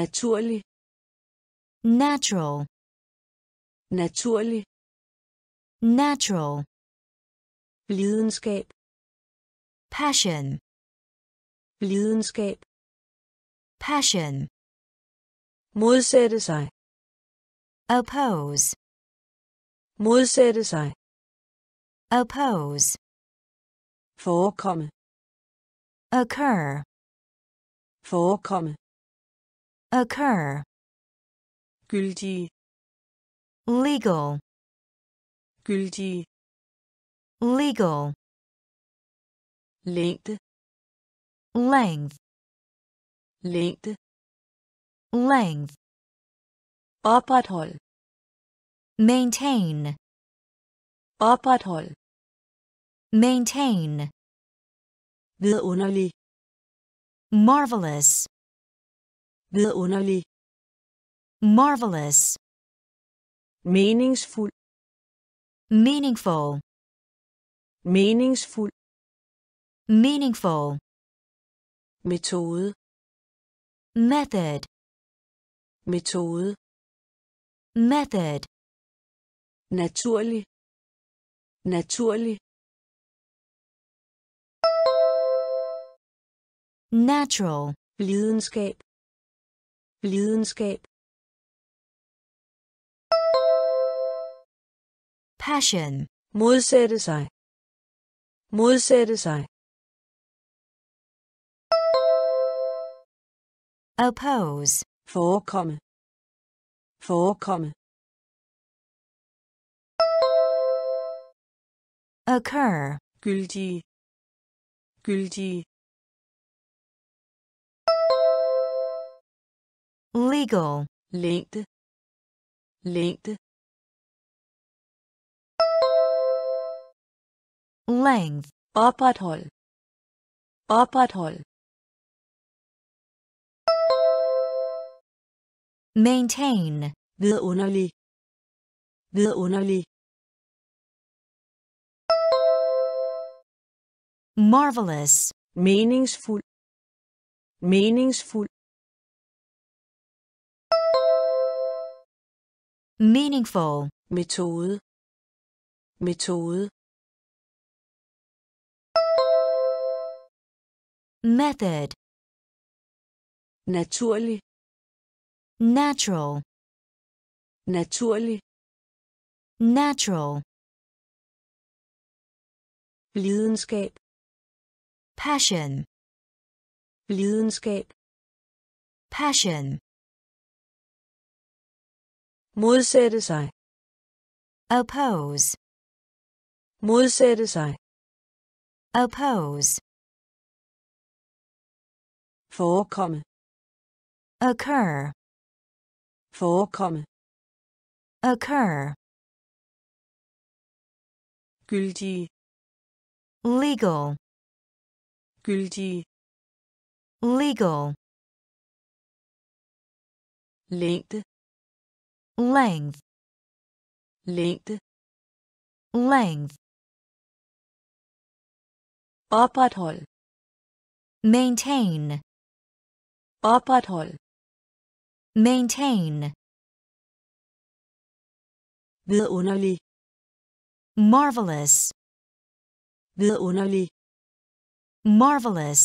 naturlig. Natural, naturlig. Natural, lidenskab. Passion, lidenskab. Passion, modsætte sig. Oppose, modsætte sig. Oppose, forekomme. Occur, forekomme occur, gyldige legal, gyldige legal, længde. Length, længde. Length, oprethold. Maintain, oprethold. Maintain, vidunderlig. Marvelous, vidunderlig. Marvelous, meningsfuld. Meaningful, meningsfuld. Meaningful, metode. Method, metode. Method, naturlig. Naturlig. Natural, lidenskab lidenskab. Passion, modsætte sig. Modsætte sig. Oppose, forekomme. Forekomme. Occur, gyldige. Gyldige legal, længde. Længde. Length, oprethold. Oprethold. Maintain, vidunderlig. Vidunderlig. Marvelous, meningsfuld. Meningsfuld meaningful, metode. Metode. Method, naturlig. Natural, naturlig. Natural, lidenskab. Passion, lidenskab. Passion, modsætte sig. Oppose, modsætte sig. Oppose, forekomme. Occur, forekomme. Occur, gyldige. Legal, gyldige. Legal, længde length, længde. Length, oprethold. Maintain, oprethold. Maintain, vidunderlig. Marvelous, vidunderlig. Marvelous,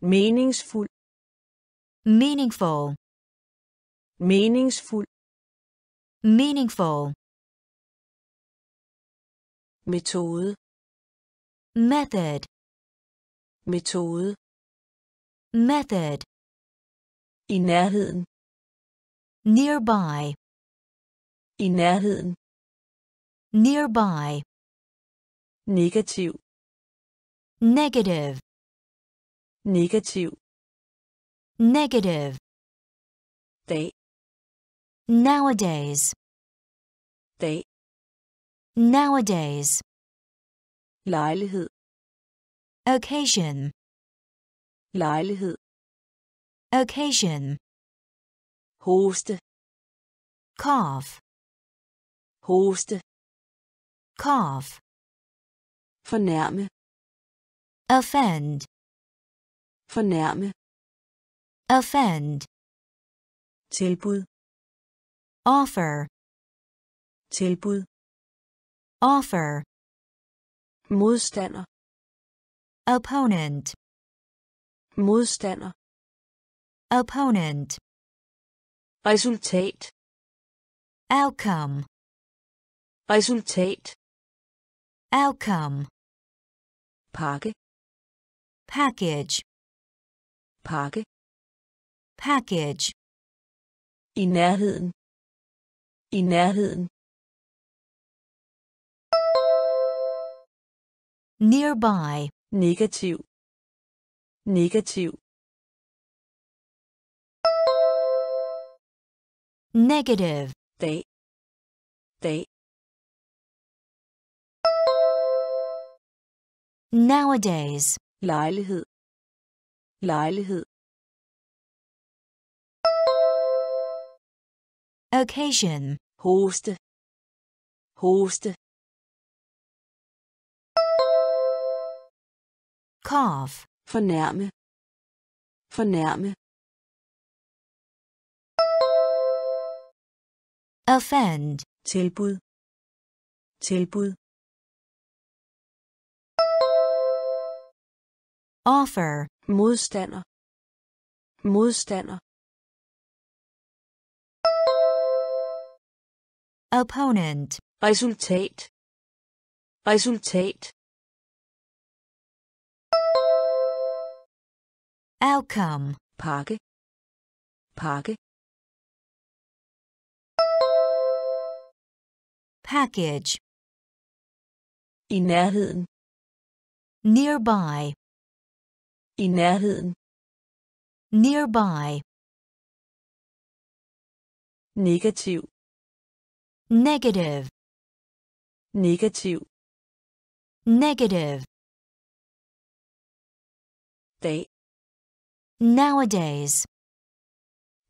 meningsfuld. Meaningful, meningsfuld meaningful, metode method, metode method, i nærheden nearby, i nærheden nearby, negativ negative, negativ negative, dag nowadays, dag. Nowadays, lejlighed. Occasion, lejlighed. Occasion, hoste. Cough, hoste. Cough, fornærme. Offend, fornærme. Offend, tilbud, offer, tilbud, offer, modstander, opponent, modstander, opponent, resultat, outcome, resultat, outcome, pakke, package, pakke, package, i nærheden, i nærheden, nearby, negativ, negativ, negative, dag, dag, nowadays, lejlighed, lejlighed, occasion, hoste, hoste, cough, fornærme, fornærme, offend, tilbud, tilbud, offer, modstander, modstander, opponent, resultat, resultat, outcome, pakke, pakke, package, i nærheden, nearby, i nærheden, nearby, negativ, negative, negativ, negative, dag, nowadays,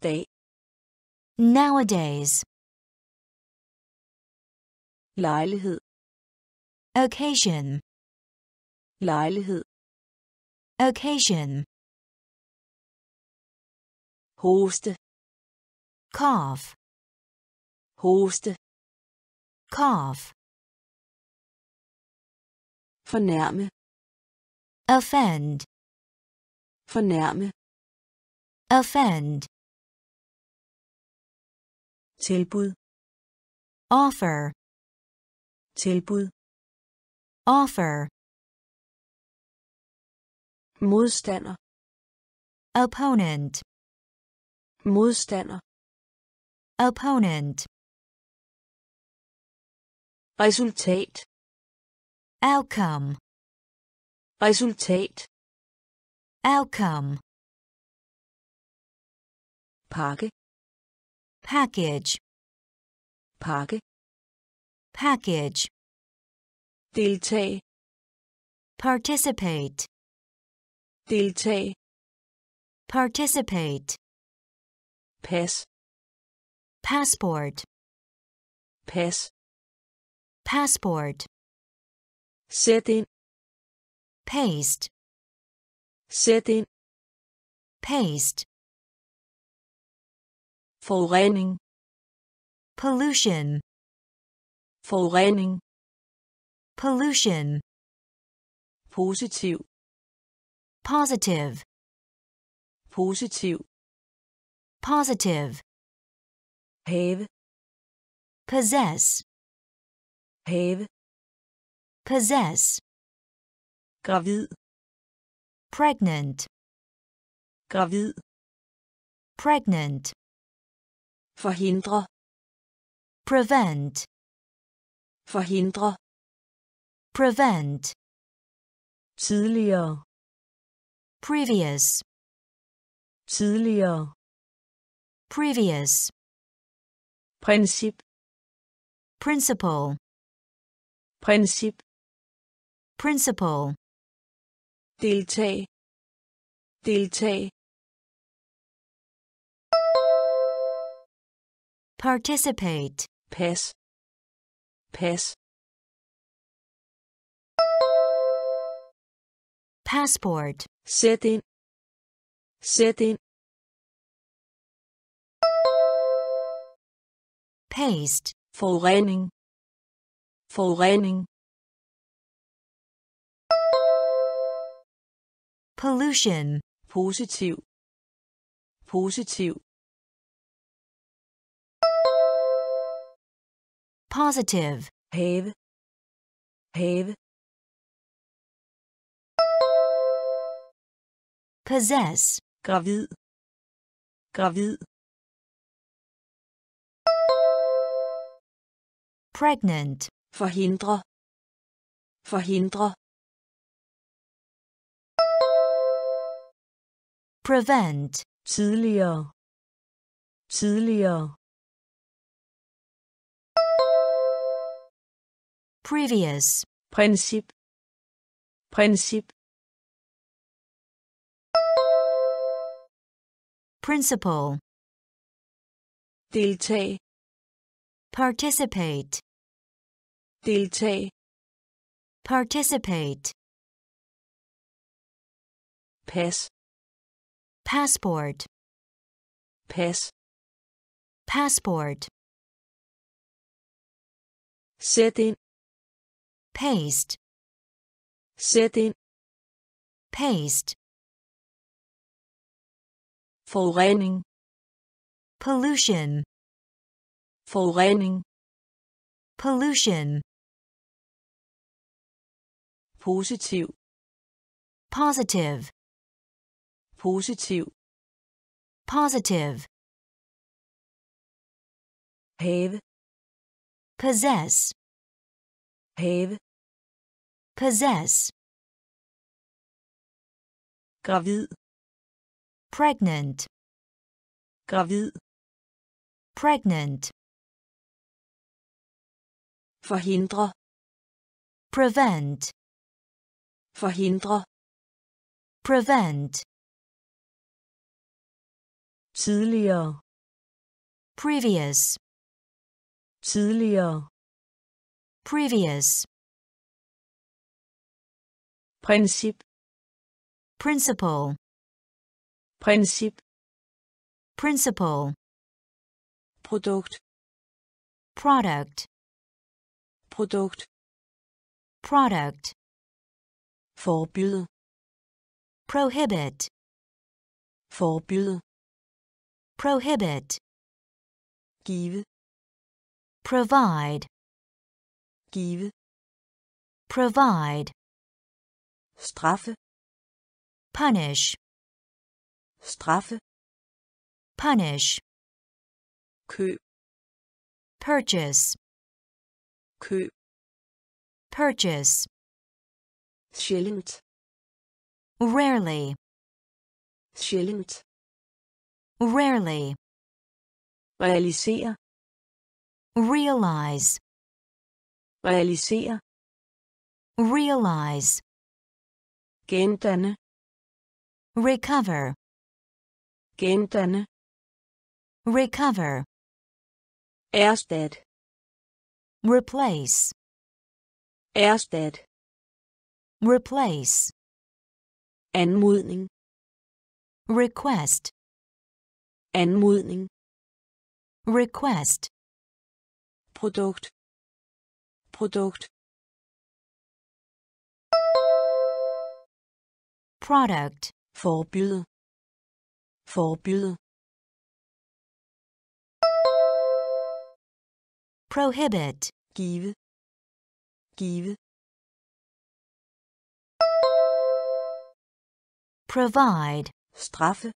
dag, nowadays, lejlighed, occasion, lejlighed, occasion, hoste, cough, hoste, cough, fornærme, offend, fornærme, offend, tilbud, offer, tilbud, offer, modstander, opponent, modstander, opponent, resultat, outcome, resultat, outcome, pakke, package, pakke, package, deltag, participate, deltag, participate, pas, passport, pas, passport, sæt ind, paste, sæt ind, paste, forurening, pollution, forurening, pollution, positiv, positive, positiv, positive, have, possess, have, possess, gravid, pregnant, gravid, pregnant, forhindre, prevent, forhindre, prevent, tidligere, previous, tidligere, previous, princip, principle, Princip. Principle. Deltag. Deltag. Participate. Pass. Pass. Passport. Sæt ind. Sæt ind. Paste. Forurening forurening, pollution, positiv, positiv, positive, have, have, possess, gravid, gravid, pregnant, forhindre, forhindre, prevent, tidligere, tidligere, previous, princip, princip, principle, deltag, participate, deltag, participate, pas, passport, pas, passport, sæt ind, paste, sæt ind, paste, forurening, pollution, forurening, pollution, positiv, positive, positiv, positive, have, possess, have, possess, gravid, pregnant, gravid, pregnant, forhindre, prevent, forhindre, prevent, tidligere, previous, tidligere, previous, princip, principle, princip, principle, produkt, product, produkt, product, forbyde, prohibit, forbyde, prohibit, give, provide, give, provide, straffe, punish, straffe, punish, køb, purchase, køb, purchase, sjældent, rarely, sjældent, rarely, realisere, realize, realisere, realize, gendanne, recover, gendanne, recover, erstat, replace, erstat, replace, anmodning, request, anmodning, request, produkt, produkt, product, forbyde, forbyde, prohibit, give, give, provide, Strafe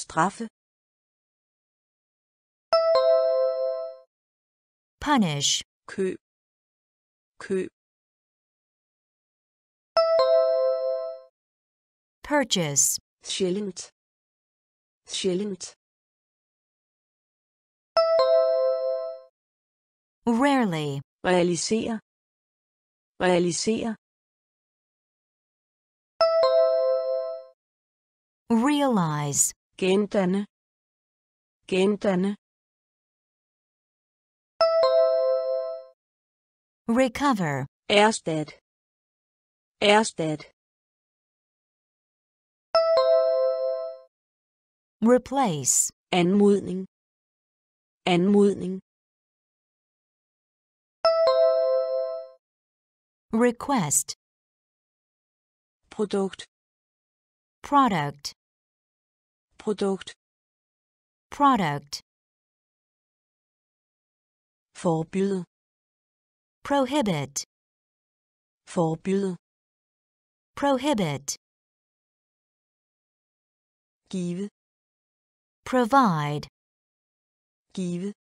straffe, punish, køb, køb, purchase, sjældent, sjældent, rarely, realisere, realisere, realize, gendanne, gendanne, recover, erstat, erstat, replace, anmodning, Anmodning. request, Produkt. product, Produkt. product, Forbyde. prohibit, Forbyde. prohibit, Give. provide, Give.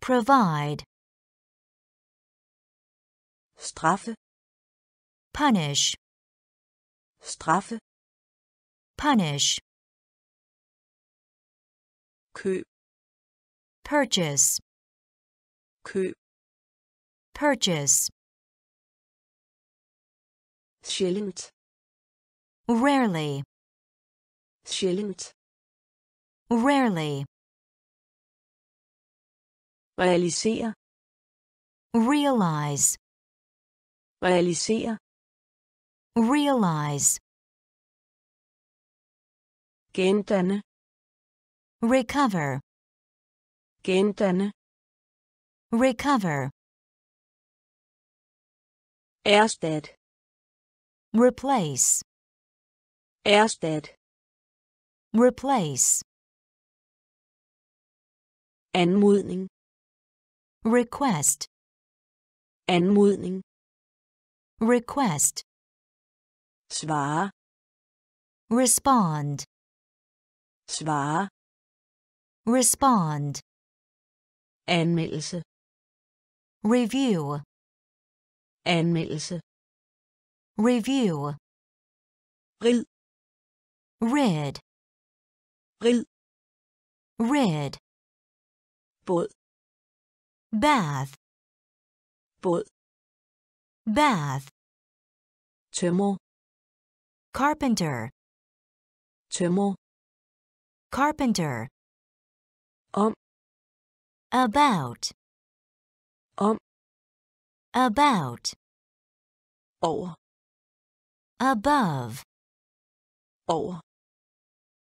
provide, Straffe. punish, Straffe. punish, Køb. purchase, Køb. purchase, Sjældent. rarely, Sjældent. rarely, Realisere. realize, Realisere. realize, Gendanne. Recover, Gendanne. recover, Erstat. replace, Erstat. replace, Anmodning. request, Anmodning. request, Svare. respond, Svare. Respond, Anmeldelse. review, Anmeldelse. review, Rid. rid, Rid. rid, Båd. bath, Båd. bath, Tømmer. carpenter, Tømmer. carpenter, Om. about, Om. about, Over. above, Over.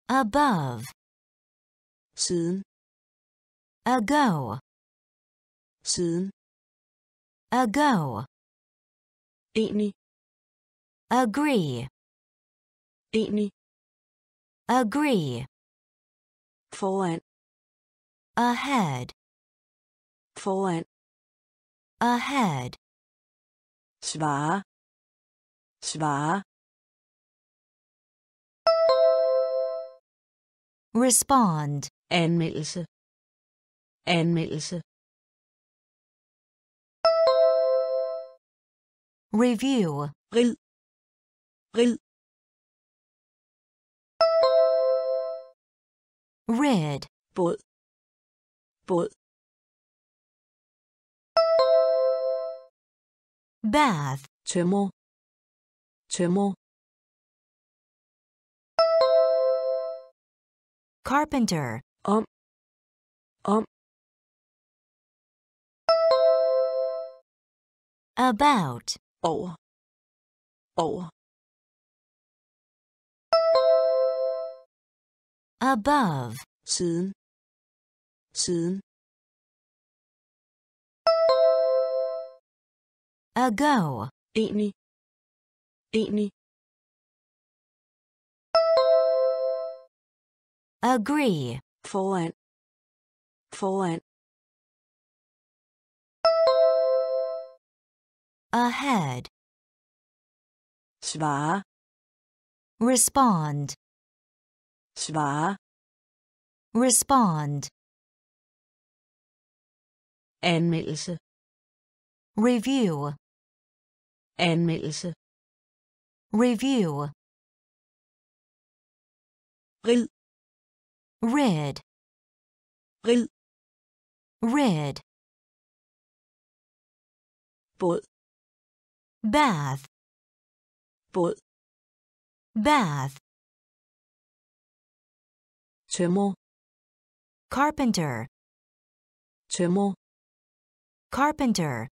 above, Siden. ago, Siden. ago, Enig. agree, Enig. agree, Foran. Ahead, Foran. ahead, Svare. Svare. respond, Anmeldelse. Anmeldelse. review, Rid. Rid. rid, Båd. Båd. bath, Tømmer. Tømmer. carpenter, Om. Om. about, Over. Over. above, Siden. Siden. ago, Enig. Enig. agree, Foran. Foran. ahead, Svare. respond, Svare. respond, Anmeldelse. review, Anmeldelse. review, Rid. rid, Rid. rid, Båd. bath, Båd. bath, Tømmer. carpenter, Tømmer. Carpenter,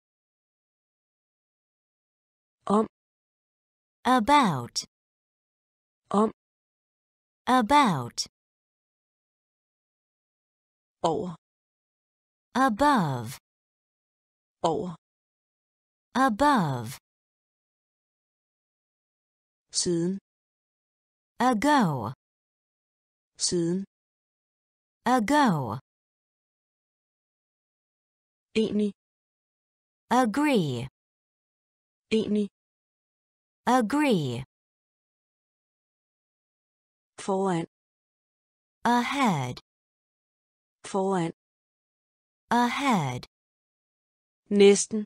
Um. about, Um. about, Over. above, over, above, siden, ago, siden, ago, enig, agree, enig, agree, foran, ahead, foran, ahead, næsten,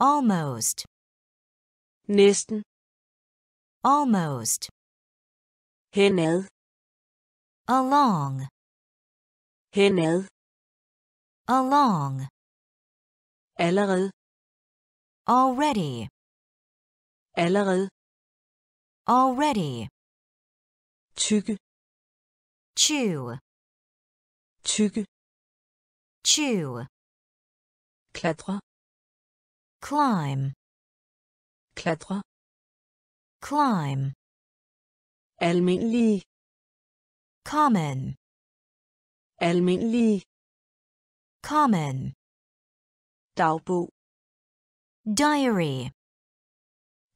almost, næsten, almost, henad, along, henad, along, allerede, already, allerede, already, tykke, chew, tykke, chew, klatre, climb, klatre, climb, almindelige, common, almindelige, common, dagbog, diary,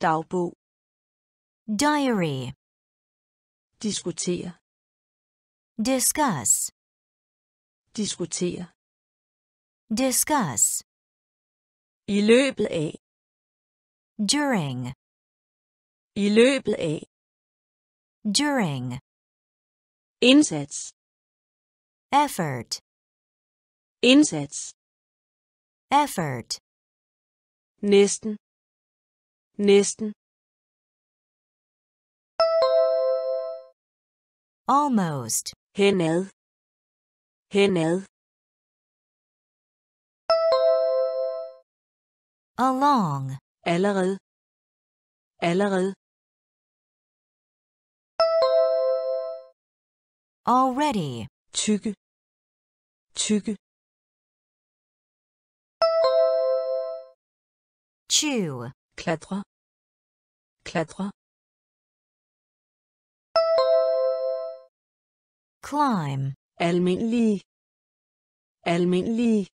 dagbog, diary, diskutere, discuss, diskutere, discuss, i løbet af, during, i løbet af, during, indsats, effort, indsats, effort, næsten, næsten, almost, henad, henad, along, allerede, allerede, already, tykke, tykke, chew, klatre, klatre, climb, almindelige, almindelige,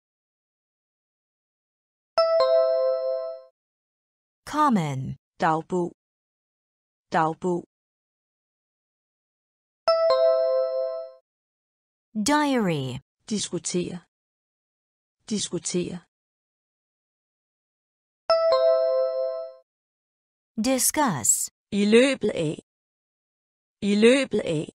common, dagbog, dagbog, diary, diskutere, diskutere, discuss, i løbet af, i løbet af,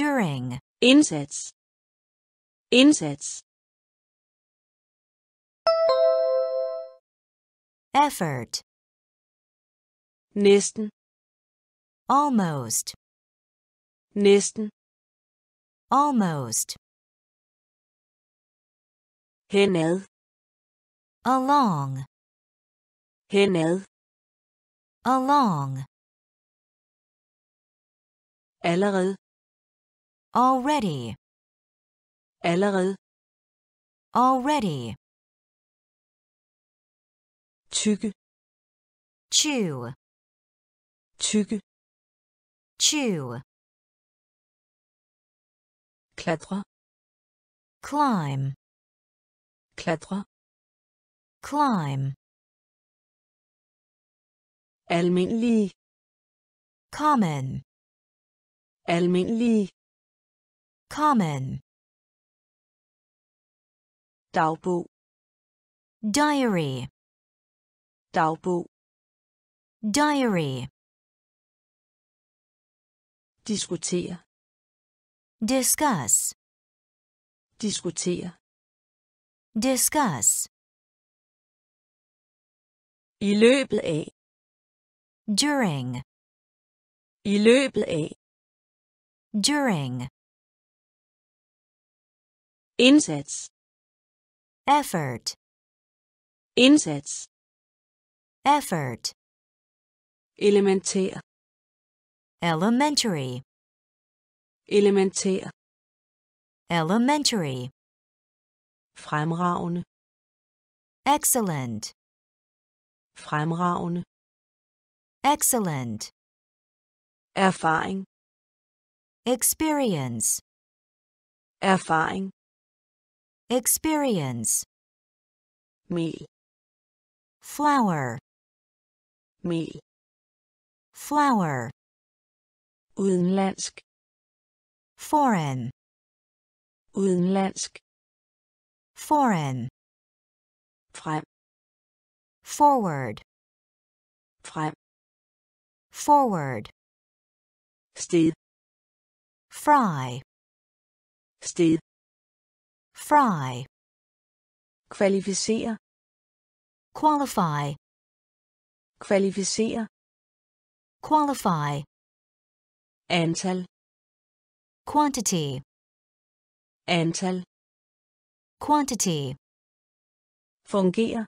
during, indsats, indsats, effort, næsten, almost, næsten, almost, henad, along, henad, along, allerede, already, allerede, already, tykke, chew, tykke, chew, klatre, climb, klatre, climb, almindelige, common, almindelige, common, dagbog, diary, dagbog, diary, diskutere, discuss, diskutere, discuss, i løbet af, during, i løbet af, during, indsats, effort, indsats, effort, elementær, elementary, elementær, elementary, fremragende, excellent, fremragende, excellent, erfaring, experience, erfaring, experience, mel, flour, mel, flour, udenlandsk, foreign, udenlandsk, foreign, frem, forward, frem, forward, sted, fry, sted, fry, kvalificere, qualify, kvalificere, qualify, antal, quantity, antal, quantity, fungere,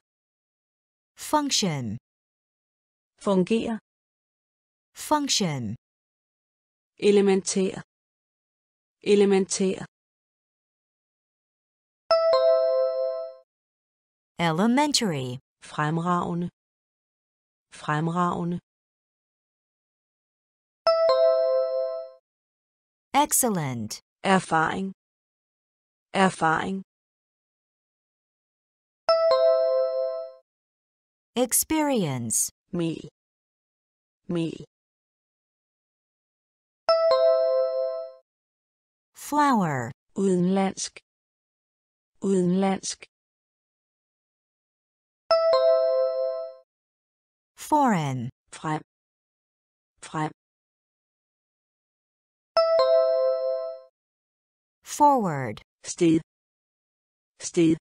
function, fungere, function, elementær, elementær, elementary, fremragende, fremragende, excellent, erfaring, erfaring, experience, mel, mel, flour, udenlandsk, udenlandsk, foreign, frem, frem, forward, sted, sted,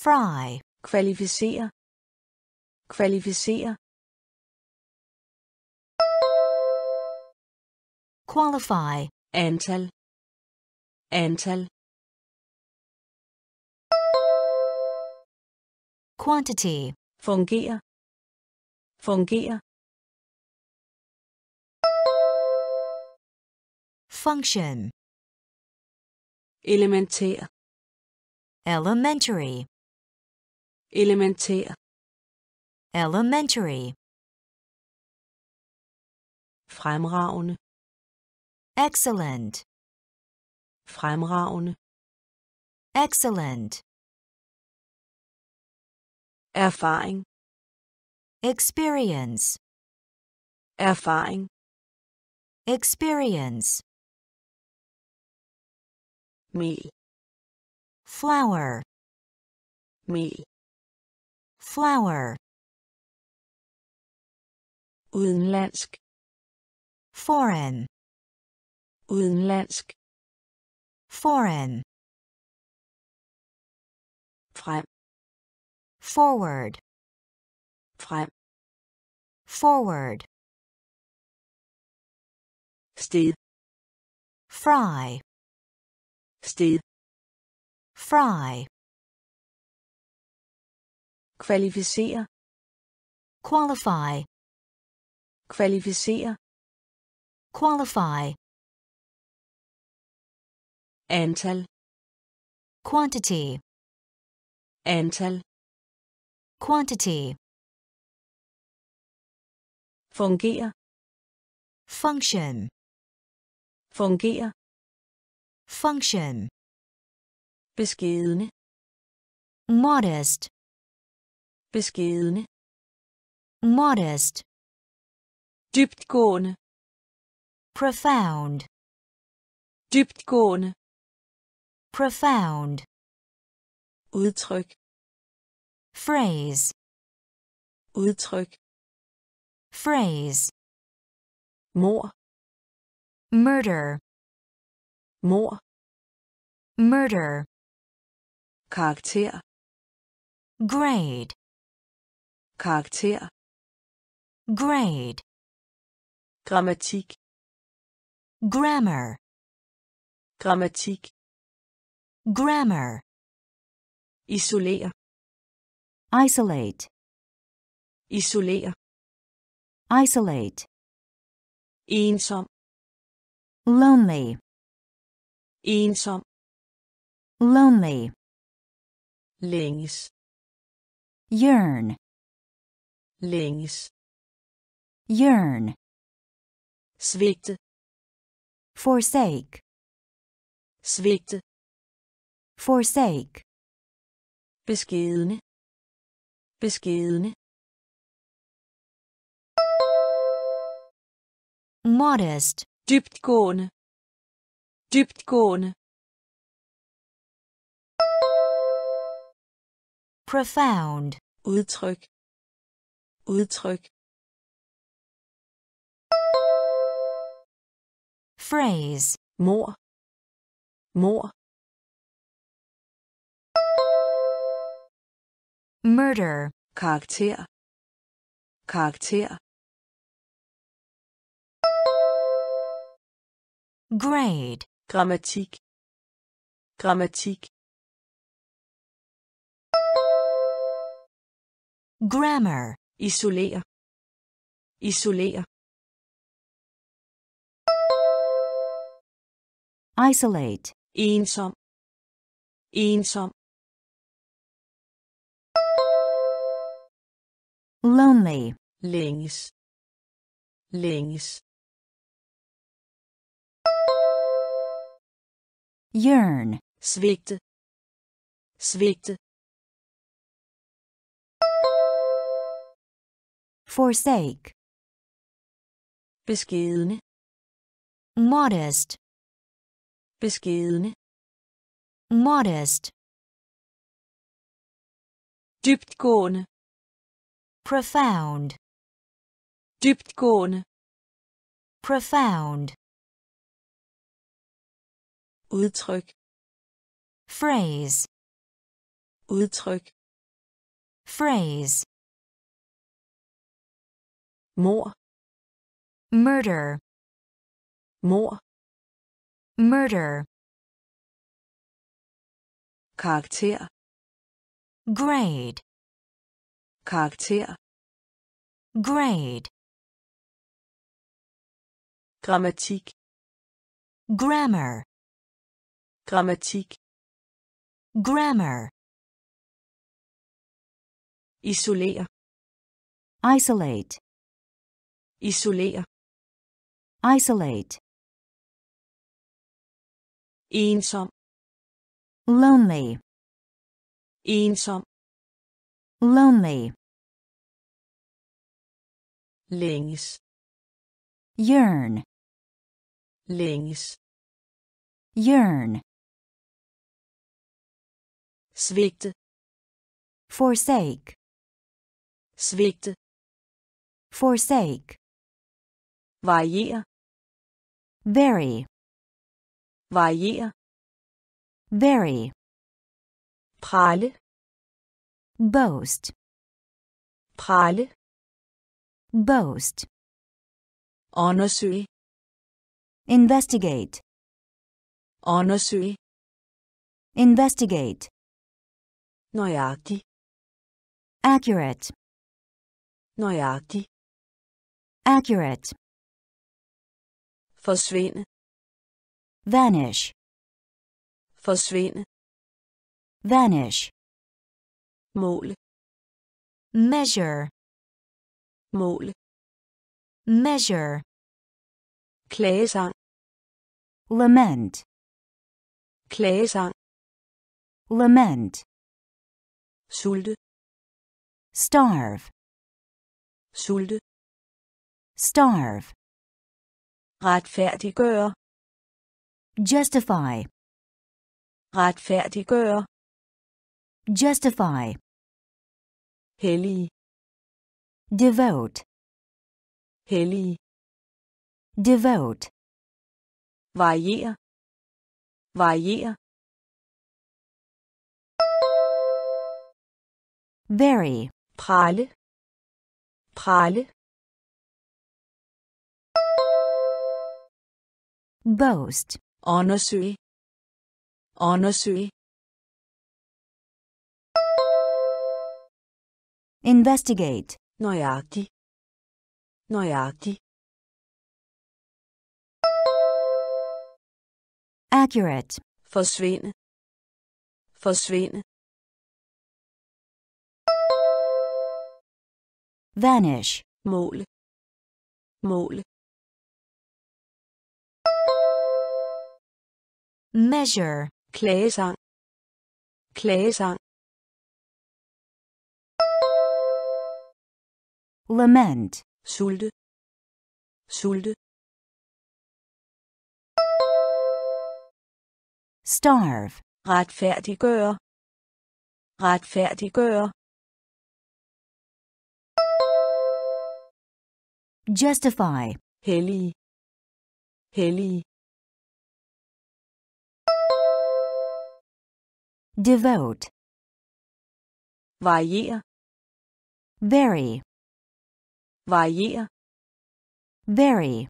fry, kvalificere, kvalificere, qualify, antal, antal, quantity, fungere, fungere, function, elementær, elementary, elementær, elementary, fremragende, excellent, fremragende, excellent, erfaring, experience, erfaring, experience, mel, flour, mel, flour, udenlandsk, foreign, udenlandsk, foreign, frem, forward, frem, forward, sted, fry, sted, fry, kvalificere, qualify, kvalificere, qualify, antal, quantity, antal, quantity, fungere, function, fungere, function, beskedne, modest, beskedne, modest, dybtgående, profound, dybtgående, profound, udtryk, phrase, udtryk, phrase, mor, murder, mor, murder, karakter, grade, karakter, grade, grammatik, grammar, grammatik, grammar, isolere, isolate, isolere, isolate, ensom, lonely, ensom, lonely, længes, yearn, længes, yearn, svigte, forsake, svigte, forsake, beskedne, beskedne, modest, dybtgående, dybtgående, profound, udtryk, udtryk, phrase, mor, mor, murder, karakter, karakter, grade, grammatik, grammatik, grammar, isolere, isolere, isolate, ensom, ensom, lonely, længes, længes, yearn, svigte, svigte, forsake, beskedne, modest, beskedne, modest, dybtgående, profound, dybtgående, profound, udtryk, phrase, udtryk, phrase, mor, murder, mor, murder, karakter, grade, karakter, grade, grammatik, grammar, grammatik, grammar, isolere, isolate, isolere, isolate, ensom, lonely, ensom, lonely, længes, yearn, længes, yearn, svigte, forsake, svigte, forsake, variere, vary, variere, vary, prale, boast, prale, boast, undersøge, investigate, undersøge, investigate, nøjagtig, accurate, nøjagtig, accurate, forsvinde, vanish, forsvinde, vanish, måle, measure, måle, measure, klagesang, lament, klagesang, lament, sulte, starve, sulte, starve, retfærdiggøre, justify, retfærdiggøre, justify, hellige, devote, hellige, devote, variere, variere, vary, prale, prale, boast, undersøge, undersøge, investigate, nøjagtig, nøjagtig, accurate, forsvinde, forsvinde, vanish, måle, måle measure, klagesang klagesang lament, sulte. Sulte. Starve, retfærdiggøre. Retfærdiggøre. Justify, hellige. Hellige devote, variere. Vary, variere. Vary,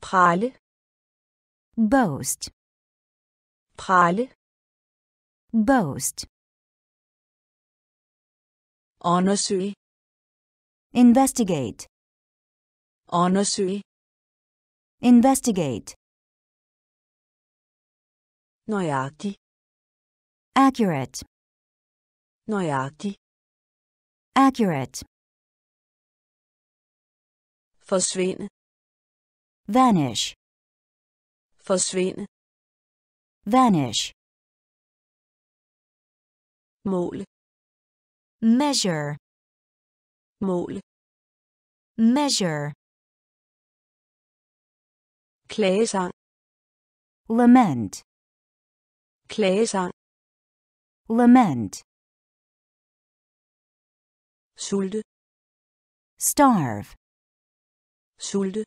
prale. Boast, prale. Boast, undersøge. Investigate, undersøge. Investigate, nøjagtig. Accurate, nøjagtig. Accurate, forsvinde. Vanish, forsvinde. Vanish, måle measure, måle measure, klagesang. Lament, klagesang lament, sulte. Starve, sulte.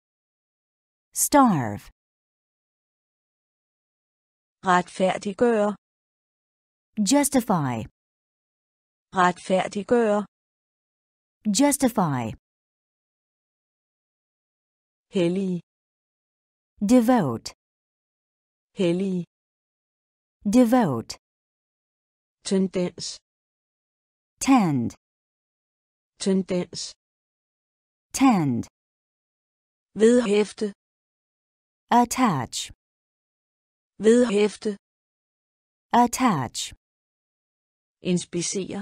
Starve, retfærdiggøre. Justify, retfærdiggøre. Justify, hellige. Devote, hellige devote, tendens tend, tendens tend, vedhæfte attach, vedhæfte attach, inspicere.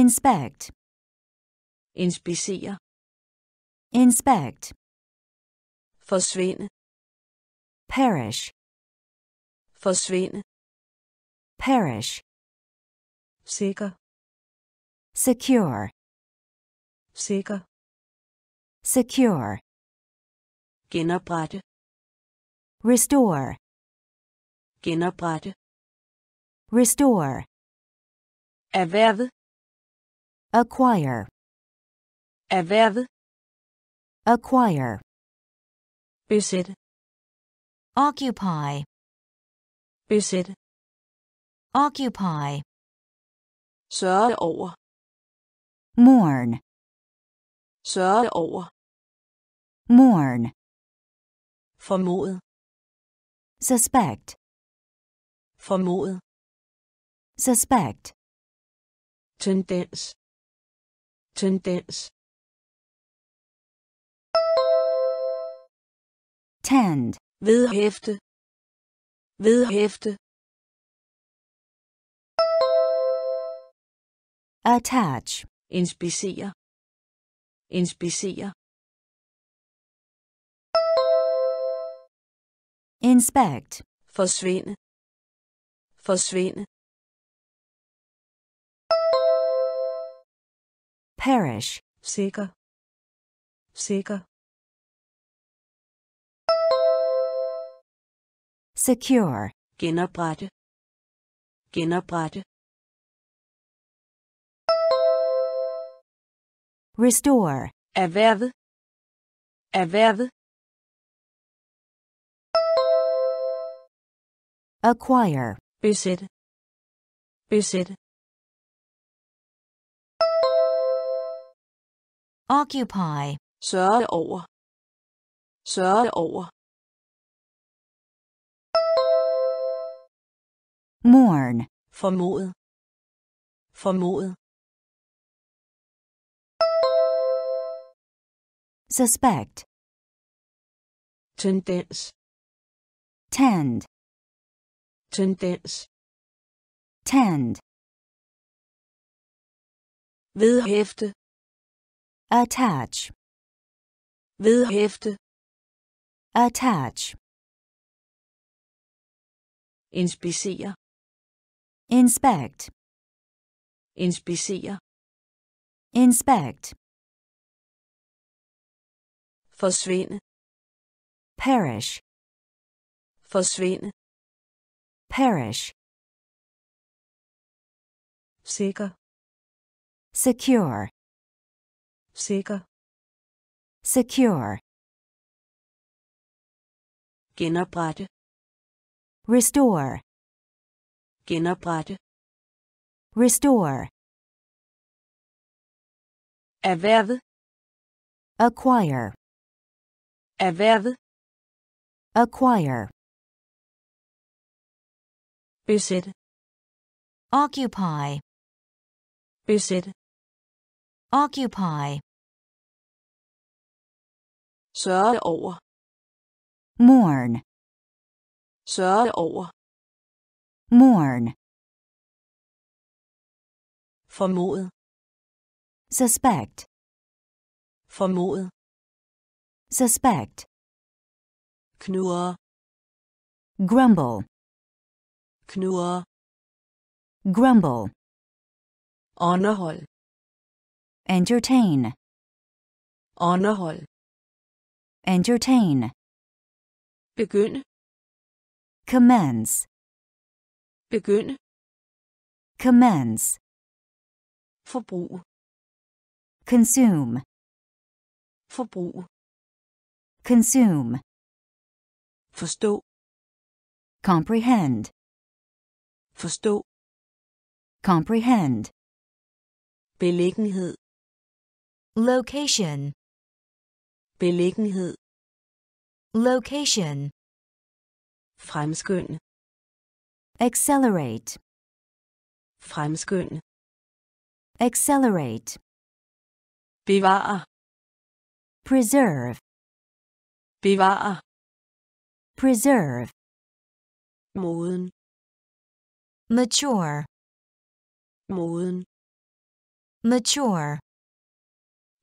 Inspect, inspicere. Inspect, forsvinde. Perish, forsvinde. Perish, sikker. Secure, sikker. Secure, genoprette. Restore, genoprette. Restore, erhvervet. Acquire, erhvervet. Acquire, besætte. Occupy, besætte occupy, sørge over. Mourn, sørge over. Mourn, formodet suspect, formodet suspect, tendens. Tendens. Tend, vedhæfte vedhæfte. Attach, inspicere. Inspicere. Inspect, forsvinde. Forsvinde. Perish, sikker. Sikker secure, genoprette. Genoprette. Restore, erhvervet erhvervet acquire, besætte besætte occupy, sørge over. Sørge over mourn, formodet formodet suspect, tendens. Tend, tendens. Tend, vedhæfte. Attach, vedhæfte, attach, inspicere, inspect, inspicere, inspect, forsvinde, perish, forsvinde, perish, sikker, secure, sikker, secure, genoprette, restore, genoprette, restore, erhvervet, acquire, erhvervet, acquire, besætte, occupy, besætte, occupy, sørge over, mourn, sørge over, mourn, formodet, suspect, formodet, suspect, knurre, grumble, knurre, grumble, underhold, entertain, underhold, entertain, begynde, commence, begynde, commence, forbrug, consume, forbrug, consume, forstå, comprehend, forstå, comprehend, beliggenhed, location, beliggenhed, location, fremskynde, accelerate, fremskynde, accelerate, bevare, preserve, bevare, preserve, moden, mature, moden, mature,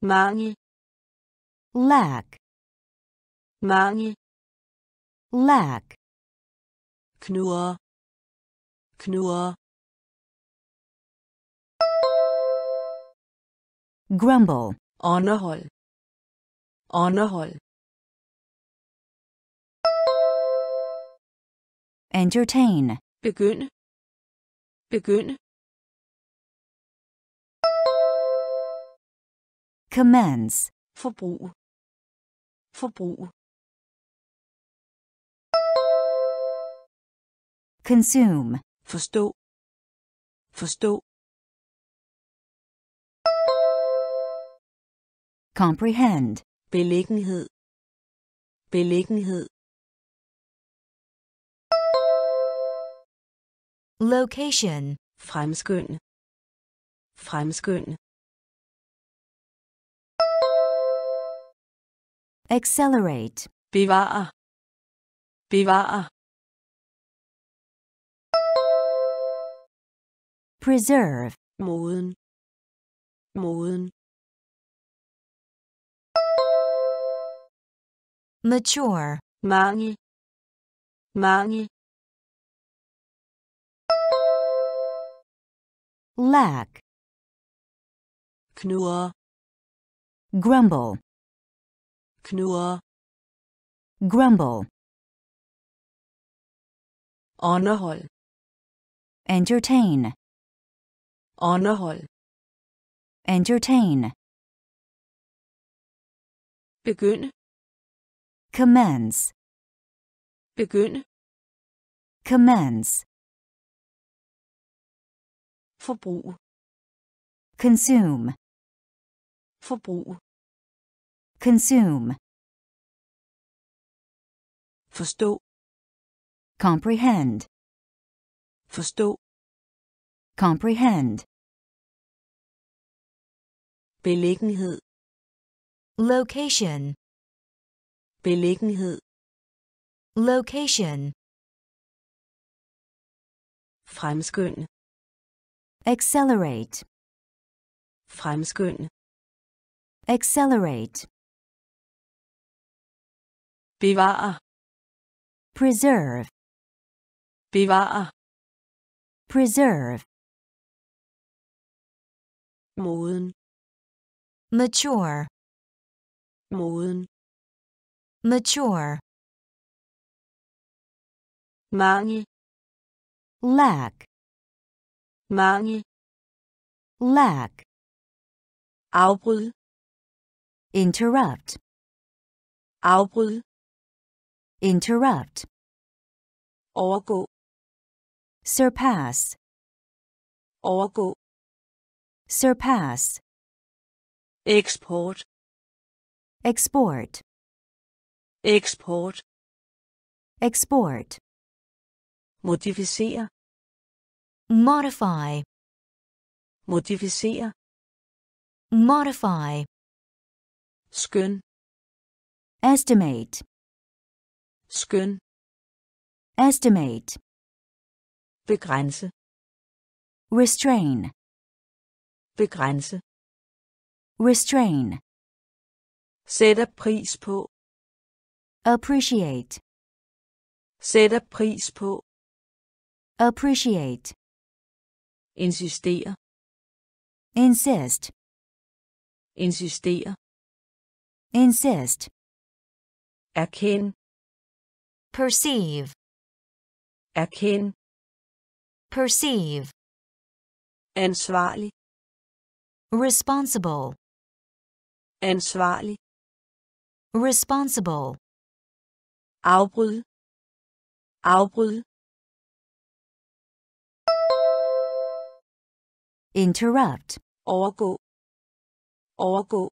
mangel, lack, mangel, lack, knurre, knurre, grumble, underhold, underhold, entertain, begynde, begynde, commence, forbrug, forbrug, consume, forstå, forstå, comprehend, beliggenhed, beliggenhed, location, fremskynde, fremskynde, accelerate, bevare, bevare, preserve, moden, moden, mature, mangel, mangel, lack, knurre, grumble, knurre, grumble, underhold, entertain, underhold, entertain, begynde, commence, begynde, commence, forbrug, consume, forbrug, consume, forstå, comprehend, forstå, comprehend, beliggenhed, location, beliggenhed, location, fremskynde, accelerate, fremskynde, accelerate, Bevare. preserve, Bevare. preserve, Moden. mature, Moden. mature, Mangel. lack, Mangel. lack, Afbryd. interrupt, Afbryd. interrupt, Overgå. surpass, Overgå. Surpass, export export, Eksport. export, Modificere. modify, Modificere. modify, Skøn. estimate, Skøn. estimate, Begrænse. restrain, Begrænse. restrain, Sætter pris på. appreciate, Sætter pris på. appreciate, Insistere. insist, Insistere. insist, Erkend. perceive, Erkend. perceive, Ansvarlig. Responsible, Ansvarlig. responsible, Afbryd. Afbryd. interrupt, Overgå. Overgå.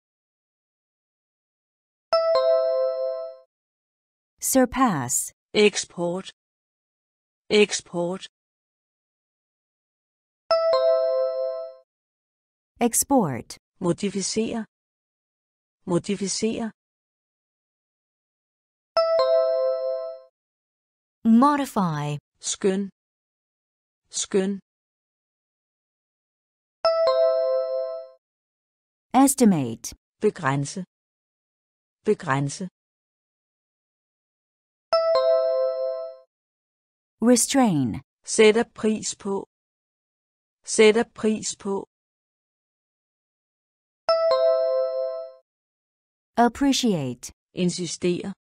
surpass, Export. Eksport. Export, Modificere. Modificere. modify, Skøn. Skøn. estimate, Begrænse. Begrænse. restrain, Sætter pris på. Sætter pris på. Appreciate, Insistere.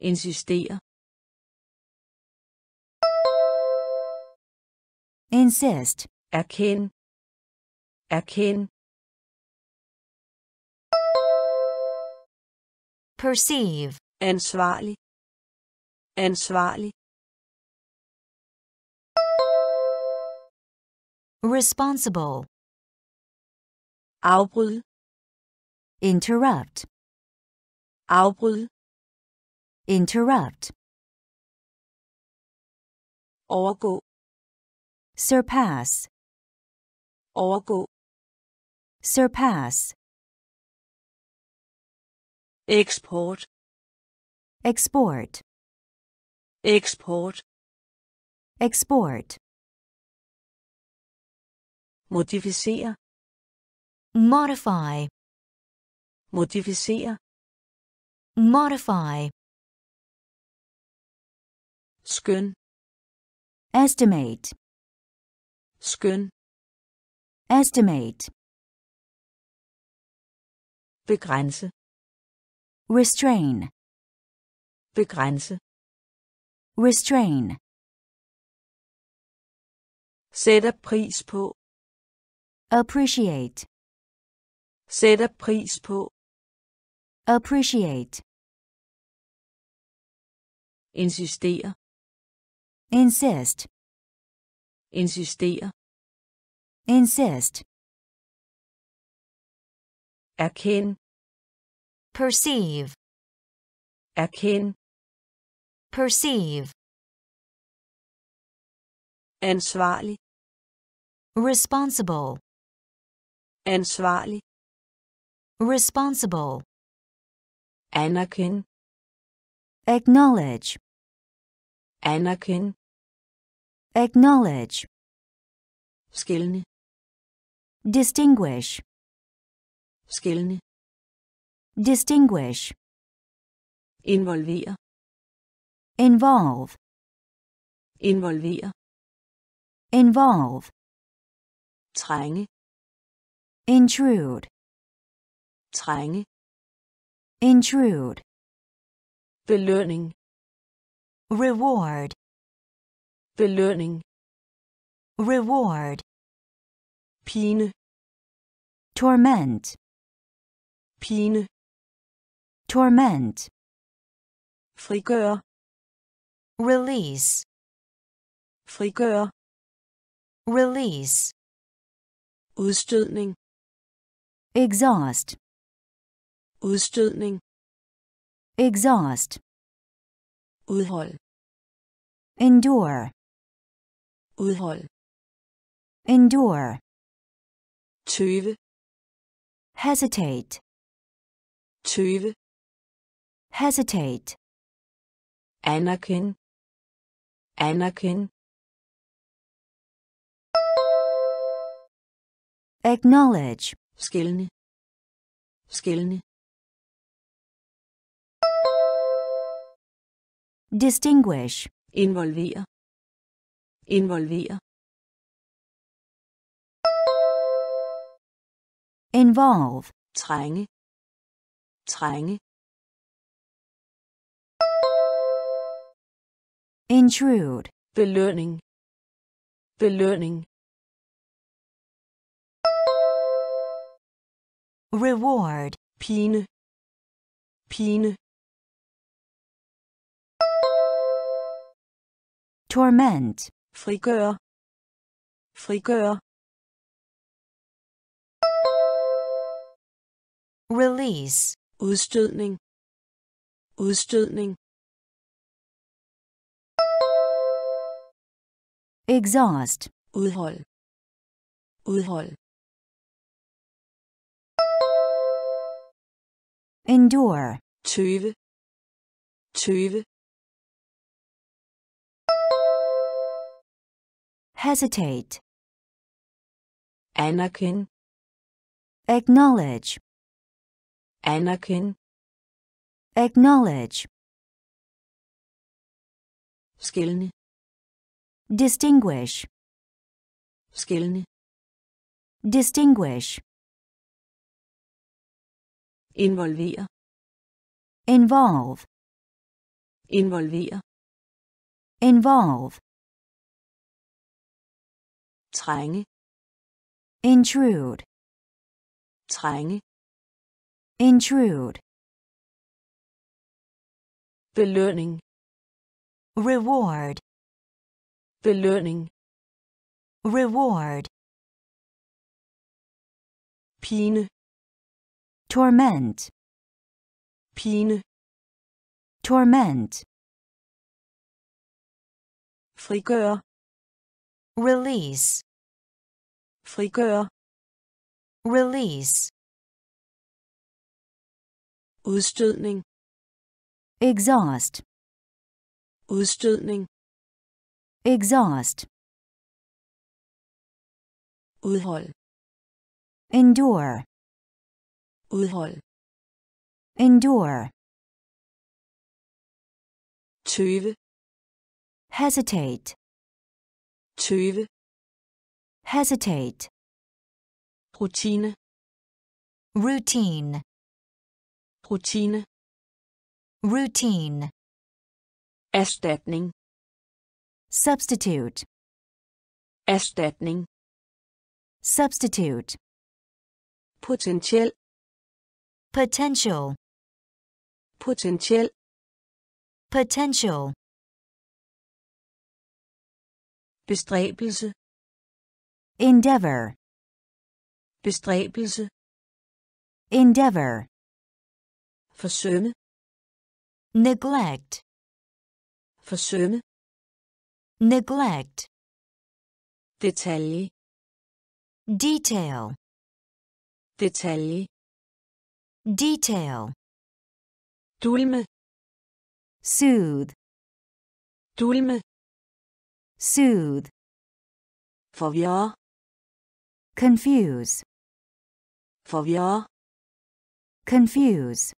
Insistere. insist, Erkend. Erkend. perceive, Ansvarlig. Ansvarlig. responsible, Afbryd. Interrupt, Afbryd. interrupt, Overgå. surpass, Overgå. surpass, export. Export, export. Export, Modificere. modify, Modificere. modify, Skøn. estimate, Skøn. estimate, Begrænse. restrain, Begrænse. restrain, Sætter pris på. appreciate, Sætter pris på. Appreciate, Insistere. insist, Insistere. insist, Erkend. perceive, Erkend. perceive, Ansvarlig. responsible, Ansvarlig. responsible, Anerkend. acknowledge, Anerkend. acknowledge, Skælne. distinguish, Skælne. distinguish, Involvere. involve, Involvere. involve, Trænge. intrude, Trænge. Intrude, Belønning. reward, Belønning. reward, Pine. torment, Pine. torment, Frigøre. release, Frigøre. release, Udstødning. exhaust, Udstødning. exhaust, Udhold. endure, Udhold. endure, Tøve. hesitate, Tøve. hesitate, Anerkend. Anerkend. acknowledge. Skælne. Distinguish, Involvere. Involvere. involve, Trænge. Trænge. intrude, Belønning. Belønning. reward, Pine. Pine. Torment, Frigøre. Frigøre. release, Udstødning. Udstødning. exhaust, Udhold. Udhold. endure, Tøve. Tøve. Hesitate, Anerkend. acknowledge, Anerkend. acknowledge, Skælne. distinguish, Skælne. distinguish, Involvere. involve, Involvere. involve, Trænge. intrude, Trænge. intrude, Belønning. reward, Belønning. reward, Pine. torment, Pine. torment, Frigøre. Release, Frigøre. release, Udstødning. exhaust, Udstødning. exhaust, Udhold. endure, Udhold. endure, Tøve. hesitate, Tøve. hesitate, Rutine. routine, Rutine. routine, Erstatning. substitute, Erstatning. substitute, Potentiel. potential, Potentiel. potential, Bestræbelse. endeavor, Bestræbelse. endeavor, Forsømme. neglect, Forsømme. neglect, Detalje. detail, Detalje. detail, Dulme. soothe, Dulme. Soothe, Forvirre. confuse, Forvirre. confuse,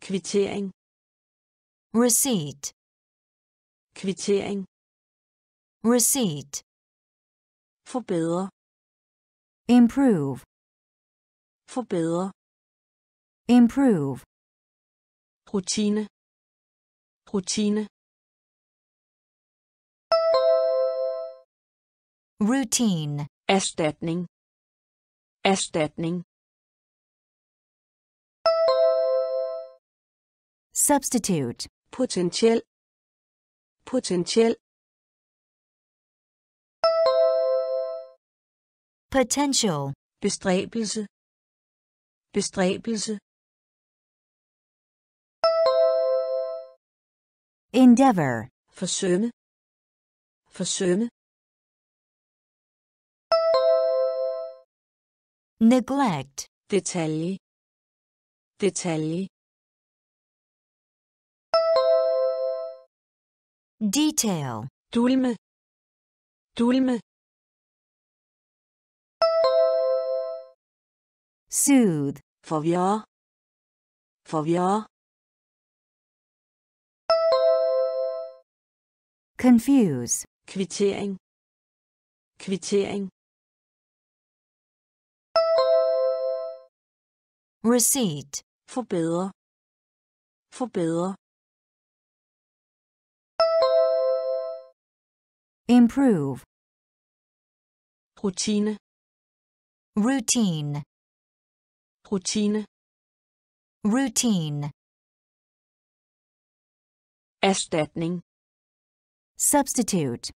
kvittering, receipt, kvittering, receipt, forbedre, improve, forbedre, improve, rutine, rutine, routine, erstatning, erstatning, substitute, potentiel, potentiel, potential, bestræbelse, bestræbelse, endeavor, forsømme, forsømme, neglect, detalje, detalje, detail, dulme, dulme, soothe, forvirre, forvirre, confuse, kvittering, kvittering, receipt, forbedre, forbedre, improve, Routine. routine, Routine. routine, erstatning, substitute,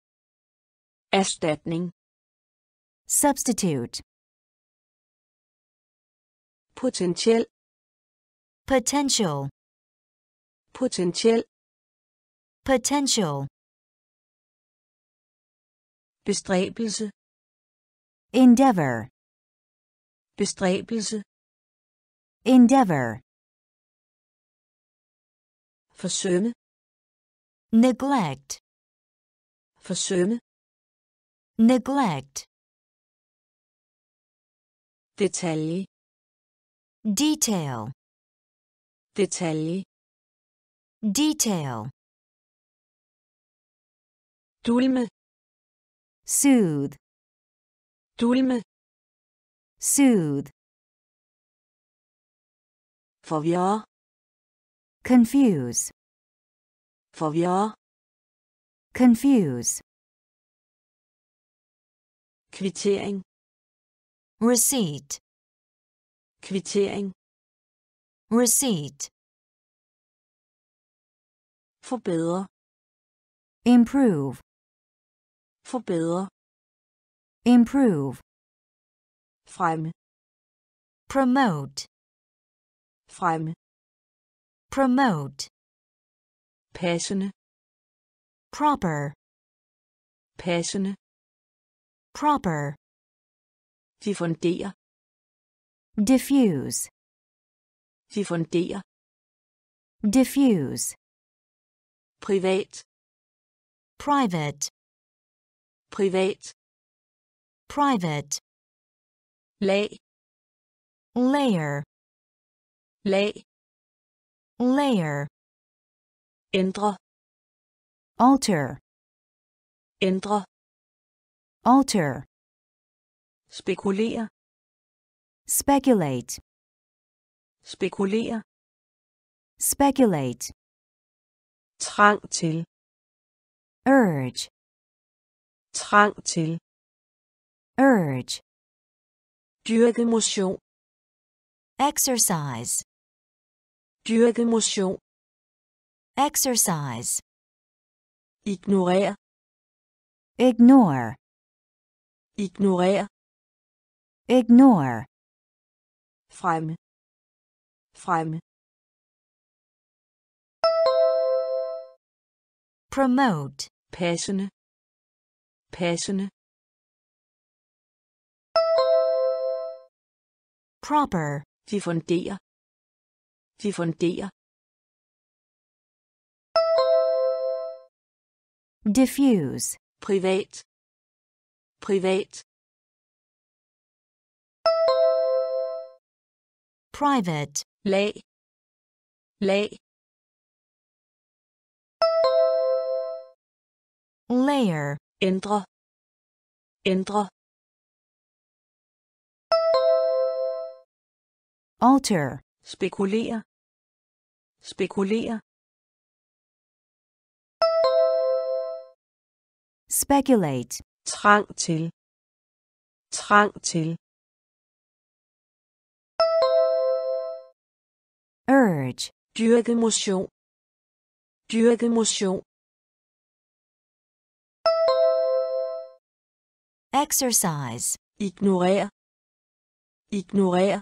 erstatning, substitute, potentiel, potential, potentiel, potential, bestræbelse, endeavor, bestræbelse, endeavor, forsømme, neglect, forsømme, neglect, detalje, detail, detalje, detail, dulme, soothe, dulme, soothe, forvirre, confuse, forvirre, confuse, kvittering, receipt, kvittering, receipt, forbedre, improve, forbedre, improve, fremme, promote, fremme, promote, passende, proper, passende, proper, diffundere, diffuse, diffundere, diffuse, privat, private, privat, private, lag, layer, lag, layer, ændre, alter, ændre, alter, spekulere, speculate, spekulere, speculate, trang til, urge, trang til, urge, dyrke motion, exercise, dyrke motion, exercise, ignorer, ignore, ignorer, ignore, fremme, fremme, promote, passende, passende, proper, diffundere, diffundere, diffuse, privat, privat, private, lag, lag, layer, ændre, ændre, alter, spekulere, spekulere, speculate, trang til, trang til, urge, dyrke motion, dyrke motion, exercise, ignorer, ignorer,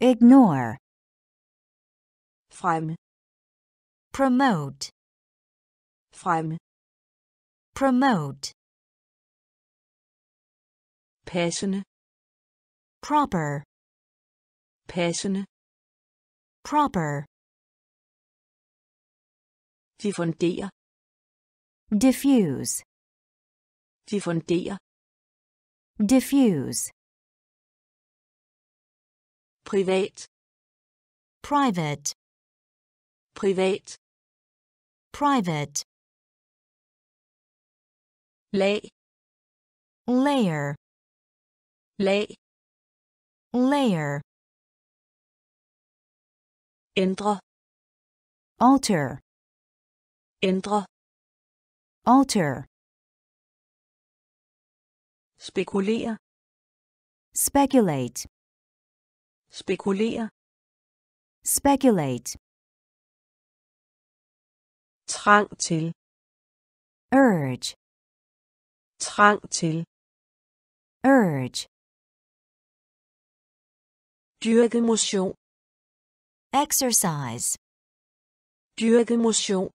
ignore, fremme, promote, fremme, promote, passende, proper, passende, proper, diffundere, diffuse, diffundere, diffuse, privat, private, privat, private, lag, layer, lag, layer, ændre, alter, ændre, alter, spekulere, speculate, spekulere, speculate, trang til, urge, trang til, urge, dyrke motion, exercise, dyrke motion,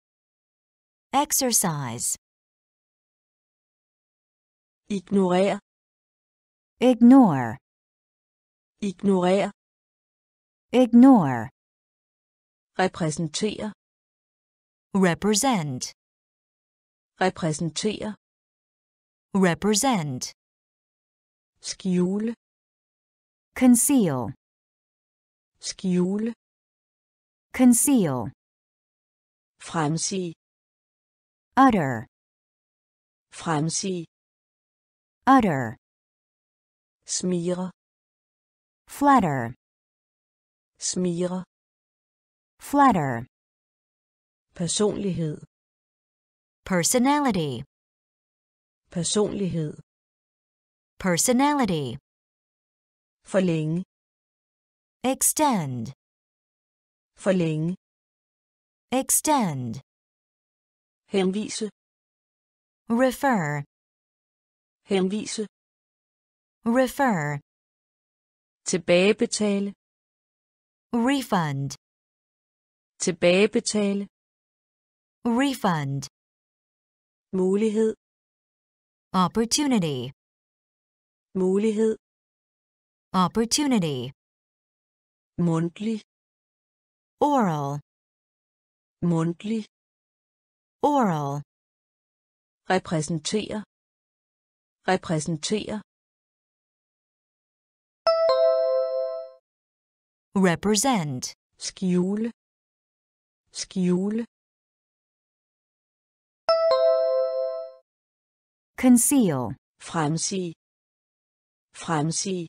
exercise, ignorer, ignore, ignorer, ignore, repræsentere, represent, repræsentere, represent, skjule, conceal, skjule, conceal, fremsige, utter, fremsige, utter, smire, flatter, smire, flatter, personlighed, personality, personlighed, personality, forlænge, extend, forlænge, extend, henvise, refer, henvise, refer, tilbagebetale, refund, tilbagebetale, refund, mulighed, opportunity, mulighed, opportunity, mundtlig, oral, mundtlig, oral, repræsentere, repræsentere, represent, skjule, skjule, conceal, fremsige, fremsige,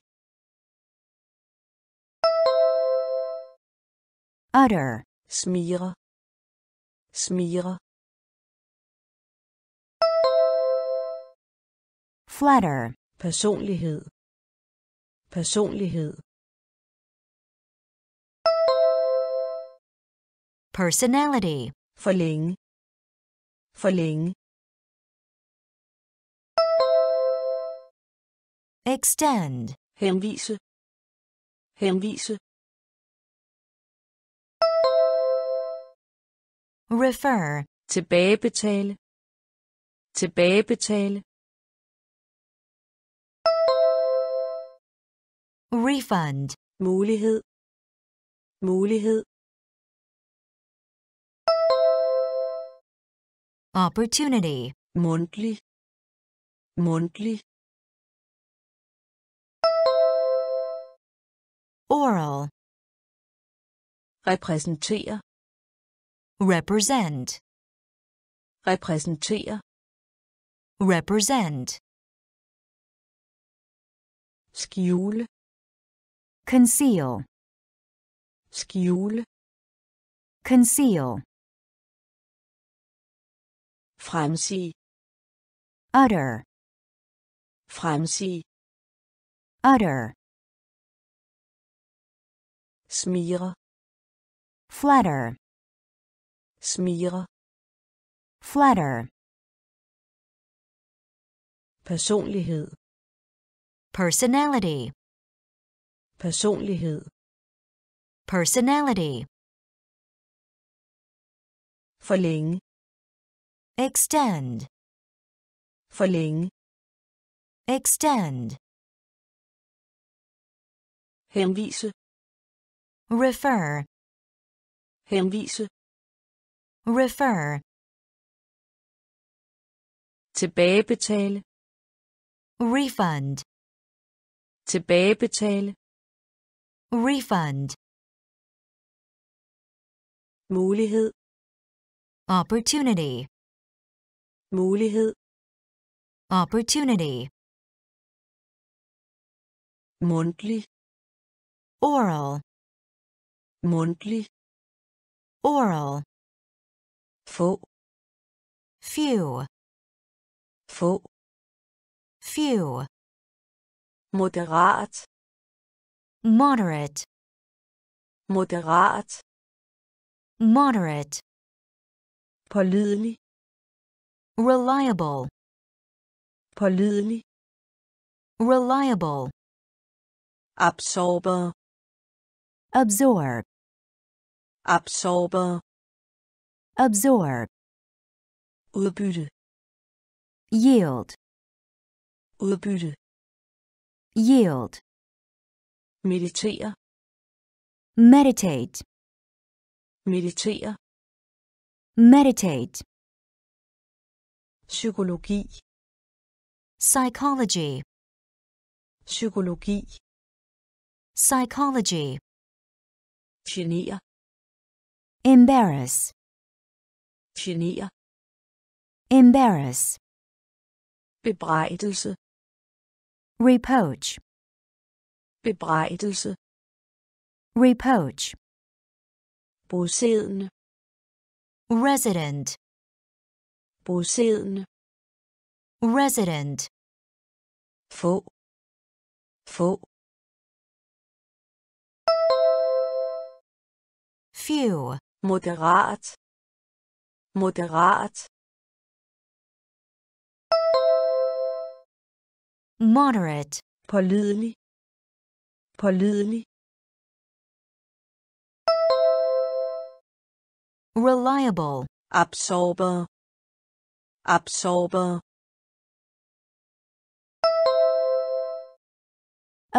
utter, smire, smire, flatter, personlighed, personlighed, personality, forlænge, forlænge, extend, henvise, henvise, refer, tilbagebetale, tilbagebetale, refund, mulighed, mulighed, opportunity, mundtlig, mundtlig, oral, repræsentere, represent, repræsentere, represent, skjule, conceal, skjule, conceal, fremsige, utter, fremsige, utter, smire, flatter, smire, flatter, personlighed, personality, personlighed, personality, forlænge, extend, forlænge, extend, henvise, refer, henvise, refer, tilbagebetale, refund, tilbagebetale, refund, mulighed, opportunity, mulighed, opportunity, mundtlig, oral, mundtlig, oral, få, few, få, few, moderat, moderate, moderat, moderate, pålidelig, reliable, pålidelig, reliable, absorber, absorb, absorber, absorb, udbytte, yield, udbytte, yield, meditere, meditate, meditere, meditate, psykologi, psychology, psykologi, psychology, genere, embarrass, genere, embarrass, bebrejdelse, reproach, bebrejdelse, reproach, bosiddende, resident, bosiddende, resident, få, få, few, moderat, moderat, moderate, pålidelig, pålidelig, reliable, absorber, absorber,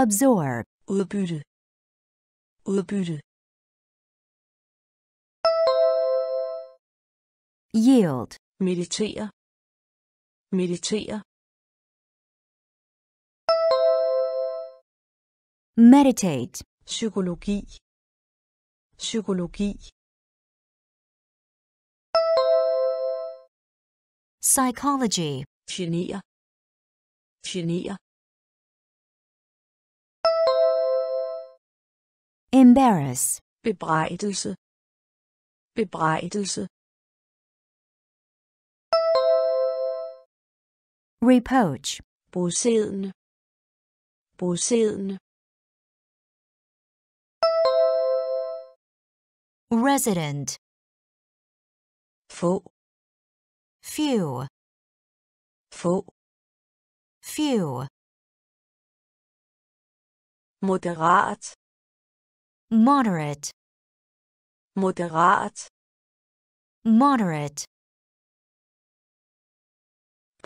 absorb, udbytte, udbytte, yield, meditere, meditere, meditate, psykologi, psykologi, psychology, genere, genere, embarrass, bebrejdelse, bebrejdelse, reproach, bosiddende, bosiddende, resident, få, few, få, few, moderat, moderate, moderat, moderate,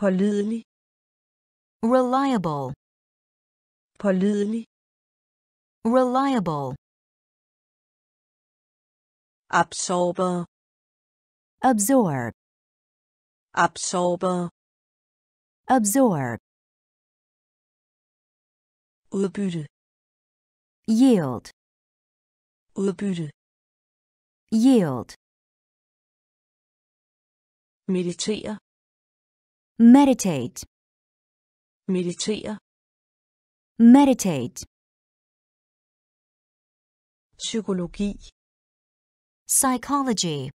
pålidelig, reliable, pålidelig, reliable, absorber, absorb, absorber, absorb, udbytte, yield, udbytte. Yield, meditere meditate, meditere. Meditate, psykologi. Psychology,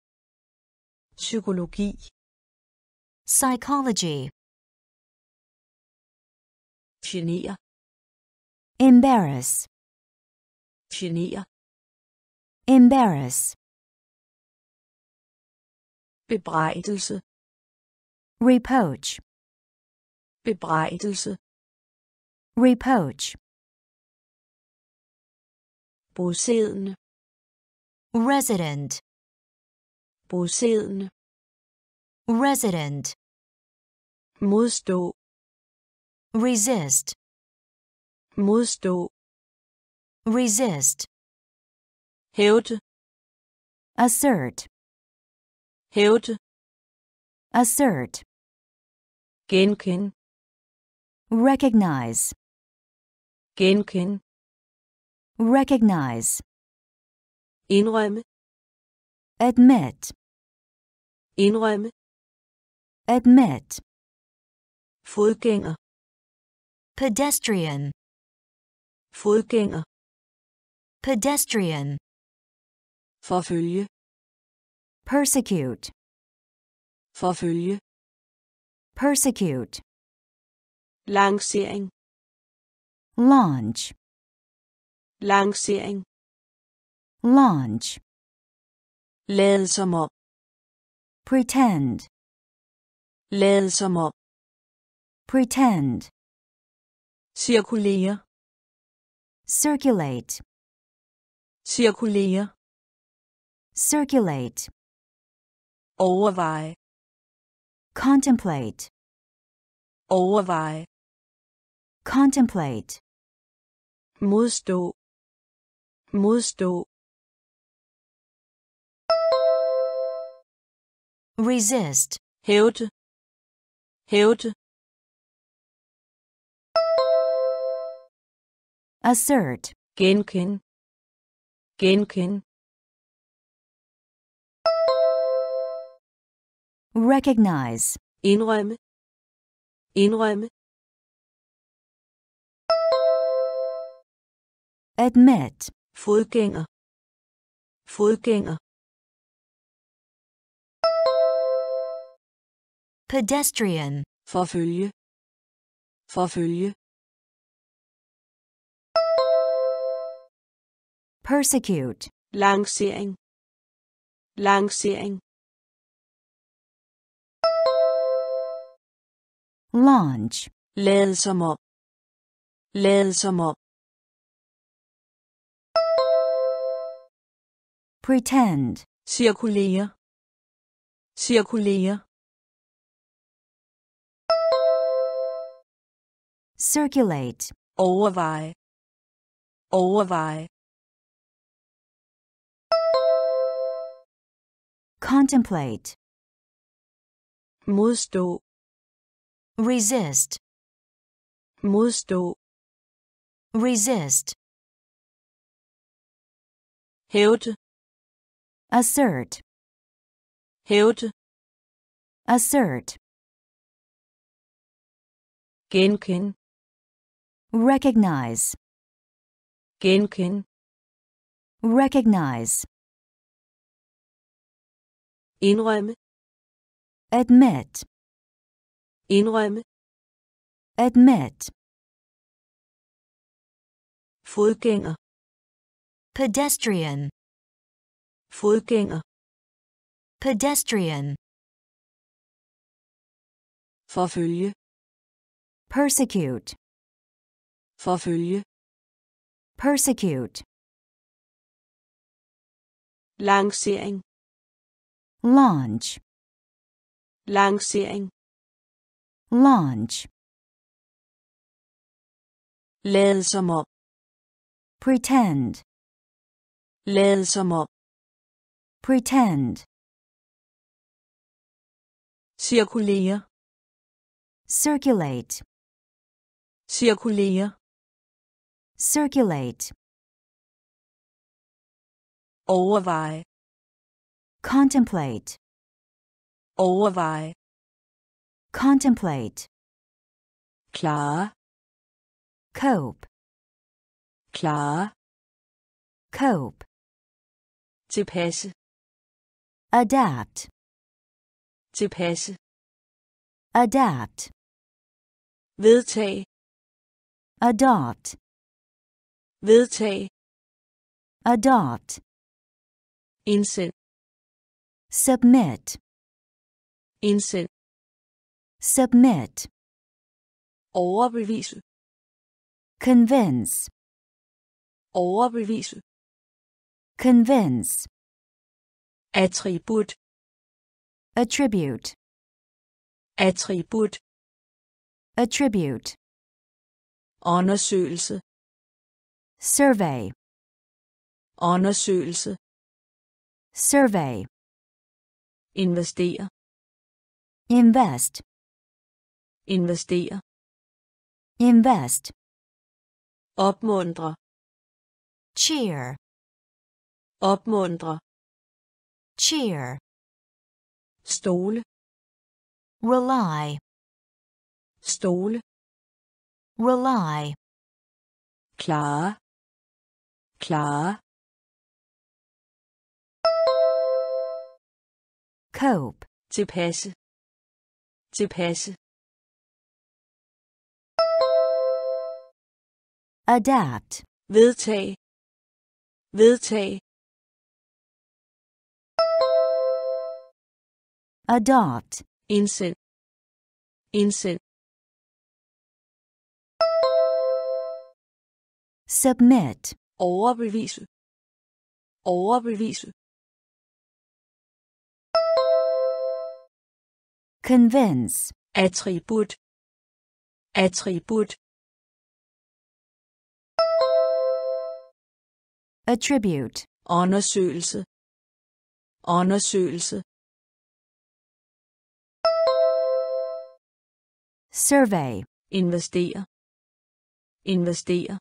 psykologi. Psychology, genere. Embarrass, genere. Embarrass, bebrejdelse reproach, bebrejdelse. Reproach, bosiddende. Resident, bosiddende. Resident, modstå. Resist, modstå. Resist, hævde. Assert, hævde. Assert, genkende recognize, genkende recognize, indrømme admit, indrømme admit, fodgænger. Pedestrian, fodgænger. Pedestrian, forfølge. Persecute, forfølge persecute, lancering. Launch, lancering. Launch, lade som om pretend, lade som om pretend, cirkulere circulate, cirkulere circulate, overveje contemplate, overveje. Contemplate, modstå. Modstå. Resist, hævde. Hævde. Assert, genkende genkende recognize, indrømme. Indrømme. Admit, fodgænger. Fodgænger. Pedestrian, forfølge. Forfølge. Persecute, lancering. Lancering launch, lade som om lade som om pretend, cirkulere cirkulere circulate, overveje. Overveje. Contemplate, modstå resist, modstå. Resist, hævde. Assert, hævde. Assert, genkende recognize, genkende recognize, indrømme. Admit, indrømme. Admit, fodgænger. Pedestrian, fodgænger. Pedestrian, forfølge. Persecute, forfølge. Persecute, lancering. Launch, lancering launch, lade som om pretend, lade som om pretend, cirkulere circulate, cirkulere circulate, Overveje. contemplate, Overveje. Contemplate, Klare. cope, Klare. cope, Tilpasse. adapt, Tilpasse. adapt, Vedtag. adopt, Vedtag. adopt, Indsend. submit, Indsend. Submit, Overbevise. convince, Overbevise. convince, Attribut. attribute, Attribut. attribute, Undersøgelse. survey, Undersøgelse. survey, Investere. invest, Investere. invest, Opmuntre. cheer, Opmuntre. cheer, Stole. rely, Stole. rely, Klare. Klare. cope, Tilpasse. Tilpasse. Adapt, Vedtag. Vedtag. adopt, Indsend. Indsend. submit, Overbevise. Overbevise. convince, Attribut. Attribut. Attribute, Undersøgelse. Undersøgelse. survey, Investere. Investere.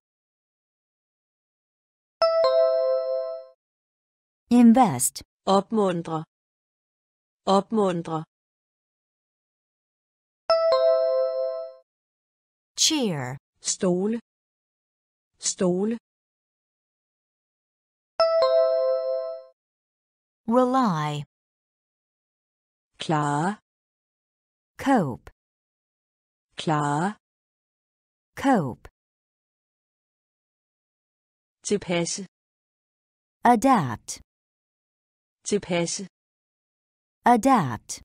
invest, Opmuntre. Opmuntre. cheer, Stole. Stole. Rely, Klare. cope, Klare. cope, Tilpasse. adapt, Tilpasse. adapt,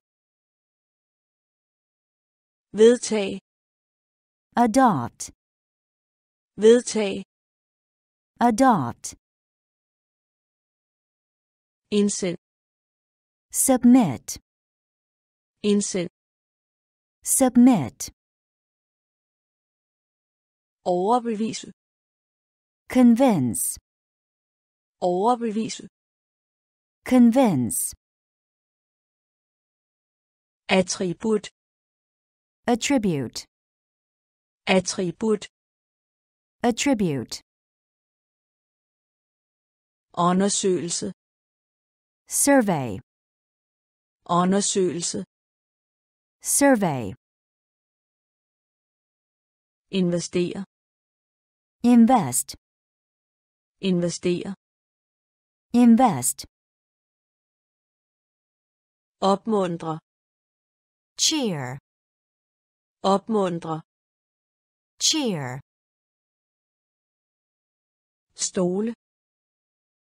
Vedtag. adopt, Vedtag. adopt, Indsend. submit, Indsend. submit, Overbevise. convince, Overbevise. convince, Attribut. attribute, Attribut. attribute, Undersøgelse. Survey, Undersøgelse. survey, Investere. invest, Investere. invest, Opmuntre. cheer, Opmuntre. cheer, Stole.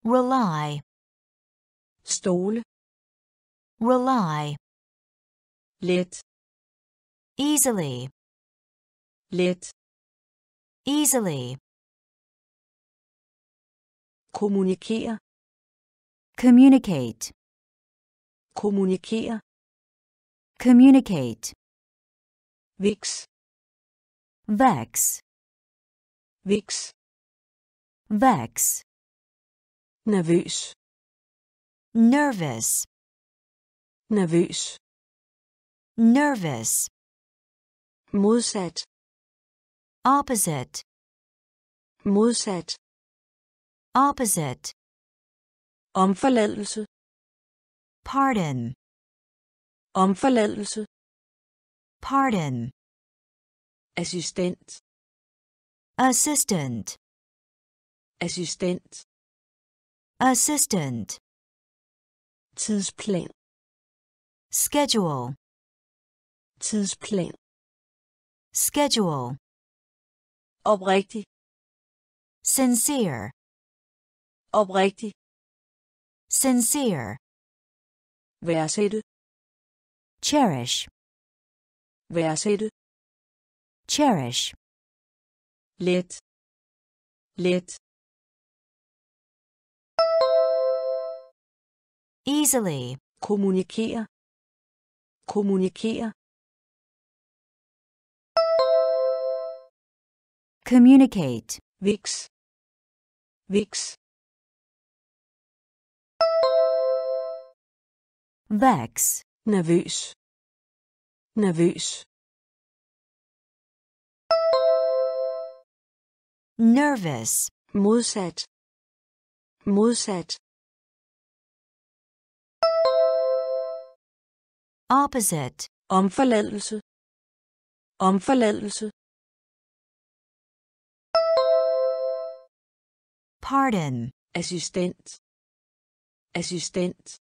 rely, Stole. rely, Let. easily, Let. easily, Kommunikere. communicate, Kommunikere. communicate, Viks. vex, Viks. vex, Nervøs. Nervous, Nervøs. nervous, Modsat. opposite, Modsat. opposite, Omforladelse. pardon, Omforladelse. pardon, Assistent. assistant, Assistent. assistant, Tidsplan. schedule, Tidsplan. schedule, Oprigtig. sincere, Oprigtig. sincere, Værdsætte. cherish, Værdsætte. cherish, Let. Let. Easily, Kommunikere. Kommunikere. communicate, Viks. Viks. vex, Nervøs. Nervøs. nervous, Modsat. Modsat. Opposite, Omforladelse. Omforladelse. pardon, Assistent. Assistent.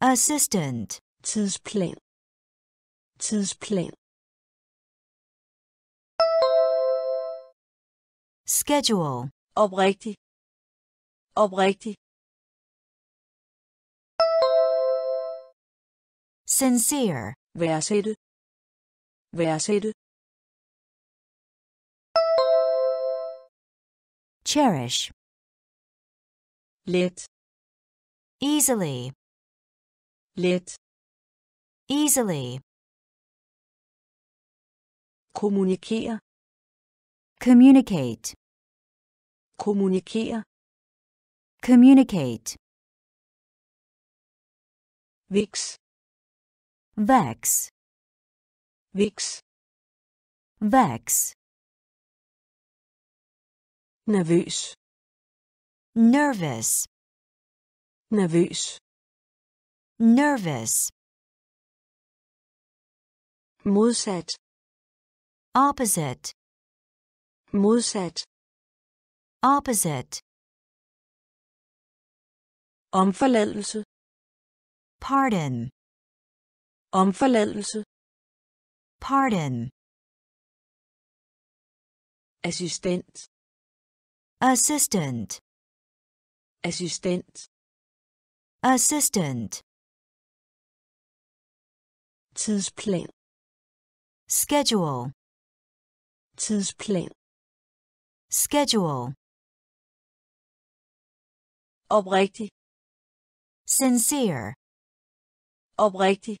assistant, Tidsplan. Tidsplan. schedule, Oprigtig. Oprigtig. Sincere, Værdsætte. Værdsætte. cherish, Let. easily, Let. easily, Kommunikere. communicate, Kommunikere. communicate, Viks. Vex, vex, Nervøs. nervous, Nervøs. nervous, Modsat. opposite, Modsat. opposite, Omforladelse. pardon, Omforladelse. pardon, Assistent. assistant, Assistent. assistant, Tidsplan. schedule, Tidsplan. schedule, Oprigtig. sincere, Oprigtig.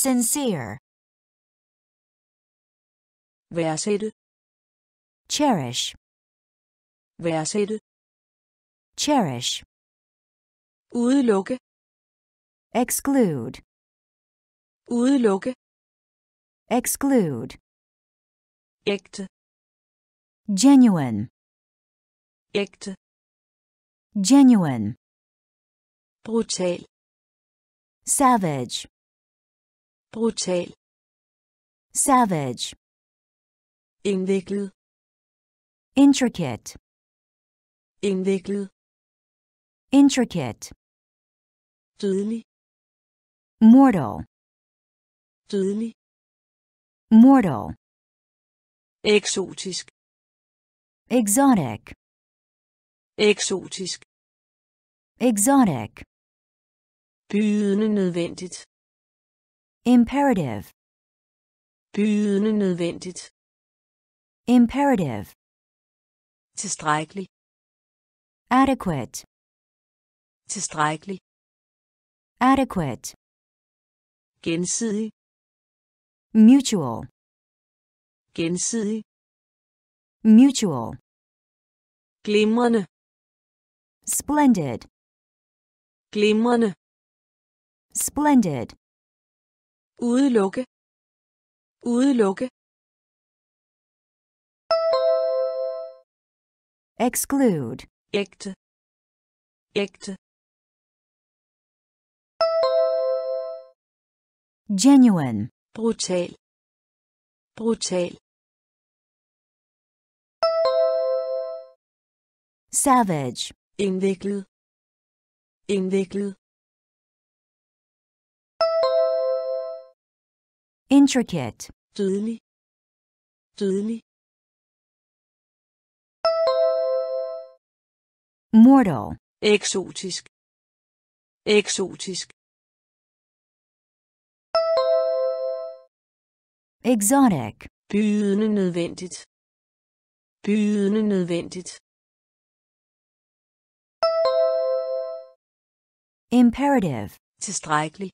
Sincere, Værdsætte. cherish, Værdsætte. cherish, Udelukke. exclude, Udelukke. exclude, Ægte. genuine, Ægte. genuine, Brutal. savage, Brutal. savage, Indviklet. intricate, Indviklet. intricate, Dødelig. mortal, Dødelig. mortal, Eksotisk. exotic, Eksotisk. exotic, Bydende nødvendigt. Imperative, Bydende nødvendigt. imperative, Tilstrækkelig. adequate, Tilstrækkelig. adequate, Gensidig. mutual, Gensidig. mutual, Glimrende. splendid, Glimrende. splendid, Udelukke. Udelukke. exclude, ægte, ægte, genuine, brutal, brutal, savage, indviklet, indviklet, intricate, dødelig, dødelig, mortal, eksotisk, eksotisk, exotic, bydende nødvendigt, bydende nødvendigt, imperative, tilstrækkelig,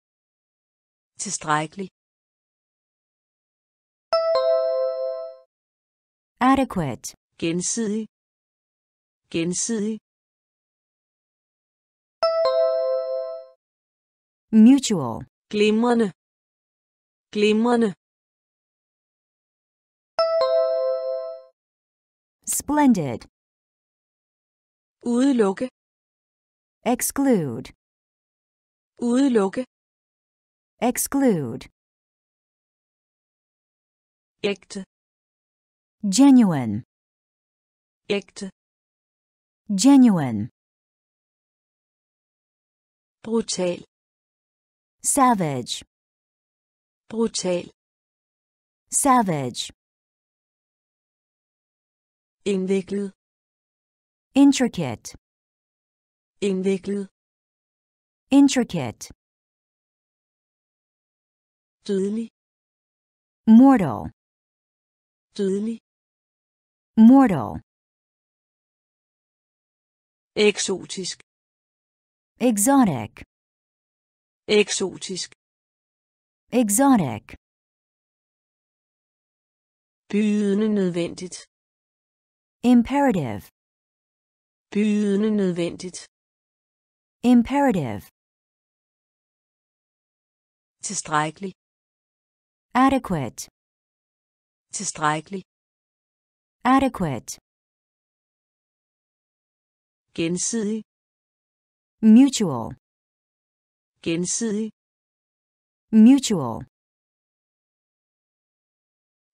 tilstrækkelig, adequate, gensidig, gensidig, mutual, glimrende, glimrende, splendid, udelukke, exclude, udelukke, exclude, ægte, genuine, ægte, genuine, brutal, savage, brutal, savage, indviklet, intricate, indviklet, intricate, dødelig, mortal, dødelig, mortal, eksotisk, exotic, eksotisk, exotic, bydende nødvendigt, imperative, bydende nødvendigt, imperative, tilstrækkelig, adequate, tilstrækkelig, adequate, gensidig, mutual, gensidig, mutual,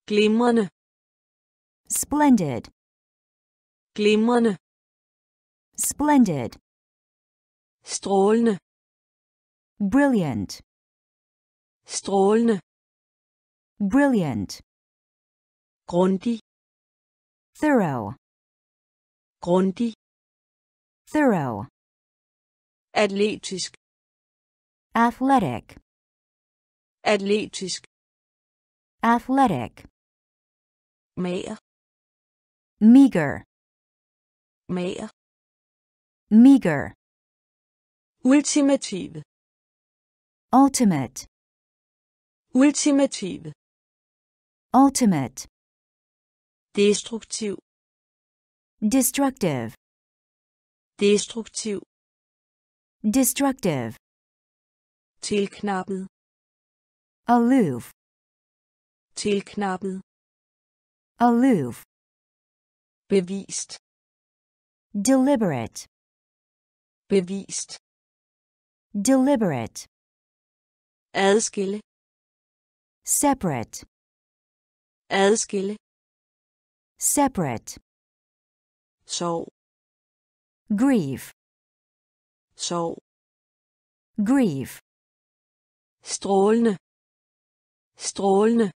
glimrende, splendid, glimrende, splendid, strålende, brilliant, strålende, brilliant, grundig, thorough, grundig, thorough, atletisk, athletic, atletisk, athletic, mager, meager, mager, meager, ultimative, ultimate, ultimative, ultimate, destruktiv, destructive, destruktiv, destructive, tilknappet, aloof, tilknappet, aloof, bevist, deliberate, bevist, deliberate, adskille, separate, adskille, separate, So. grieve, So. grieve, strålende, strålende,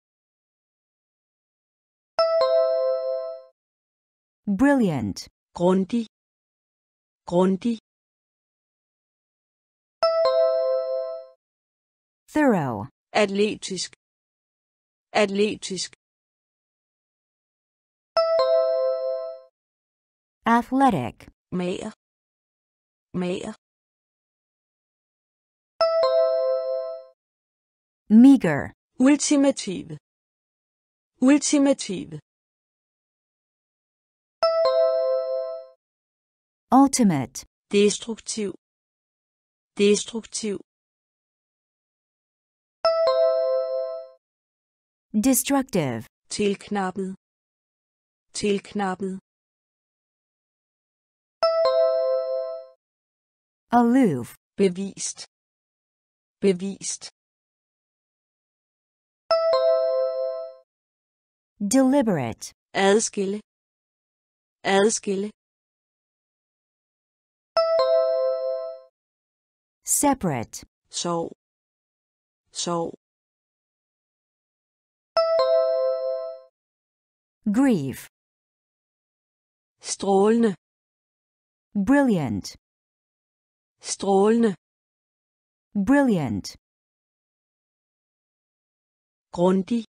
brilliant, grundig, grundig, thorough, atletisk, atletisk, athletic, mager, mager, meager, ultimative, ultimative, ultimate, destruktiv, destruktiv, destructive, tilknappet, tilknappet, aloof, bevist, bevist, deliberate, adskille, adskille, separate, sov, sov, grieve, strålende, brilliant, strålende, brilliant, grundig,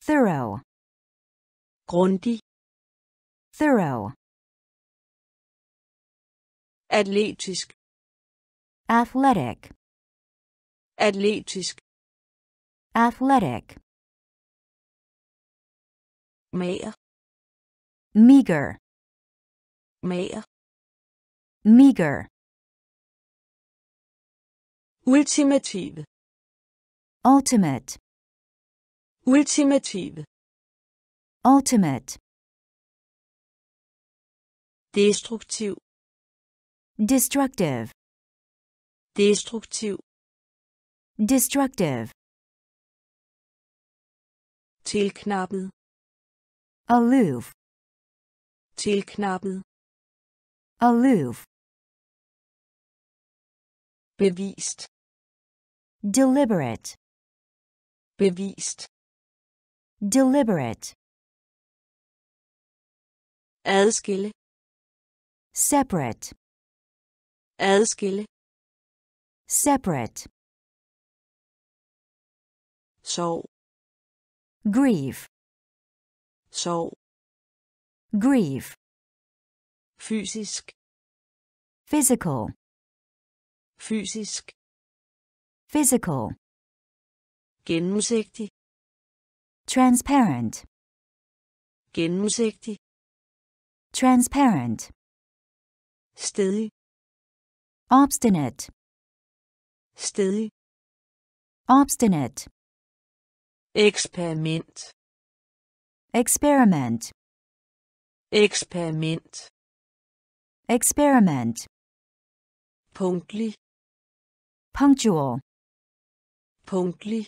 thorough, grundig, thorough, atletisk, athletic, atletisk, athletic, mager, meager, mager, meager, ultimative, ultimate, ultimative, ultimate, destruktiv, destructive, destruktiv, destructive, tilknappet, aloof, tilknappet, aloof, bevist, deliberate, bevist, deliberate, adskille, separate, adskille, separate, sov, grieve, sov, grieve, fysisk, physical, fysisk, physical, gennemsigtig, transparent, gennemsigtig, transparent, stedig, obstinate, stedig, obstinate, eksperiment, experiment, eksperiment, experiment, punktlig, punctual, punktlig,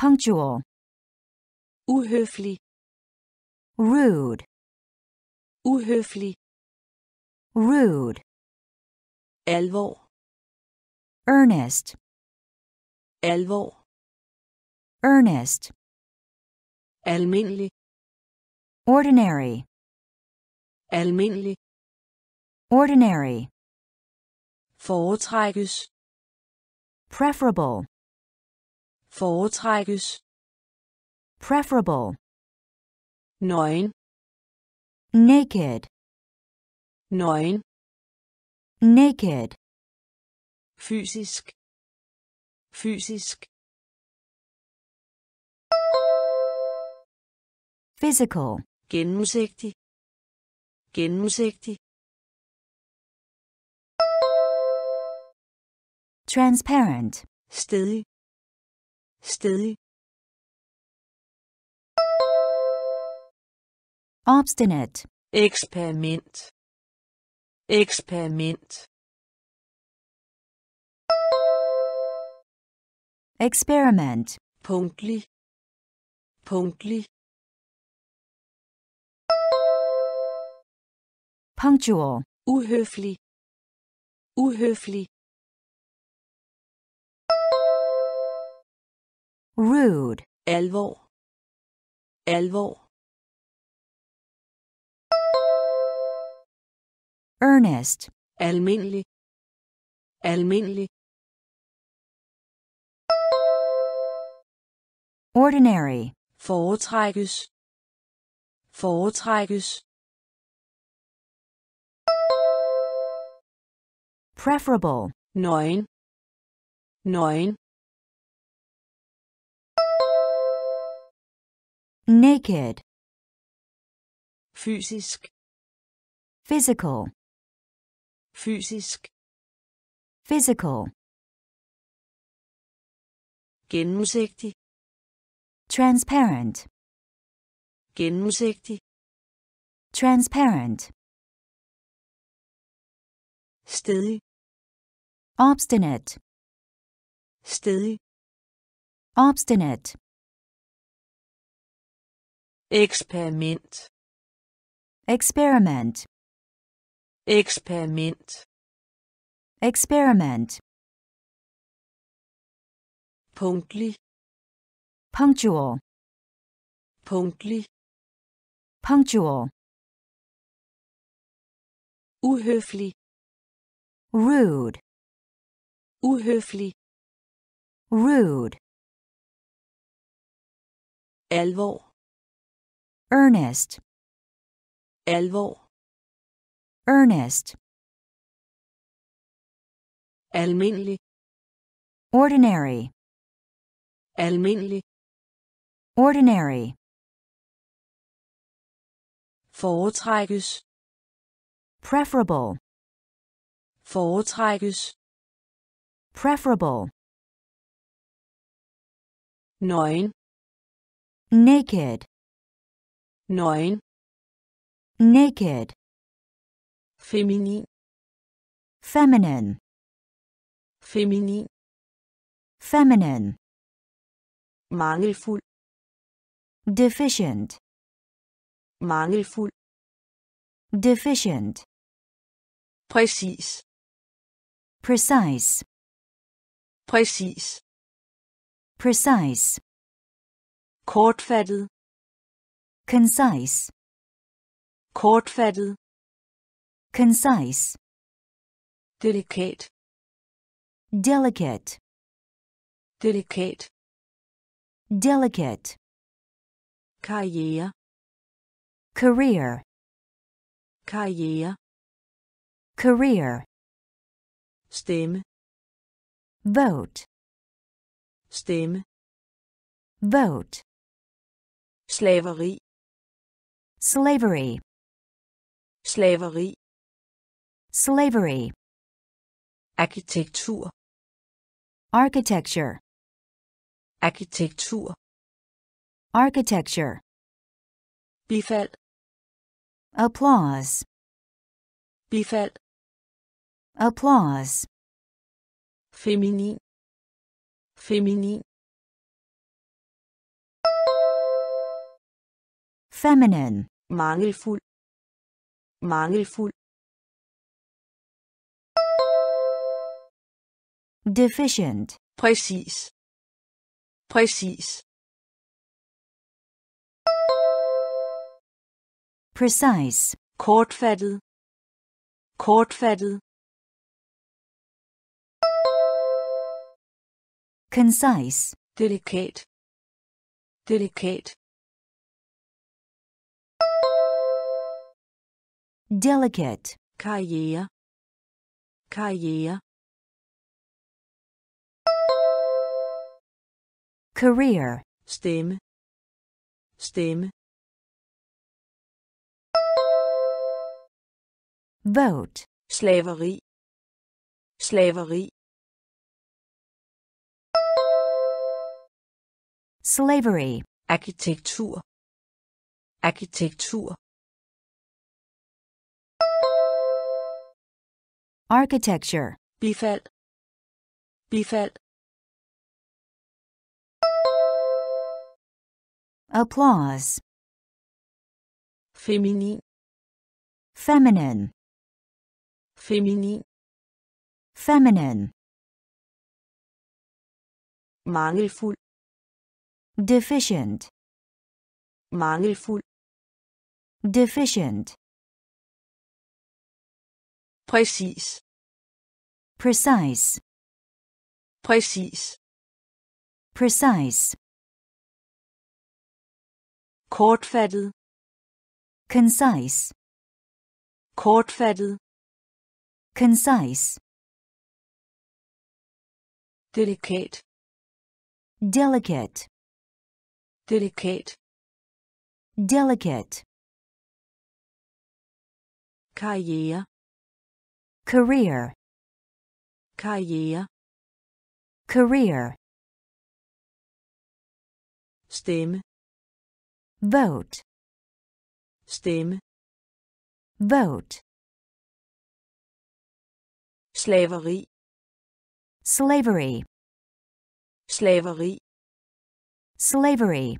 punctual, uhøflig, rude, uhøflig, rude, alvor, earnest, alvor, earnest, almindelig, ordinary, almindelig, ordinary, foretrækkes, preferable, foretrækkes, preferable, nøgen, naked, nøgen, naked, fysisk, fysisk, physical, gennemsigtig, gennemsigtig, transparent, stedig, stedig, obstinate, Experiment. Experiment. experiment, punktlig, punktlig, punctual, uhøflig, uhøflig, rude, alvor, alvor, earnest, almindelig, almindelig, ordinary, foretrækkes, foretrækkes, preferable, nøgen, nøgen, naked, fysisk, physical, fysisk, physical, gennemsigtig, transparent, gennemsigtig, transparent, stedig. Obstinate, stedig. Obstinate, eksperiment. Experiment, Experiment. experiment, punktlig. Punctual, punktlig. Punctual, uhøflig. Rude, uhøflig. Rude, alvor earnest, alvor earnest, almindelig. Ordinary, almindelig. Ordinary, foretrækkes. Preferable, foretrækkes. Preferable, nøgen. Naked, nøgen. Naked, feminin. Feminine, feminin. Feminine, mangelfuld. Deficient, mangelfuld. Deficient, præcis. Precise, præcis. Precise, kortfattet concise, kortfattet. Concise, delikat. Delicate, delikat. Delicate, karriere. Career, karriere. Career, stemme. Vote, stemme. Vote, slaveri slavery, slaveri. Slavery, arkitektur. Architecture, arkitektur. Architecture, bifald. Applause, bifald. Applause, feminin. Feminin. Feminine, mangelfuld mangelfuld. Deficient, præcis. Præcis. Precise, kortfattet. Kortfattet. Concise, delikat. Delikat delicate, career, stemme. Stemme. Vote, slaveri. Slaveri. Slavery, arkitektur. Arkitektur architecture, bifald bifald applause, feminin. Feminine, feminin. Feminine, mangelfuld. Deficient, mangelfuld. Deficient, præcis. Precise, præcis. Precise, kortfattet. Concise, kortfattet. Concise, delikat. Delicate, delikat. Delicate, karriere career, karriere. Career, stemme. Vote, stemme. Vote, slaveri. Slavery, slaveri. Slavery,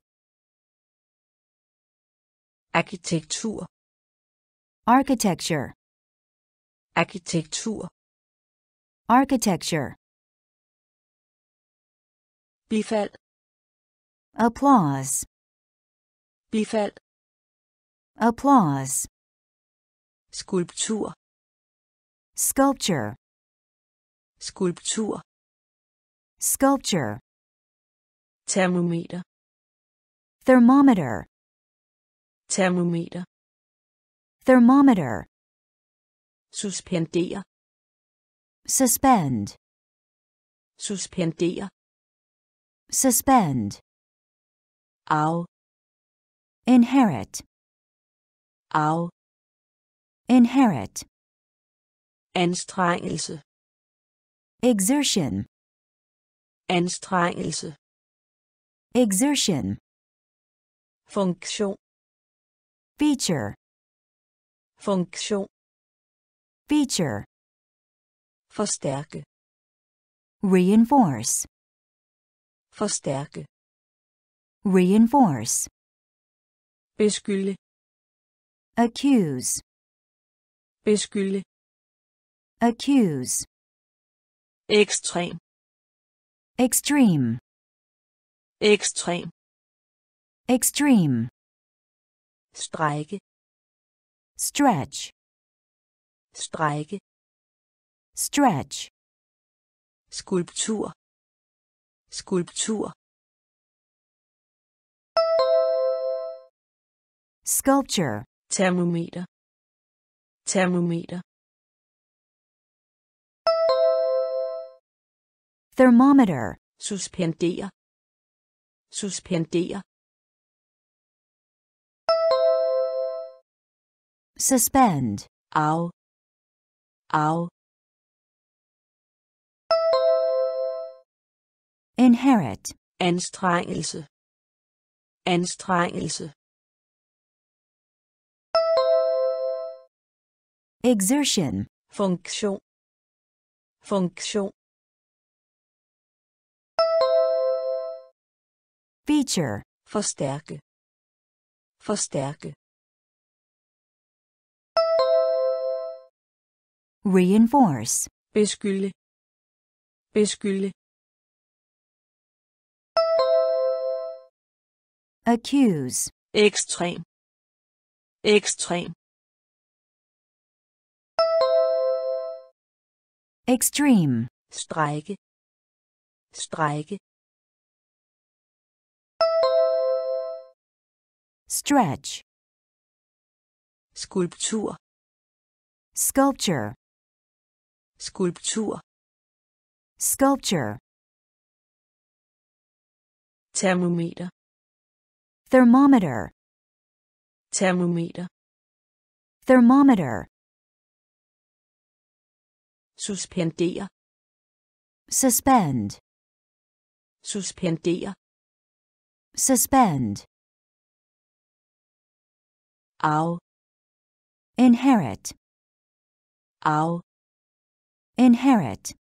arkitektur. Architecture, arkitektur. Architecture, bifald. Applause, bifald. Applause, skulptur. Sculpture, skulptur. Sculpture, termometer. Thermometer, termometer. Thermometer, suspendere suspend, suspendere suspend, arv inherit, arv inherit, anstrengelse. Exertion, anstrengelse. Exertion, funktion. Feature, funktion feature, forstærke. Reinforce, forstærke. Reinforce, beskylde. Accuse, beskylde. Accuse, ekstrem. Extreme, ekstrem. Extreme, strække. Stretch, strække. Stretch, skulptur. Skulptur. Sculpture, termometer. Termometer. Thermometer, suspendere. Suspendere. Suspend, arv arv inherit, anstrengelse. Anstrengelse. Exertion, funktion. Funktion. Feature, forstærke. Forstærke reinforce, beskylde beskylde. accuse, ekstrem ekstrem. extreme, strække strække. stretch, skulptur. sculpture, skulptur. Sculpture, termometer. Thermometer, termometer. Thermometer, suspendere. Suspend, suspendere. Suspend, arv inherit, arv inherit,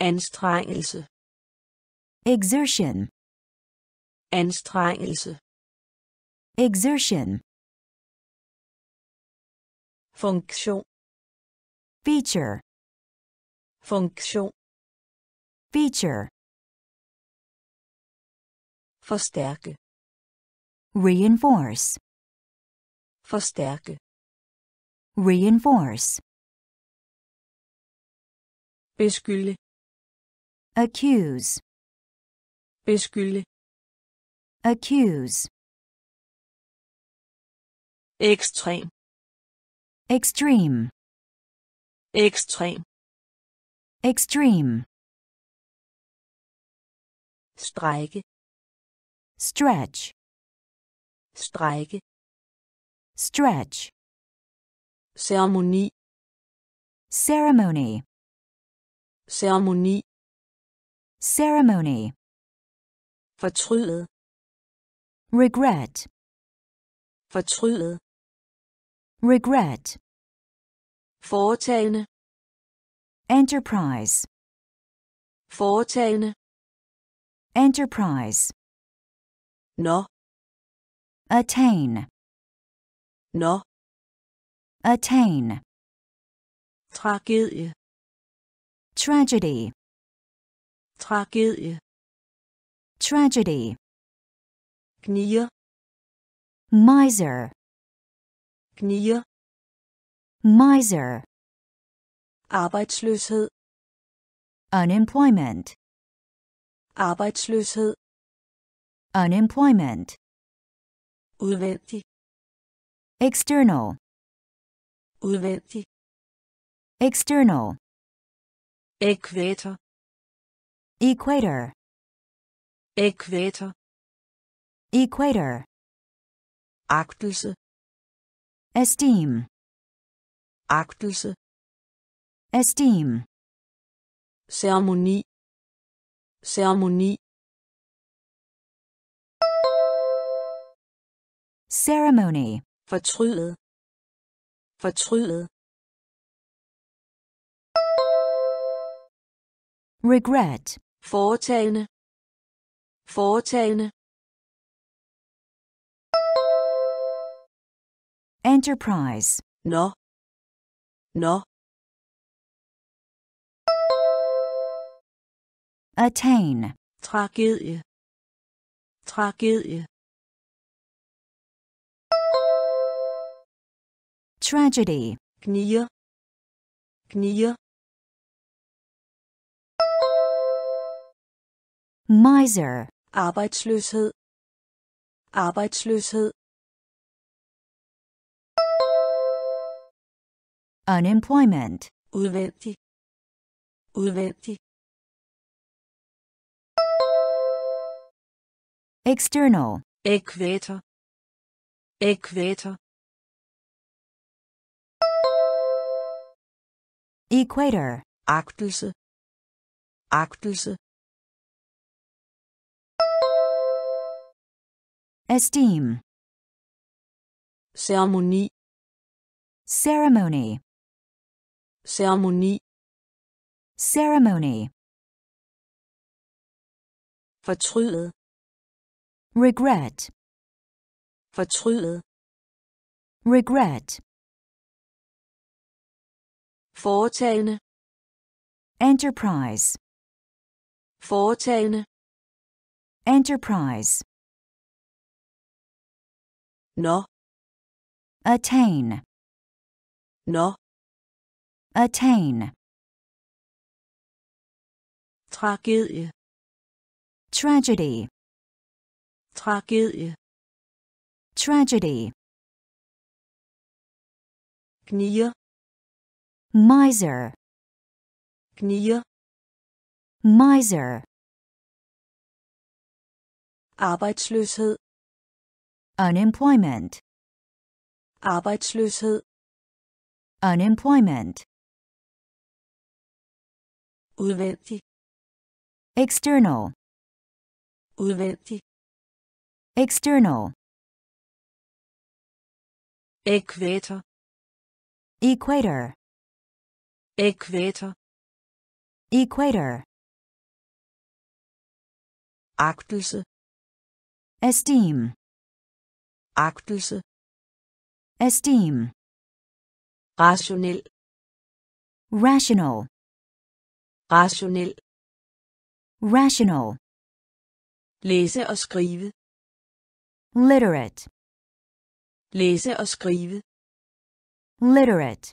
anstrengelse. Exertion, anstrengelse. Exertion, funktion. Feature, funktion. Feature, forstærke. Reinforce, forstærke. Reinforce, beskylde. Accuse, beskylde. Accuse, ekstrem. Extreme, ekstrem. Extreme, strække. Stretch, strække. Stretch, Ceremony. ceremony, ceremoni. Ceremony, fortrydet regret, fortrydet regret, foretagende. Enterprise, foretagende. Enterprise, nå. Attain, nå. Attain, tragedie tragedy, tragedie. Tragedy, gnier miser, gnier miser, arbejdsløshed. Unemployment, arbejdsløshed. Unemployment, udvendig. External, udvendig. External, ækvator equator, ækvator equator, agtelse. Esteem, agtelse. Esteem, ceremoni. Ceremoni. Ceremony, fortrydet fortrydet regret, foretagende foretagende enterprise, no no attain, tragedie. Tragedie. Tragedy, gnier gnier miser, arbejdsløshed. Arbejdsløshed. unemployment, udvendig. Udvendig. external, ækvator. Ækvator. equator, agtelse. Agtelse esteem, ceremoni ceremony, ceremoni ceremony, fortrydet regret, fortrydet regret, foretagende. Enterprise, foretagende. Enterprise, nå. Attain, nå. Attain, tragedie. Tragedy, tragedie. Tragedy, gnier miser, gnier miser, arbejdsløshed unemployment, arbejdsløshed. Unemployment, udvendig. External, udvendig. External, ækvator. Equator, ækvator. Equator, agtelse. Esteem, agtelse esteem, rationel. Rational, rationel. Rational, læse og skrive. Literate, læse og skrive. Literate,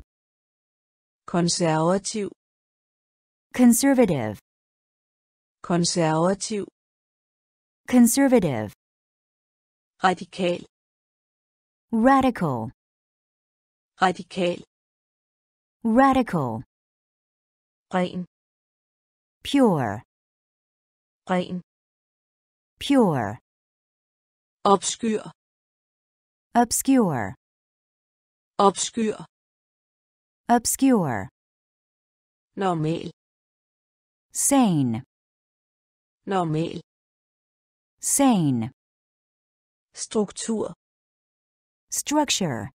konservativ. Conservative, konservativ. Conservative, radikal radical, radikal. Radical, ren. Pure, ren. Pure, obskyr obscure, obskyr obscure, normal. Sane, normal. Sane, struktur structure,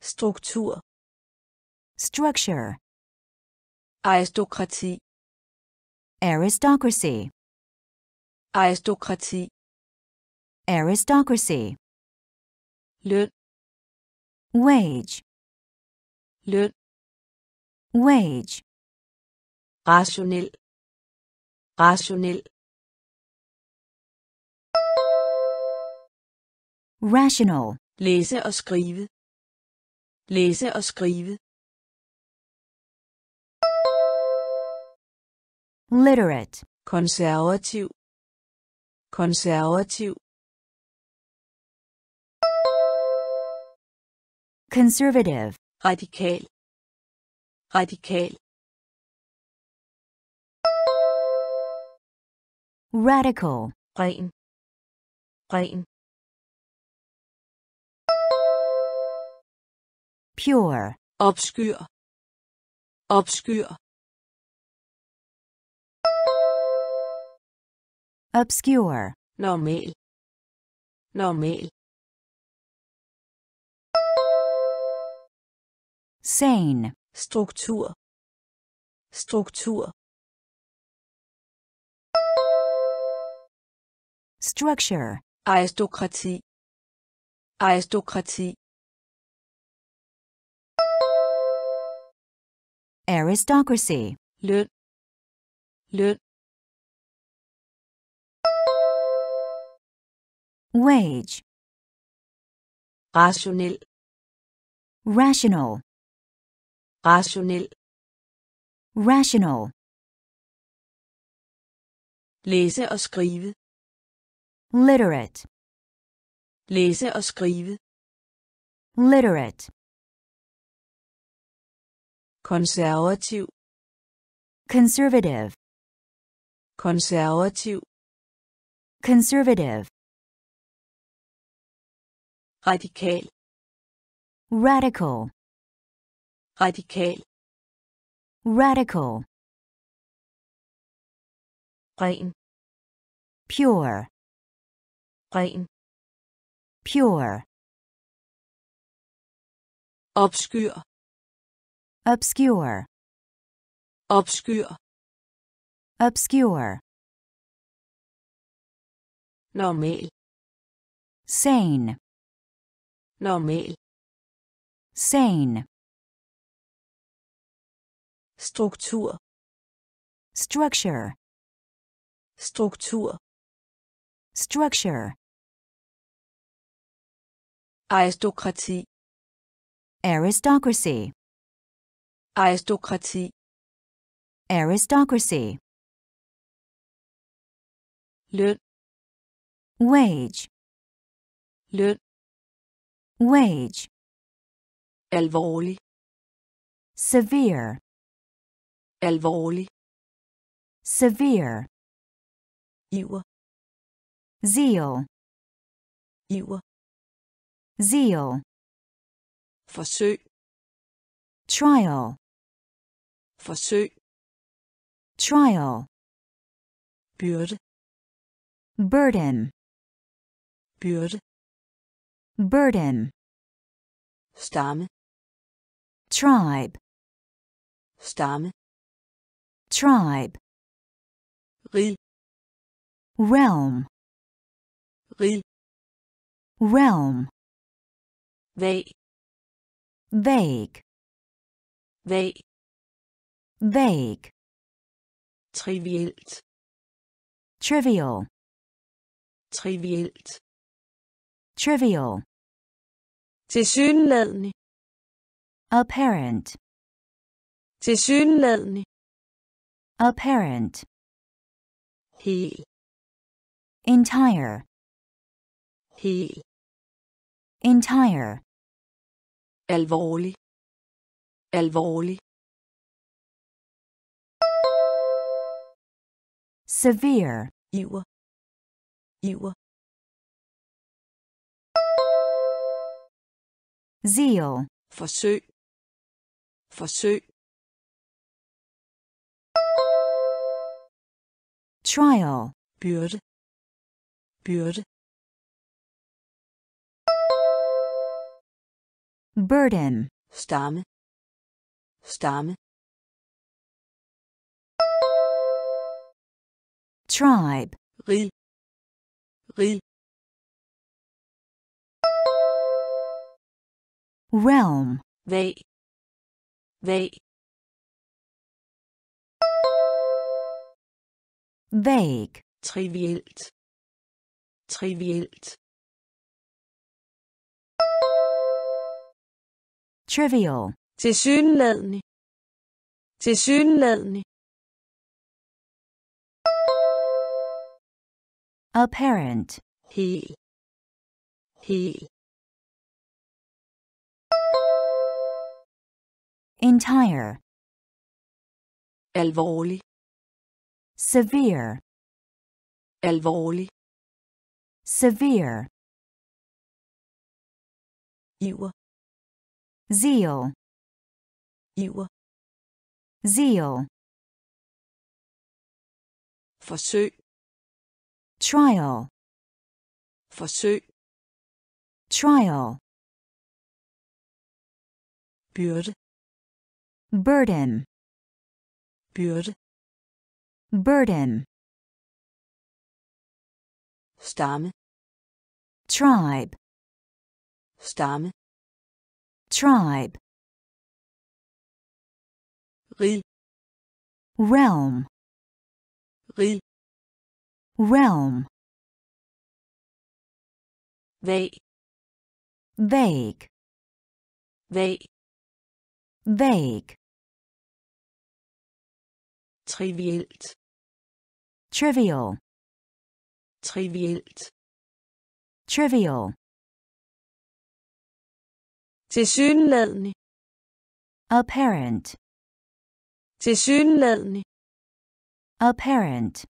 struktur. Structure, aristokrati, aristocracy, aristokrati, aristocracy, løn, wage, løn, wage, rationel, rationel, rational, læse og skrive, læse og skrive, literate, konservativ, konservativ, conservative, radikal, radikal, radical, ren, ren, pure, obskyr, obskyr, obscure, normal, normal, sane, struktur, struktur, structure, aristokrati, aristokrati, aristocracy, løn, løn, wage, rationel, rational, rationel, rational, læse og skrive, literate, læse og skrive, literate, konservativ, conservative, konservativ, conservative, radikal, radical, radikal, radical, ren, pure, ren, pure, obskyr, obscure, Obscure. obscure, normal, sane, normal, sane, struktur, structure, struktur, structure, aristokrati, aristocracy, aristokrati, aristocracy, løn, wage, løn, wage, alvorlig, severe, alvorlig, severe, iver, zeal, iver, zeal, forsøg, trial, forsøg, trial, byrde, burden, byrde, burden, stamme, tribe, stamme, tribe, rig, realm, rig, realm, vag, vague, vag, vague, trivielt, trivial, trivielt, trivial, tilsyneladende, apparent, tilsyneladende, apparent, hel, entire, hel, entire, alvorlig, alvorlig, severe, iver, iver, zeal, forsøg, forsøg, trial, byrde, byrde, burden, stamme, stamme tribe, rig rig realm, vag vag vague, trivielt. Trivielt. Trivial, tilsyneladende. Tilsyneladende apparent, He. He. entire, alvorlig. Severe, alvorlig. Severe, iver zeal, iver zeal, forsøg trial, forsøg. Trial, byrde. Burden, byrde. Burden, stamme. Tribe, stamme. Tribe, rig realm, rig realm, vag vague, vag vague, trivielt. trivial, trivielt. trivial, tilsyneladende. apparent, tilsyneladende. apparent,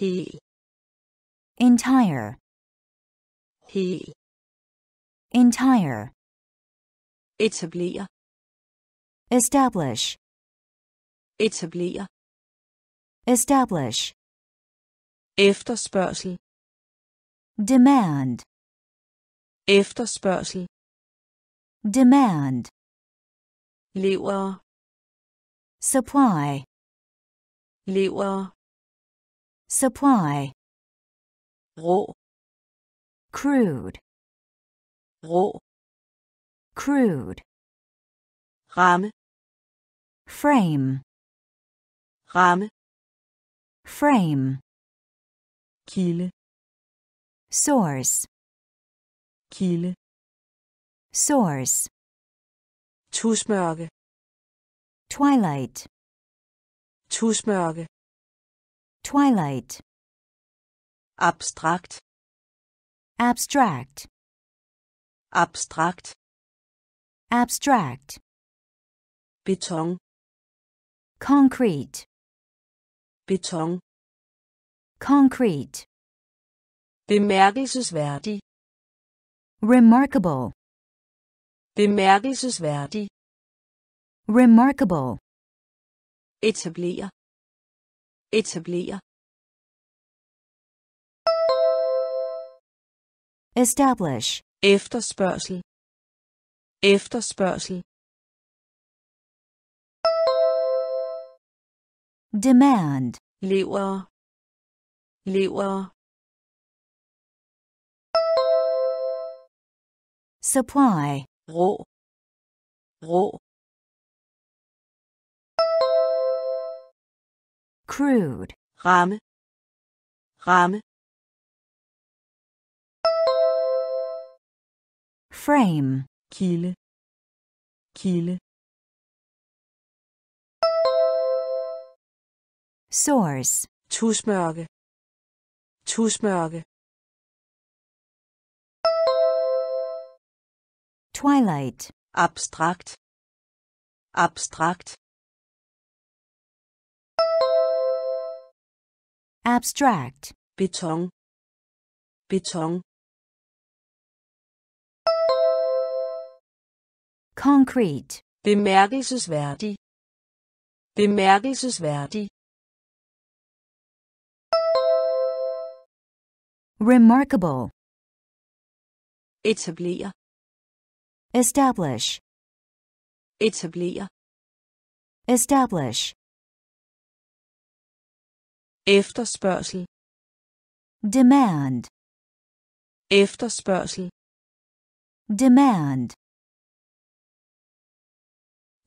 hel entire, He. entire, etablere. Establish, etablere. Establish, efterspørgsel. Demand, efterspørgsel. Demand, lever. Supply, lever supply, rå. Crude, rå. Crude, ramme. Frame, ramme. Frame, kilde. Source, kilde. Source, tusmørke. Twilight, tusmørke twilight, Abstract. abstract, Abstract. abstract, beton. Concrete, beton. Concrete, bemærkelsesværdig. Remarkable, bemærkelsesværdig. Remarkable, etablere etablere. Establish, efterspørgsel. Efterspørgsel. Demand, lever. Lever. Supply, rå. Rå crude, ramme. Ramme. Frame, kilde. Kilde. Source, tusmørke. Tusmørke. Twilight, abstrakt. Abstrakt abstract, beton beton concrete, bemærkelsesværdig. Bemærkelsesværdig. Remarkable, etablere. Establish, etablere. Establish, efterspørgsel. Demand, efterspørgsel. Demand,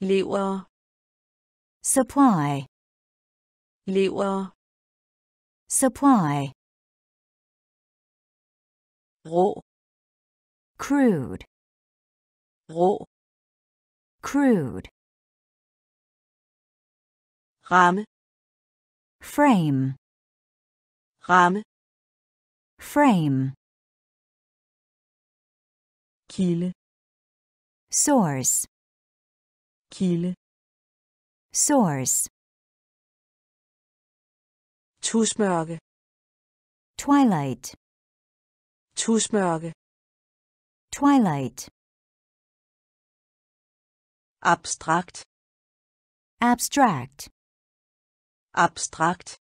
lever. Supply, lever. Supply, rå. Crude, rå. Crude, ramme frame, ramme frame, kilde source, kilde source, tusmørke. Twilight, tusmørke. Twilight, abstrakt. Abstract, abstrakt.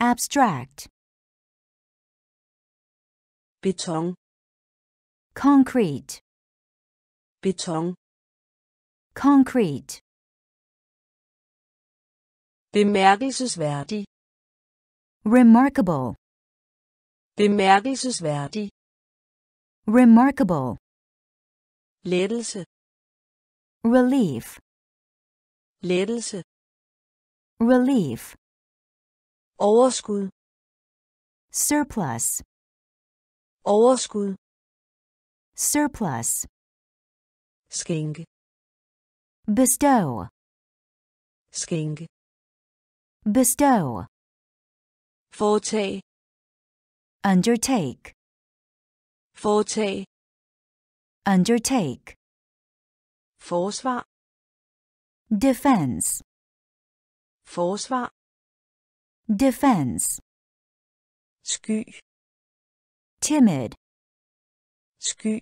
Abstract, beton. Concrete, beton. Concrete, bemærkelsesværdig. Remarkable, bemærkelsesværdig. Remarkable, lettelse. Relief, lettelse relief, overskud. Surplus, overskud. Surplus, skænke bestow, skænke bestow, foretag undertake, foretag undertake, forsvar. Defense, forsvar. Defense, sky. Timid, sky.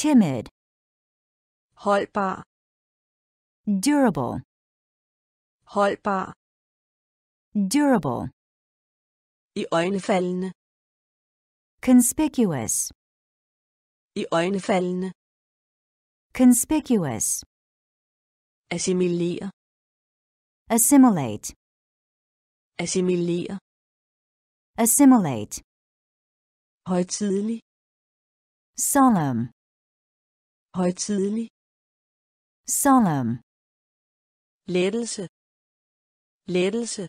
Timid, holdbar. Durable, holdbar. Durable, i øjnefaldende conspicuous, i øjnefaldende conspicuous, assimilere assimilate, assimilere. Assimilate, højtidelig. Solemn, højtidelig. Solemn, lettelse. Lettelse.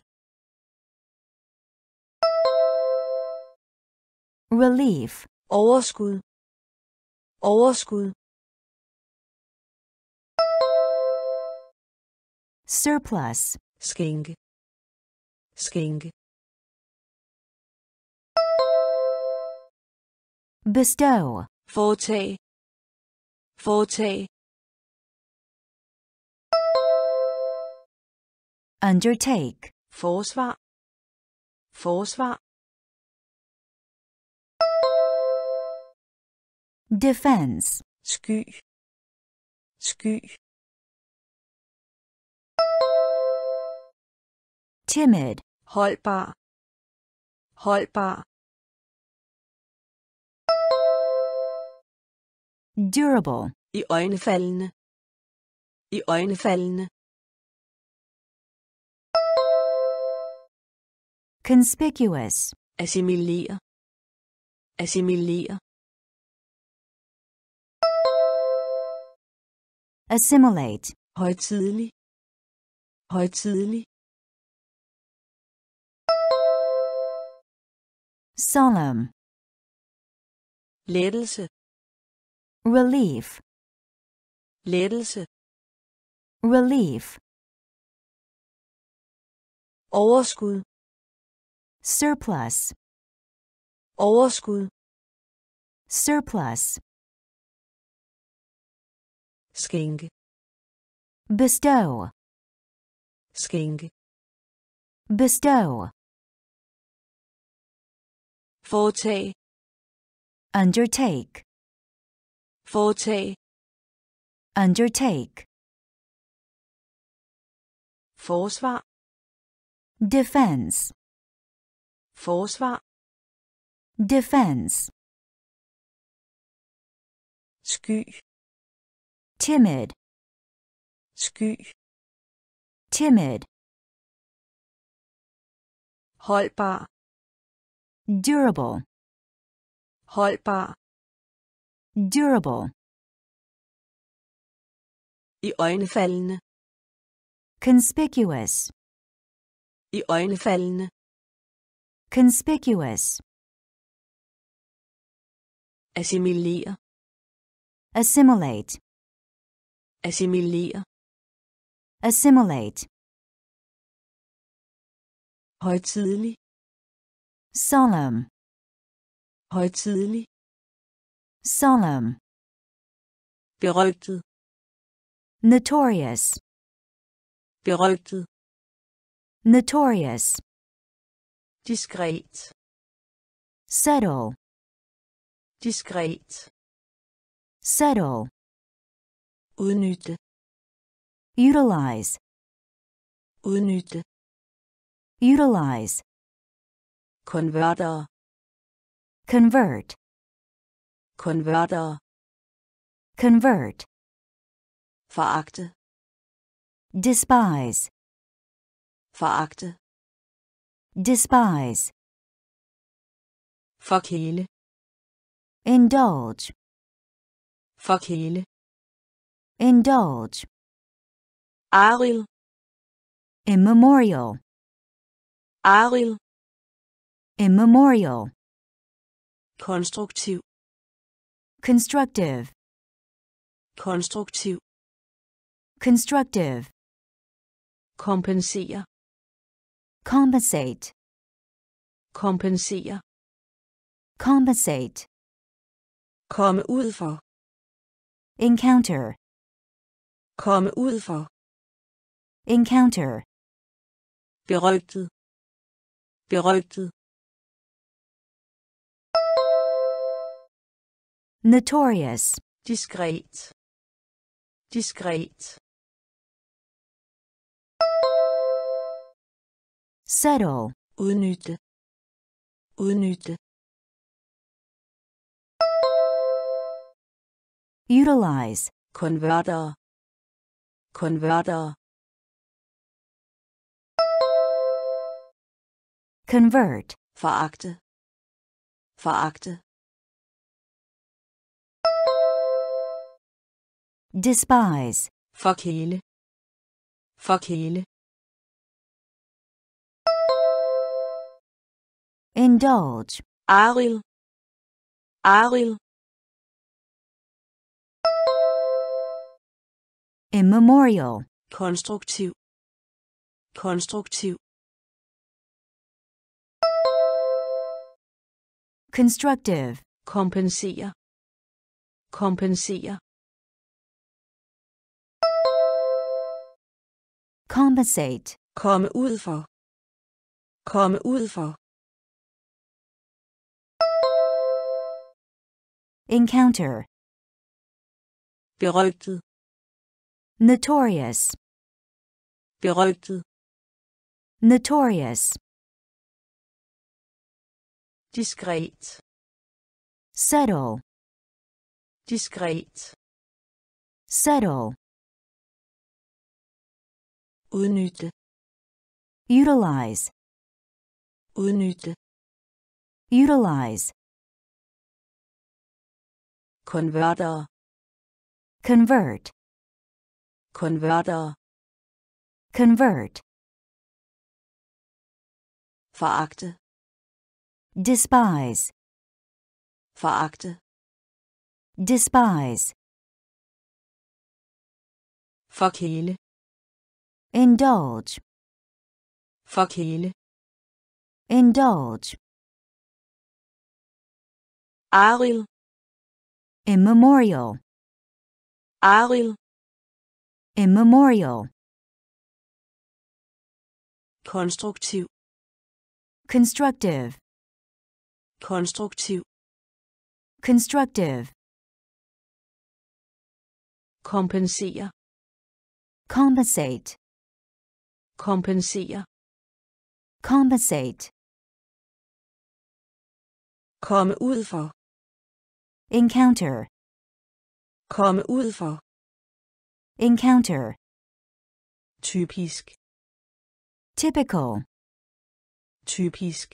Relief, overskud. Overskud surplus, sking sking bestow, foretag foretag undertake, forsvar. Forsvar. Defense, sky. Sky timid, holdbar. Holdbar. Durable, i øjnefaldende i øjnefaldende conspicuous, assimilere. Assimilere. Assimilate, højtidelig. Højtidelig solemn, lettelse. Relief, lettelse. Relief, overskud. Surplus, overskud. Surplus, skænke. Bestow, skænke. Bestow, foretag undertake, foretag undertake, forsvar. Defense, forsvar. Defense, sky. Timid, Sky. timid, Holdbar. Durable, Holdbar. durable, I øjnefaldende. conspicuous, I øjnefaldende. conspicuous, Assimilere. assimilate, Assimilere. assimilate, Højtidelig. Solemn, Højtidelig. solemn, Berygtet. notorious, Berygtet. notorious, Diskret. subtle, Diskret. subtle, Udnytte. utilize, Udnytte. utilize, Konverter. convert, Konverter. convert, Foragte. despise, Foragte. despise, Forkæle. indulge, Forkæle. indulge, Aril. immemorial, Aril. Immemorial, Konstruktiv. constructive, Konstruktiv. constructive, Kompensere. compensate, Kompensere. compensate, Komme ud for. encounter, Komme ud for. encounter, Berygtet. Berygtet. Notorious, Diskret. Diskret. subtle, Udnytte. Udnytte. utilize, Converter. Konverter. convert, Foragte. Foragte. Despise, Forkæle. Forkæle. indulge, Aril. Aril. immemorial, Konstruktiv. Konstruktiv. constructive, Kompensere. Kompensere. Compensate, Komme ud for. Komme ud for. encounter, Berygtet. notorious, Berygtet. notorious, Diskret. subtle, Diskret. subtle, Udnytte. utilize, Udnytte. utilize, Konverter. convert, Konverter. convert, Foragte. despise, Foragte. despise, Forkæle. Indulge, Forkæle. indulge, Aril. immemorial, Aril. immemorial, Konstruktiv. constructive, Konstruktiv. constructive, Kompensere. compensate, Kompensere. compensate, Komme ud for. encounter, Komme ud for. encounter, typisk. Typical, typisk.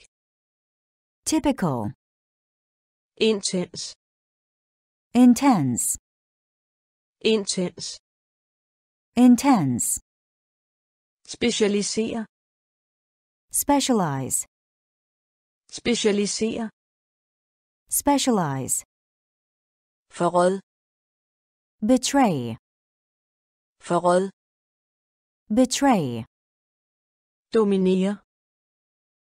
Typical, intens. Intense, intense intense, specialisere specialize, specialisere specialize, forråd. Betray, forråd. Betray, dominere.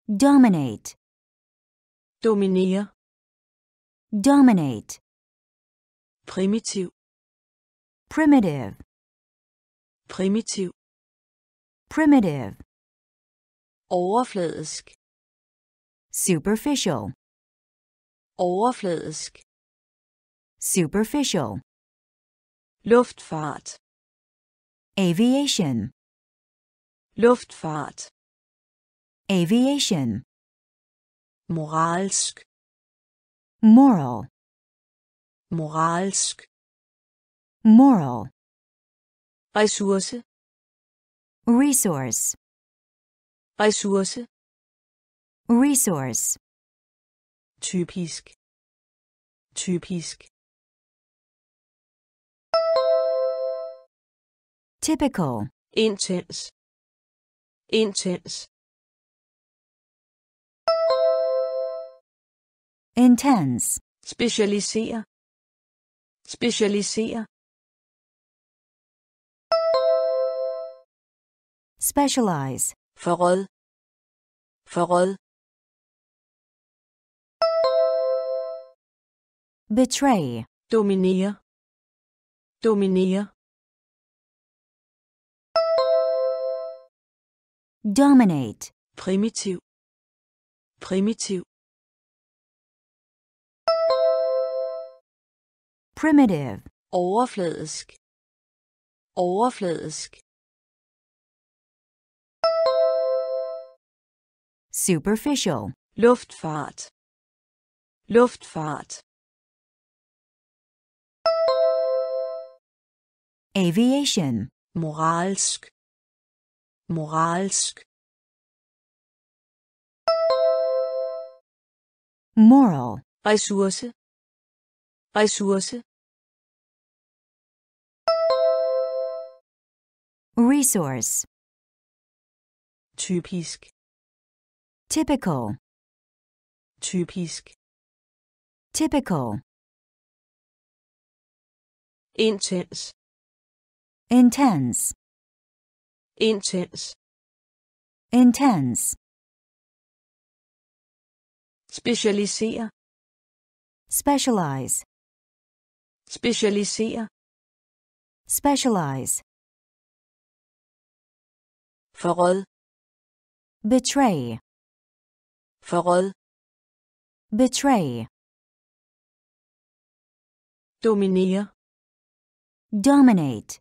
Dominate, dominere. Dominate, primitiv. Primitive, primitiv primitive, overfladisk. Superficial, overfladisk. Superficial, luftfart aviation, luftfart aviation, moralsk. Moral, moralsk. Moral, ressource resource, ressource. Resource, typisk. Typisk. Typical, intense intense intense, specialisere specialisere specialize, forråd. Forråd. Betray, dominere dominere dominate, primitiv. Primitiv. Primitive, overfladisk. Overfladisk superficial, luftfart luftfart aviation, moralsk. Moralsk. Moral, ressource. Ressource. Resource, typisk typical, typisk. Typical, intens. Intense, intens. Intense, specialisere specialize, specialisere specialize, forråd. Betray, forråd. Betray, dominere. Dominate,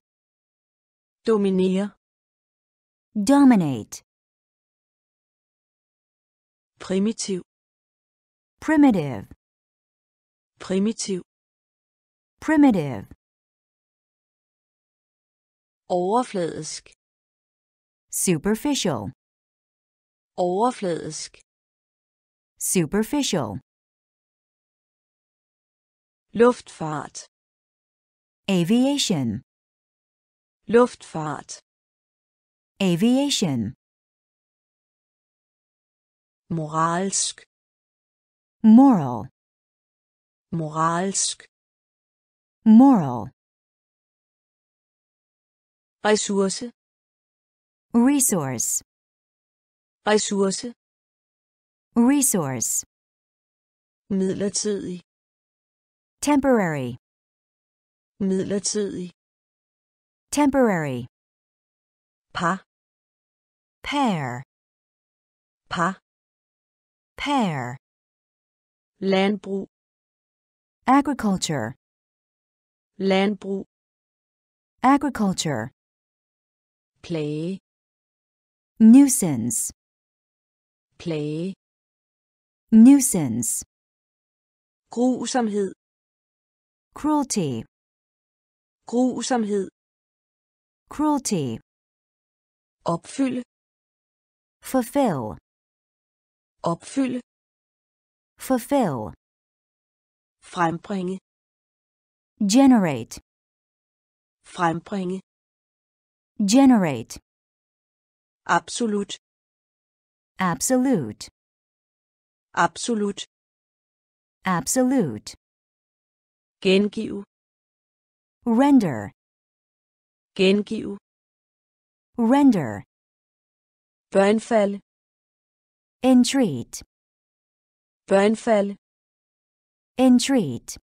dominere. Dominate, primitiv. Primitive, primitiv. Primitive, overfladisk. Superficial, overfladisk superficial, luftfart aviation, luftfart aviation, moralsk. Moral, moralsk. Moral, ressource. Resource, ressource resource, midlertidig. Temporary, midlertidig. Temporary, par pair, par pair, landbrug. Agriculture, landbrug. Agriculture, Play. nuisance, plage nuisance, grusomhed cruelty, grusomhed cruelty, Opfylde. fulfill, Opfylde. fulfill, Frembringe. generate, Frembringe. generate, Absolut. absolute, Absolut. absolute, Gengive. render, Gengive. render, Børnefalde. entreat, Børnefalde. entreat,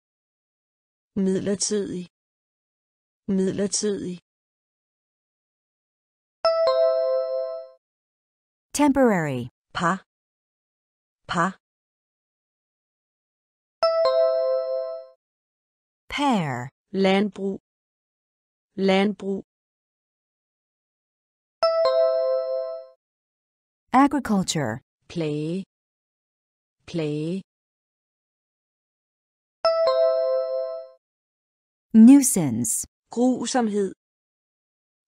Midlertidig. Midlertidig. temporary, Par. Par. pair, Landbrug. Landbrug. agriculture, play play nuisance, Grusomhed.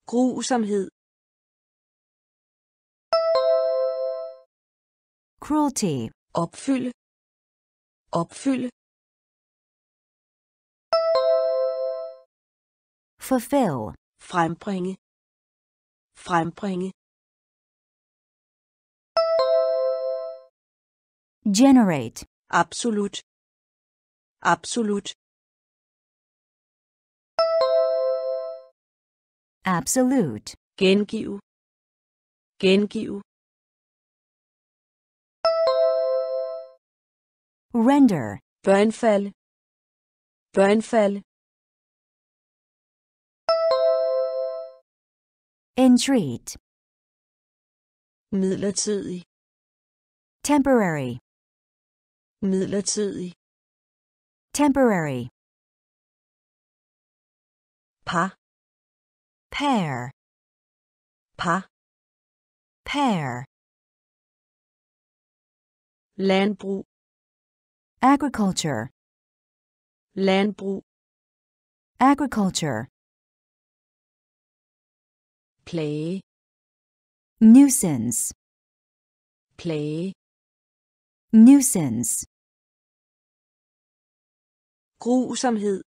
Grusomhed. Cruelty, Opfylde. Opfylde. fulfill, Frembringe. Frembringe. generate, Absolut. Absolut. absolute, Gengive. Gengive. Render, Børnefalde. Børnefalde. entreat, Midlertidig. temporary, Midlertidig. temporary, Par. pair, Par. pair, Landbrug. Agriculture, Landbrug. agriculture, Plage. nuisance, Plage. nuisance, Grusomhed.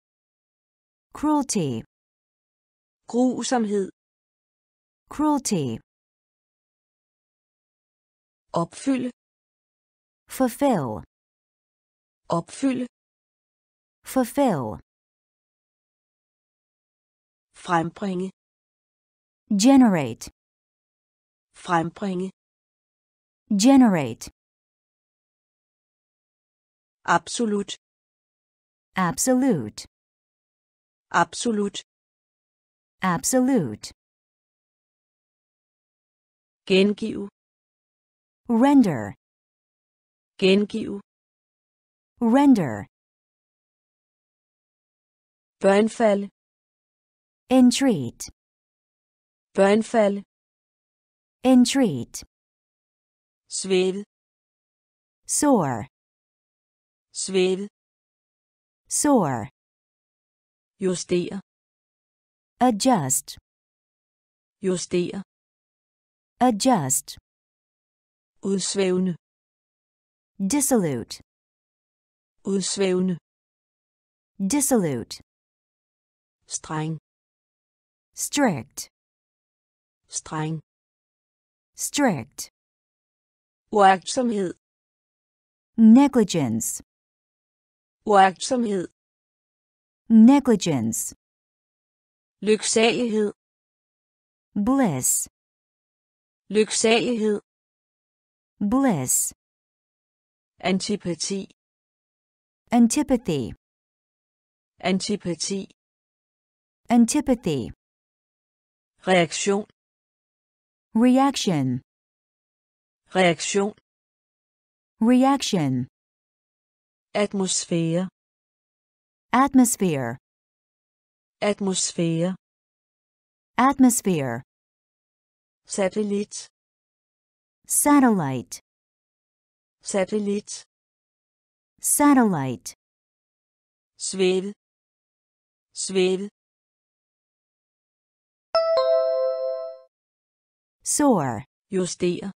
cruelty, Grusomhed. cruelty, Opfylde. fulfill, Opfylde. fulfill, Frembringe. generate, Frembringe. generate, Absolut. absolute, Absolut. absolute, Gengive. render, Gengive. Render, Børnefalde. entreat, Børnefalde. entreat, Svæve. sore, Svæve. sore, Justere. adjust, Justere. adjust, Udsvævende. dissolute, Udsvævende. dissolute, Streng. strict, Streng. strict, Uagtsomhed. negligence, Uagtsomhed. negligence, Lyksalighed. bliss, Lyksalighed. bliss, Antipati. Antipathy, Antipati. antipathy, Reaktion. reaction, Reaktion. reaction, Atmosphere. atmosphere, Atmosphere. atmosphere, Satellit. satellite, Satellit. Satellite, Svæve. Svæve. soar, justere,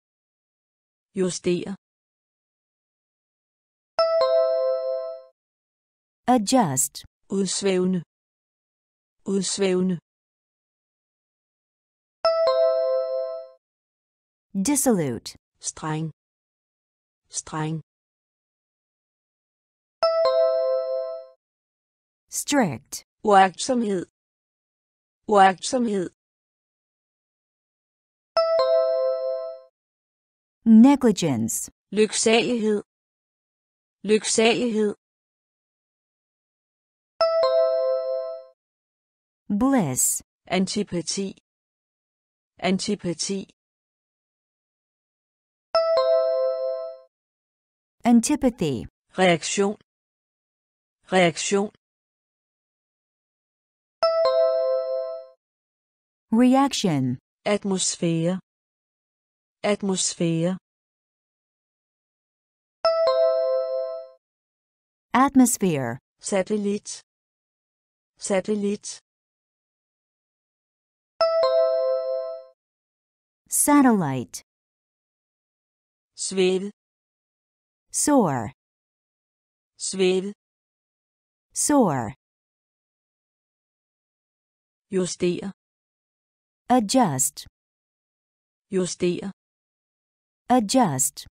justere, adjust, udsvævende, udsvævende, dissolute, streng, streng, strict, uagtsomhed, uagtsomhed, negligence, lyksalighed, lyksalighed, bliss, antipati, antipati, antipathy, reaktion, reaktion, reaction, Atmosphere. Atmosphere. atmosphere, satellit, satellit, satellite, svæve, soar, svæve, soar, justere, adjust, justere, adjust,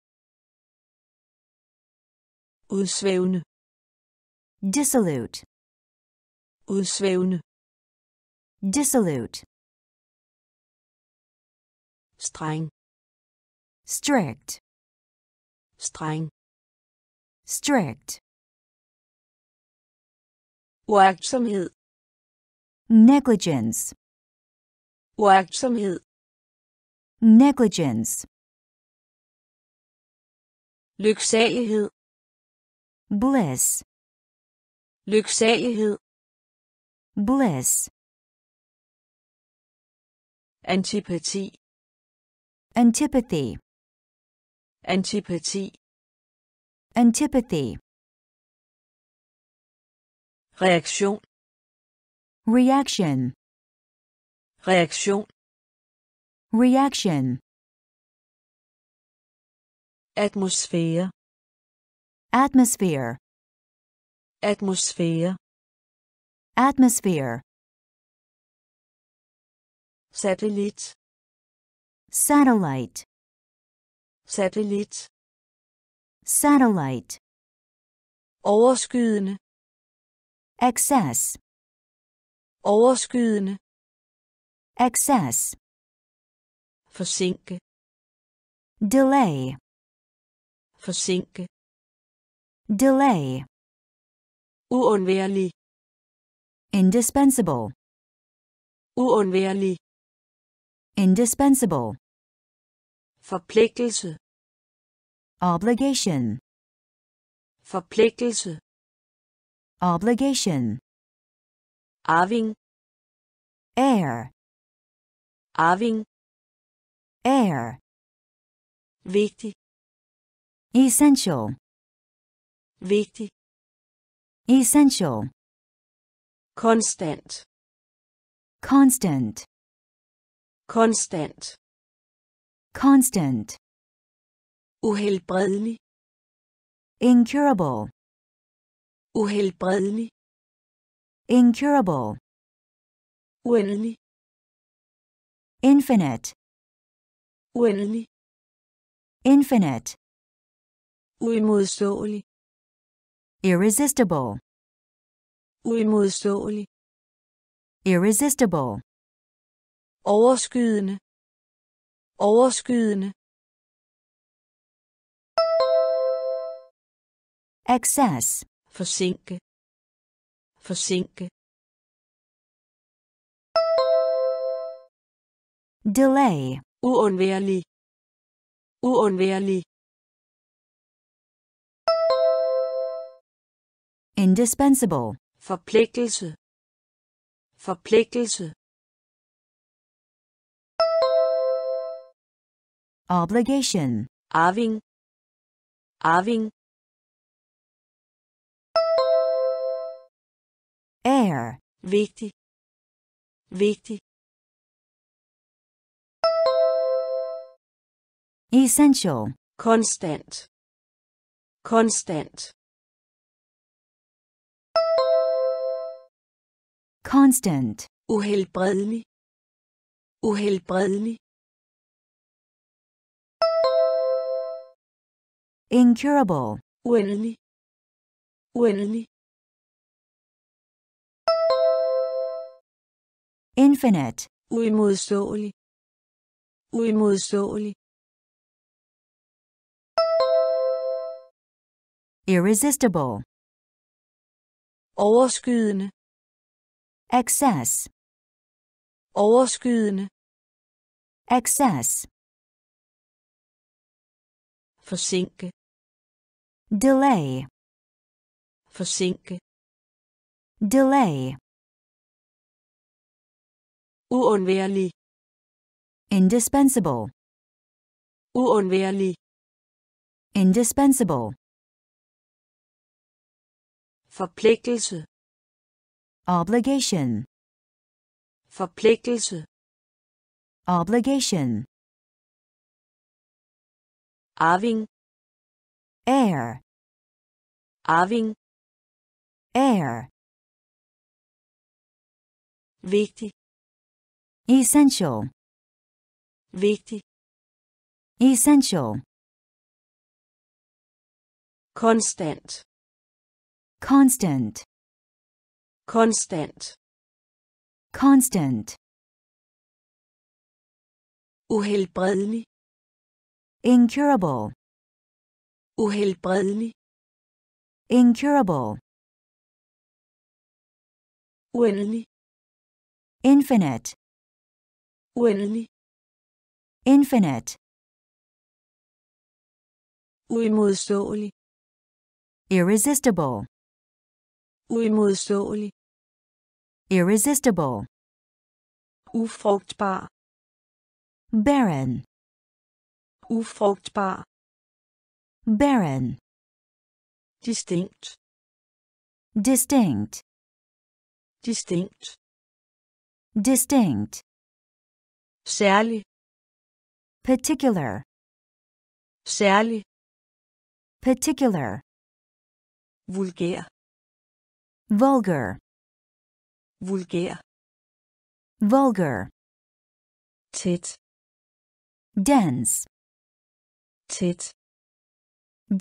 udsvævende, dissolute, udsvævende, dissolute, streng, strict, streng, strict, uagtsomhed, negligence, uagtsomhed, negligence, lyksalighed, bliss, lyksalighed, bliss, antipati, antipathy, antipati, antipathy, reaktion, reaction, reaktion, reaction, atmosfære, atmosphere, atmosfære, atmosphere, satellit, satellite, satellit, satellite, overskydende, excess, overskydende, excess, forsinke, delay, forsinke, delay, uundværlig, indispensable, uundværlig, indispensable, forpligtelse, obligation, forpligtelse, obligation, arving, heir, arving, Air. vigtig, essential, vigtig, essential, Constant. constant, konstant, constant, uhelbredelig, incurable, uhelbredelig, incurable, uendelig, infinite, uendelig, infinite, uimodståelig, irresistible, uimodståelig, irresistible, overskydende, overskydende, excess, forsinke, forsinke, delay, uundværlig, uundværlig, indispensable, forpligtelse, forpligtelse, obligation, arving, arving, heir, vigtig, vigtig, essential, Constant. Constant. constant, uhelbredelig, uhelbredelig, incurable, uendelig, uendelig, infinite, uimodståelig, uimodståelig, irresistible, overskydende, excess, overskydende, excess, forsinke, delay, forsinke, delay, uundværlig, indispensable, uundværlig, indispensable, forpligtelse, obligation, forpligtelse, obligation, arving, heir, arving, heir, vigtig, essential, vigtig, essential, konstant, constant, constant. Constant, uhelbredelig, incurable, uhelbredelig, incurable, uendelig, infinite, uendelig, infinite, uimodståelig, irresistible, uimodståelig, irresistible, ufrugtbar, barren, ufrugtbar, barren, distinkt, distinct, distinkt, distinct, særlig, particular, særlig, particular, vulgær, vulgar, vulgær, vulgar, tæt, dense, tæt,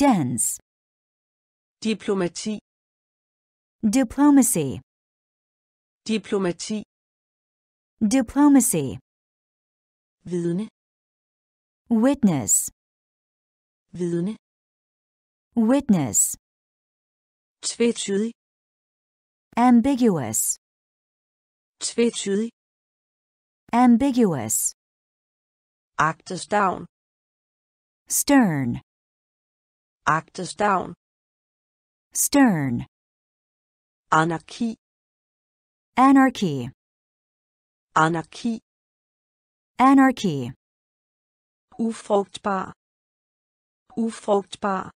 dense, diplomati, diplomacy, diplomati, diplomacy, vidne, witness, vidne, witness, tvetydig, ambiguous, tvetydig, ambiguous, agtestavn, stern, agtestavn, stern, anarki, anarchy, anarki, anarchy, ufrugtbar, ufrugtbar,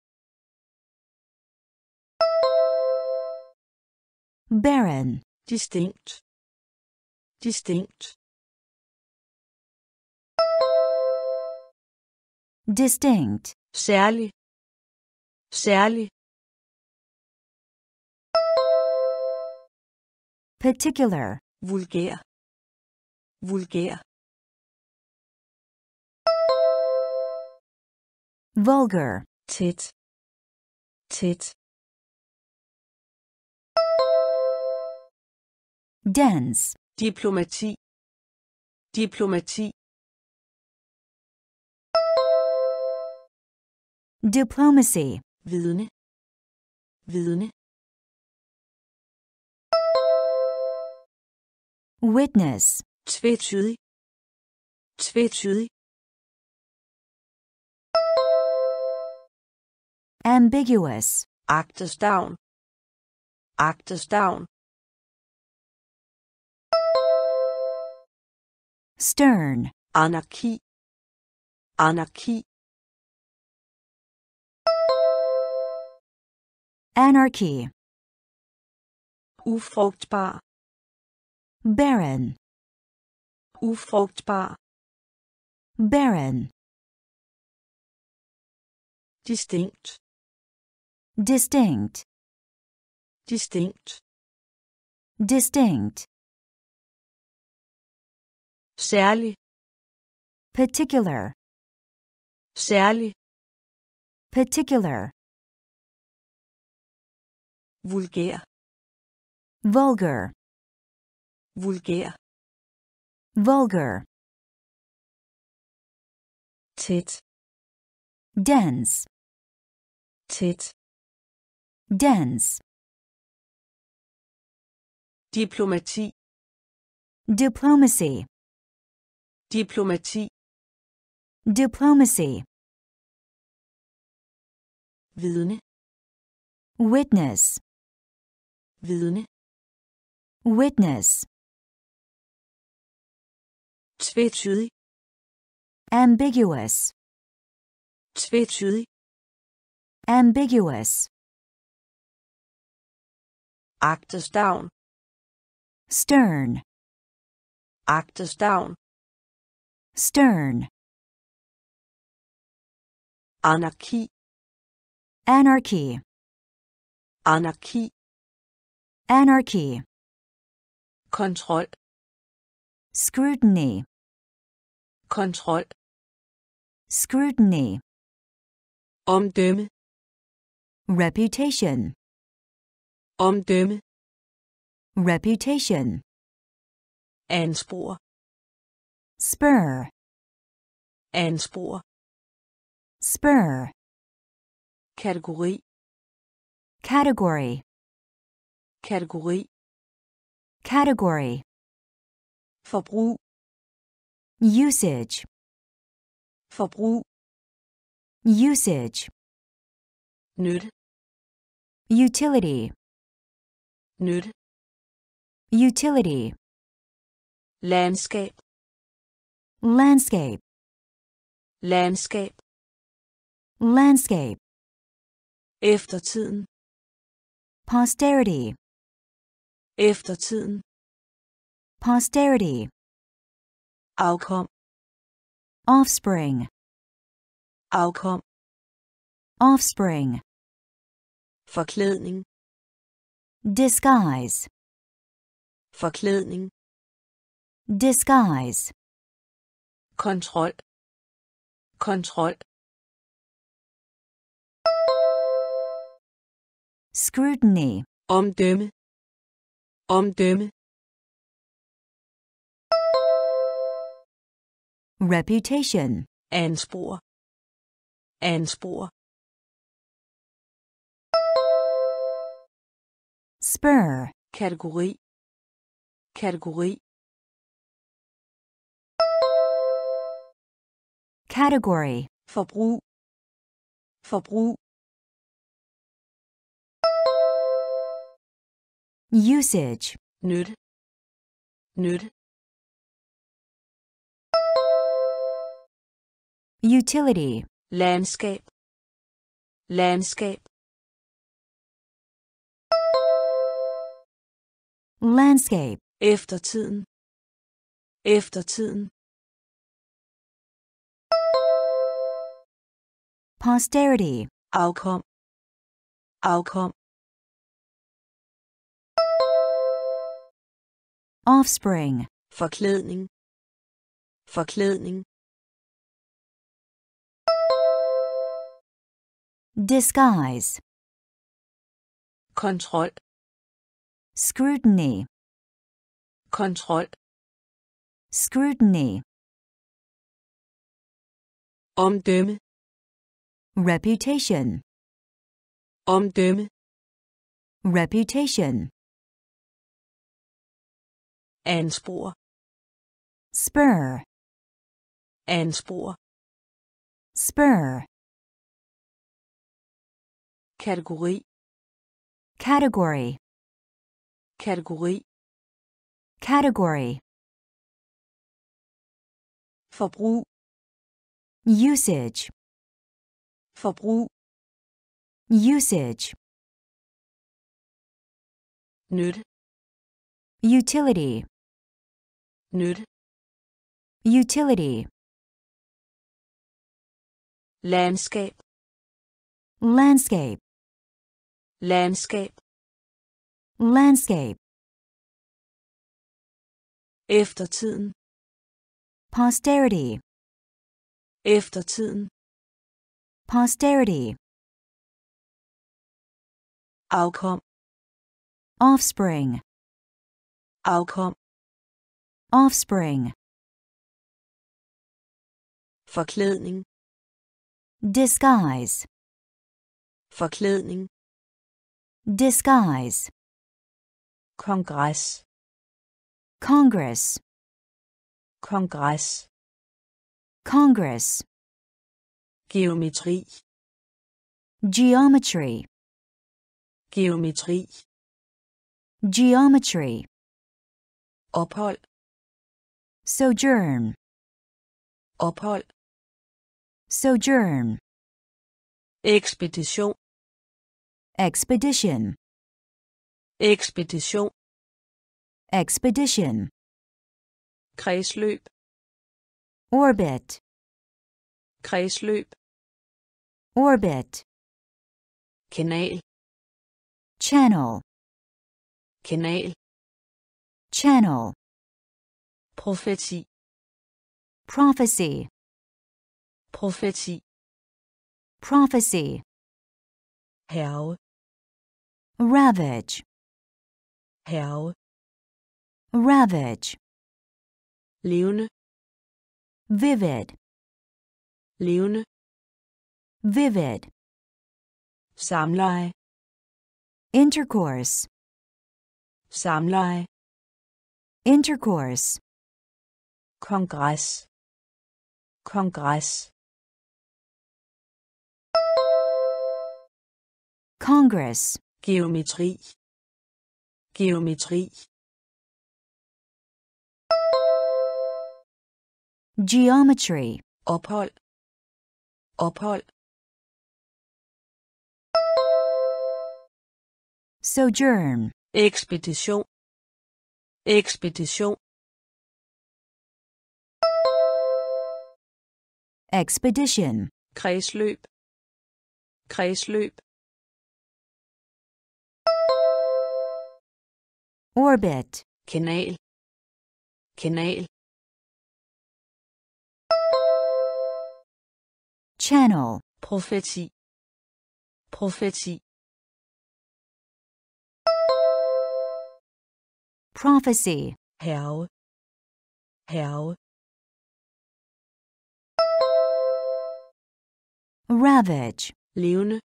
barren, distinct. Distinkt, distinct, særlig, særlig, particular, vulgær, vulgær, vulgar, tæt, tæt, dense, diplomati, diplomati, diplomacy, vidne, vidne, witness, tvetydig, tvetydig, ambiguous, agtestavn, agtestavn, stern, anarki, anarki, anarchy, ufrugtbar, barren, ufrugtbar, barren, distinct. Distinct, distinct. Distinct, særlig. Particular, særlig. Particular, vulgær. Vulgar, vulgær. Vulgar, tæt. Dense, tæt. Dense, diplomati. Diplomacy, diplomati. Diplomacy, vidne. Witness, vidne. Witness, tvetydig. Ambiguous, tvetydig. Ambiguous, agtestavn stern, agtestavn stern, anarki anarchy, anarki anarchy, kontrol. Scrutiny, kontrol. Scrutiny, omdømme. Reputation, omdømme. Reputation, anspor spur, anspor spur, kategori. Category, kategori. Category, forbrug. Usage, forbrug. Usage, nytte. Utility, nytte. Utility, landskab landscape, landskab landscape, eftertiden. Posterity, eftertiden. Posterity, afkom. Offspring, afkom. Offspring, forklædning. Disguise, forklædning. Disguise, kontrol. Kontrol. Scrutiny, omdømme. Omdømme. Reputation, anspor. Anspor. Spur, kategori. Kategori category, forbrug. Forbrug. Usage, nytte. Nytte. Utility, landskab. Landskab. Landscape, eftertiden eftertiden posterity, afkom. Afkom. Offspring, forklædning. Forklædning. Disguise, kontrol. Scrutiny, kontrol. Scrutiny, omdømme reputation, omdømme. Reputation, anspor. Spur, anspor. Spur, kategori. Category, kategori. Category, forbrug. Usage, forbrug. Usage, nytte. Utility, nytte. Utility, landskab. Landscape, landskab, landscape, eftertiden, posterity, eftertiden, posterity, afkom, offspring, afkom, offspring, forklædning, disguise, forklædning, disguise, kongres, congress, kongres, congress, geometri, geometry, geometri, geometry, ophold, sojourn, ophold, sojourn, Expedition. expedition, ekspedition, expedition, kredsløb, orbit, kredsløb, orbit, kanal, channel, kanal, channel, profeti, prophecy, profeti, prophecy, herve, ravage, herve, ravage, levende, vivid, levende, vivid, samleje, intercourse, samleje, intercourse, kongres, kongres, congress, geometri, geometri, geometry, ophold, ophold, sojourn, Expedition. ekspedition, expedition, kredsløb, kredsløb, orbit, kanal, kanal, channel, profeti, profeti, prophecy, herve, ravage, levende,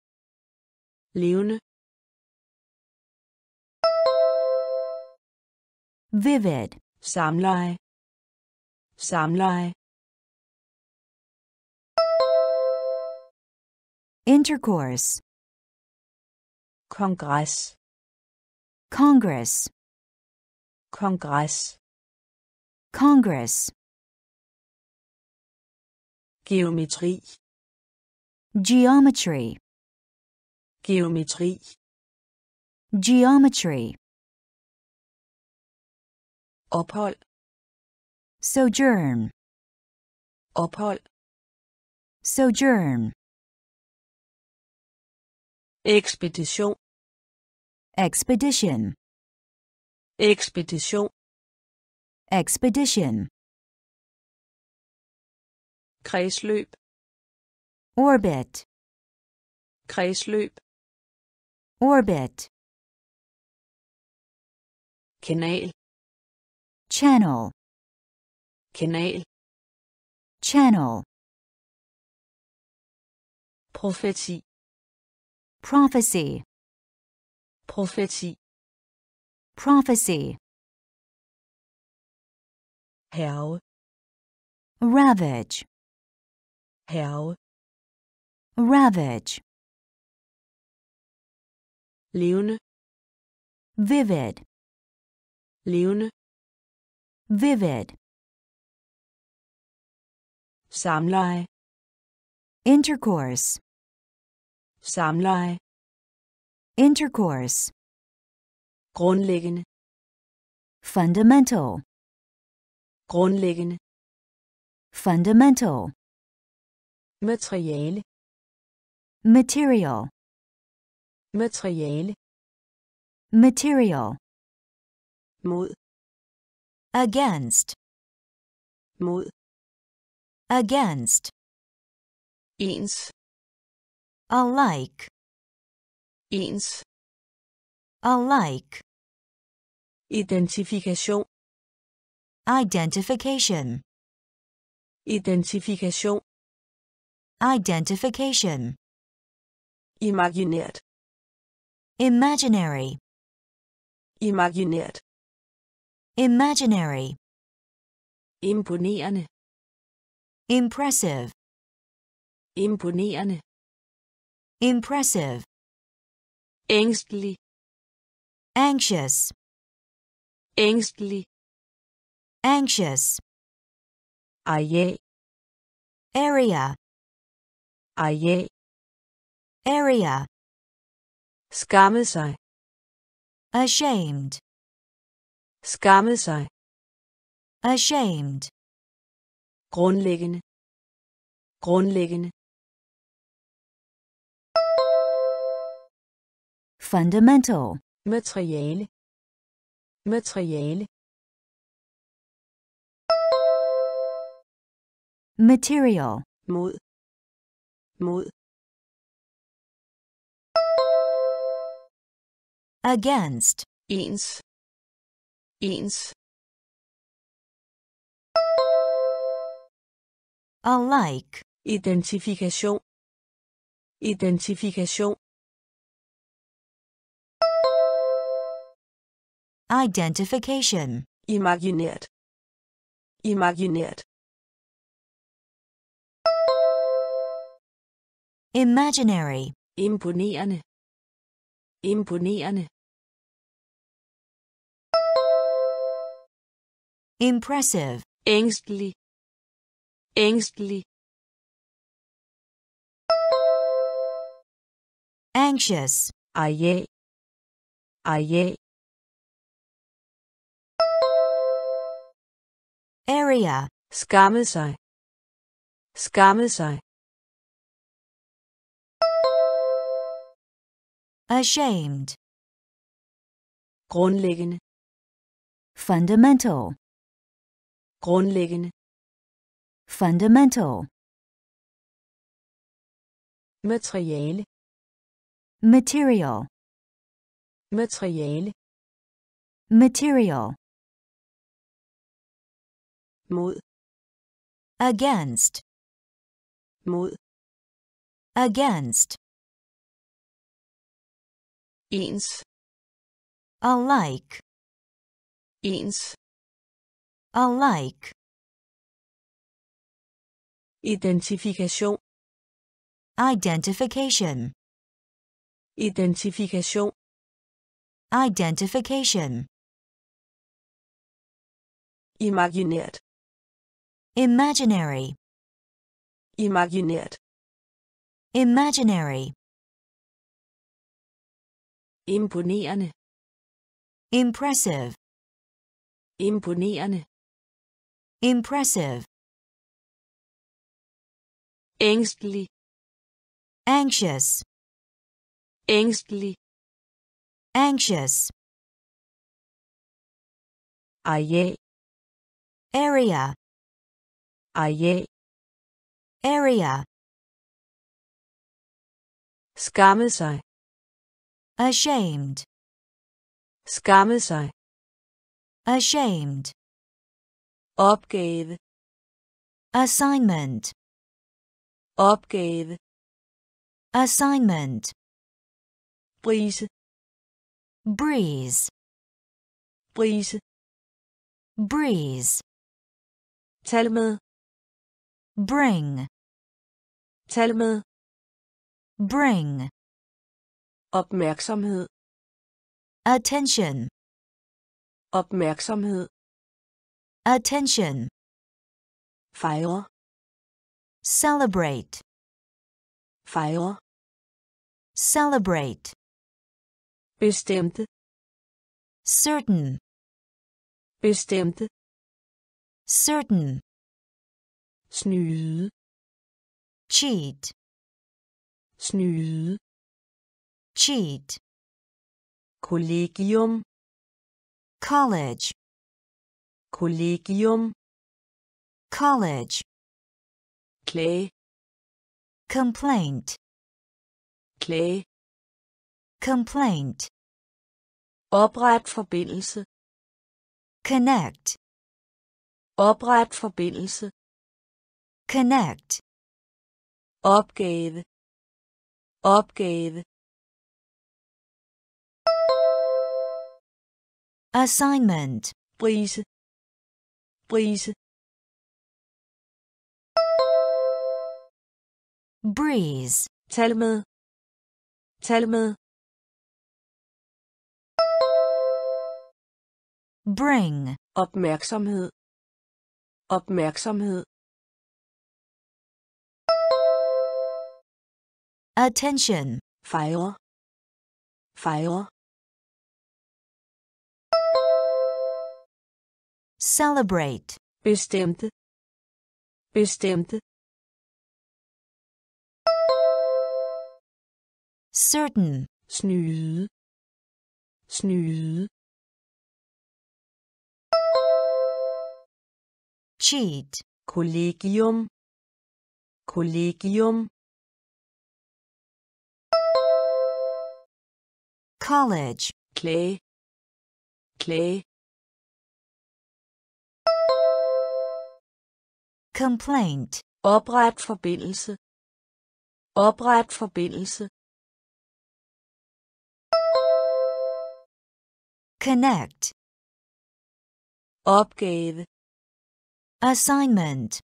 levende, vivid, samleje, samleje, intercourse, congress congress, kongres, congress, geometri, geometry, geometri, geometry, ophold, sojourn, ophold, sojourn, Expedition. expedition, ekspedition, expedition, kredsløb, orbit, kredsløb, orbit, kanal, channel, kanal, channel, profeti, prophecy, profeti, prophecy, hell. Ravage, hell. Ravage, levende, vivid, levende, vivid, samleje, intercourse, samleje, intercourse, grundlæggende, fundamental, grundlæggende, fundamental, materiale, material, materiale, material, mod, against, mod, against, ens, alike, ens, alike, identification. Identification, identifikation, identification, imaginært, imaginary, imaginært, imaginary, imponerende, impressive, imponerende, impressive, ængstelig, anxious, ængstelig, anxious, areal, area, areal, area, skamme sig, ashamed, skamme sig, ashamed, grundlæggende, grundlæggende, fundamental, materiale, materiale, material, mod, mod, against, ens, ens, alike, identifikation, identifikation, identification, imaginært, imaginært, imaginary, imponerende, imponerende, impressive, ængstelig, ængstelig, anxious, areal, areal, area, skamme sig, skamme sig, ashamed, grundlæggende, fundamental, grundlæggende, fundamental, materiale, material, materiale, material, mod, against, mod, against, ens, alike, ens, alike, identifikation, identification, identifikation, identification, imaginært, imaginary, imaginært, imaginary, imponerende, impressive, imponerende, impressive, ængstelig, anxious, ængstelig, anxious, areal, area, area, skamme sig, ashamed, skamme sig, ashamed, opgave, assignment, opgave, assignment, brise, breeze, brise, breeze, tal med, bring, tal med, bring, opmærksomhed, attention, opmærksomhed, attention, fejre, celebrate, fejre, celebrate, bestemte, certain, bestemte, certain, snyde, cheat, snyde, cheat, kollegium, college, kollegium, college, klage, complaint, klage, complaint, opret forbindelse, connect, opret forbindelse, connect, opgave, opgave, assignment, please. Please. Breeze, tal med, tal med, bring, opmærksomhed, opmærksomhed, attention, File. File. celebrate, bestemte, bestemte, certain, snyde, snyde, cheat, kollegium, kollegium, college, klage, klage, complaint, opret forbindelse, opret forbindelse, connect, opgave, assignment,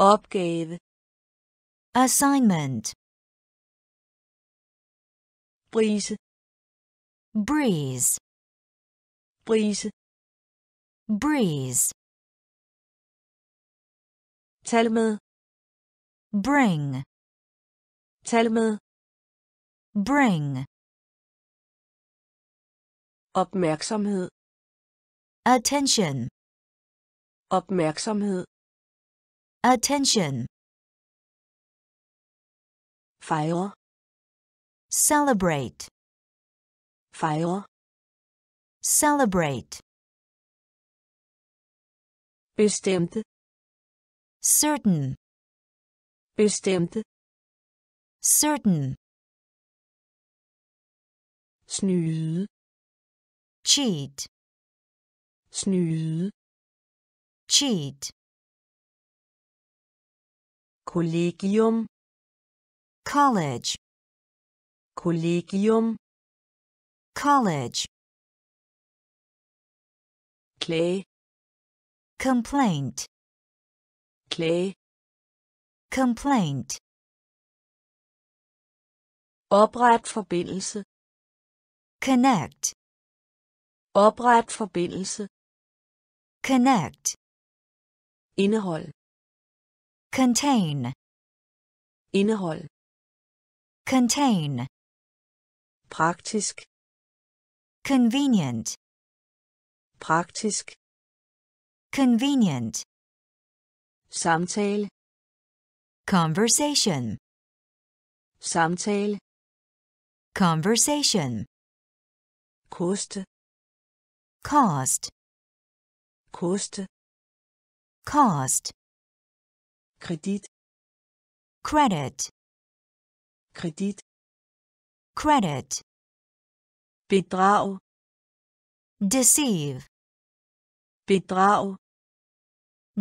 opgave, assignment, brise, breeze, brise, breeze, tal med, bring, tal med, bring, opmærksomhed, attention, opmærksomhed, attention, fejre, celebrate, fejre, celebrate, bestemte, certain, bestemte, certain, snyde, cheat, snyde, cheat, kollegium, college, kollegium, college, Clay. complaint, Clay. complaint, opret forbindelse, connect, opret forbindelse, connect, indehold, contain, indehold, contain, praktisk, convenient, praktisk, convenient, samtale, conversation, samtale, conversation, koste, cost, koste, cost, kredit, credit, kredit, credit, bedrag, deceive, bedrag,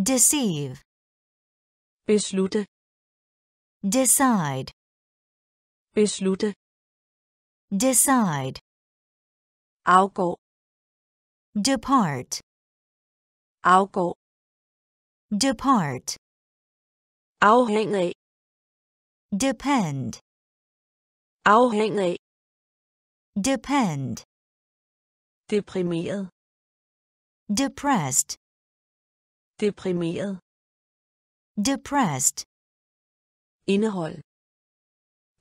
deceive, beslutte, decide, beslutte, decide, afgå, depart, afgå, depart, afhæng af, depend, afhæng af, depend, deprimeret, depressed, deprimeret, depressed, indehold,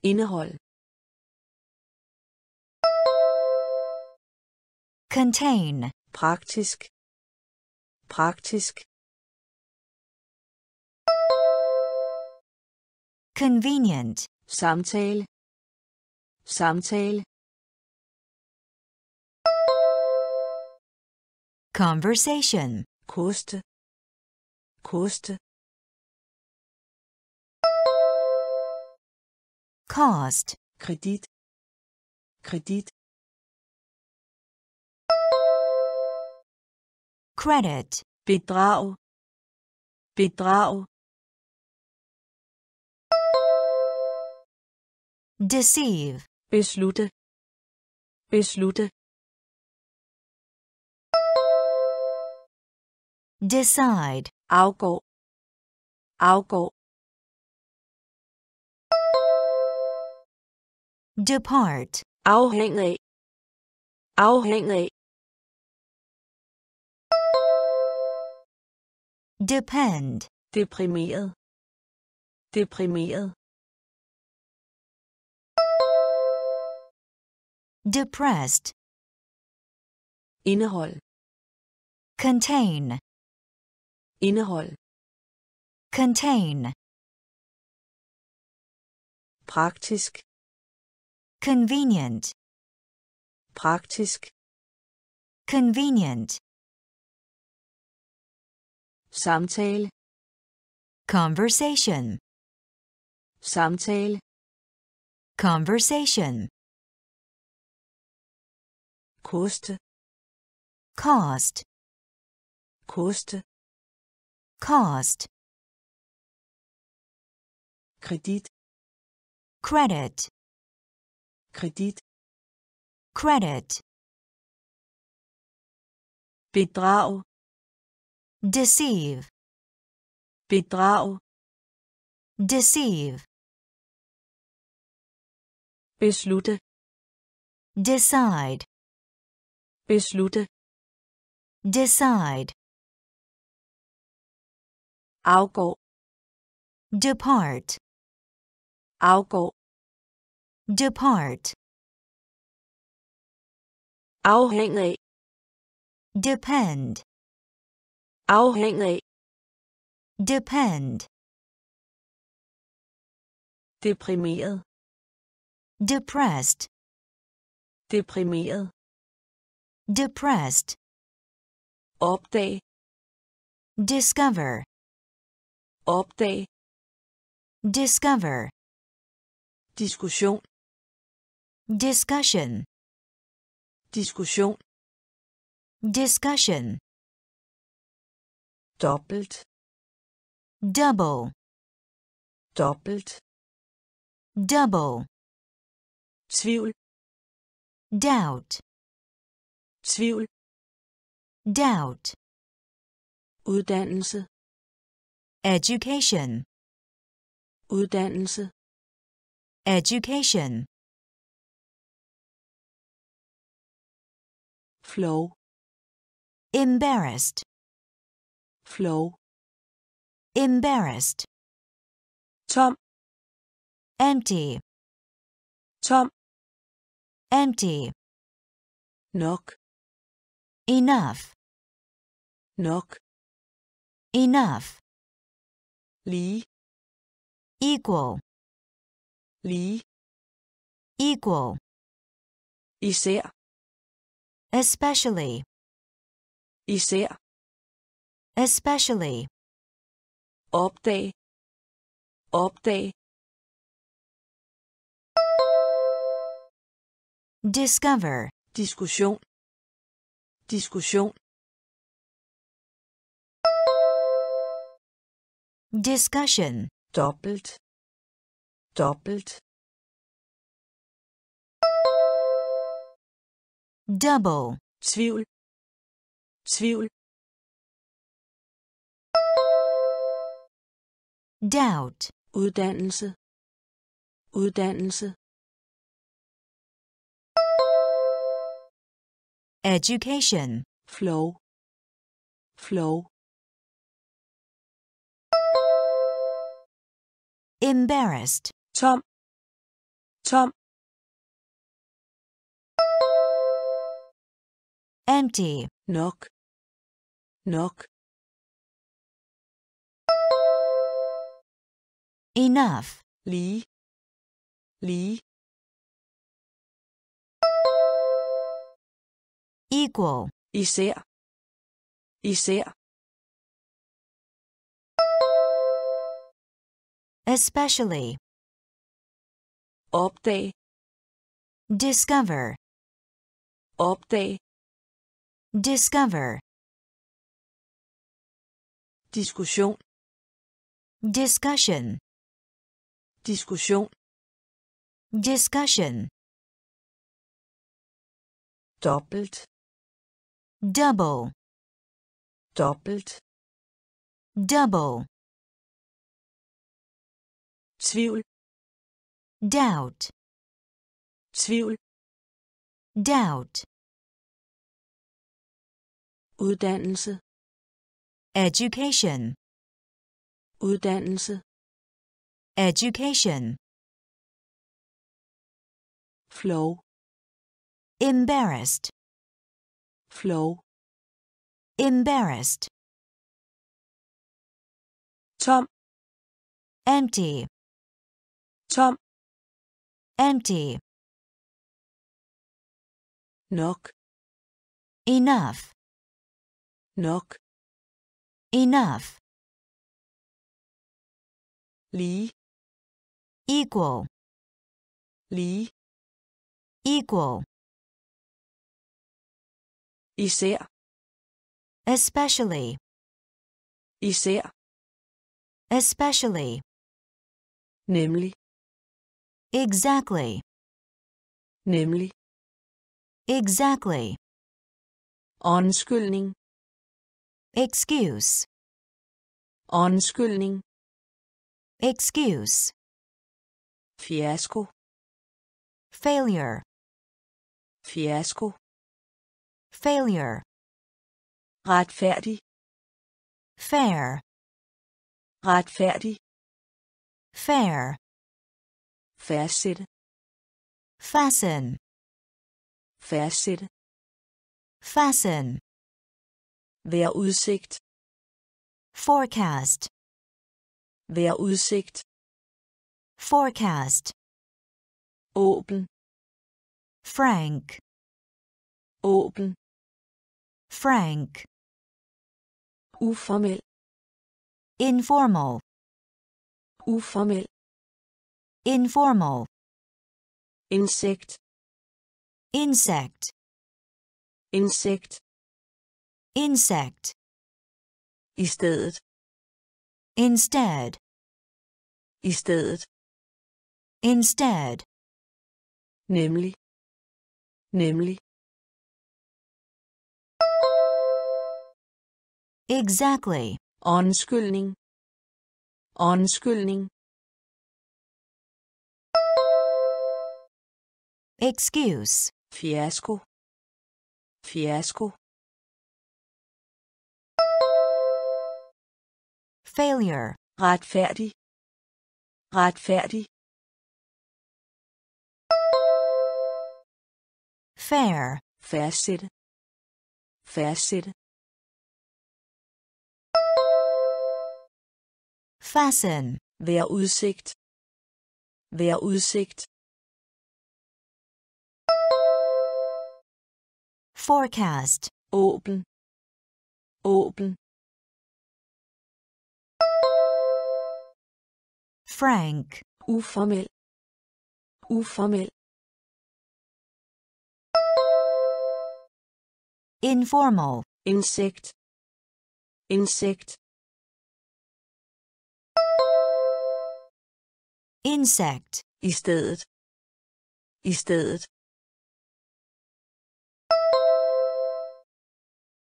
indehold, contain, praktisk, praktisk, convenient, samtale. Samtale Conversation. koste koste Cost. kredit kredit Credit. bedrag bedrag Deceive. beslutte beslutte Decide. afgå afgå Depart. afhæng af afhæng af Depend. deprimeret deprimeret Depressed. indehold Contain. Indehold Contain. praktisk Convenient. praktisk Convenient. samtale Conversation. samtale Conversation. koste Cost. koste Cost. kredit Credit. kredit Credit. bedrag Deceive. bedrag Deceive. beslutte Decide. beslutte Decide. Afgå Depart. afgå Depart. afhæng af Depend. afhæng af Depend. deprimeret Depressed. deprimeret Depressed. opdag Discover. Opdag Discover. diskussion Discussion. diskussion Discussion. dobbelt Double. dobbelt Double. tvivl Doubt. tvivl Doubt. uddannelse Education. uddannelse Education. flow Embarrassed. flow Embarrassed. tom Empty. tom Empty. Knock. Enough. Knock. Enough. Lige Equal. lige Equal. især Especially. især Especially. opdag opdag Discover. diskussion diskussion Discussion. dobbelt dobbelt Double. tvivl tvivl Doubt. uddannelse uddannelse Education. flow flow Embarrassed. tom tom Empty. Knock. Knock. Enough. lige lige equal, især især especially, opdag discover, opdag discover, diskussion. Discussion, diskussion. Discussion, dobbelt. Double, dobbelt. Double, tvivl. Doubt, tvivl. Doubt, uddannelse. Education, uddannelse. Education, flow. Embarrassed, flow. Embarrassed, tom. Empty, tom. Empty, nok enough, nok enough, lige equal, lige equal, især. Especially, især. Especially, nemlig exactly, nemlig. Exactly, undskyldning. Excuse, undskyldning. Excuse, fiasko. Failure, fiasko. Failure, retfærdig. Fair, retfærdig. Fair, fastsætte fasten, fastsætte fasten, vær udsigt. Forecast, vær udsigt. Forecast, åben frank, åben frank, uformel. Informal, uformel informal, insect. Insect, insect. Insect, i stedet. Instead, i stedet. Instead, nemlig. Nemlig. Exactly, undskyldning. Undskyldning excuse, fiasko fiasko failure, retfærdig. Retfærdig. Fair, fastsætte. Fastsætte. Fasten, vær udsigt. Vær udsigt forecast, åben åben frank, uformel. Uformel. Informal, insekt. Insekt. Insect, i stedet. I stedet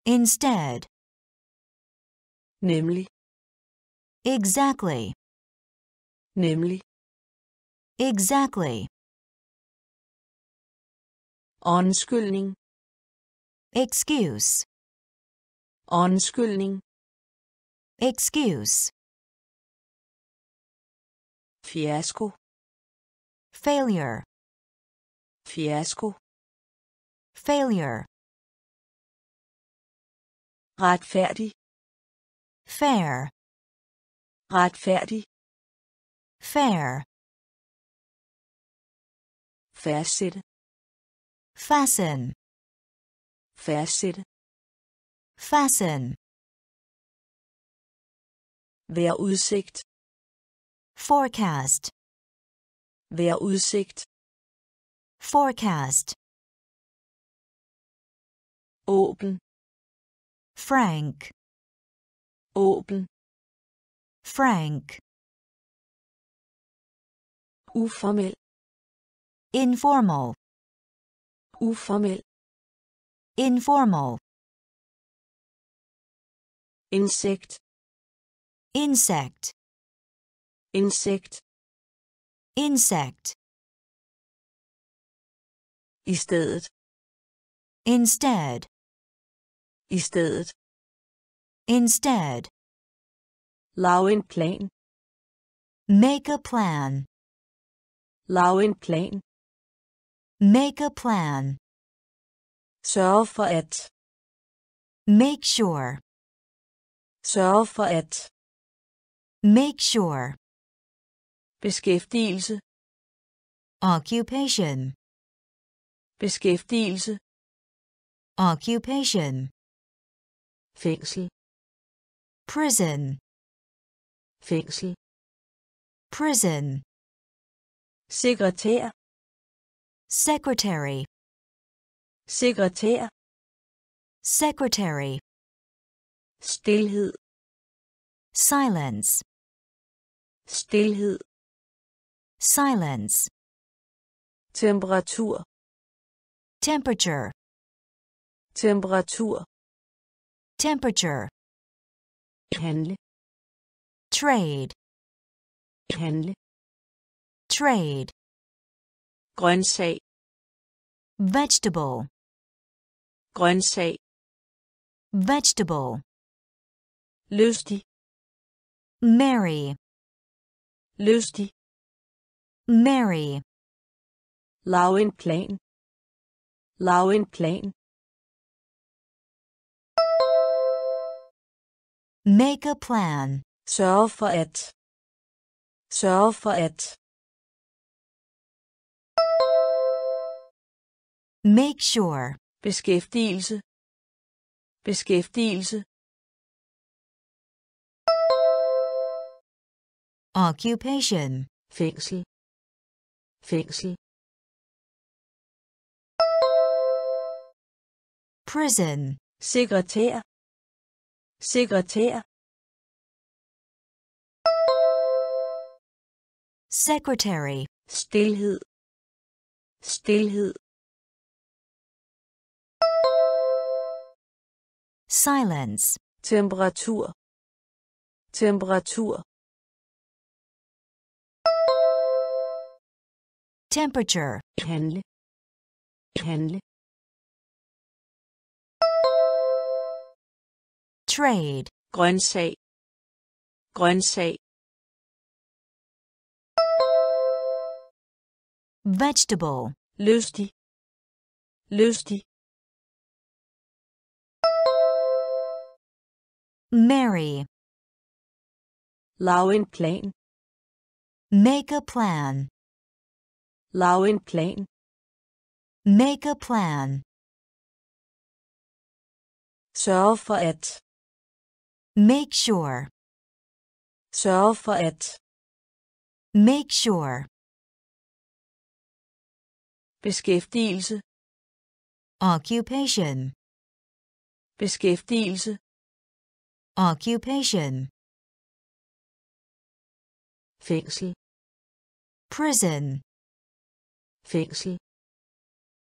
instead, nemlig. Exactly, nemlig. Exactly, undskyldning. Excuse, undskyldning. Excuse, fiasko. Failure, fiasko. Failure, retfærdig fair, retfærdig fair, Fastsætte. fasten, Fastsætte. fasten, Vær udsigt. forecast, Vær udsigt. forecast, Åben. Frank, Åben. frank, Uformel. informal, Uformel. informal, Insekt. insect, Insekt. insect, I stedet. instead, I stedet. instead, Lav en plan. make a plan, Lav en plan. make a plan, Sørge for at. make sure, Sørge for at. make sure, Beskæftigelse. occupation, Beskæftigelse. occupation, Fængsel. prison, Fængsel. prison, Sekretær. secretary, Sekretær. secretary, Stilhed. silence, Stilhed. silence, Temperatur. temperature, Temperatur. Temperature, trade, trade, Grøntsag. vegetable, Grøntsag. vegetable, Lystig. merry, Lystig. merry, Lav en plan. Lav en plan. Make a plan, Sørge for at. Sørge for at. make sure, Beskæftigelse. Beskæftigelse. occupation, Fængsel. Fængsel. prison, Sekretær. Sekretær. secretary, Stilhed. Stilhed. silence, Temperatur. Temperatur. temperature, Handle. Handle. Trade, Grøntsag. Grøntsag. vegetable, Lystig. Lystig. merry, Lav en plan. make a plan, Lav en plan. make a plan, Sørge for at. Make sure, Sørge for at. make sure, Beskæftigelse. occupation, Beskæftigelse. occupation, Fængsel. prison, Fængsel.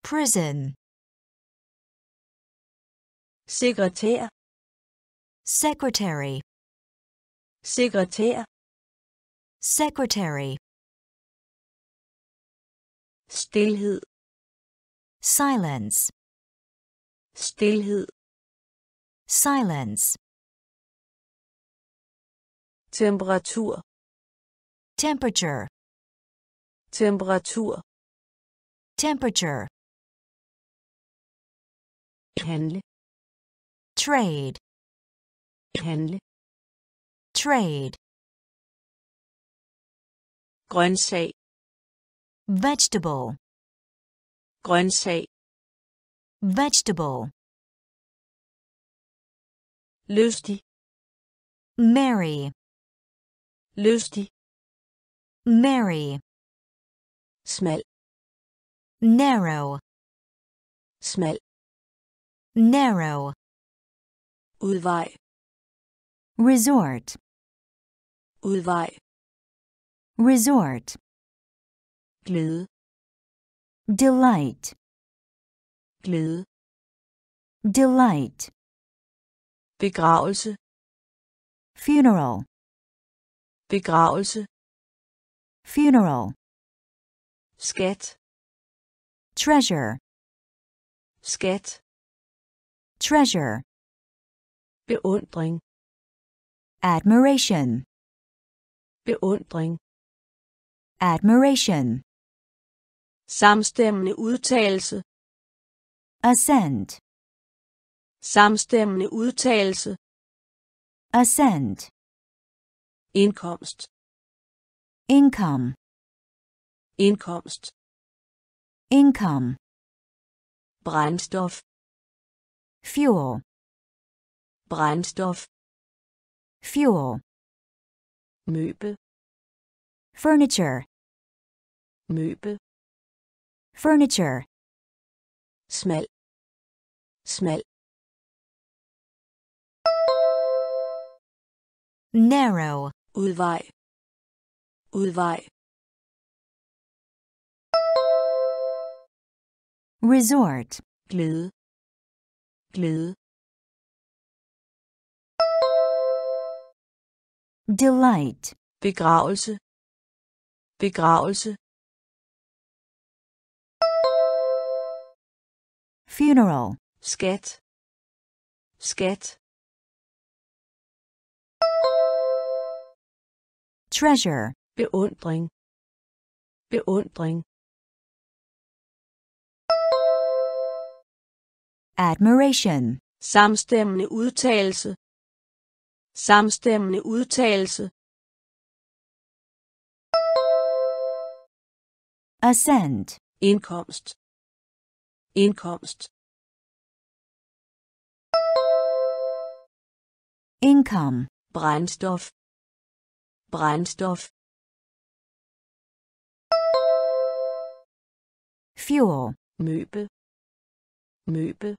prison, Sekretær. Secretary, Sekretær. secretary, Stilhed. silence, Stilhed. silence, Temperatur. temperature, Temperatur. temperature, Handle. trade, Handle. trade, Grøntsag. vegetable, grøntsag. Vegetable, lystig. Merry, lystig. Merry, smal. Narrow, smal. Narrow, udvej resort, udvej. Resort, glæde. Delight, glæde. Delight, begravelse. Funeral, begravelse. Funeral, skat. Treasure, skat. Treasure, beundring admiration, beundring. Admiration, samstemmende udtalelse. Assent, samstemmende udtalelse. Assent, indkomst. Income, indkomst. Income, brændstof. Fuel, brændstof fuel, møbel. Furniture, møbel. Furniture, smal. Smal. Narrow, udvej. Udvej. Resort, glæde. Glæde delight, begravelse. Begravelse. Funeral, skat. Skat. Treasure, beundring. Beundring. Admiration, samstemmende udtalelse samstemmende udtalelse. Assent, indkomst. Indkomst. Income, brændstof. Brændstof. Fuel, møbel. Møbel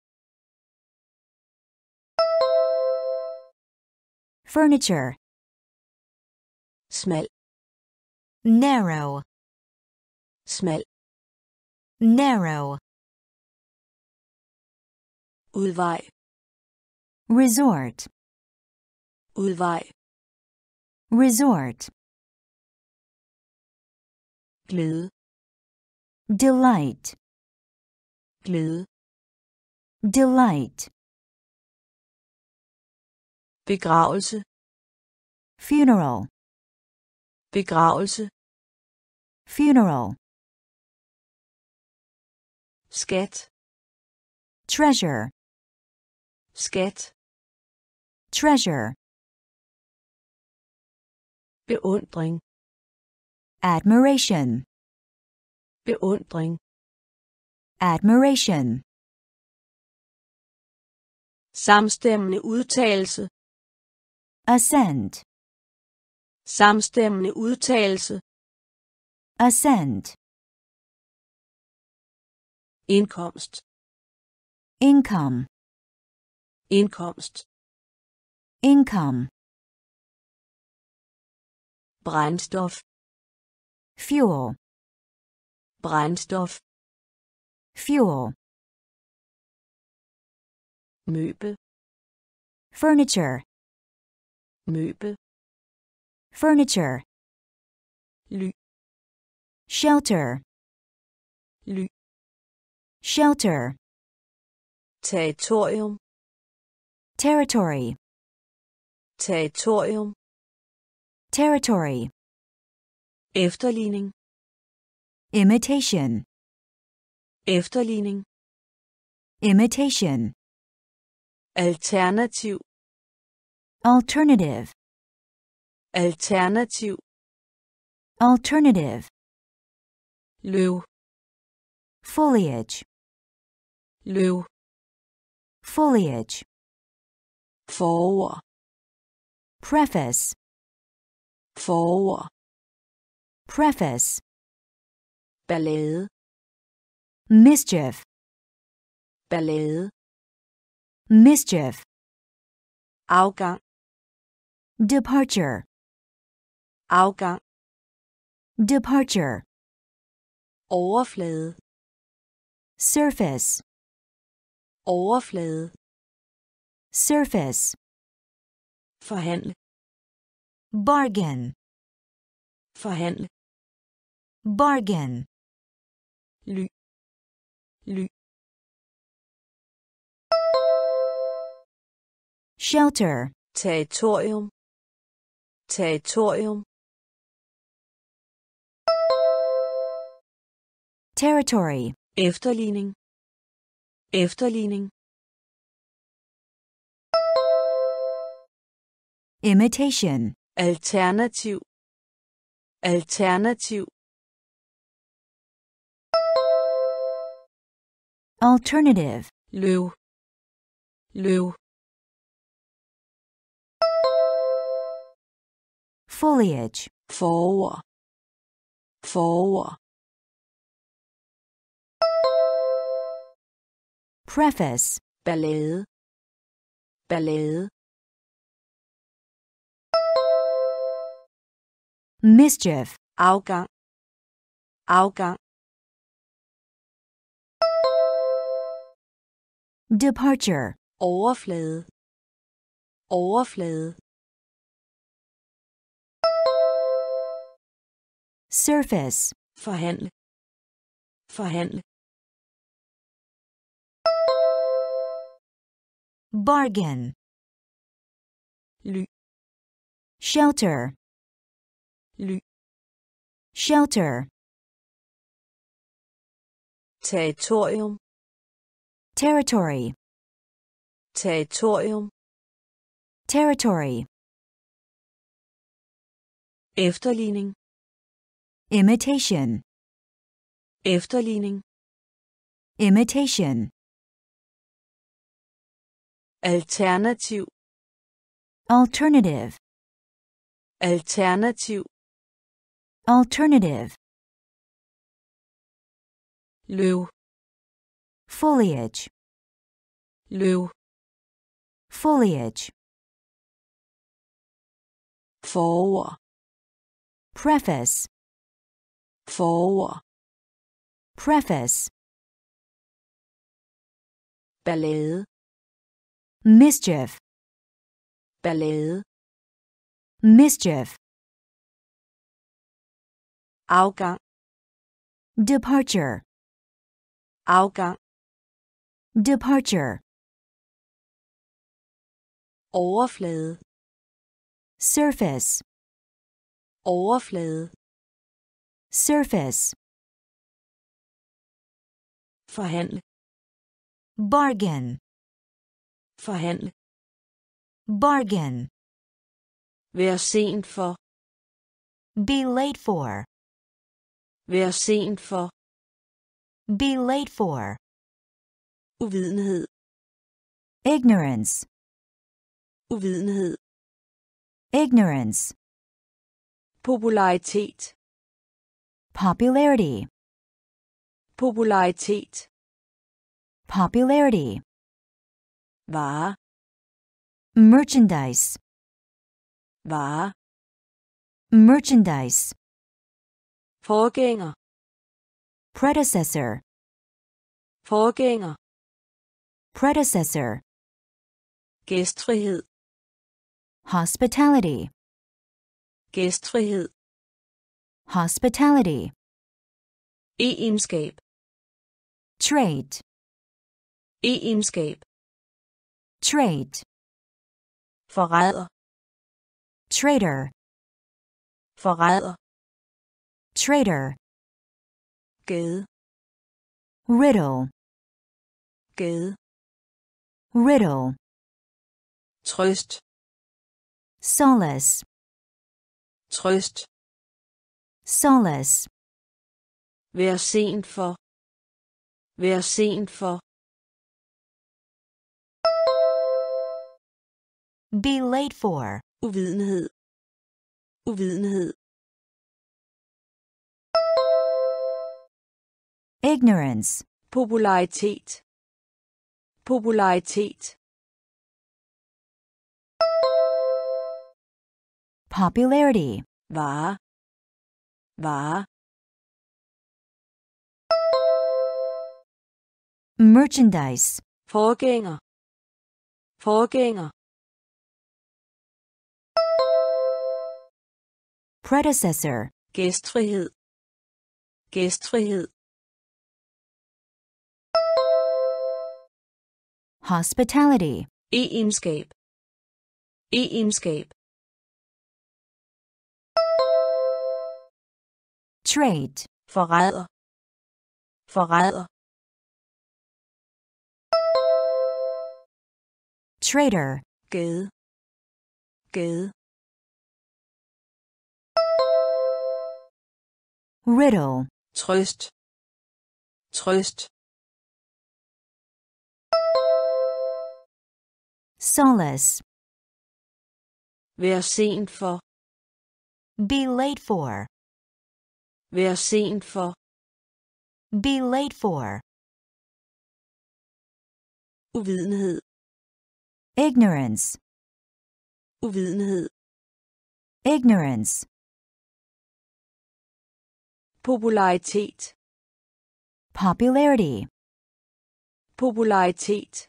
furniture, smal narrow, smal narrow, udvej. Resort, udvej. Resort, glæde. Delight, glæde. Delight, begravelse. Funeral, begravelse. Funeral, skat. Treasure, skat. Treasure, beundring. Admiration, beundring. Admiration, samstemmende udtalelse assent, samstemmende udtalelse. Assent, indkomst. Income, indkomst. Income, brændstof. Fuel, brændstof. Fuel, møbel. Furniture, møbel. Furniture, ly. Shelter, ly. Shelter, territorium. Territory, territorium. Territory, efterligning. Imitation, efterligning. Imitation, alternativ alternative, alternativ. Alternative, løv. Foliage, løv, foliage, forord, preface, forord, preface, ballade, mischief, ballade, mischief, afgang, departure, afgang, departure, overflade, surface, overflade, surface, forhandle, bargain, forhandle, bargain, ly, ly, shelter, territorium, territorium, territory, efterligning, efterligning, imitation, alternativ, alternativ, alternative, løv, løv, foliage, forord, forord, preface, ballade, ballade, mischief, afgang, afgang, departure, overflade, overflade, surface, forhandle, forhandle, bargain, ly, shelter, ly, shelter, territorium, territory, territorium, territory, efterligning, imitation, efterligning, imitation, alternativ, alternative, alternativ, alternative, løv, foliage, løv, foliage, forord, preface, forord, preface, ballade, mischief, ballade, mischief, afgang, departure, afgang, departure, overflade, surface, overflade, surface, forhandle, bargain, forhandle, bargain, vær sent for, be late for, vær sent for, be late for, uvidenhed, ignorance, uvidenhed, ignorance, popularitet, popularity, popularitet, popularity, vare, merchandise, vare, merchandise, forgænger, predecessor, forgænger, predecessor, gæstfrihed, hospitality, gæstfrihed, hospitality, egenskab, trade, egenskab, trade, forræder, traitor, forræder, traitor, gade, riddle, gade, riddle, trøst, solace, trøst, solace, vær sent for, Vær sent for. Be late for. Uvidenhed. Uvidenhed. Ignorance. Popularitet. Popularitet. Popularity. Vare. Vare. Merchandise. Forgænger. Forgænger. Predecessor. Gæstfrihed. Gæstfrihed. Hospitality. Egenskab. Egenskab. Trait. Forræder. Forræder. Traitor. Gade. Gade. Riddle. Trøst. Trøst. Solace. Vær sent for. Be late for. Vær sent for. Be late for. Uvidenhed. Ignorance. Uvidenhed. Ignorance. Popularitet. Popularity. Popularitet.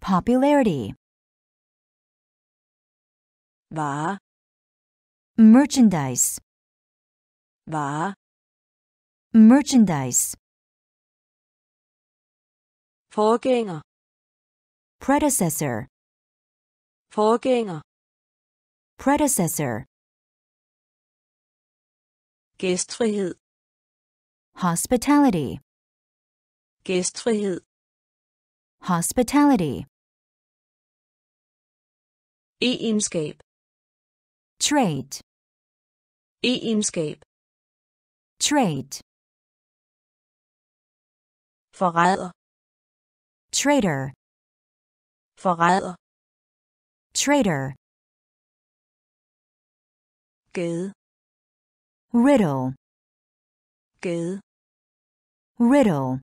Popularity. Vare. Merchandise. Vare. Merchandise. Forgænger. Predecessor. Forgænger. Predecessor. Gæstfrihed. Hospitality. Gæstfrihed. Hospitality. Egenskab. Trait. Egenskab. Trait. Forræder. Trader. Forræder. Trader. Gade. Riddle. Gade. Riddle.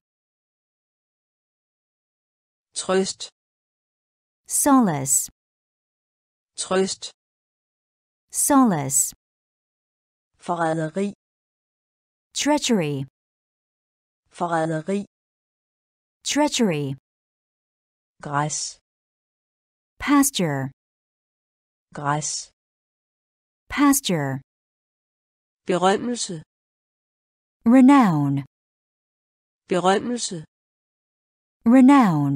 Trøst. Solace. Trøst. Solace. Forræderi. Treachery. Forræderi. Treachery. Græs. Pasture. Græs. Pasture. Berømmelse. Renown. Berømmelse. Renown.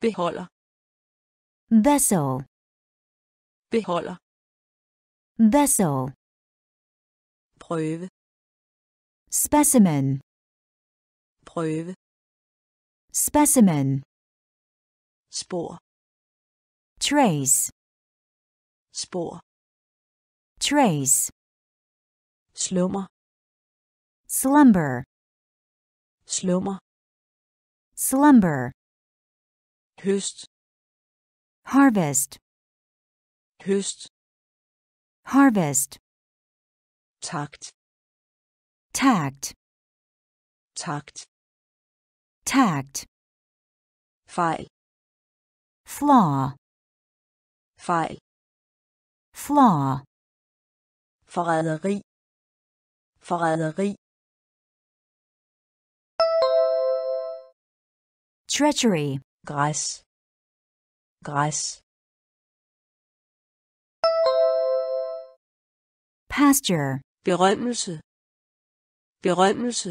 Beholder. Vessel. Beholder. Vessel. Prøve. Specimen. Prøve. Specimen. Spor. Trace. Spor. Trace. Slummer. Slumber. Slummer. Slumber. Høst. Harvest. Høst. Harvest. Takt. Tact. Takt. Tact. Fejl. Flaw. Fejl. Flaw. Forræderi. Forræderi. Treachery. Græs. Græs. Pasture. Berømmelse. Berømmelse.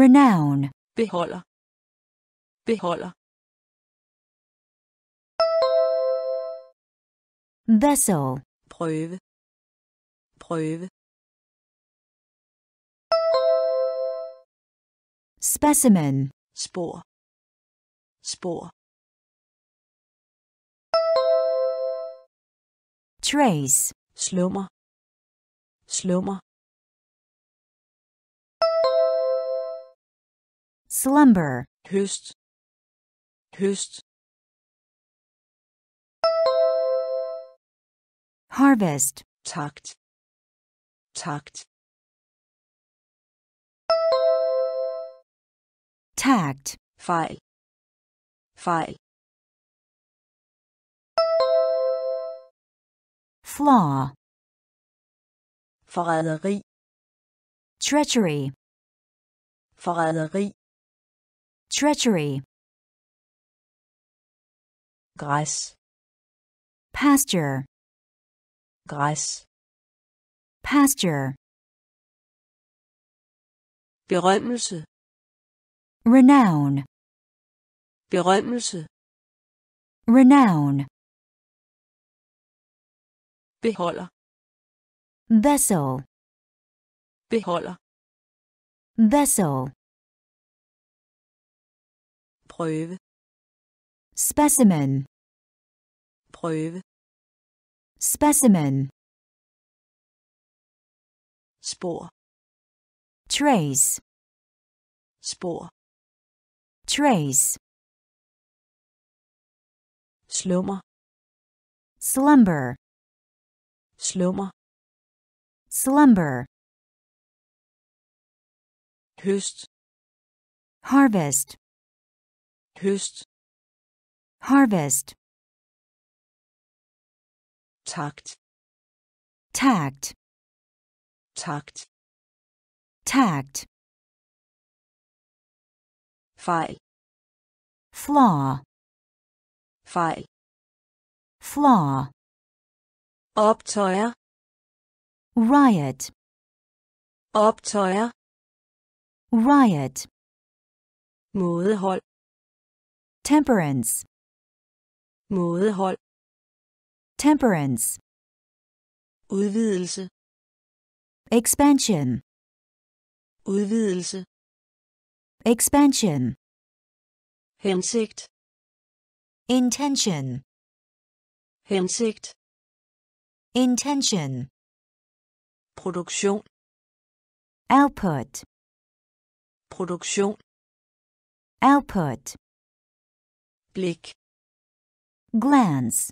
Renown. Beholder. Beholder. Vessel. Prøve. Prøve. Specimen. Spor. Spor. Trace. slummer. Slummer. Slumber. Høst. Høst. Harvest. Takt. Takt. Tact. Fejl. Fejl. Flaw, forræderi, treachery, forræderi, treachery, græs, pasture, græs, pasture, berømmelse, renown, berømmelse, renown, beholder, vessel, beholder, vessel, prøve, specimen, prøve, specimen, spor, trace, spor, trace, slummer, slumber, slummer, slumber, høst, harvest, høst, harvest, takt, tact, takt, tact, fejl, flaw, fejl, flaw, optøjer, riot, optøjer, riot, mådehold, temperance, mådehold, temperance, udvidelse, expansion, udvidelse, expansion, hensigt, intention, hensigt, intention, produktion, output, produktion, output, blik, glance,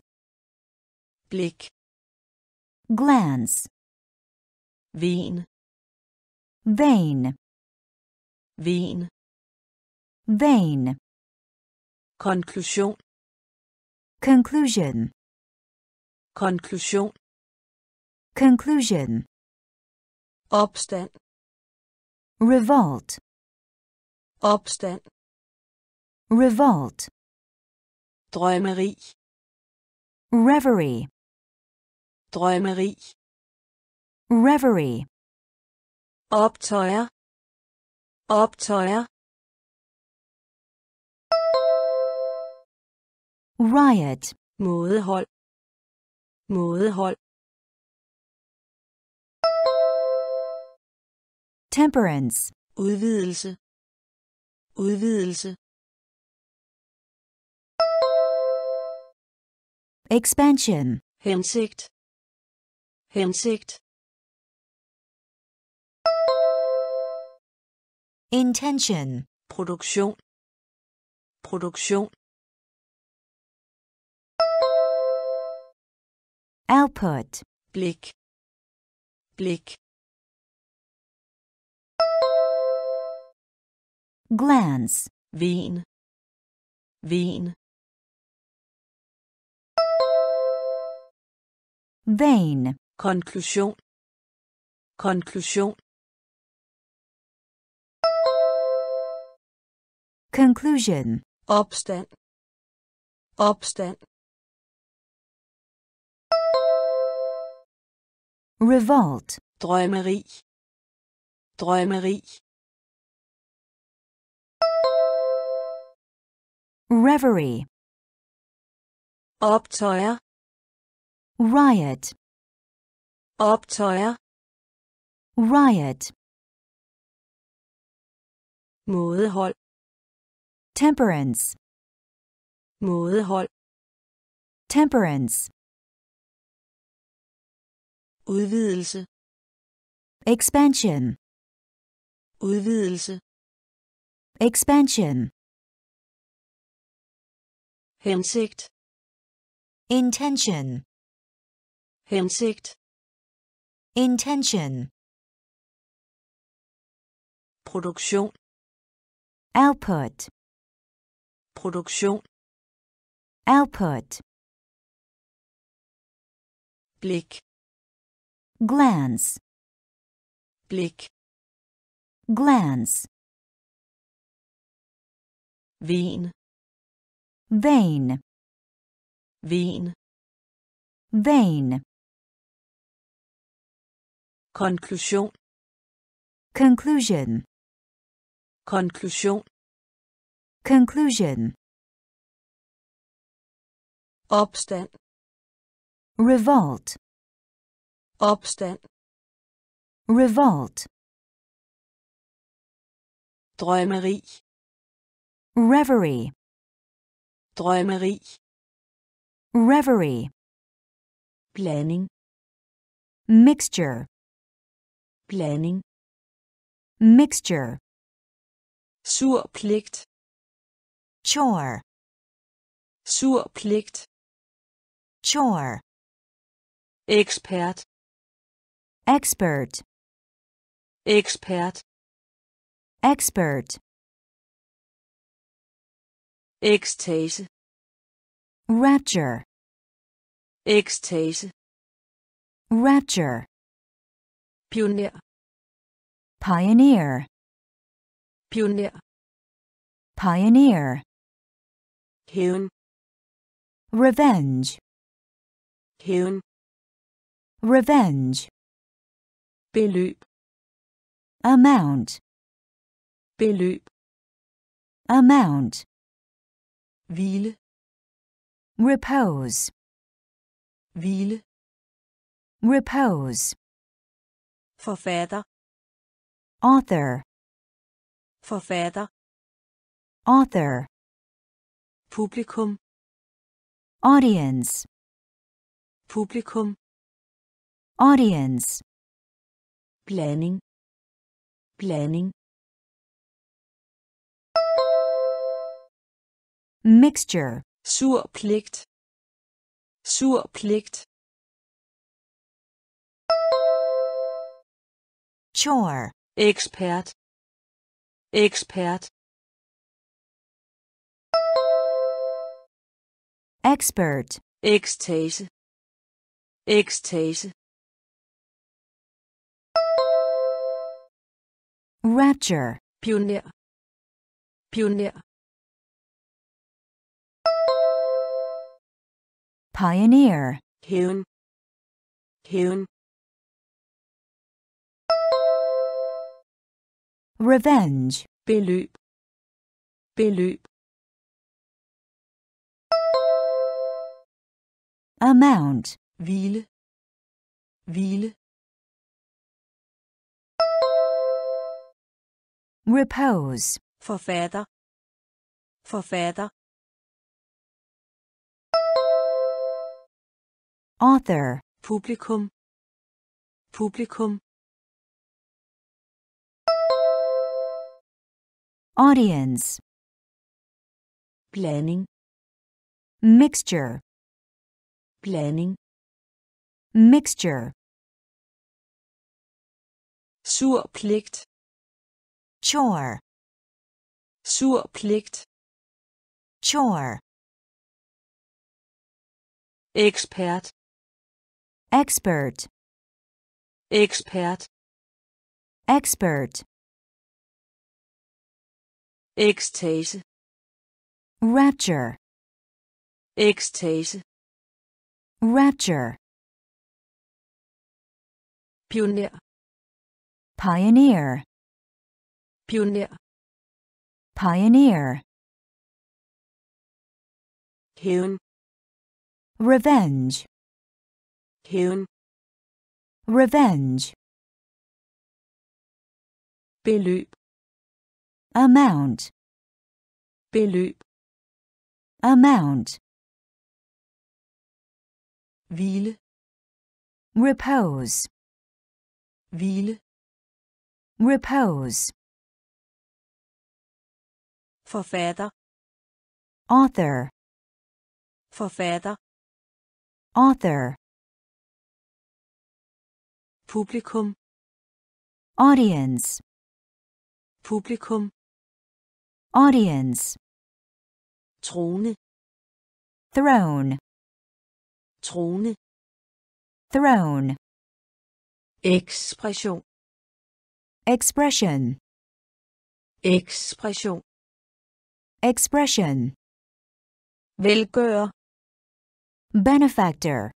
blik, glance, Vein. vein, Vein. vein, Conclusion. conclusion, konklusion, conclusion, opstand, revolt, opstand, revolt, drømmeri, reverie, drømmeri, reverie, optøjer, optøjer, riot, mådehold, mådehold, temperance, udvidelse, udvidelse, expansion, hensigt, hensigt, intention, produktion, produktion, output, blik, blik, glance, vin, vin, vein, conclusion konklusion, conclusion, opstand, opstand, revolt, drømmeri, drømmeri, reverie, optøjer, riot, optøjer, riot, mådehold, temperance, mådehold, temperance, udvidelse, expansion, udvidelse, expansion, hensigt, intention, hensigt, intention, produktion, output, produktion, output, blik, glance, blik, glance, vin, vein, vin, vein, conclusion conclusion, konklusion, conclusion, opstand, revolt, opstand, revolt, drømmeri, reverie, drømmeri, reverie, blanding, mixture, blanding, mixture, sur pligt, chore, sur pligt, chore, ekspert, expert, ekspert, expert, ekstase, rapture, ekstase, rapture, pioner, pioneer, pioner, pioneer, hævn, revenge, hævn, revenge, beløb, amount, beløb, amount, hvile, repose, hvile, repose, forfatter, author, forfatter, author, publikum, audience, publikum, audience, blanding, blanding, mixture, sur pligt, sur pligt, chore, ekspert, ekspert, expert, ekstase, ekstase, rapture, pioner, pioner, pioneer, hævn, hævn, revenge, beløb, beløb, amount, hvile, hvile, repose, forfatter, forfatter, author, publikum, publikum, audience, planning. Mixture, planning. Mixture, sur pligt, chore, sur pligt, chore, ekspert, expert, expert. Expert, ekstase, rapture, ekstase, rapture, pioner, pioneer, pioner, pioneer, hævn, revenge, hævn, revenge, beløb, amount, beløb, amount, hvile, repose, hvile, repose, Forfatter. author, Forfatter. author, Publikum. audience, Publikum. audience, Trone. throne, Trone. throne, Expression. expression, Expression. expression, Velgøre. benefactor,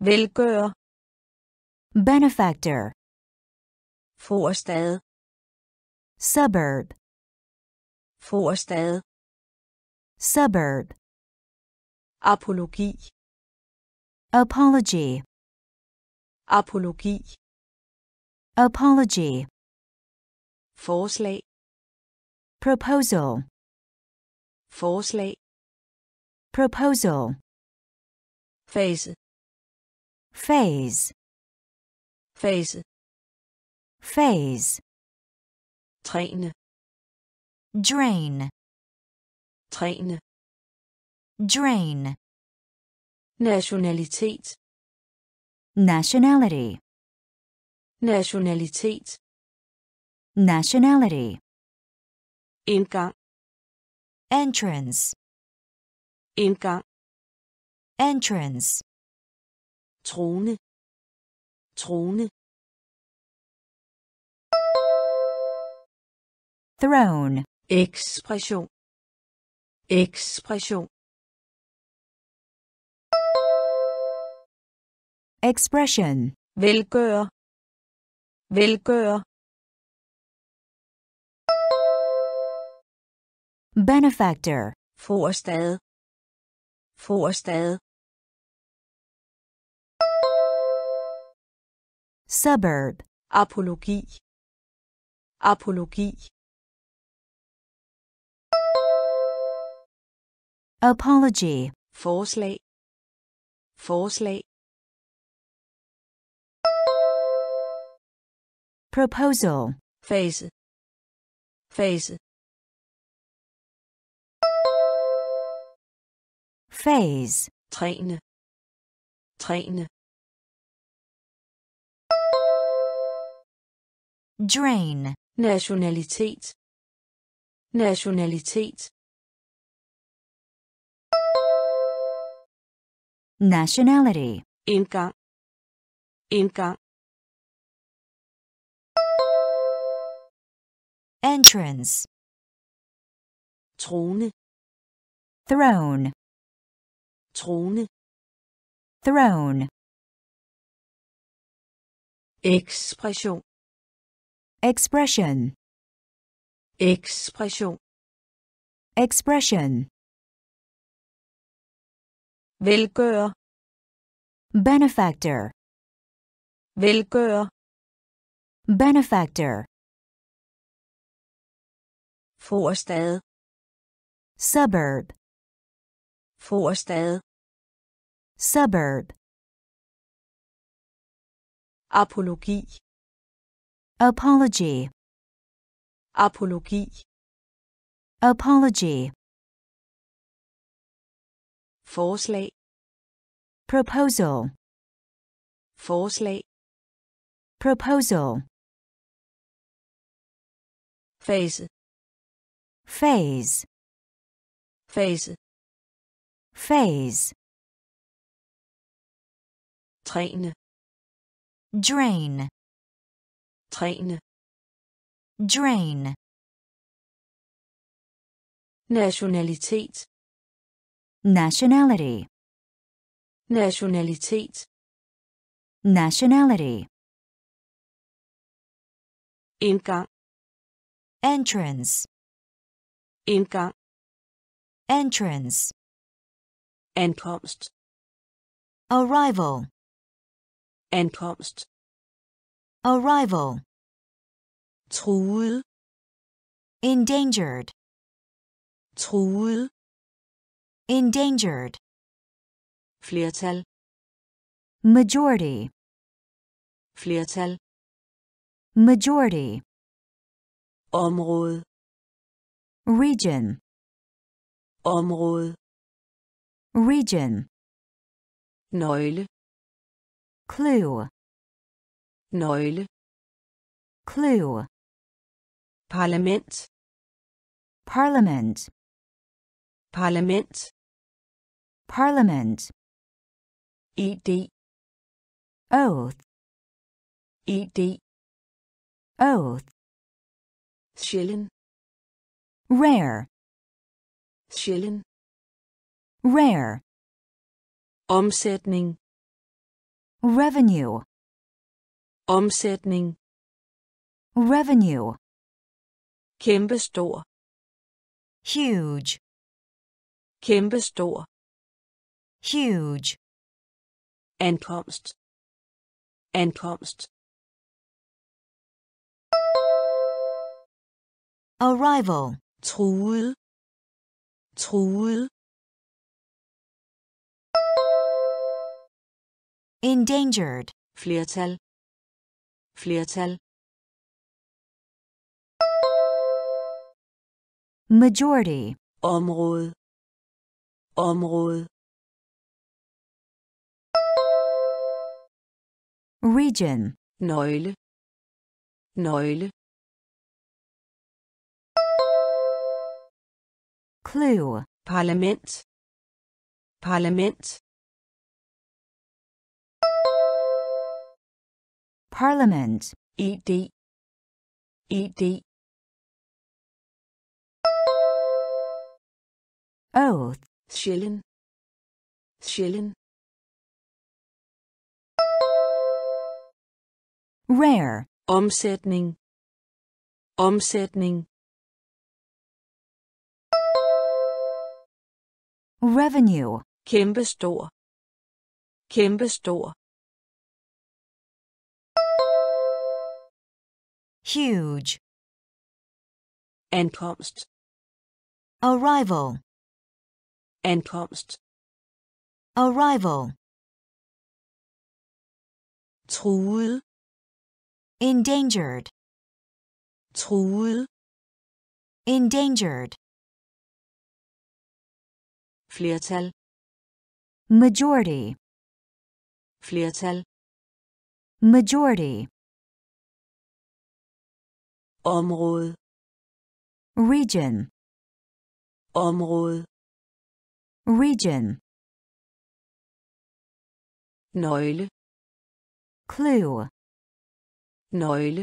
Velgøre. Benefactor, Forstad. suburb, Forstad. suburb, Apologi. apology, Apologi. apology, Forslag. proposal, Forslag. proposal, Phase. phase, Fase. phase, Træne. drain, Træne. drain, Nationalitet. nationality, Nationalitet. nationality, Indgang. entrance, Indgang. entrance, Trone. Trone. throne, Ekspression. Ekspression. expression, Velgøre. Velgøre. benefactor, Forstad. Forstad. Suburb, Apologi. Apologi. apology, Forslag. Forslag. proposal, Phase. Phase. phase, Træne. Træne. Drain, Nationalitet. Nationalitet. nationality, Indgang. Indgang. entrance, Trone. throne, Trone. throne, Ekspression. Expression, Ekspression. expression, Velgøre. benefactor, Velgøre. benefactor, Forstad. suburb, Forstad. suburb, Apologi. Apology, Apologi. apology, Forslag. proposal, Forslag. proposal, Phase. phase, Phase. phase, Træne. drain, Træne. drain, Nationalitet. nationality, Nationalitet. nationality, Indgang. entrance, Indgang. entrance, Ankomst. arrival, Ankomst. Arrival, Truet. endangered, Truet. endangered, Flertal. majority, Flertal. majority, Område. region, område, region, nøgle, clue, nøgle, clue, parlament, parliament, parlament, parliament, ID, oath, ID, oath, sjælden, rare, sjælden, rare, omsætning, revenue, omsætning, revenue, kæmpestor, huge, kæmpestor, huge, ankomst, ankomst, arrival, truet, truet, endangered, flertal, flertal, majority, område, område, region, nøgle, nøgle, clue, parlament, parlament, parliament, ID, ID, oath, sjælden, sjælden, rare, omsætning, omsætning, revenue, kæmpestor, kæmpestor, huge, ankomst, arrival, ankomst, arrival, truet, endangered, truet, endangered, flertal, majority, flertal, majority, område, region, område, region, nøgle, clue, nøgle,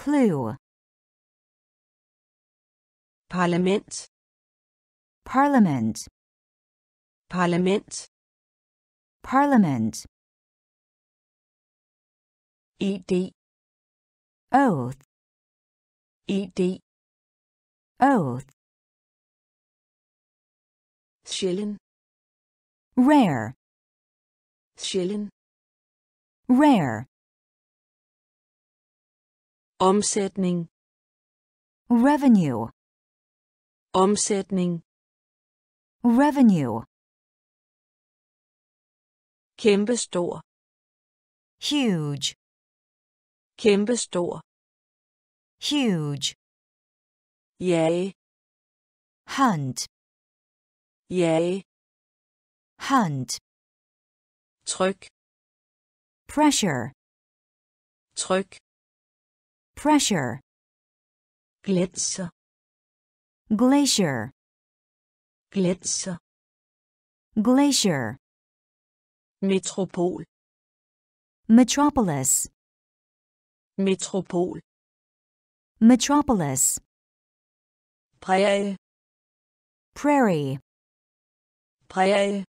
clue, parlament, parliament, parlament, parliament, ID, oath, ID, oath, sjælden, rare, sjælden, rare, omsætning, revenue, omsætning, revenue, kæmpestor, huge, kæmpestor, huge, yay. Hunt, yay. Hunt, tryk, pressure, tryk, pressure, gletser, glacier, gletser, glacier, metropol, metropolis, metropol, metropolis, prærie, prairie, prærie,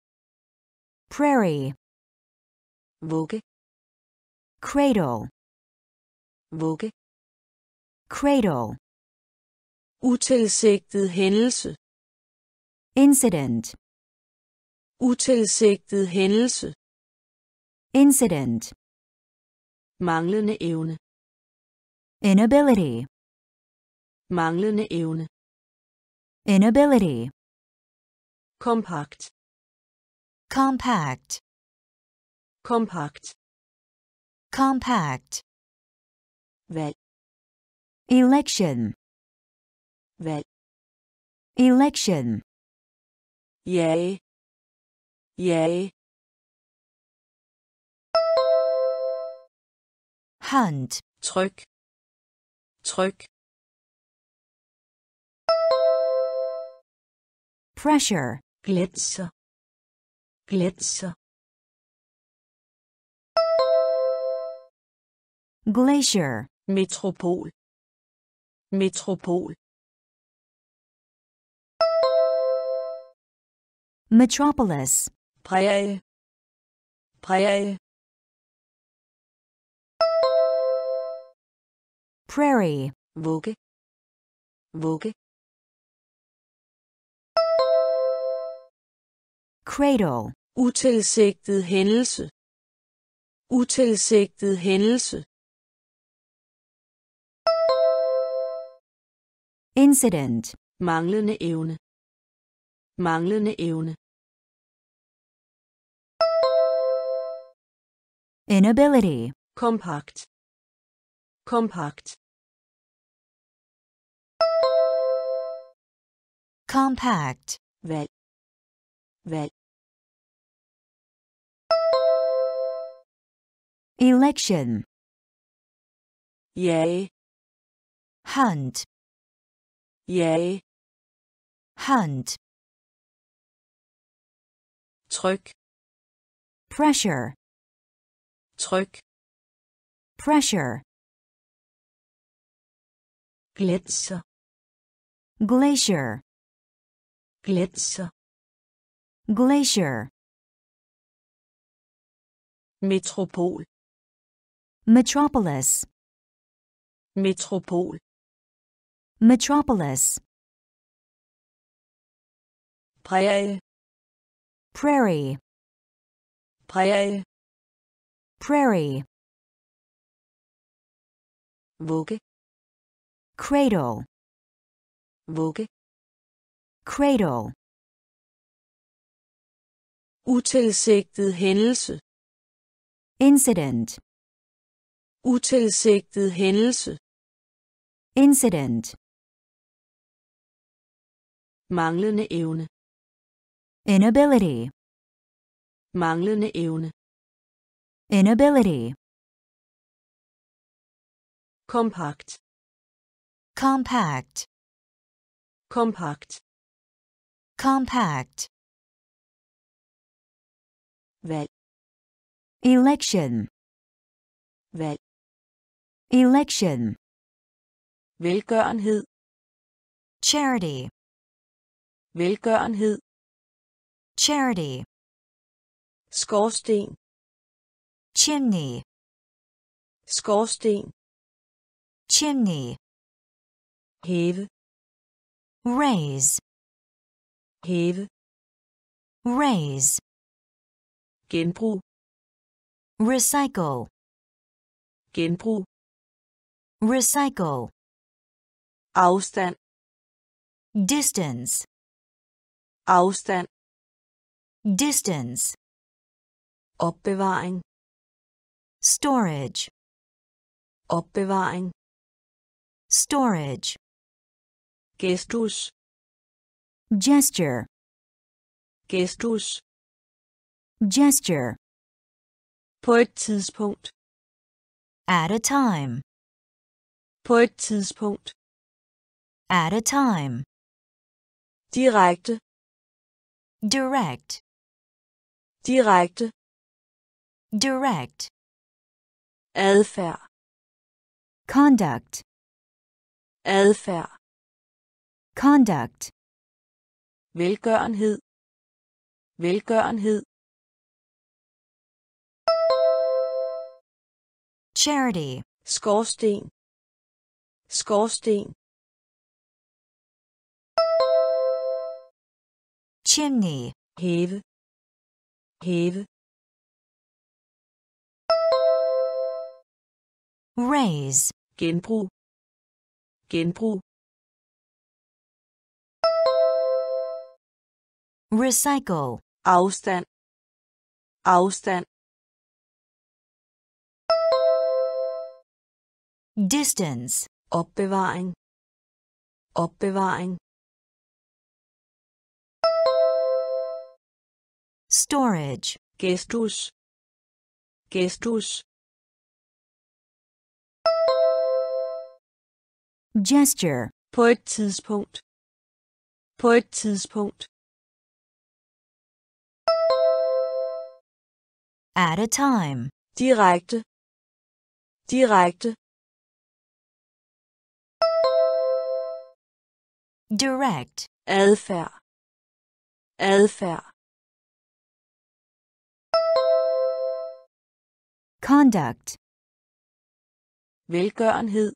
prairie, vugge, cradle, vugge, cradle, utilsigtet hændelse, incident, utilsigtet hændelse, incident, manglende evne, inability, manglende evne, inability, kompakt, compact, kompakt, compact, valg, election, valg, Election. Yay. Yay. Hunt. Tryk. Tryk. Pressure. Gletser. Gletser. Glacier. Metropol. Metropol. Metropolis. Præge. Præge. Prairie. Vugge. Vugge. Cradle. Utilsigtet hændelse. Utilsigtet hændelse. Incident. Manglende evne. Manglende evne. Inability. Kompakt. Kompakt. Compact. Valg. Valg. Election. Jage. Hunt. Jage. Hunt. Tryk. Pressure. Tryk. Pressure. Gletser. Glacier. Gletser. Glacier. Metropol. Metropolis. Metropol. Metropolis. Præge. Prairie. Præge. Prairie. Vugge. Cradle. Vugge. Cradle. Utilsigtet hændelse. Incident. Utilsigtet hændelse. Incident. Manglende evne. Inability. Manglende evne. Inability. Kompakt. Compact. Kompakt. Compact. Valg. Election. Valg. Election. Velgørenhed. Charity. Velgørenhed. Charity. Skorsten. Chimney. Skorsten. Chimney. Hæve. Raise. Hæve. Raise. Genbrug. Recycle. Genbrug. Recycle. Afstand. Distance. Afstand. Distance. Opbevaring. Storage. Opbevaring. Storage. Gestus. Gesture. Gestus. Gesture. På et tidspunkt. At a time. På et tidspunkt. At a time. Direkte. Direct. Direkte. Direct. Adfærd. Conduct. Adfærd. Conduct. Velgørenhed. Velgørenhed. Charity. Skorsten. Skorsten. Chimney. Hæve. Hæve. Raise. Genbrug. Genbrug. Recycle. Afstand. Afstand. Distance opbevaring opbevaring. Storage. Gestus gestus gesture. På et tidspunkt. På et tidspunkt. At a time. Direkte. Direkte. Direct, adfærd, adfærd, conduct, velgørenhed,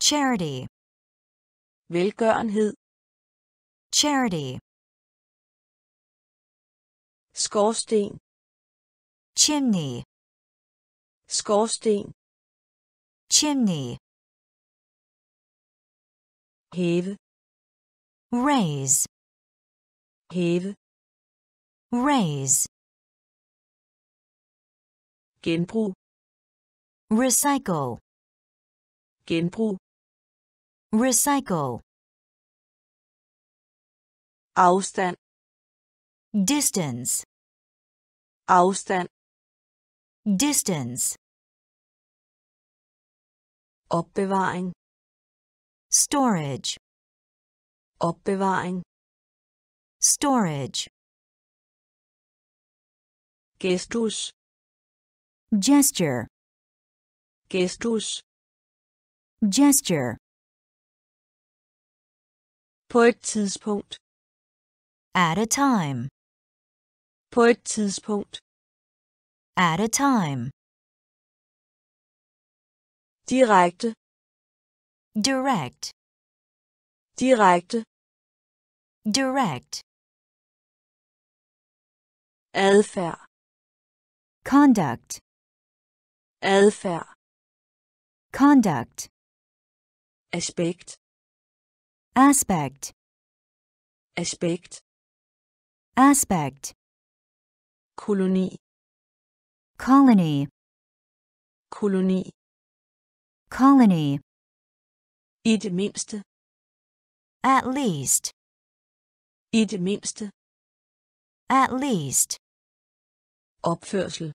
charity, velgørenhed, charity, skorsten, chimney, skorsten, chimney, hæve, raise, hæve, raise, genbrug, recycle, genbrug, recycle, afstand, distance, afstand, distance, opbevaring, storage, opbevaring, storage, gestus, gesture, gestus, gesture, på et tidspunkt, at a time, på et tidspunkt, at a time, direkte, direct, direkte, direct, adfærd, conduct, adfærd, conduct, aspekt, aspect, aspekt, aspect, koloni, colony, koloni, colony, i det mindste, at least, i det mindste, at least, opførsel,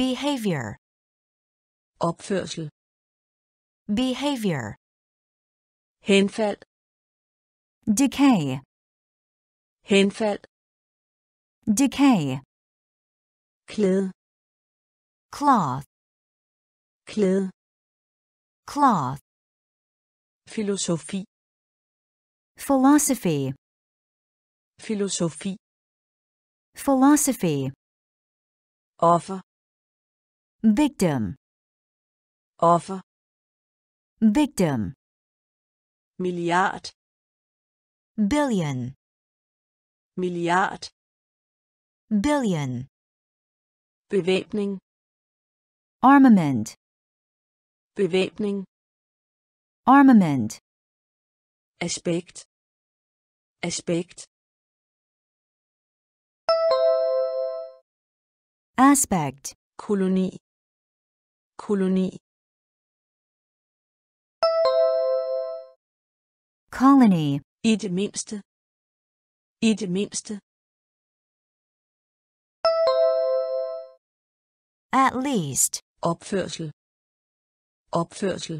behavior, opførsel, behavior, henfald, decay, henfald, decay, klæde, cloth, klæde, cloth, filosofi, philosophy, filosofi, philosophy, offer, victim, offer, victim, milliard, billion, milliard, billion, bevæbning, armament, bevæbning, armament, aspekt, aspekt, aspect, koloni, koloni, colony, i det mindste, i det mindste, at least, opførsel, opførsel,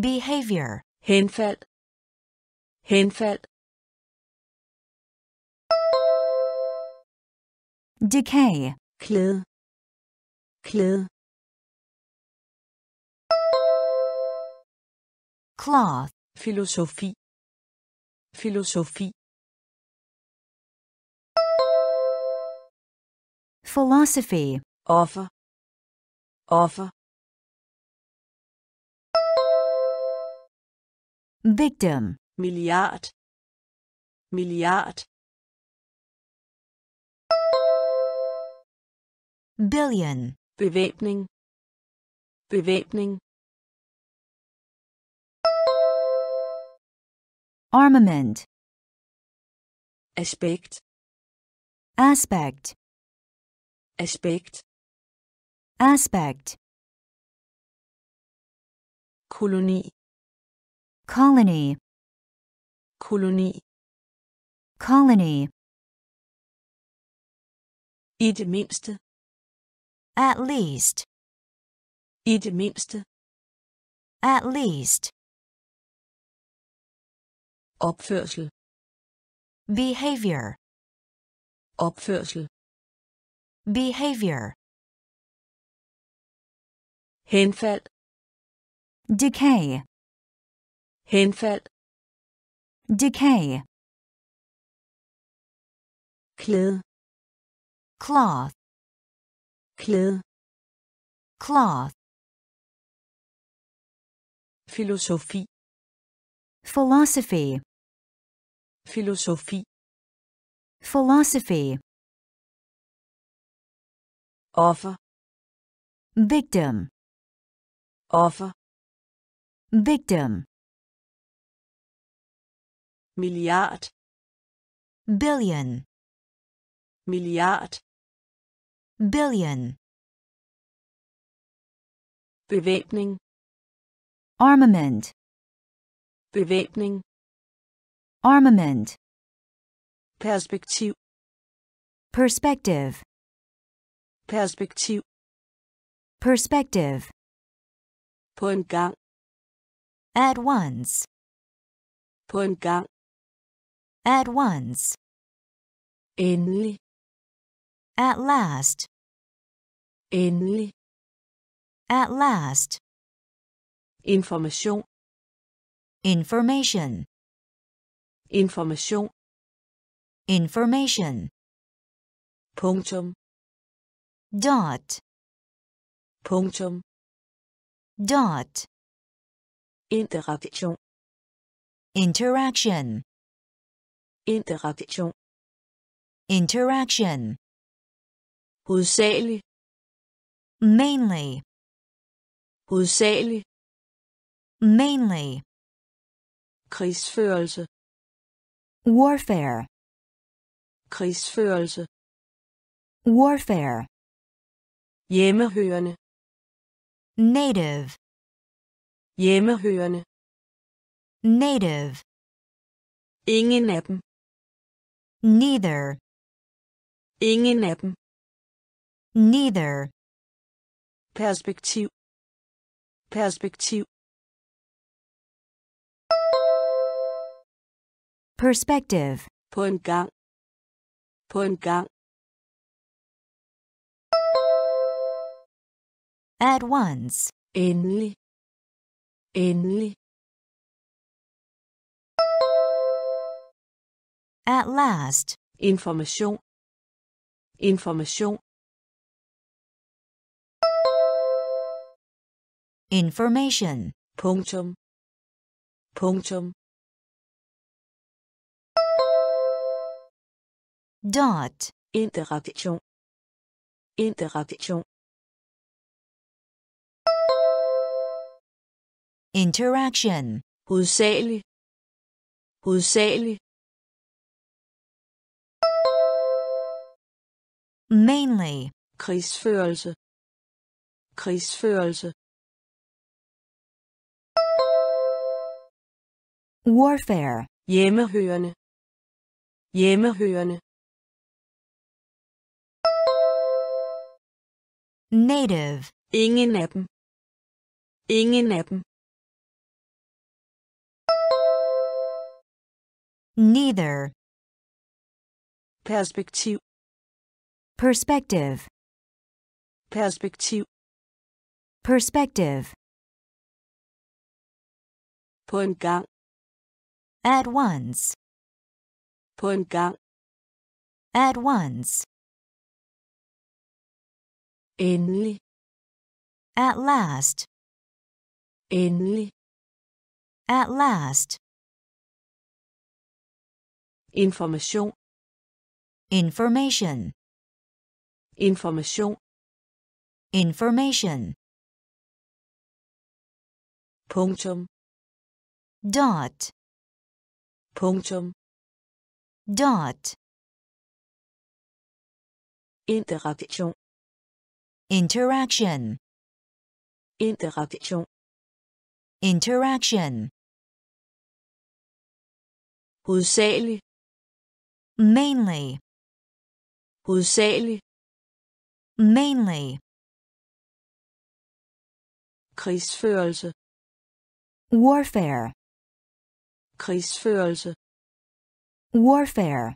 behavior, henfald, henfald, decay, klæde, klæde, cloth, filosofi, filosofi, philosophy, offer, offer, victim, milliard, milliard, billion, bevæbning, bevæbning, armament, aspekt, aspect, aspekt, aspect, koloni, colony, koloni. Colony, i det mindste. At least, i det mindste. At least, opførsel. Behavior, opførsel. Behavior, henfald. Decay, henfald. Decay, klæde. Cloth, klæde. Cloth, filosofi. Philosophy, filosofi. Philosophy, offer. Victim, offer. Victim, milliard. Billion, milliard. Billion, bevæbning. Armament, bevæbning. Armament, perspektiv. Perspective, perspektiv. Perspective, på en gang. At once, på en gang at once, endelig. At last, endelig. At last, information. Information, information. Information, punktum. Dot, punktum. Dot, interaktion interaction, interaktion. Interaction, hovedsagelig mainly, hovedsagelig mainly, krigsførelse. Warfare, krigsførelse. Warfare, hjemmehørende. Native, hjemmehørende. Native, ingen af dem neither, ingen af dem. Neither, perspektiv. Perspektiv. Perspective, på en gang. På en gang. At once, endelig. Endelig at last, information. Information. Information, punktum. Punktum. Dot, interaktion interaktion interaction, hovedsagelig hovedsagelig mainly, krigsførelse. Krigsførelse. Warfare, hjemmehørende. Hjemmehørende. Native, ingen af dem. Ingen af dem. Neither, perspektiv perspective, perspektiv. Perspective, på en gang. At once, på en gang. At once, endelig. At last, endelig. At last, information. Information, information. Information, punktum. Dot, punktum. Dot, interaktion interaction, interaktion interaction, Hovedsagelig. mainly, Hovedsagelig. Mainly, Krigsførelse. warfare, Krigsførelse. warfare,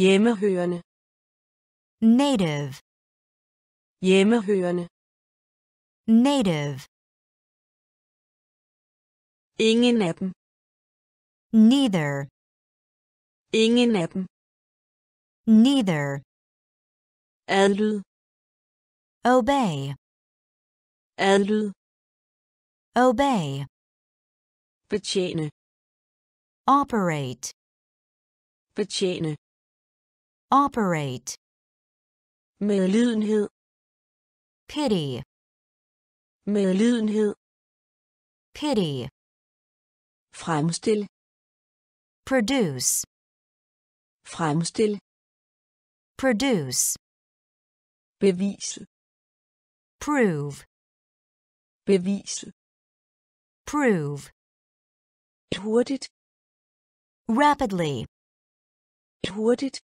Hjemmehørende. native, Hjemmehørende. native, Ingen af dem. neither, Ingen af dem. neither, Adlyd. obey, Adlyd. obey, Betjene. operate, Betjene. operate, Medlidenhed. pity, Medlidenhed. pity, Fremstil. produce, Fremstil. produce, Bevise. prove, Bevise. prove, Hurtigt. rapidly, Hurtigt.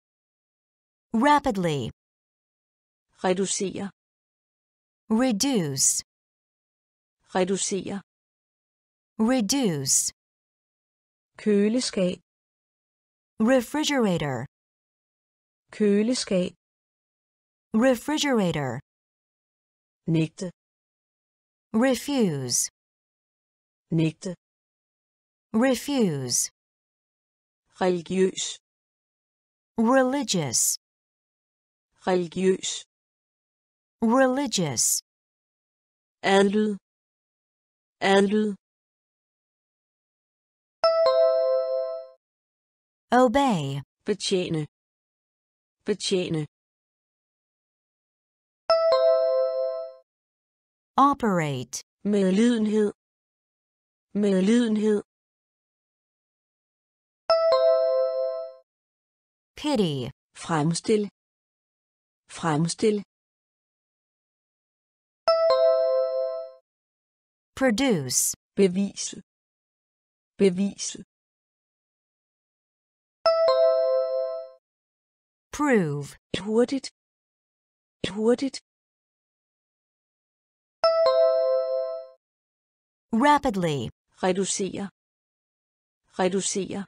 rapidly, Reducere. reduce, Reducere. reduce, Køleskab. refrigerator, Køleskab. Refrigerator, Nægte. refuse, Nægte. refuse, Religiøs. religious, Religiøs. religious, Adlyd. Adlyd. obey, Betjene. Betjene. Operate, Medlidenhed. Medlidenhed. pity, Fremstil. Fremstil. produce, Bevise. Bevise. prove, Hurtigt. Hurtigt. Rapidly, Reducere. Reducere.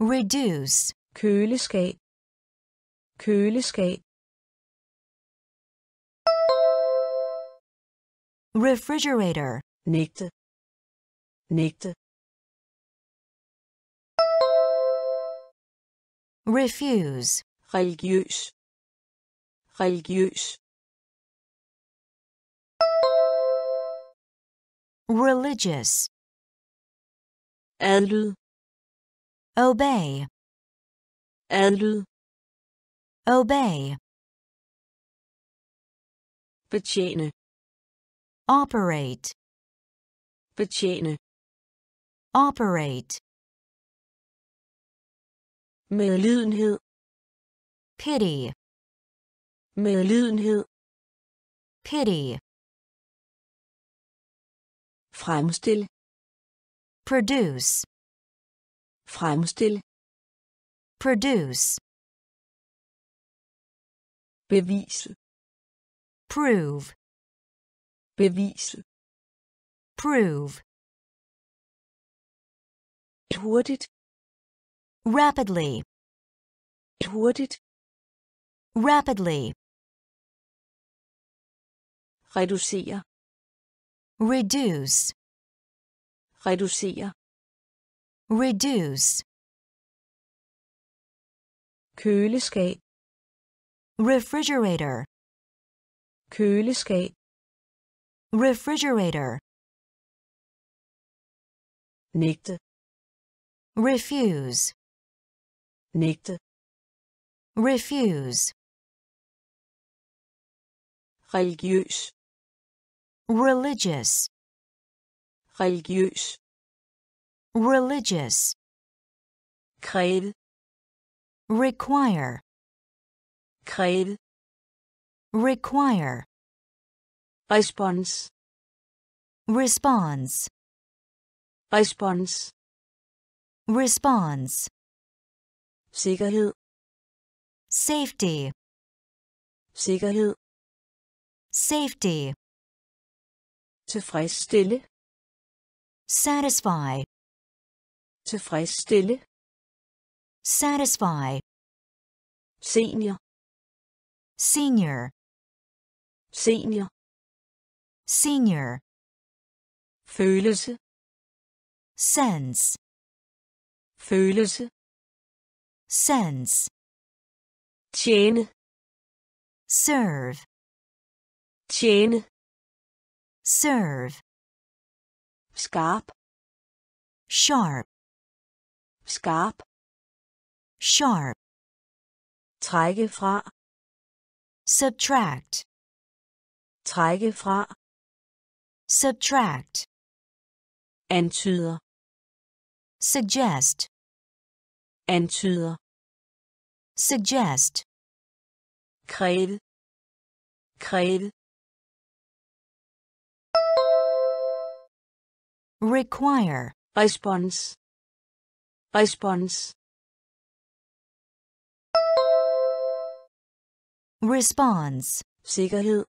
reduce, Køleskab. Køleskab. refrigerator, Nægte. Nægte. refuse, Religiøs. Religiøs. Religious, Adlyd. obey, Adlyd. obey, Betjene. operate, Betjene. operate, Medlidenhed. pity, Medlidenhed. pity, Fremstil. produce, Fremstil. produce, Bevise. prove, Bevise. prove, Hurtigt. rapidly, Hurtigt. rapidly, Reducere. Reduce, Reducere. reduce, Køleskab. refrigerator, Køleskab. refrigerator, Nægte. refuse, Nægte. refuse, Religiøs. Religious, Religiøs. religious, Kræve. require, Kræve. require, response response, response response, sikkerhed, safety, sikkerhed, safety, tilfredsstille, satisfy, tilfredsstille, satisfy, senior, senior, senior, senior, følelse, sense, følelse, sense, tjene, serve, tjene, serve, skarp, sharp, skarp, sharp, trække fra, subtract, trække fra, subtract, antyder, suggest, antyder, suggest, kræve, kræve, require, respons, respons, response, sikkerhed,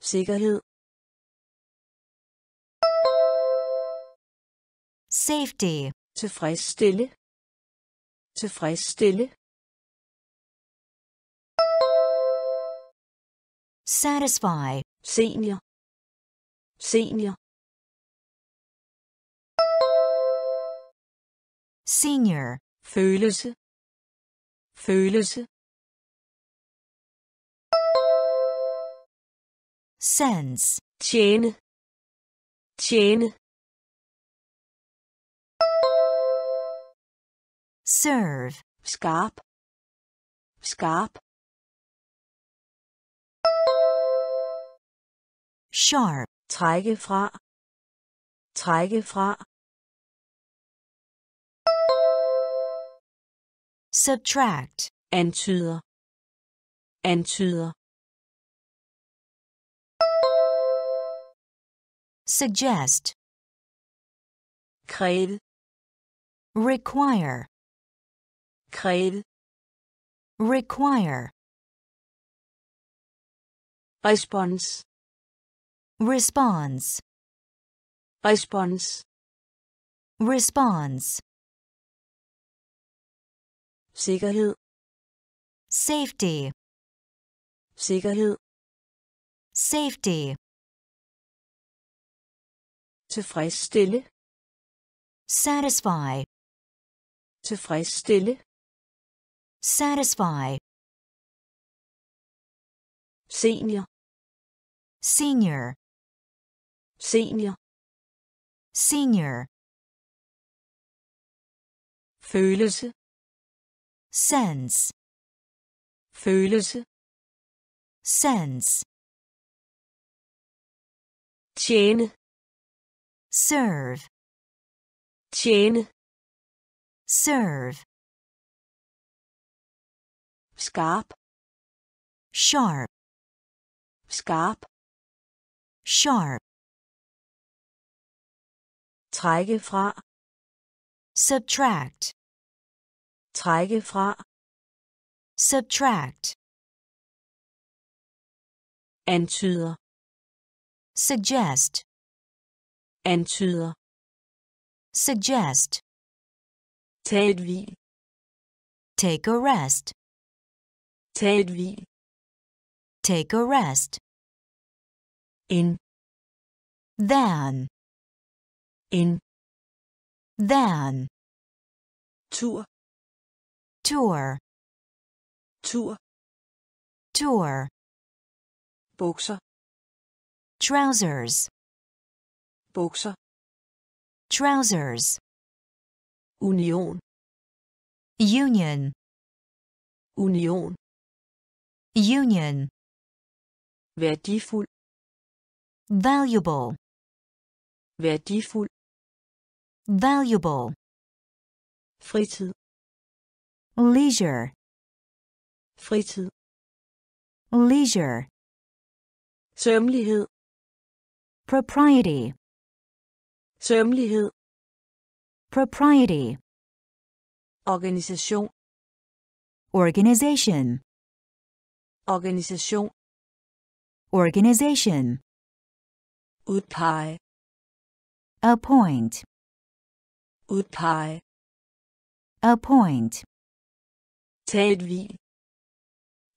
sikkerhed, safety, tilfredsstille, tilfredsstille, satisfy, senior, senior, senior, følelse, følelse, sense, tjene, tjene, serve, skarp, skarp, sharp, trække fra, trække fra, subtract, antyder, antyder, suggest, kræve, require, kræve, require, response response, response response, sikkerhed, safety, sikkerhed, safety, tilfredsstille, satisfy, tilfredsstille, satisfy, senior, senior, senior, senior, følelse, sense, følelse, sense, tjene, serve, tjene, serve, skarp, sharp, skarp, sharp, trække fra, subtract, trække fra, subtract, antyder, suggest, antyder, suggest, tag et hvil, take a rest, tag et hvil, take a rest, In. than, In. than, tur, tour, tur, tour, bukser, trousers, bukser, trousers, union, union, union, union, værdifuld, valuable, værdifuld, valuable, fritid, leisure, fritid, leisure, sømmelighed, propriety, sømmelighed, propriety, organisation, organization, organisation, organization, udpege, appoint, udpege, appoint, tag et hvil,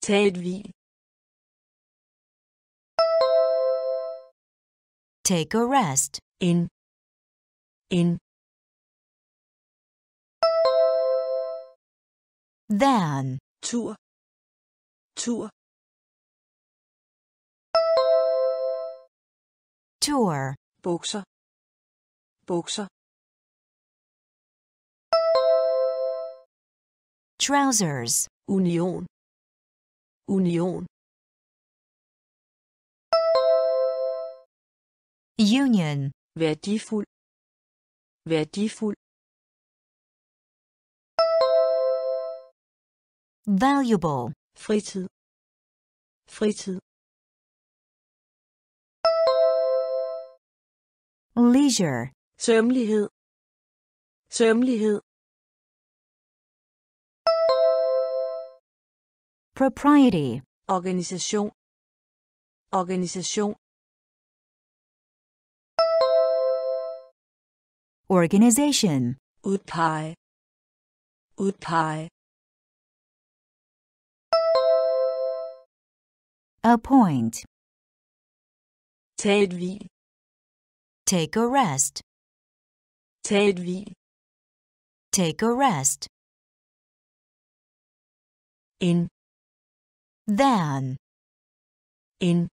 tag et hvil, take a rest, In. In. Then. tur, tur, tour, bukser, bukser, trousers, union, union, union, værdifuld, værdifuld, valuable, fritid, fritid, leisure, sømmelighed, sømmelighed, propriety, organisation, organisation, organization, udpege, udpege, appoint, tag et hvil, take a rest, tag et hvil, take a rest, en, than, in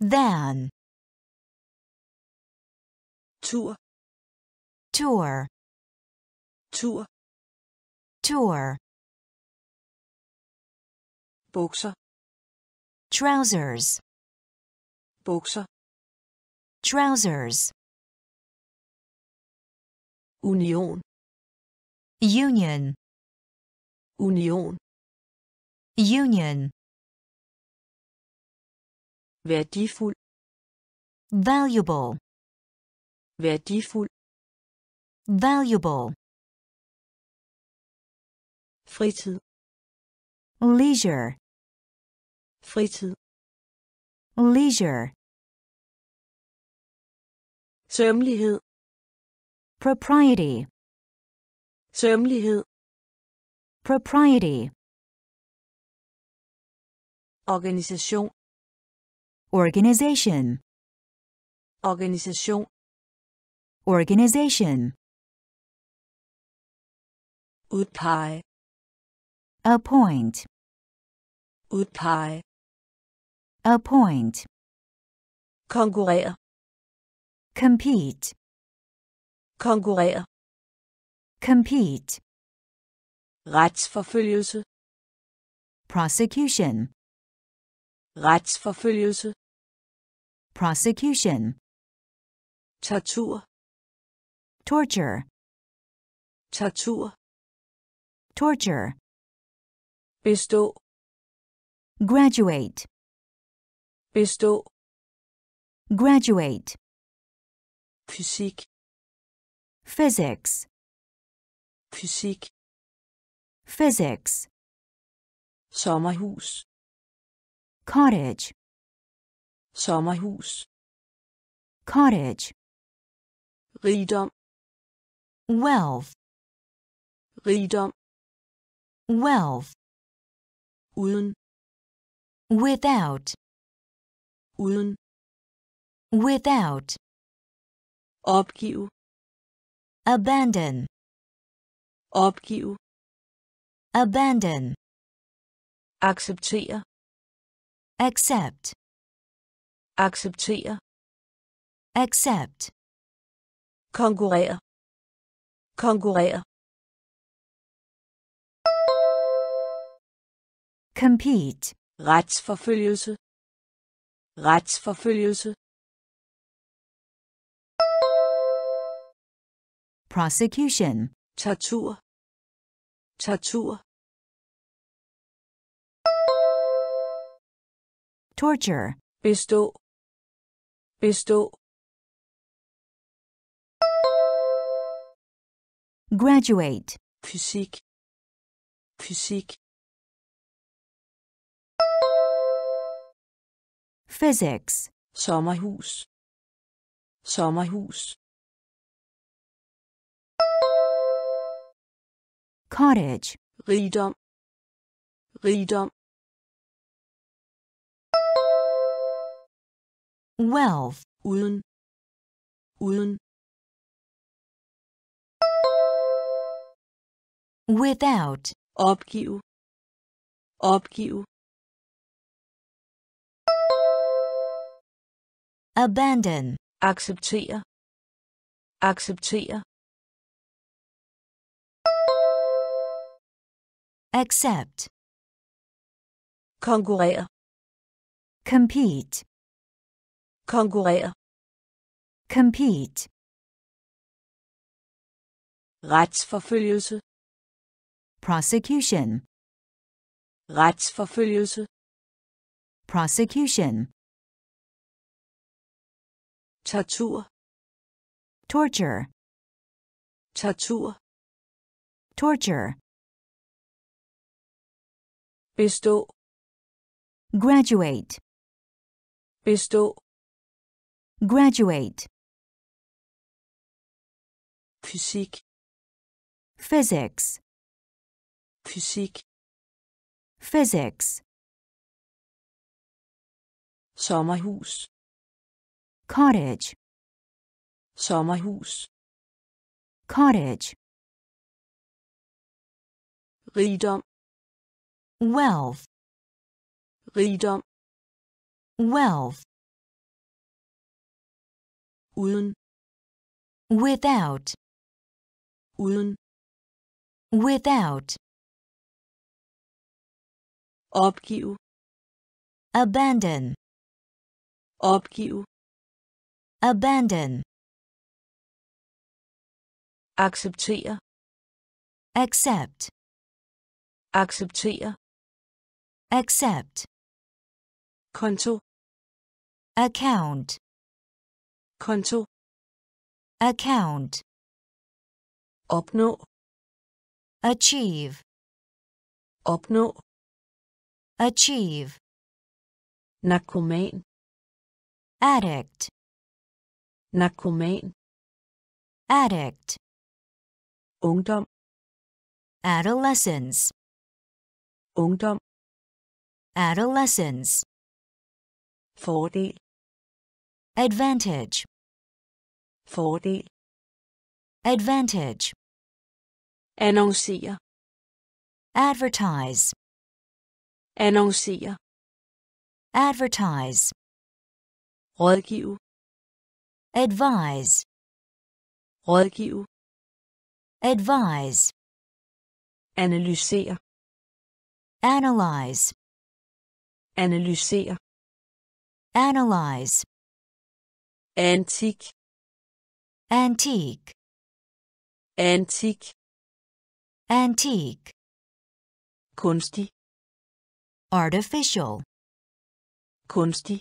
than, tur, tour, tur, tour, bukser, trousers, bukser, trousers, union, union, union, union, værdifuld, valuable, værdifuld, valuable, fritid, leisure, fritid, leisure, sømmelighed, propriety, sømmelighed, propriety, organisation, organization, organisation, organization, udpege, appoint, udpege, appoint, konkurrere, compete, konkurrere, compete, retsforfølgelse, prosecution, retsforfølgelse, prosecution, tortur, torture, tortur, torture, bestå, graduate, bestå, graduate, fysik, physics, fysik, physics, sommerhus, cottage, sommerhus, cottage, rigdom, wealth, rigdom, wealth, uden, without, uden, without, opgive, abandon, opgive, abandon, acceptere, accept, acceptere, accept, konkurrere, konkurrere, compete, retsforfølgelse, retsforfølgelse, prosecution, tortur, tortur, torture, bestå, bestå graduate, fysik fysik physics, sommerhus. Sommerhus. Cottage, rigdom. Rigdom wealth, uden. Uden. Without, opgive. Opgive. Abandon, acceptere. Acceptere. Accept, konkurrere. Compete, konkurrere. Compete, retsforfølgelse. Prosecution, retsforfølgelse. Prosecution, tortur. Torture, tortur. Torture, bestå. Graduate, bestå graduate, fysik physics, fysik physics, sommerhus. Cottage, sommerhus. Cottage, rigdom. Wealth, rigdom. Wealth, uden without, uden without, opgive abandon, opgive abandon, acceptere accept, acceptere accept, konto account, konto. Account, opnå. Achieve, opnå. Achieve, narkoman. Addict, narkoman. Addict, ungdom. Adolescence, ungdom. Adolescence, fordel. Advantage, fordel. Advantage, annoncere. Advertise, annoncere. Advertise, rådgive. Advise, rådgive. Advise, analysere analyze, analysere analyze, antik antique, antique. Antique, kunstig. Artificial, kunstig.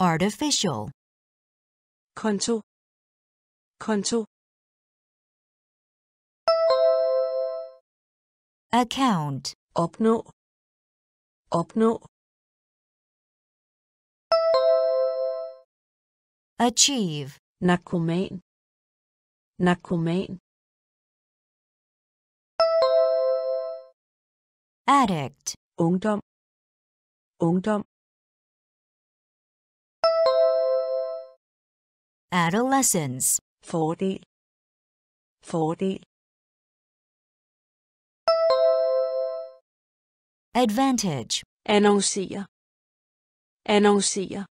Artificial, konto. Konto. Account, opnå opnå achieve, narkoman. Narkoman. Addict, ungdom. Ungdom. Adolescence, fordel. Fordel. Advantage, annoncere annoncere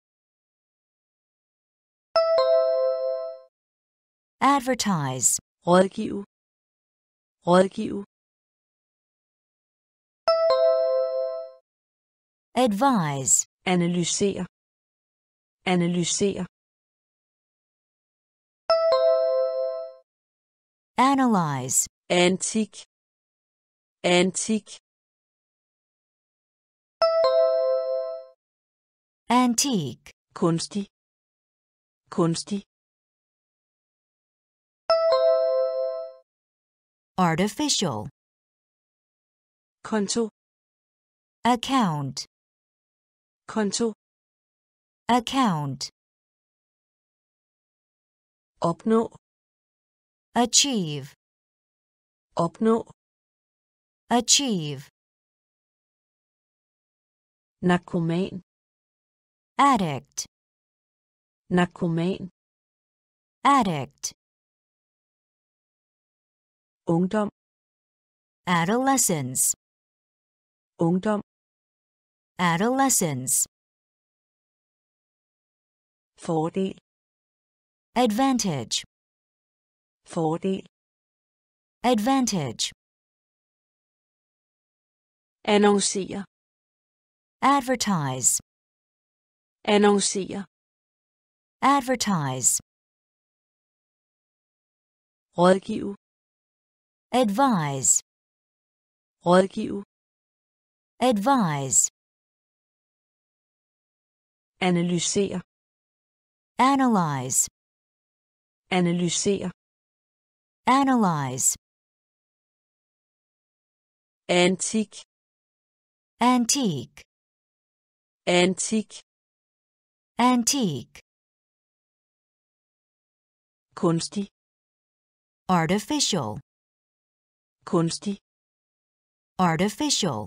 advertise, rådgive. Rådgive. Advise, analysere analysere analyze, antik. Antik. Antique, kunstig. Kunstig artificial, konto. Account, konto. Account, opnå achieve, opnå achieve, narkoman addict, narkoman addict, ungdom. Adolescence, ungdom. Adolescence, fordel. Advantage, fordel. Advantage, annoncere advertise, annoncere advertise, rådgive advise, rådgive. Advise, analysere analyze, analysere analyze, antik. Antique, antik. Antique, kunstig. Artificial, kunstig. Artificial,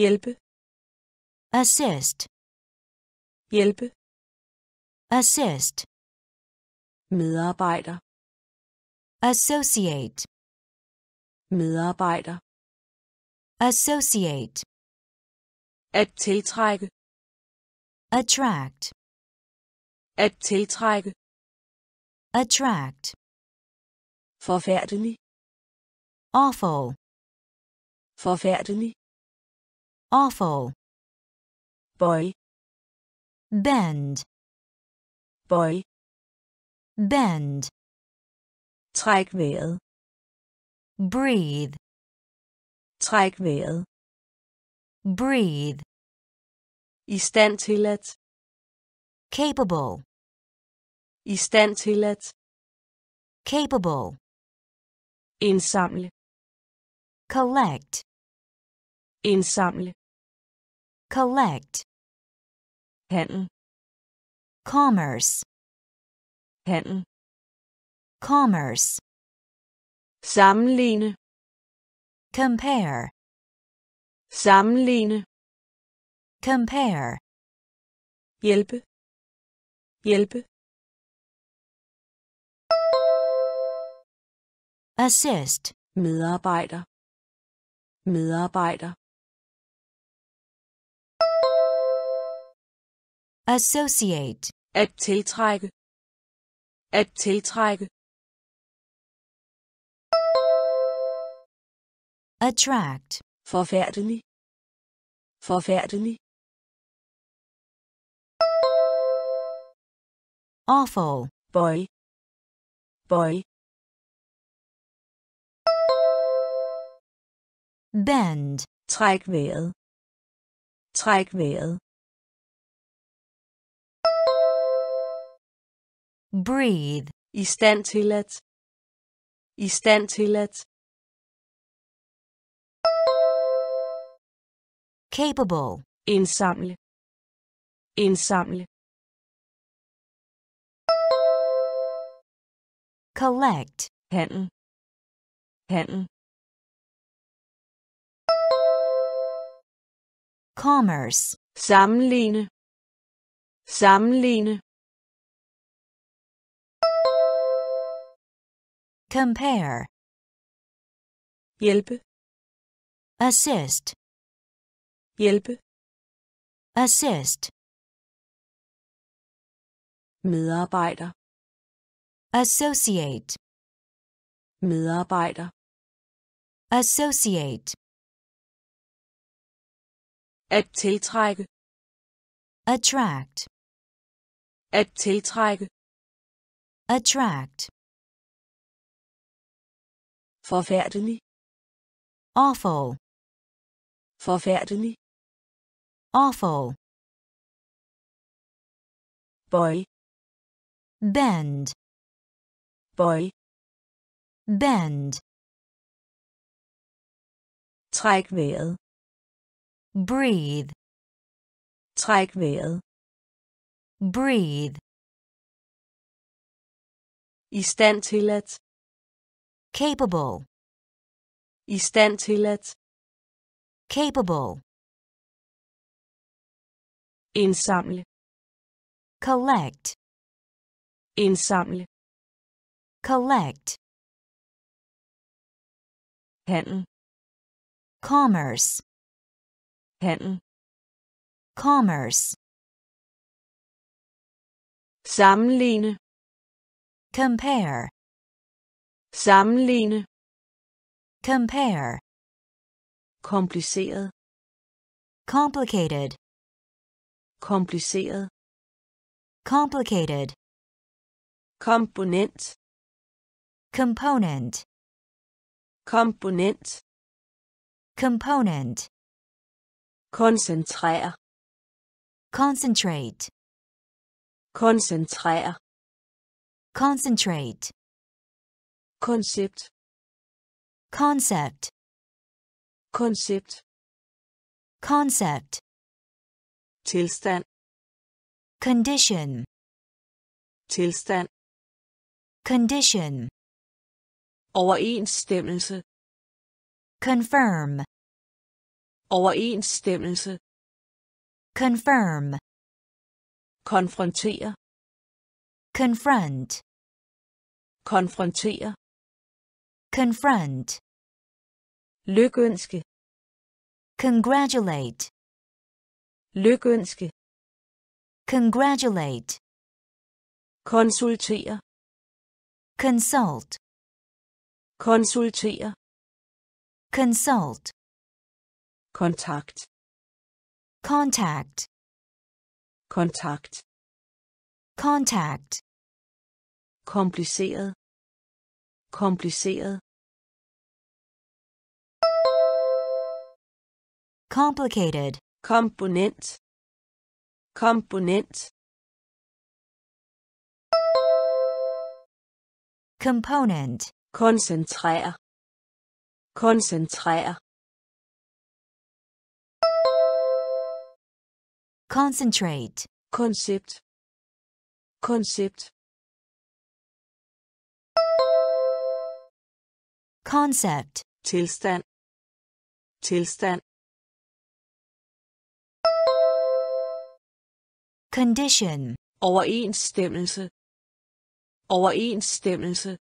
hjælpe. Assist, hjælpe. Assist, medarbejder. Associate, medarbejder. Associate, at tiltrække. Attract, at tiltrække. Attract, forfærdelig awful, forfærdelig. Awful, bøj. Bend, bøj. Bend, træk vejret. Breathe, træk vejret. Breathe, i stand til at. Capable, i stand til at. Capable, indsamle collect, indsamle. Collect, handel. Commerce, handel. Commerce, sammenligne. Compare, sammenligne. Compare, hjælpe. Hjælpe. Assist, medarbejder medarbejder. Associate, at tiltrække. At tiltrække. Attract, forfærdelig. Forfærdelig. Awful, bøj bøj bend, træk vejret. Træk vejret. Breathe, i stand til at. I stand til at. Capable, indsamle. Indsamle. Collect, handel. Handel commerce, sammenligne. Sammenligne. Compare, hjælpe. Assist, hjælpe. Assist, medarbejder. Associate, medarbejder. Associate, at tiltrække. Attract, at tiltrække. Attract, forfærdelig. Awful, forfærdelig. Awful, bøj bend, bøj, bend, træk vejret, breathe, træk vejret, breathe, i stand til at, capable, i stand til at, capable, indsamle, collect, indsamle, collect, handel, commerce, handel, commerce, sammenligne, compare, sammenligne, compare, kompliceret, complicated, kompliceret, complicated, komponent, component, komponent, component, koncentrere, concentrate, koncentrere, concentrate, koncept, concept, koncept, concept, tilstand, condition, tilstand, condition, overensstemmelse, confirm, overensstemmelse, confirm, konfrontere, confront, konfrontere, confront, lykønske, congratulate, lykønske, congratulate, konsultere, consult, konsultere, consult, kontakt, contact, kontakt, contact, kompliceret, kompliceret, complicated, komponent, komponent, component, koncentrere, koncentrere, concentrate, koncept, koncept, concept, tilstand, tilstand, condition, overensstemmelse, overensstemmelse,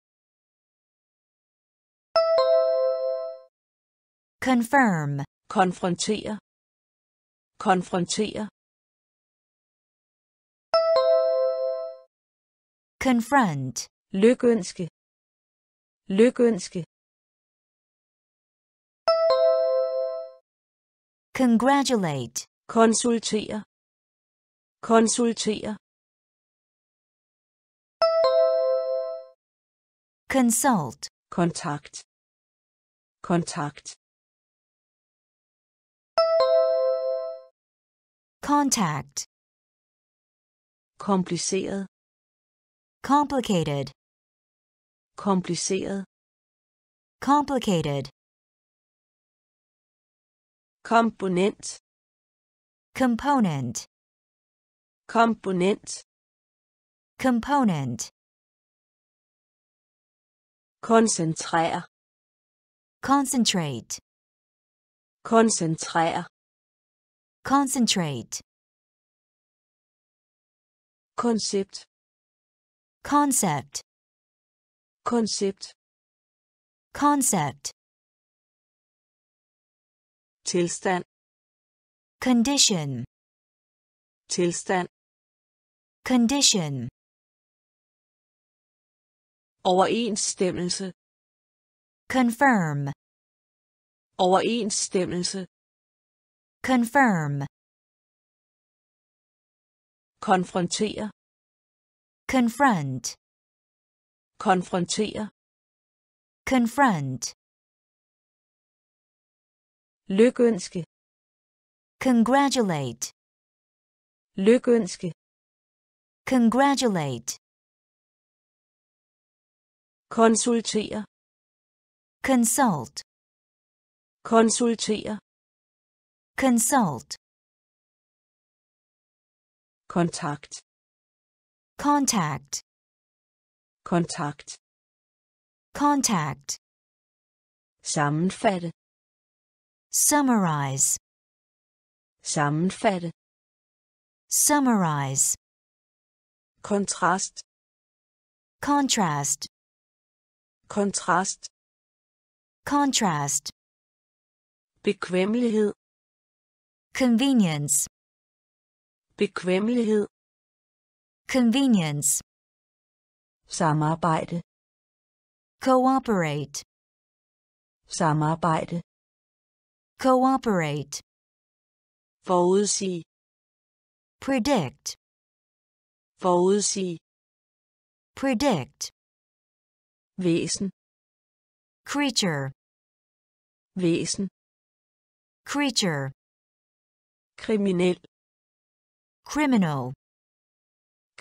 confirm, konfrontere, konfrontere, confront, lykønske, lykønske, congratulate, konsultere, konsultere, consult, kontakt, kontakt, contact, kompliceret, complicated, kompliceret, complicated, komponent, component, komponent, component, koncentrere, concentrate, koncentrere, concentrate, koncept, concept, koncept, concept, tilstand, condition, tilstand, condition, overensstemmelse, confirm, overensstemmelse, confirm, konfrontere, confront, konfrontere, confront, lykønske, congratulate, lykønske, congratulate, konsultere. Consult, konsultere. Consult, kontakt contact, kontakt. Contact, sammenfatte. Summarize, sammenfatte. Summarize, kontrast. Contrast, kontrast. Contrast, bekvemmelighed. Convenience, bekvemmelighed convenience, samarbejde. Cooperate, samarbejde. Cooperate, forudsige. Predict, forudsige. Predict, væsen. Creature, væsen. Creature, kriminel. Criminal,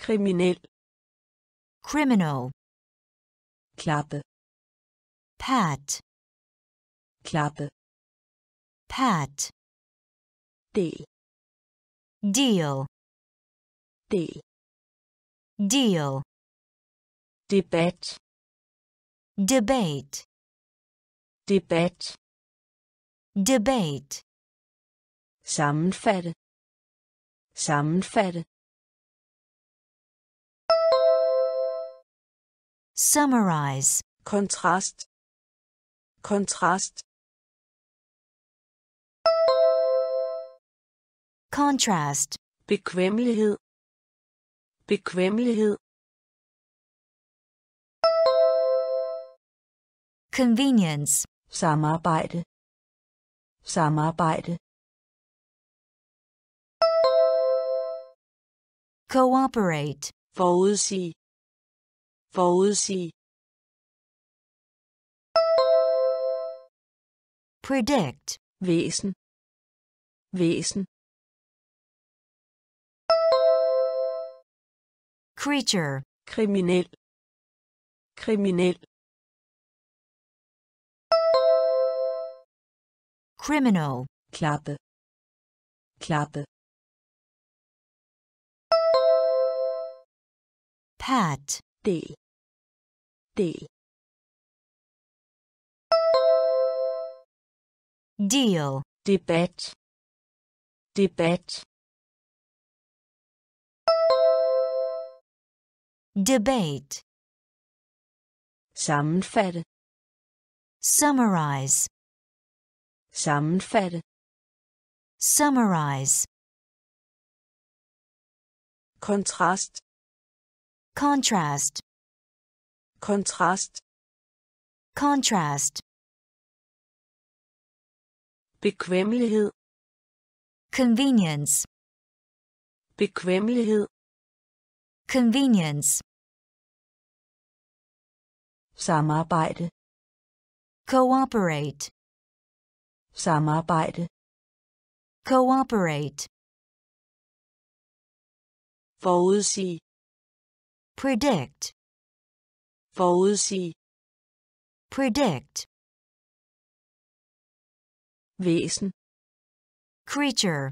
kriminel. Criminal, klappe. Pat, klappe. Pat, del. Deal, del. Deal, debat. Debate, debat. Debate, sammenfatte. Sammenfatte summarize, kontrast kontrast contrast, bekvemmelighed. Bekvemmelighed. Convenience, samarbejde. Samarbejde. Cooperate, forudsige forudsige. Predict, væsen. Væsen. Creature, kriminel. Kriminel. Criminal, klappe. Klappe. Pat, del del. Deal, debat debat debate, sammenfatte. Summarize, sammenfatte. Summarize, kontrast. Contrast, kontrast. Contrast, bekvemmelighed. Convenience, bekvemmelighed. Convenience, samarbejde. Cooperate, samarbejde. Cooperate, forudsige. Predict, forudsige. Predict, væsen. Creature,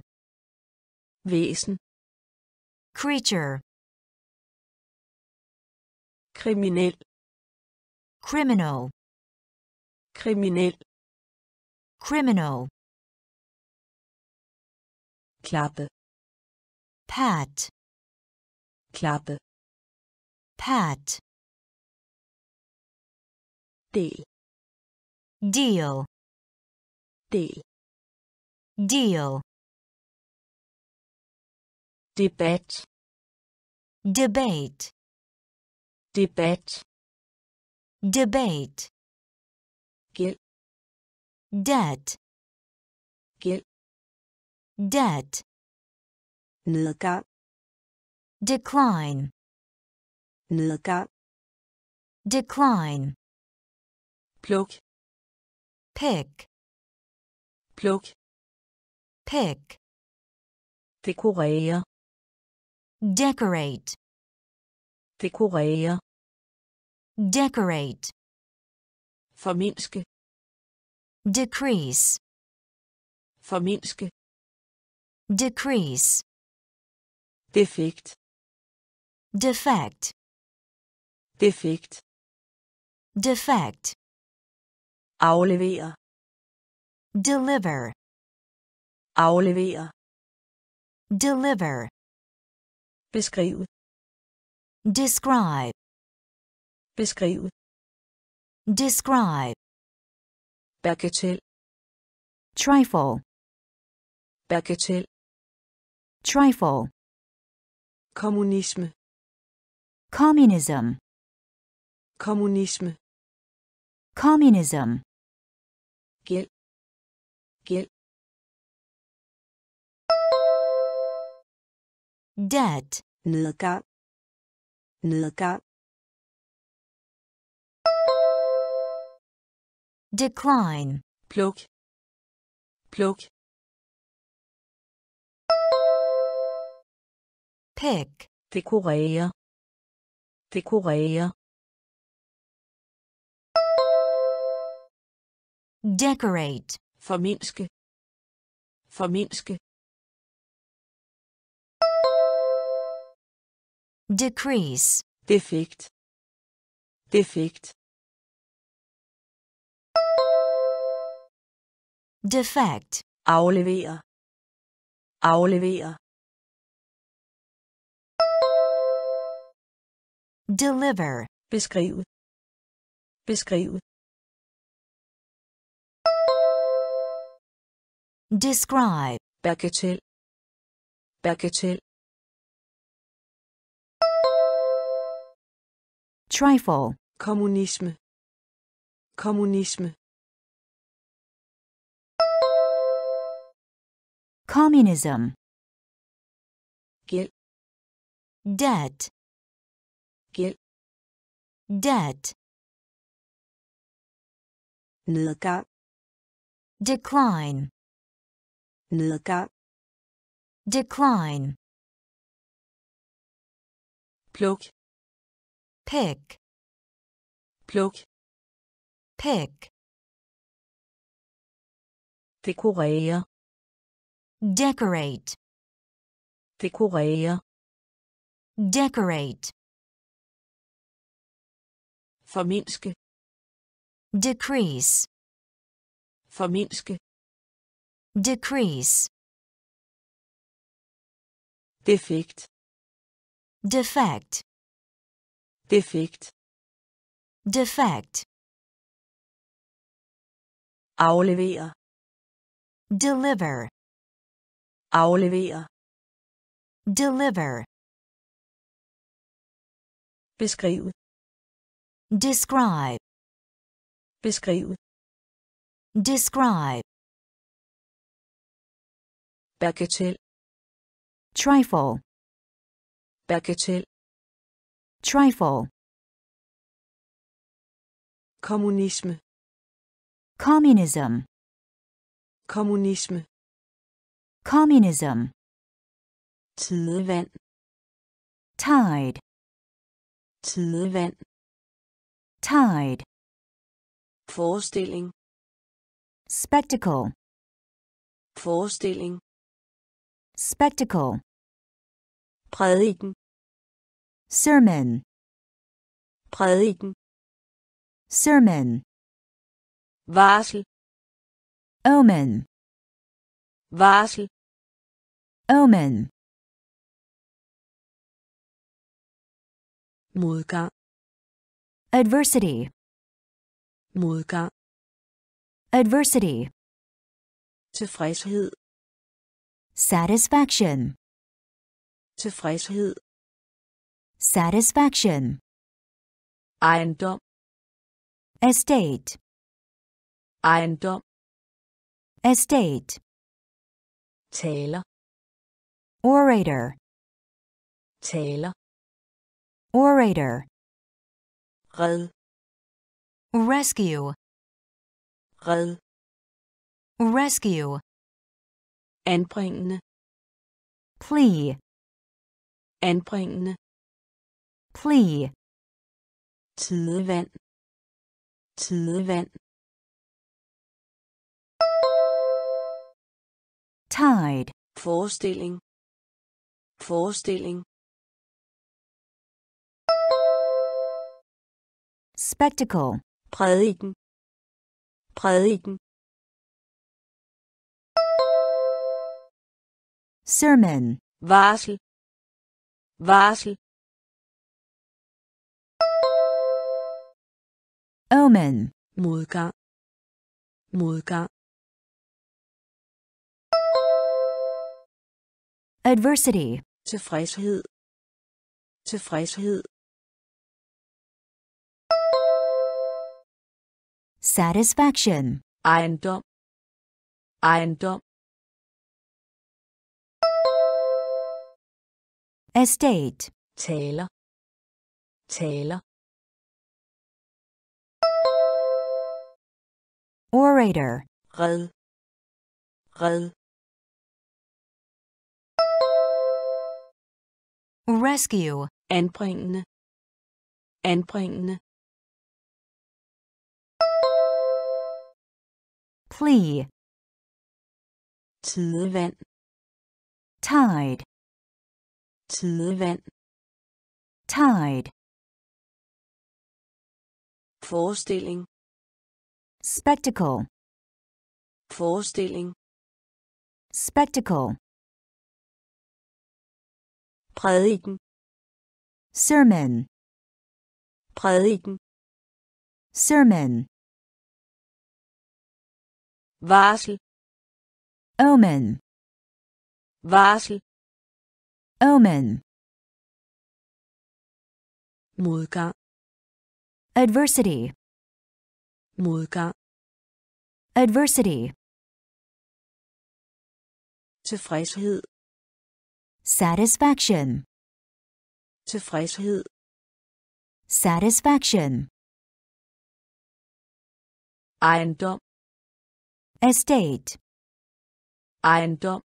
væsen. Creature, kriminel. Criminal, kriminel. Criminal, klappe. Pat, klappe. Pat, del. Deal, del. Deal, Debate. debate, debat debate, gæld. Debt, gæld. Debt, nedgang. Decline, nedgang. Decline, pluk. Pick, pluk. Pick, dekorere. Decorate, dekorere. Decorate, Formindske. decrease, Formindske. decrease, Defekt. defect, Defekt. defect, Aflevere. deliver, Aflevere. deliver, Beskrive. describe, Beskrive. describe, Bagatel. trifle, Bagatel. trifle, Kommunisme. communism, Kommunisme. communism, Gæld. Gæld. debt, Nedgang. Nedgang. decline, Pluk. Pluk. pick, Dekorere. Dekorere. Decorate, Formindske. Formindske. decrease, Defekt. Defekt. defect, Aflevere. Aflevere. deliver, Beskrive. Beskrive. Describe, Bagatel. Bagatel. trifle, Kommunisme. Kommunisme. communism, Gæld. debt, Gæld. debt, Nedgang. decline, Nedgang. decline, Pluk. pick, Pluk. pick, Dekorere. decorate, Dekorere. decorate, Formindske. decrease, Formindske. Decrease, Defekt. defect, Defekt. defect, Aflevere. deliver, Aflevere. deliver, Beskrive. describe, Beskrive. describe, Bagatel. trifle, Bagatel. trifle, Kommunisme. communism, Kommunisme. communism, Tidevand. tide, Tidevand. tide, Forestilling. spectacle, Forestilling. Spectacle, Prædiken. sermon, Prædiken. sermon, Varsel. omen, Varsel. omen, Modgang. adversity, Modgang. adversity, Tilfredshed. Satisfaction, Tilfredshed. satisfaction, Ejendom. estate, Ejendom. estate, Taler. orator, Taler. orator, Red. rescue, Red. rescue, Anbringende. plea, Anbringende. plea, Tidevand. Tidevand. tide, Forestilling. Forestilling. spectacle, Prædiken. Prædiken. Sermon, Varsel. Varsel. omen, Modgang. Modgang. adversity, Tilfredshed. Tilfredshed. satisfaction, Ejendom. Ejendom. Estate, Taler. Taler. orator, Red. Red. rescue, Anbringende. Anbringende. plea, Tidevand. tide, Tidevand. tide, Forestilling. spectacle, Forestilling. spectacle, Prædiken. sermon, Prædiken. sermon, Varsel. omen, Varsel. Omen, Modgang. adversity, Modgang. adversity, Tilfredshed. satisfaction, Tilfredshed. satisfaction, Ejendom. estate, Ejendom.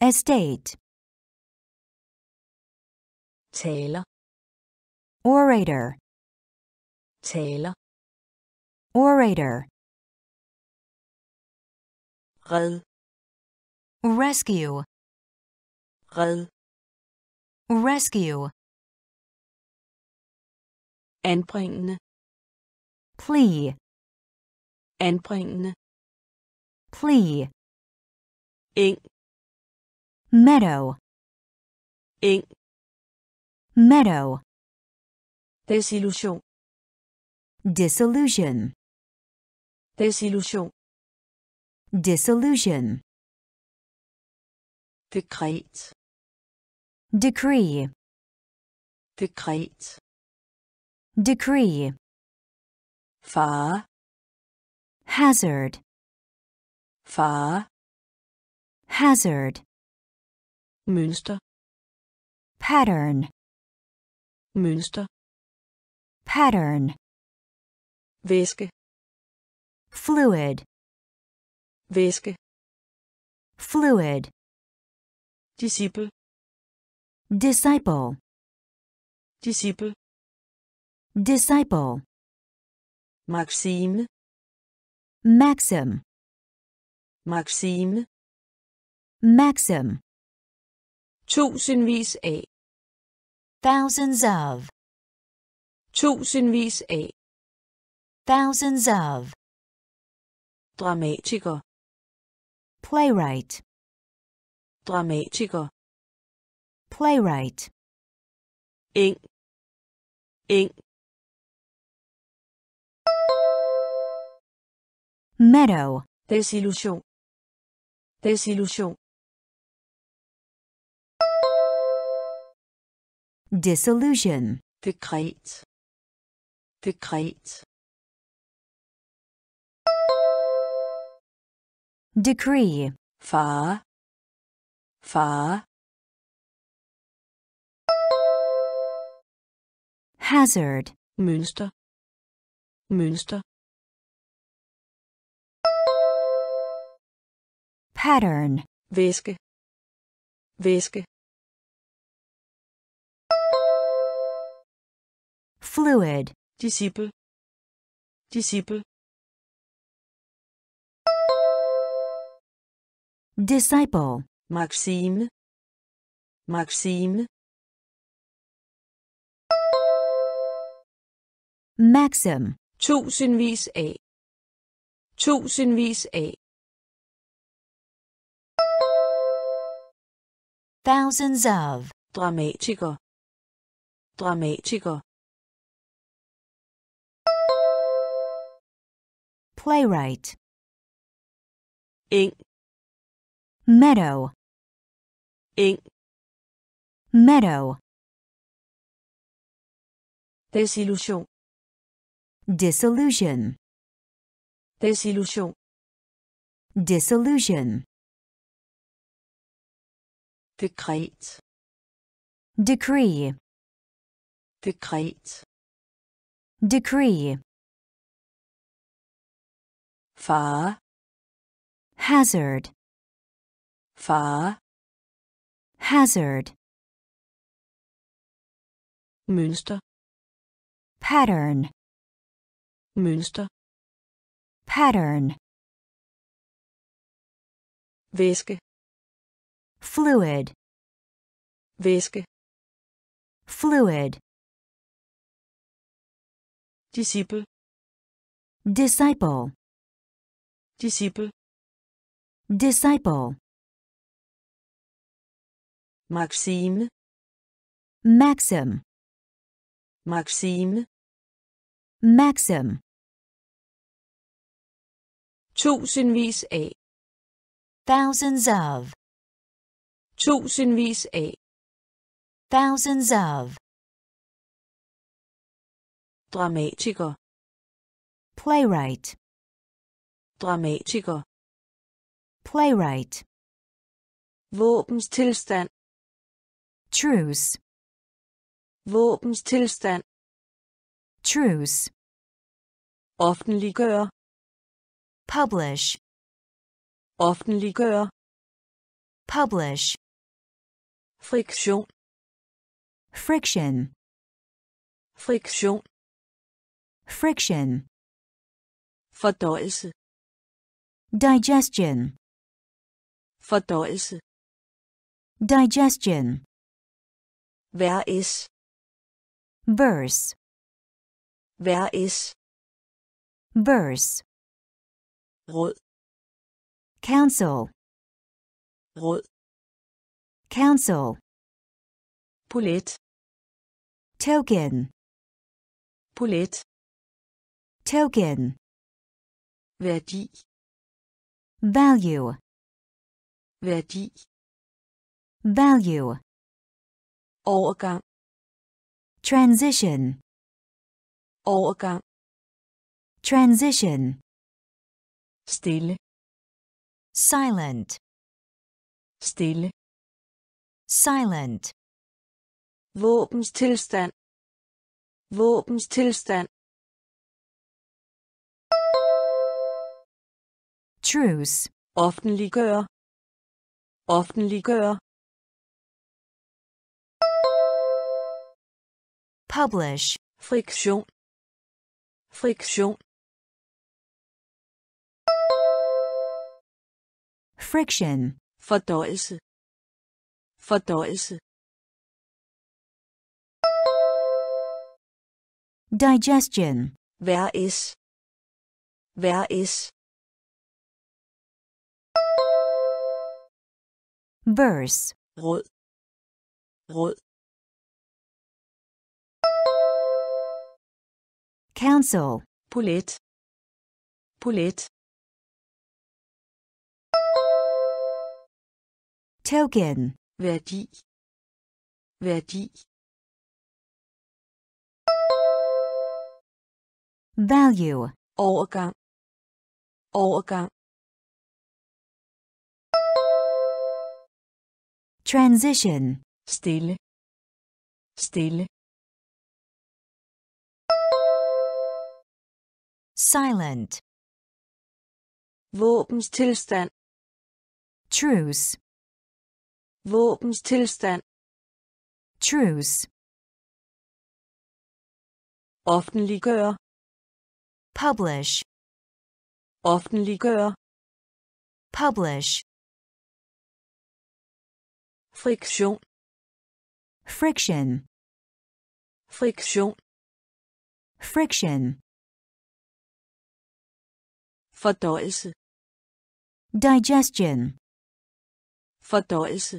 estate, Taler. orator, Taler. orator, Red. rescue, Red. rescue, Anbringende. plea, Anbringende. plea, Eng. meadow, Eng. Meadow, Desillusion. disillusion, Desillusion. disillusion, Dekret. decree, Dekret. decree, Far. hazard, Far. hazard, Mønster. pattern, Mønster. pattern, Væske. fluid, Væske. fluid, Disciple. disciple, Disciple. disciple, Maxime. maxim, Maxime. maxim, Tusindvis af. Thousands of, Tusindvis af. thousands of, Dramatiker. playwright, Dramatiker. playwright, Eng. Eng. meadow, Desillusion. Desillusion. Disillusion, Dekret. Dekret. decree, Fare. Fare. hazard, Mønster. Mønster. pattern, Væske. Væske. Fluid, disciple, disciple, disciple, Maxime, Maxime, maxim, tusindvis af, tusindvis af, thousands of, dramatiker, dramatiker, playwright, eng, meadow, eng, meadow, desillusion, disillusion, desillusion, disillusion, dekret, decree, dekret, decree, fare, hazard, fare, hazard, mønster, pattern, mønster, pattern, væske, fluid, væske, fluid, disciple, disciple, disciple, disciple, Maxime, maxim, Maxime, maxim, tusindvis af, thousands of, tusindvis af, thousands of, dramatiker, playwright, dramatiker, playwright, våbenstilstand, truce, våbenstilstand, truce, offentliggøre, publish, offentliggøre, publish, friktion, friction, friktion, friction, fordøjelse, digestion, fordøjelse, digestion, værs, verse, værs, verse, råd, council, råd, council, polet, token, polet, token, værdi, value, værdi, value, overgang, transition, overgang, transition, stille, silent, stille, silent, våbenstilstand, våbenstilstand, truce, offentliggøre, offentliggøre, publish, friktion, friktion, friction, fordøjelse, fordøjelse, digestion, værs, værs, verse, råd, råd, council, polet, polet, token, værdi, værdi, value, overgang, overgang, transition, stille, stille, silent, våbenstilstand, truce, våbenstilstand, truce, offentliggøre. Publish, offentliggøre. Publish, friktion. Friction, friktion. Friction, fordøjelse digestion, fordøjelse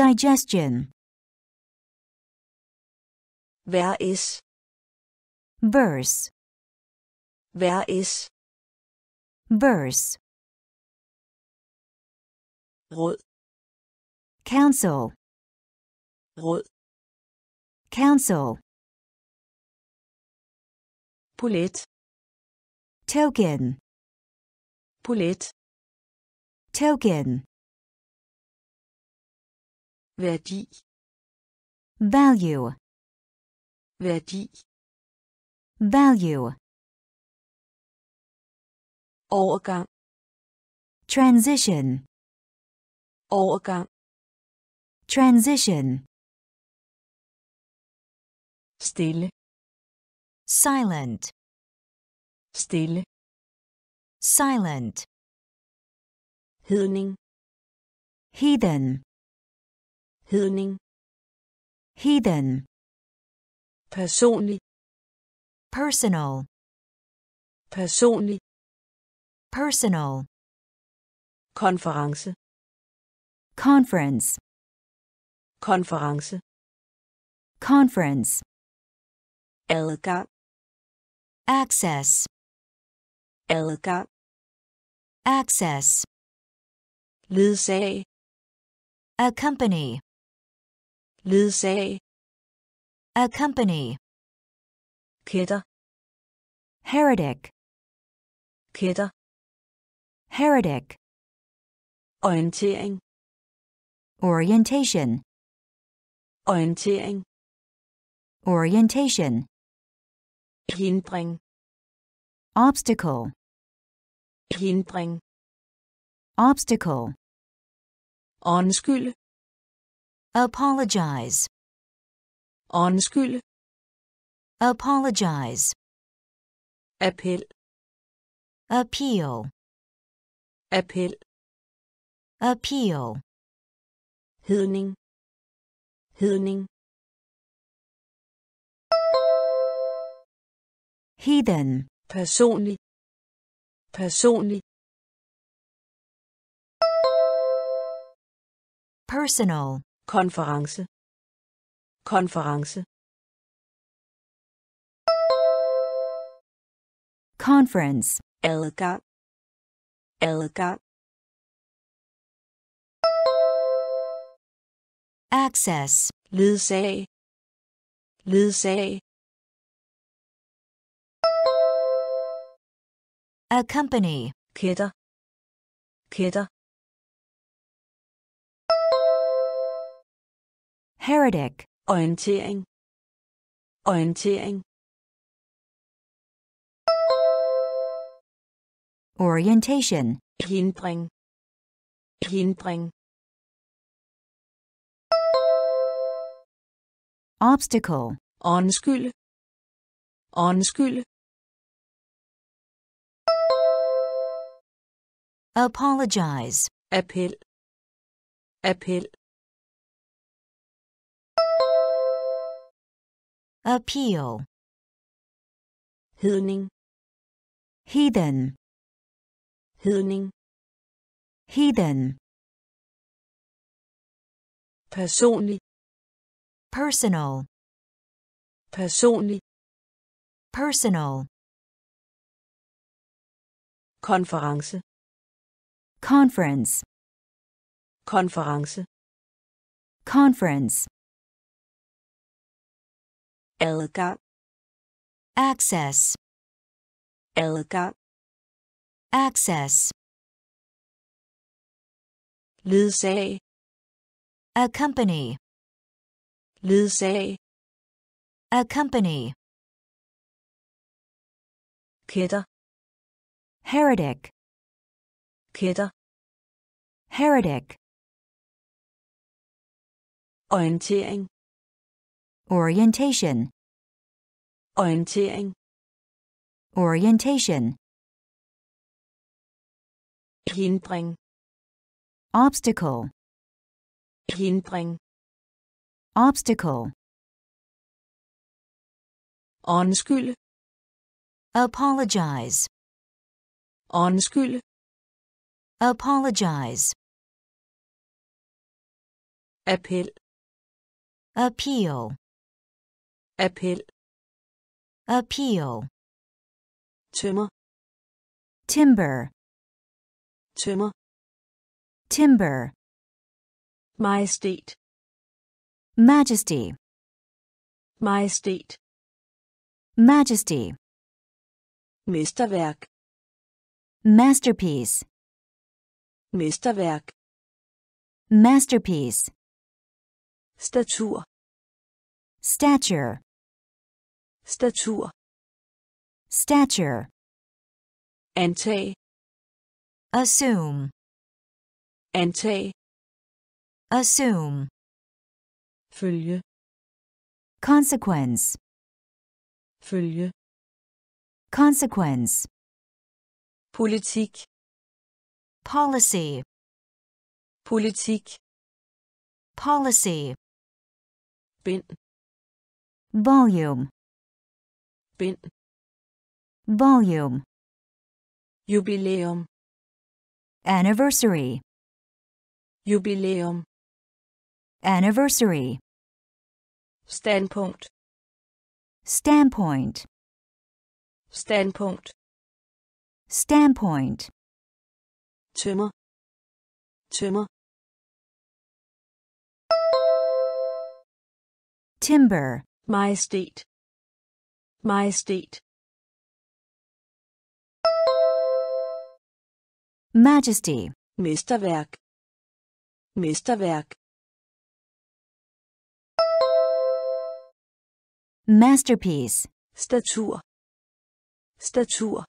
digestion, vær is verse, vær is verse, råd council, råd. Council, polet. Token, polet. Token, værdi. Value, værdi. Value, overgang. Transition, overgang transition, stille silent, stille silent, hedning heathen, hedning heathen, personlig. Personal, personlig. Personal, konference. Conference, konference. Conference, adgang access, adgang access, ledsag accompany, ledsag accompany, kætter. Heretic, kætter. Heretic, orientering. Orientation, orientering. Orientation, hindring. Obstacle, hindring. Obstacle, undskylde apologize, undskylde apologize, appel. Appeal, appel. Appeal, hedning hedning. Heathen, personlig. Personlig. Personal, konference. Konference. Conference, adgang. Adgang access, ledsag ledsag accompany, kætter. Kætter. Heretic, orientering. Orientering. Orientation, hindring. Hindring obstacle, undskylde undskylde apologize, appel. Appel. Appeal, hedning. Heathen, hedning. Heathen, personlig personal, personlig personal, konference conference, konference conference, adgang access, adgang access, ledsag accompany, ledsag accompany, kætter. Heretic, kætter. Heretic, orientering. Orientation, Orientering. orientation, Hindring. obstacle, Hindring. Obstacle, Undskyld. apologize, Undskyld. apologize, Appel. appeal, Appel. appeal, Tømmer. timber, Tømmer. timber, Majestet. Majesty, Majestet. majesty, Mesterværk. masterpiece, Mesterværk. masterpiece, Statur. stature, Statur. stature, Antag. assume, Antag. assume, Følge. consequence, Følge. consequence, Politik. policy, Politik. policy, Bind. volume, Bind. volume, Jubilæum. anniversary, Jubilæum. anniversary, Standpunkt. standpoint, Standpunkt. standpoint, Tømmer. Tømmer. timber, Majestet. Majestet. majesty, Mesterværk. Mesterværk. Masterpiece, Statur. Statur.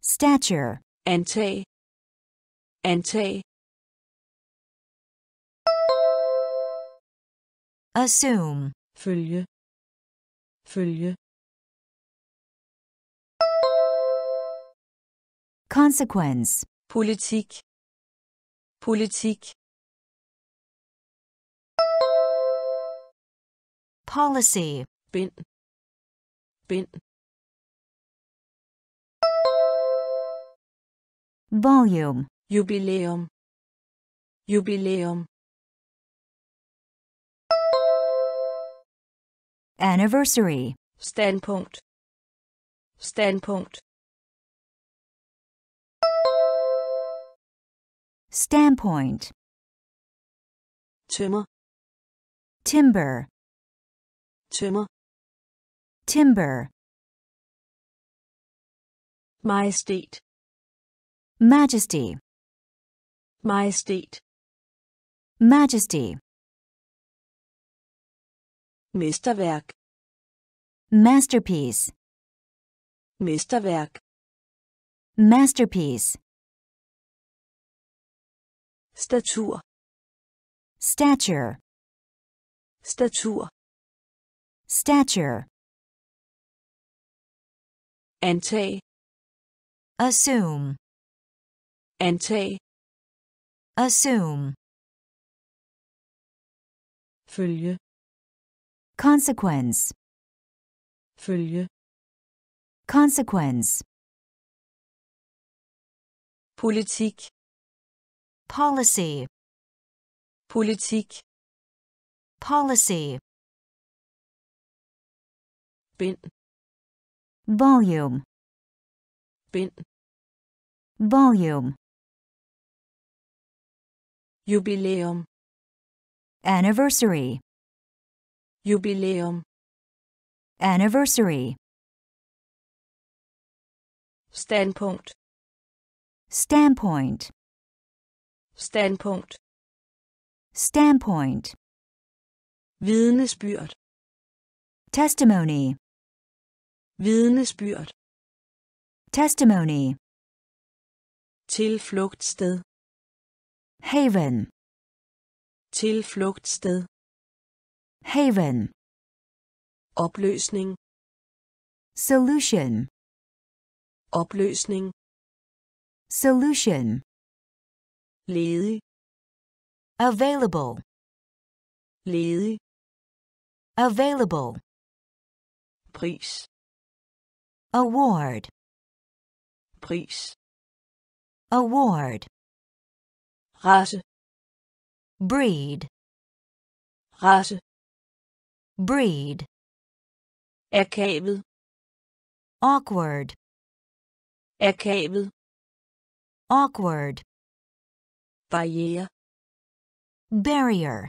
stature, Antag. Antag. assume, Følge. Følge. consequence, Politik. Politik. Policy, Bind. Bind. volume, Jubilæum. Jubilæum. anniversary, Standpunkt. Standpunkt. standpoint, Tømmer. timber, Tømmer. timber, Majestet. majesty, Majestet. majesty, Mesterværk. masterpiece, Mesterværk. masterpiece, Statur. stature, Statur. Stature, Antag. assume, Antag. assume, Følge. consequence, Følge. consequence, Politik. policy, Politik. policy, Bind. volume, Bind. volume, Jubilæum. anniversary, Jubilæum. anniversary, Standpunkt. standpoint, Standpunkt. standpoint, Vidnesbyrd. testimony, Vidnesbyrd. testimony, Tilflugtssted. haven, Tilflugtssted. haven, opløsning, solution, opløsning, solution, ledig, available, ledig, available, pris, award, pris, award, race, breed, race, breed, akavet, awkward, akavet, awkward, barriere, barrier,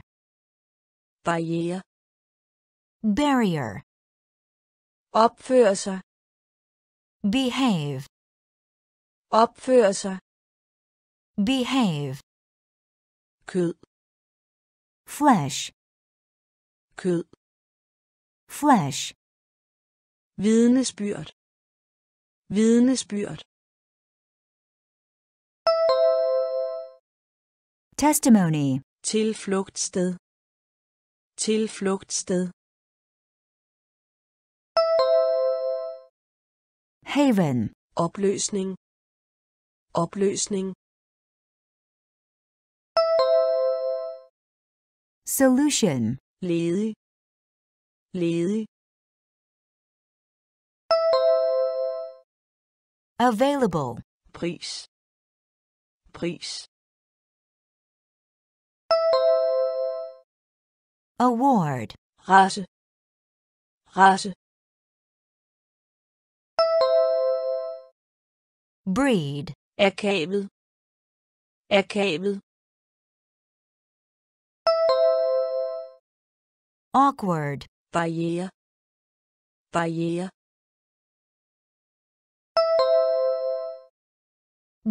barriere, barrier, opføre sig, behave, opføre sig, behave, kød, flesh, kød, flesh, vidnesbyrd, vidnesbyrd, testimony, tilflugtssted, tilflugtssted, haven, opløsning, opløsning, solution, ledig, ledig, available, pris, pris, award, race, race, breed, er akavet, akavet, er awkward, barriere, barriere,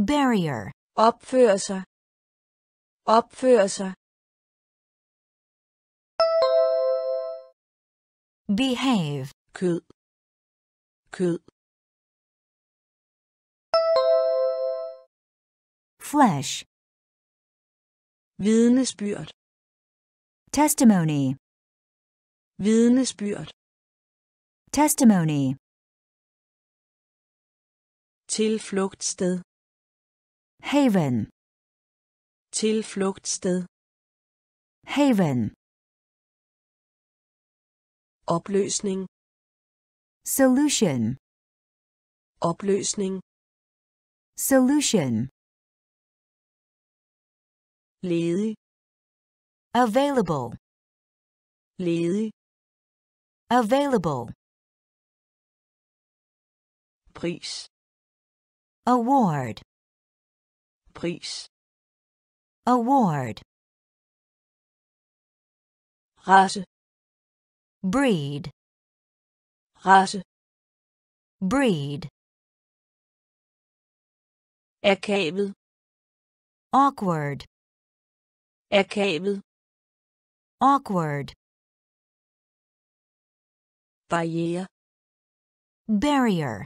barrier, opføre sig, opføre sig, behave, kød, kød, flesh, vidnesbyrd, testimony, vidnesbyrd, testimony, tilflugtssted, haven, tilflugtssted, haven, opløsning, solution, opløsning, solution, ledig, available, ledig, available, pris, award, pris, award, race, breed, race, breed, akavet, awkward, akavet, awkward, barriere, barrier,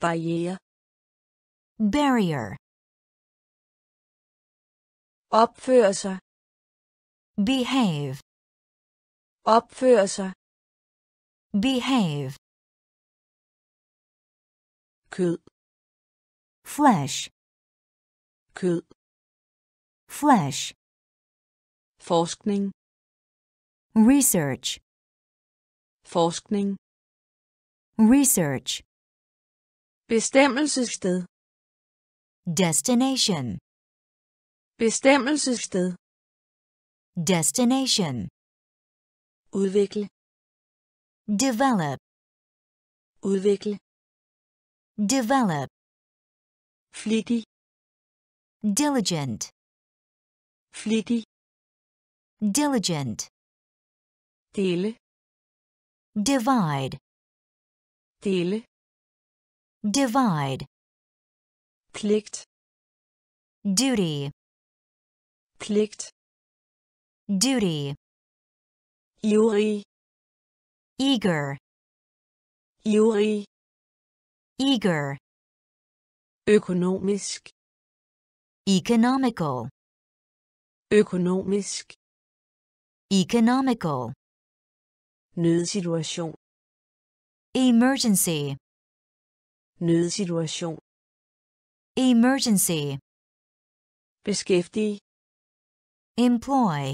barriere, barrier, opføre sig, behave, opføre sig, behave, kød, flesh, kød, flesh, forskning, research, forskning, research, bestemmelsessted, destination, bestemmelsessted, destination, udvikle, develop, udvikle, develop, flittig, diligent, flittig, diligent, Till. divide, Till. divide, pligt, duty, pligt, duty, ivrig, eager, ivrig, eager, økonomisk, economical, økonomisk, economical, nødsituation, emergency, nødsituation, emergency, beskæftig, employ,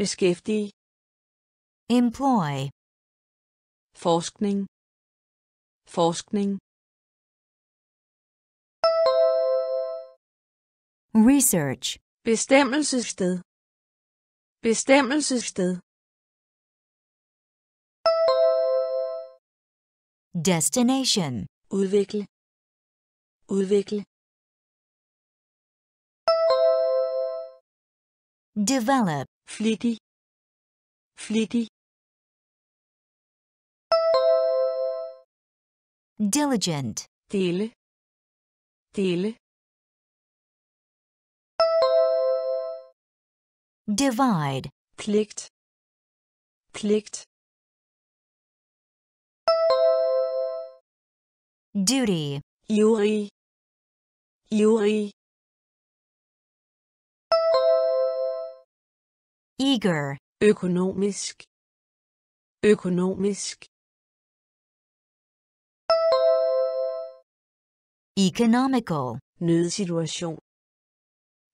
beskæftig, employ, forskning, forskning, research, bestemmelsessted, bestemmelsessted, destination, udvikle, udvikle, develop, flittig, flittig, diligent, dele, dele, divide, pligt, pligt, duty, ivrig, ivrig, eager, økonomisk, økonomisk, economical, nødsituation,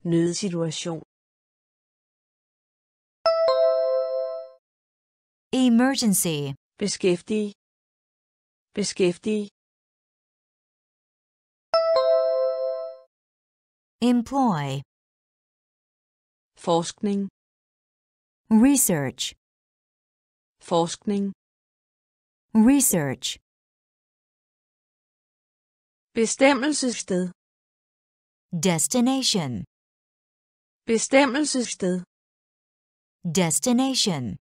nødsituation, emergency, beskæftig, beskæftig, employ, forskning, research, forskning, research, bestemmelsessted, destination, bestemmelsessted, destination,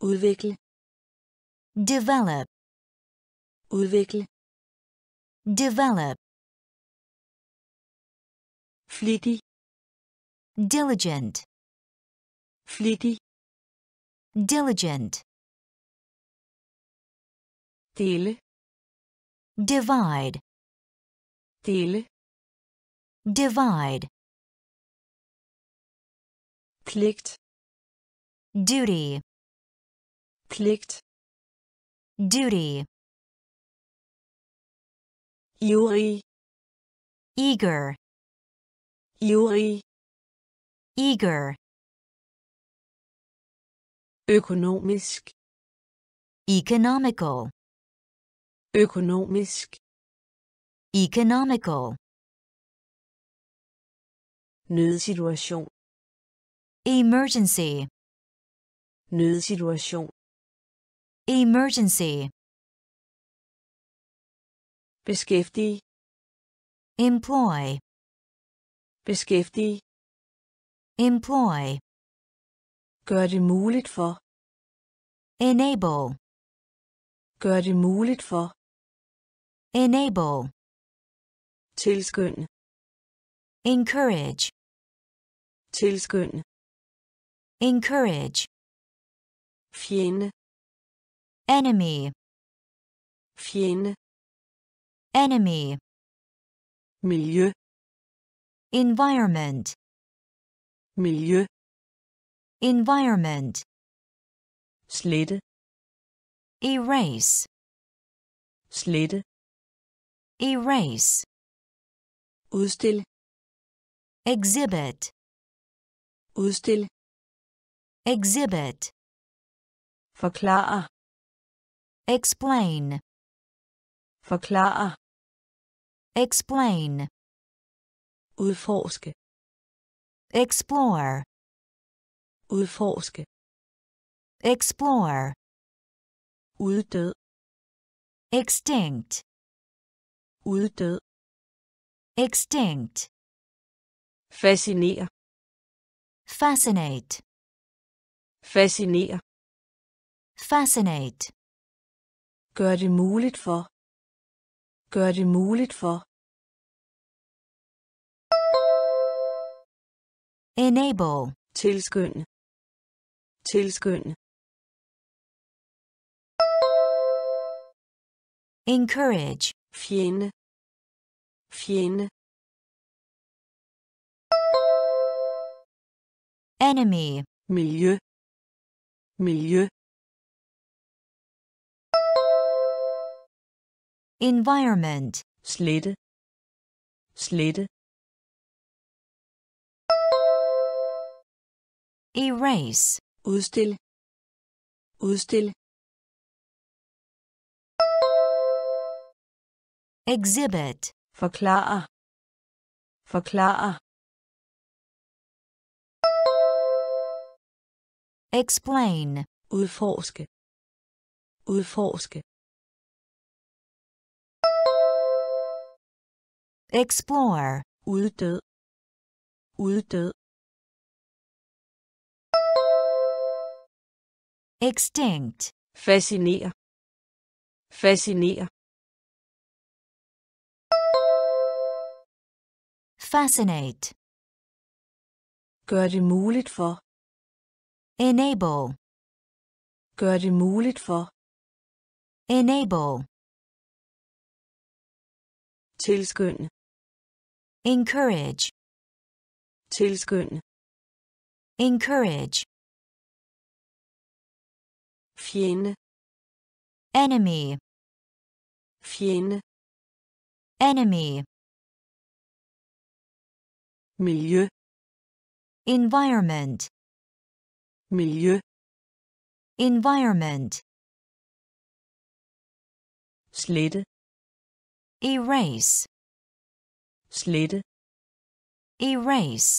udvikle, develop, udvikle, develop, flittig, diligent, flittig, diligent, dele, divide, dele, divide, pligt, duty, pligt, duty, ivrig, eager, ivrig, eager, økonomisk, economical, økonomisk, economical, nødsituation, emergency, nødsituation, emergency, beskæftig, employ, beskæftig, employ, gør det muligt for, enable, gør det muligt for, enable, tilskynde, encourage, tilskynde, encourage, fjende, enemy, fjende, enemy, miljø, environment, miljø, environment, slette, erase, slette, erase, udstil, exhibit, udstil, exhibit, forklare, explain, forklare, explain, udforske, explore, udforske, explore, uddød, extinct, uddød, extinct, fascinere, fascinate, fascinere, fascinate, gør det muligt for, gør det muligt for, enable, tilskynde, tilskynde, encourage, fjende, fjende, enemy, miljø, miljø, environment, slette, slette, erase, udstil, udstil, exhibit, forklare, forklare, explain, udforske, udforske, explore, uddød, uddød, extinct, fascinere, fascinere, fascinate, gør det muligt for, enable, gør det muligt for, enable, tilskynde, encourage, tilskynde, encourage, fjende, enemy, fjende, enemy, miljø, environment, miljø, environment, slette, erase, slette, erase,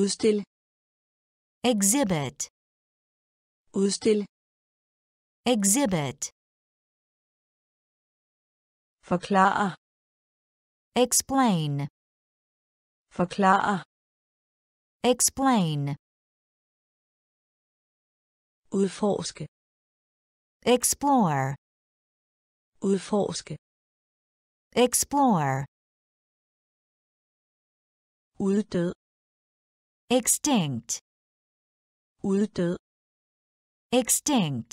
udstil, exhibit, udstil, exhibit, forklare, explain, forklare, explain, udforske, explore, udforske, explore, uddød, extinct, uddød, extinct,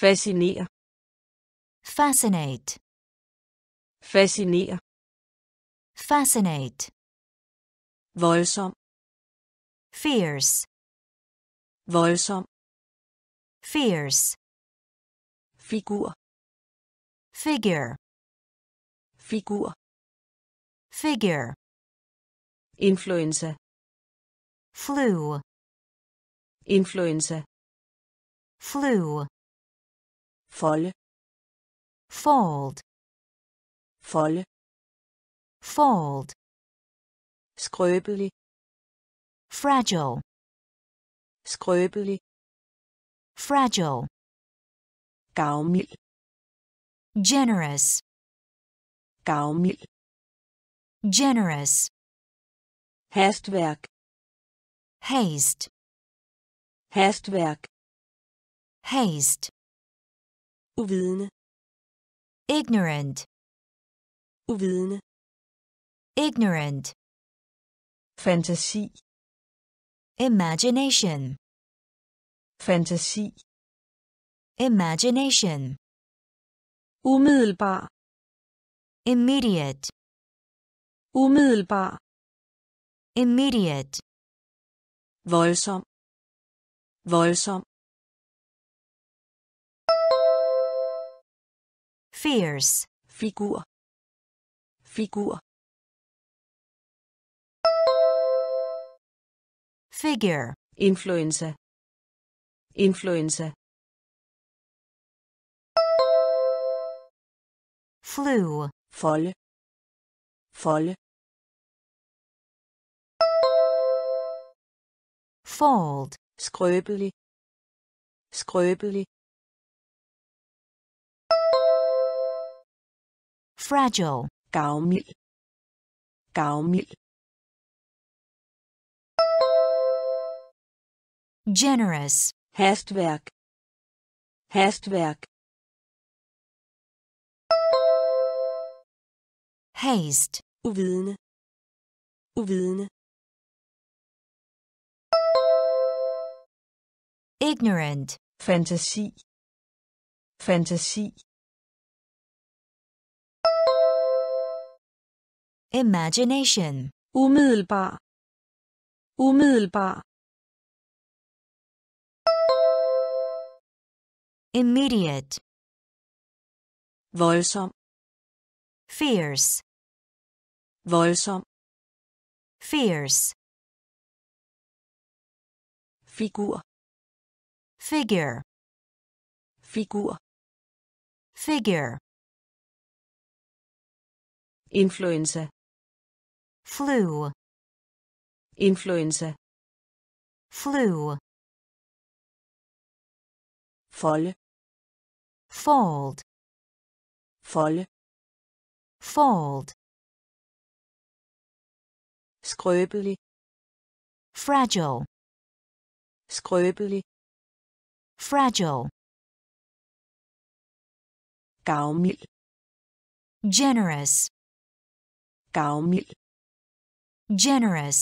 fascinere, fascinate, fascinere, fascinate, voldsom, fierce, voldsom, fierce, figur, figure, figur, figure, influenza, flu, influenza, flu, folde, fold, folde, fold, skrøbelig, fragile, skrøbelig, fragile, gavmild, generous, gavmild, generous, hastværk, haste, hastværk, haste, uvidende, ignorant, uvidende, ignorant, fantasi, imagination, fantasi, imagination, umiddelbar, immediate, umiddelbar, immediate, voldsom, voldsom, fierce, figur, figur, figure, influenza, influenza, flu, folde, folde, fold, skrøbelig, skrøbelig, fragile, gavmild, gavmild, generous, hastværk, hastværk, haste, uvidende, uvidende, ignorant, fantasi, fantasi, Imagination. Umiddelbar. Umiddelbar. Immediate. Voldsom. Fierce. Voldsom. Fierce. Figur. Figure. Figur. Figure. Influenza. Flu. Influenza. Flu. Folde. Fold. Folde. Fold. Skrøbelig. Fragile. Skrøbelig. Fragile. Gavmild. Generous. Gavmild. Generous.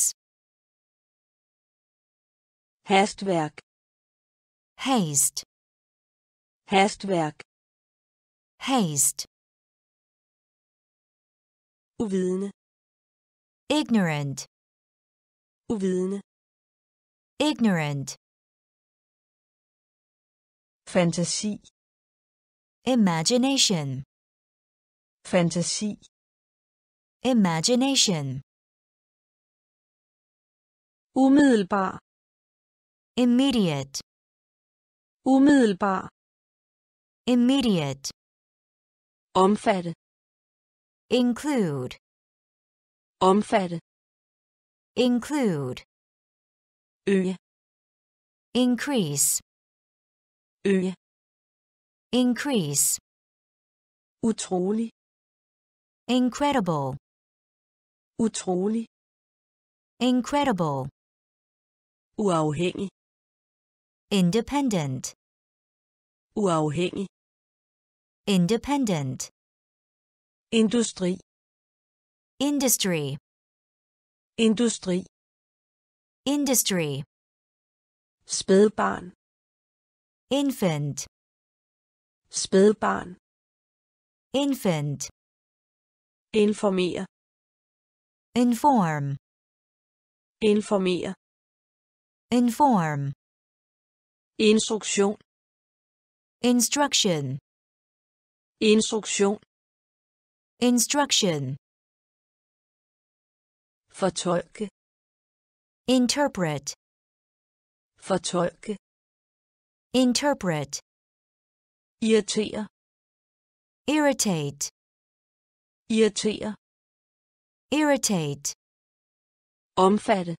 Hastværk. Haste. Hastværk. Haste. Uvidende. Ignorant. Uvidende. Ignorant. Fantasi. Imagination. Fantasi. Imagination. Umiddelbar. Immediate. Umiddelbar. Immediate. Omfatte. Include. Omfatte. Include. Øge. Increase. Øge. Increase. Utrolig. Incredible. Utrolig. Incredible. Uafhængig. Independent. Uafhængig. Independent. Industri. Industry. Industri. Industry. Spædbarn. Infant. Spædbarn. Infant. Informere. Inform. Informere. Inform. Instruktion. Instruction. Instruktion. Instruction. Fortolke. Interpret. Fortolke. Interpret. Irritere. Irritate. Irritere. Irritate. Omfatte.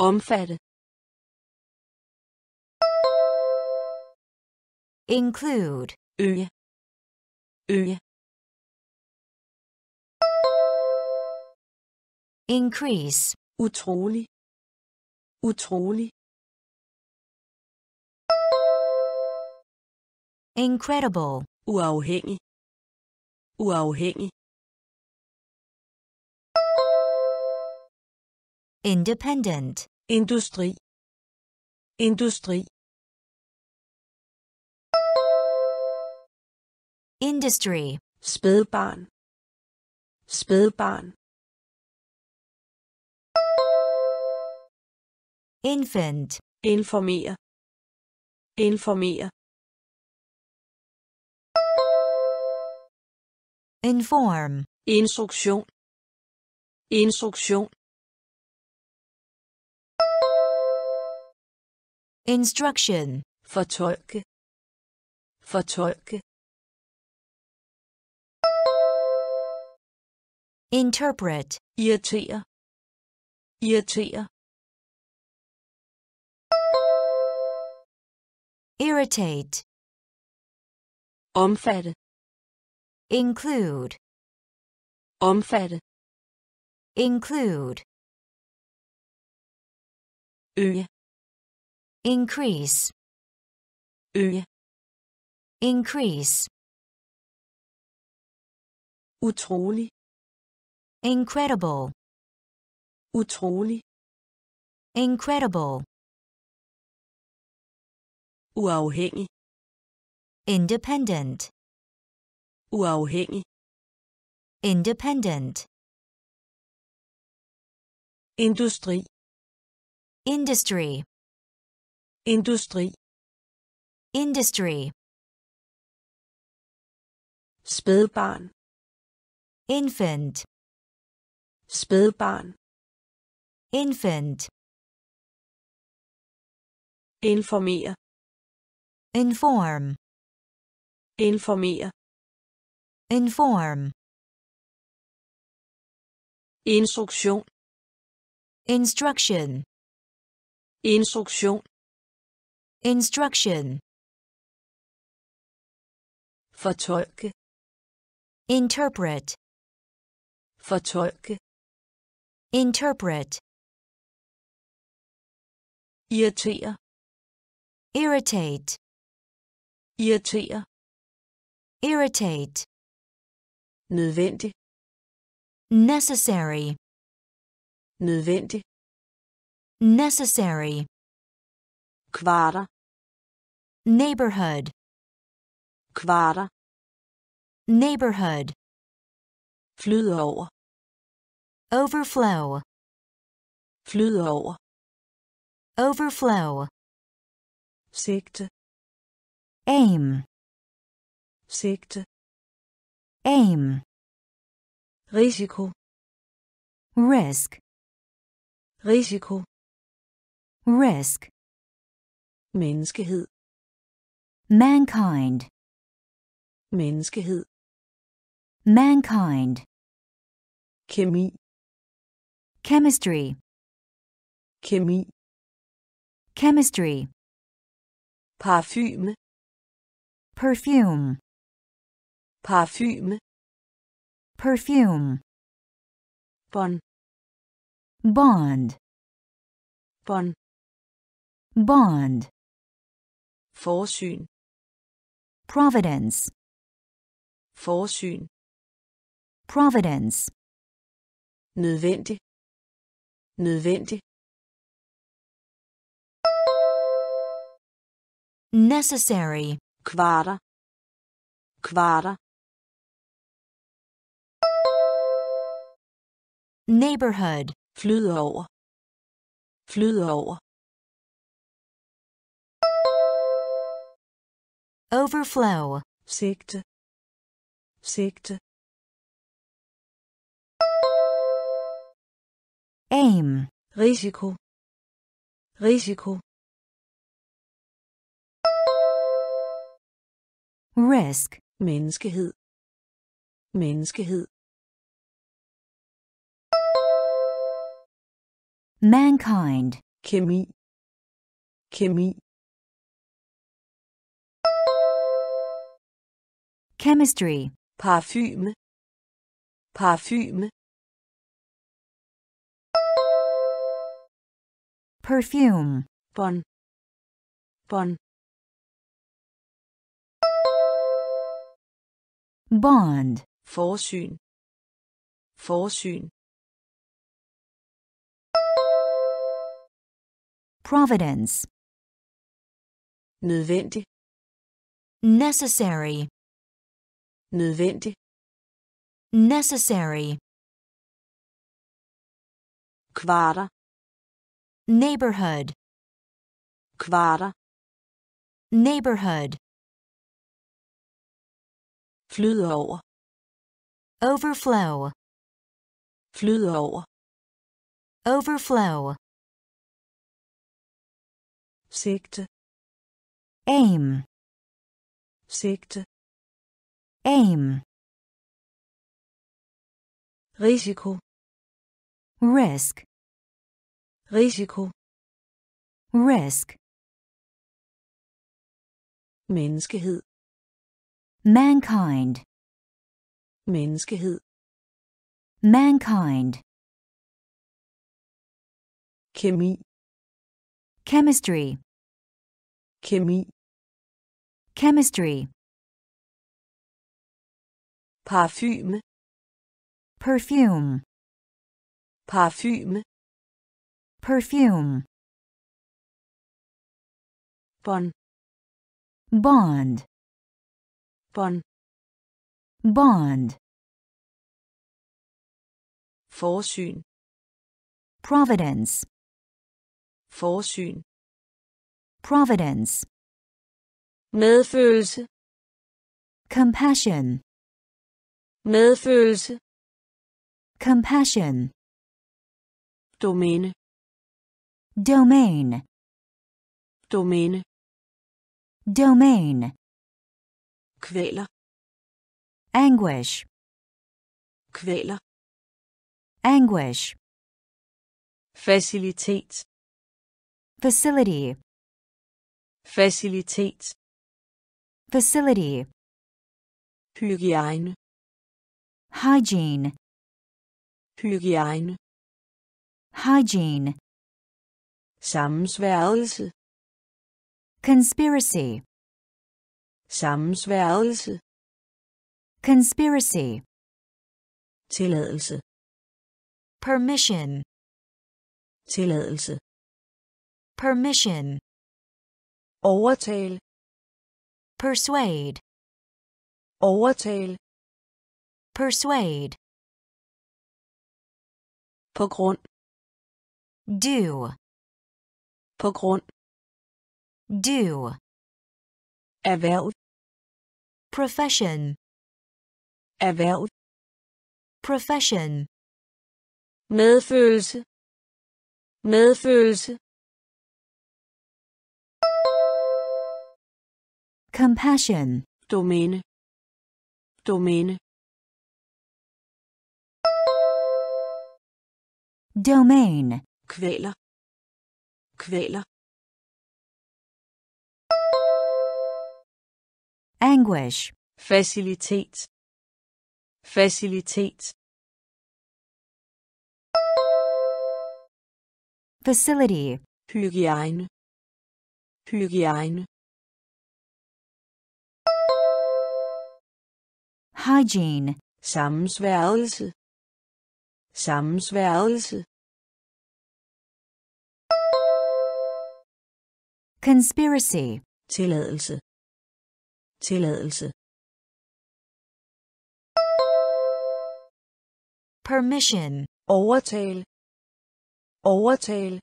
Omfatte. Include. Øge. Øge. Increase. Utrolig. Utrolig. Incredible. Uafhængig. Uafhængig. Independent. Industri. Industri. Industry. Spædbarn. Spædbarn. Infant. Informere. Informere. Inform. Instruktion. Instruktion. Instruction. Fortolke. Fortolke. Interpret. Irritere. Irritere. Irritate. Omfatte. Include. Omfatte. Include. Øge. Increase. Øge. Increase. Utrolig. Incredible. Utrolig. Incredible. Uafhængig. Independent. Uafhængig. Independent. Industri. Industry. Industri. Industry. Spædbarn. Infant. Spædbarn. Infant. Informere. Inform. Informere. Inform. Instruktion. Instruction. Instruktion. Instruction. Fortolke. Interpret. Fortolke. Interpret. Irritere. Irritate. Irritere. Irritate. Nødvendig. Necessary. Nødvendig. Necessary. Kvarter. Neighborhood. Kvarter. Neighborhood. Flyde over. Overflow. Flyde over. Overflow. Sigte. Aim. Sigte. Aim. Risiko. Risk. Risiko. Risk. Menneskehed. Mankind. Menneskehed. Mankind. Kemi. Chemistry. Kemi. Chemistry. Parfume. Perfume. Parfume. Perfume. Bånd. Bond. Bånd. Bond. Forsyn. Providence. Forsyn. Providence. Nødvendig. Nødvendig. Necessary. Kvarter. Kvarter. Neighborhood. Flyde over. Flyde over. Overflow. Sigte. Sigte. Aim. Risiko. Risiko. Risk. Menneskehed. Menneskehed. Mankind. Kemi. Kemi. Chemistry. Parfume. Parfume. Perfume. Bånd. Bånd. Bond. Forsyn. Forsyn. Providence. Nødvendig. Necessary. Nødvendig. Necessary. Kvarter. Neighborhood. Kvarter. Neighborhood. Flyde over. Overflow. Flyde over. Overflow. Sigte. Aim. Sigte. Aim. Risiko. Risk. Risiko. Risk. Menneskehed. Mankind. Menneskehed. Mankind. Kemi. Chemistry. Kemi. Chemistry. Parfume. Perfume. Parfume. Perfume. Bånd. Bond. Bånd. Bond. Forsyn. Providence. Forsyn. Providence. Medfølelse. Compassion. Medfølelse. Compassion. Domæne. Domain. Domæne. Domain. Kvæler. Anguish. Kvæler. Anguish. Facilitet. Facility. Facilitet. Facility. Hygiejne. Hygiene. Hygiejne. Hygiene. Sammensværgelse. Conspiracy. Sammensværgelse. Conspiracy. Tilladelse. Permission. Tilladelse. Permission. Overtale. Persuade. Overtale. Persuade. På grund. Do. På grund. Do. Erhverv. Profession. Erhverv. Profession. Medfølelse. Medfølelse. Compassion. Domæne. Domæne. Domain. Kvæler. Kvæler. Anguish. Facilitet. Facilitet. Facility. Hygiejne. Hygiejne. Hygiene. Sammensværgelse. Sammensværgelse. Conspiracy. Tilladelse. Tilladelse. Permission. Overtale. Overtale.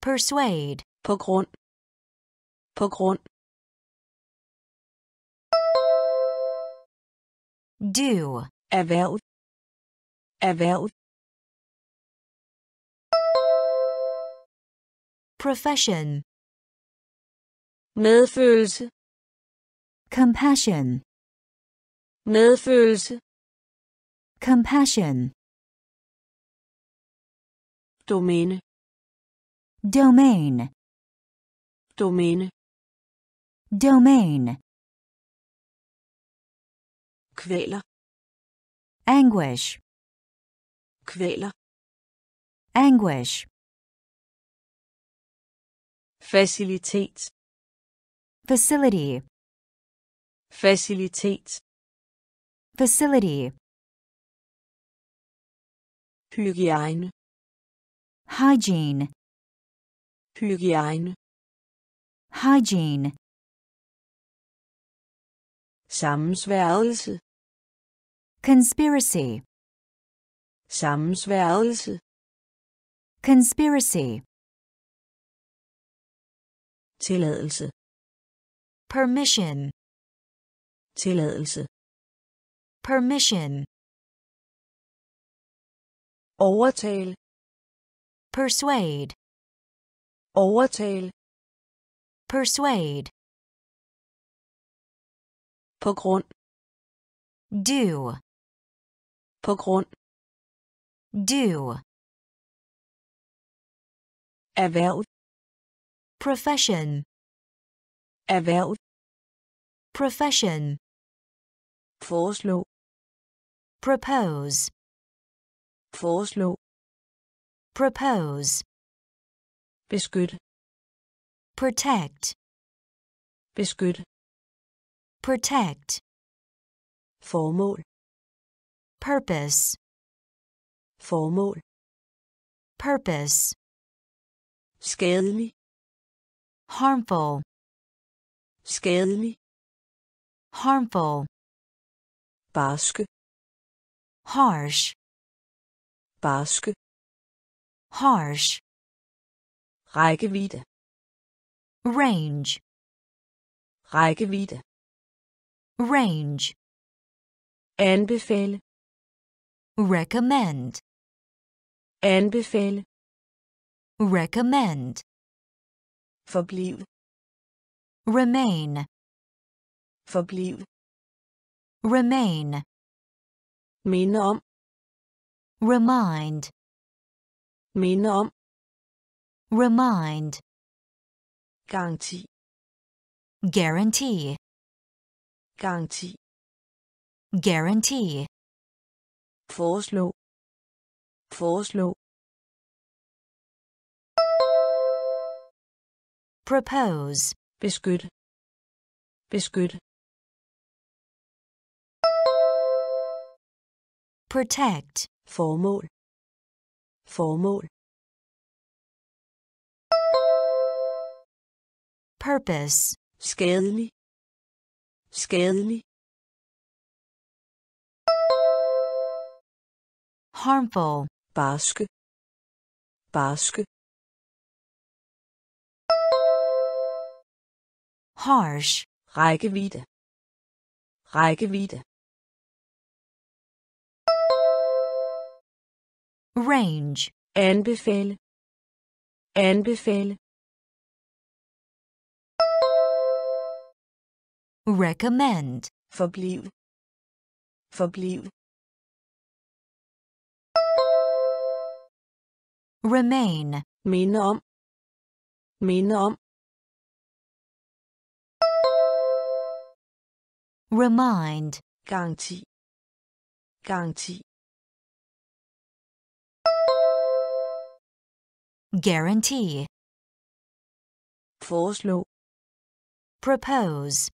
Persuade. På grund. På grund. Do. Erhverv. Erhverv. Profession. Medfølelse. Compassion. Medfølelse. Compassion. Domæne. Domain. Domæne. Domain. Kvæler. Anguish. Kvæler. Anguish. Facilitet. Facility. Facilitet. Facility. Hygiejne. Hygiene. Hygiejne. Hygiene. Sammensværgelse. Conspiracy. Sammensværgelse. Conspiracy. Tilladelse. Permission. Tilladelse. Permission. Overtale. Persuade. Overtale. Persuade. På grund. Do. På grund. Do. Erhverv. Profession. Erhverv. Profession. Foreslå. Propose. Foreslå. Propose. Beskyt. Protect. Beskyt. Protect. Formål. Purpose. Formål. Purpose. Skadelig. Harmful. Skadelig. Harmful. Barske. harsh, barske, harsh, rækkevidde, range, rækkevidde, range, anbefale, recommend, anbefale, recommend, forbliv, remain, forbliv, remain, minde om, remind, minde om, remind, garanti, guarantee, garanti, guarantee, foreslå, foreslå, propose, beskyt, beskyt, protect, formål, formål, purpose, skadelig, skadelig, harmful, barske, barske, harsh, rækkevidde, rækkevidde, range, anbefale, anbefale, recommend, forbliv, forbliv, remain, minde om, minde om, remind, garanti, garanti, guarantee, foreslå, propose,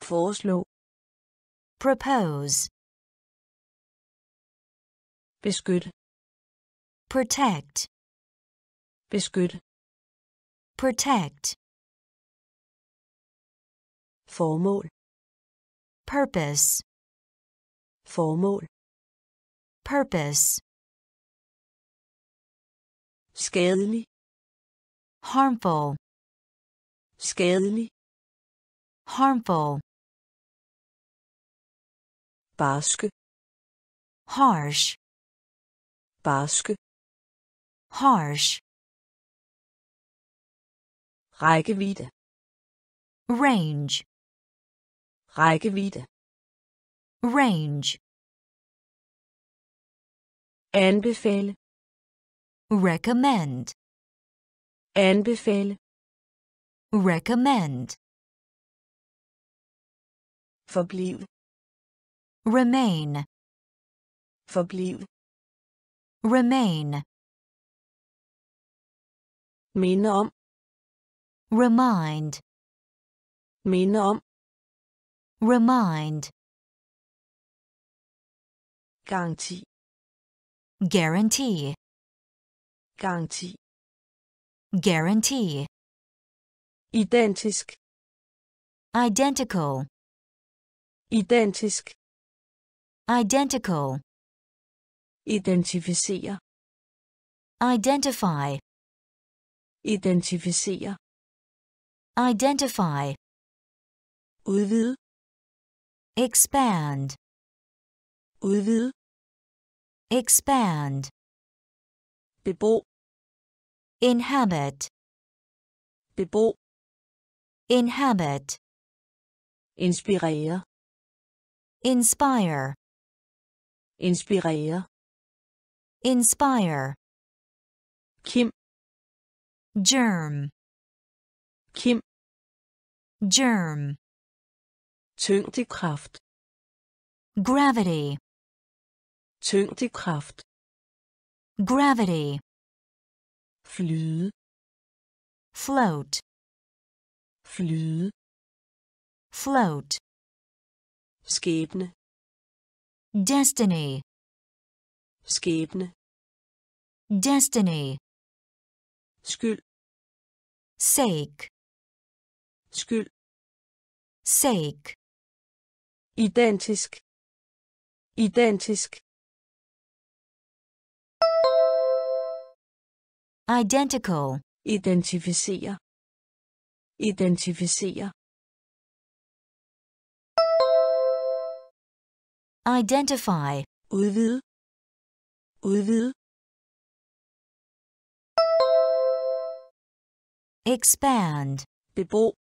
foreslå, propose, beskyt, protect, beskyt, protect, formål, purpose, formål, purpose, skadelig, harmful, skadelig, harmful, barske, harsh, barske, harsh, rækkevidde, range, rækkevidde, range, anbefale, recommend, anbefale, recommend, forbliv, remain, forbliv, remain, minde om, remind, minde om, remind, garanti, guarantee, garanti, guarantee, identisk, identical, identisk, identical, identificere, identify, identificere, identify, udvide, expand, udvide, expand, bebo, inhabit, bebo, inhabit, inspirere, inspire, inspirere, inspire, kim, germ, kim, germ, tyngdekraft, gravity, tyngdekraft, gravity, flyde, float, flyde, float, skæbne, destiny, skæbne, destiny, skyld, sake, skyld, sake, identisk, Identisk. Identical. Identificere. Identificere. Identify. Udvide. Udvide. Expand. Bebo.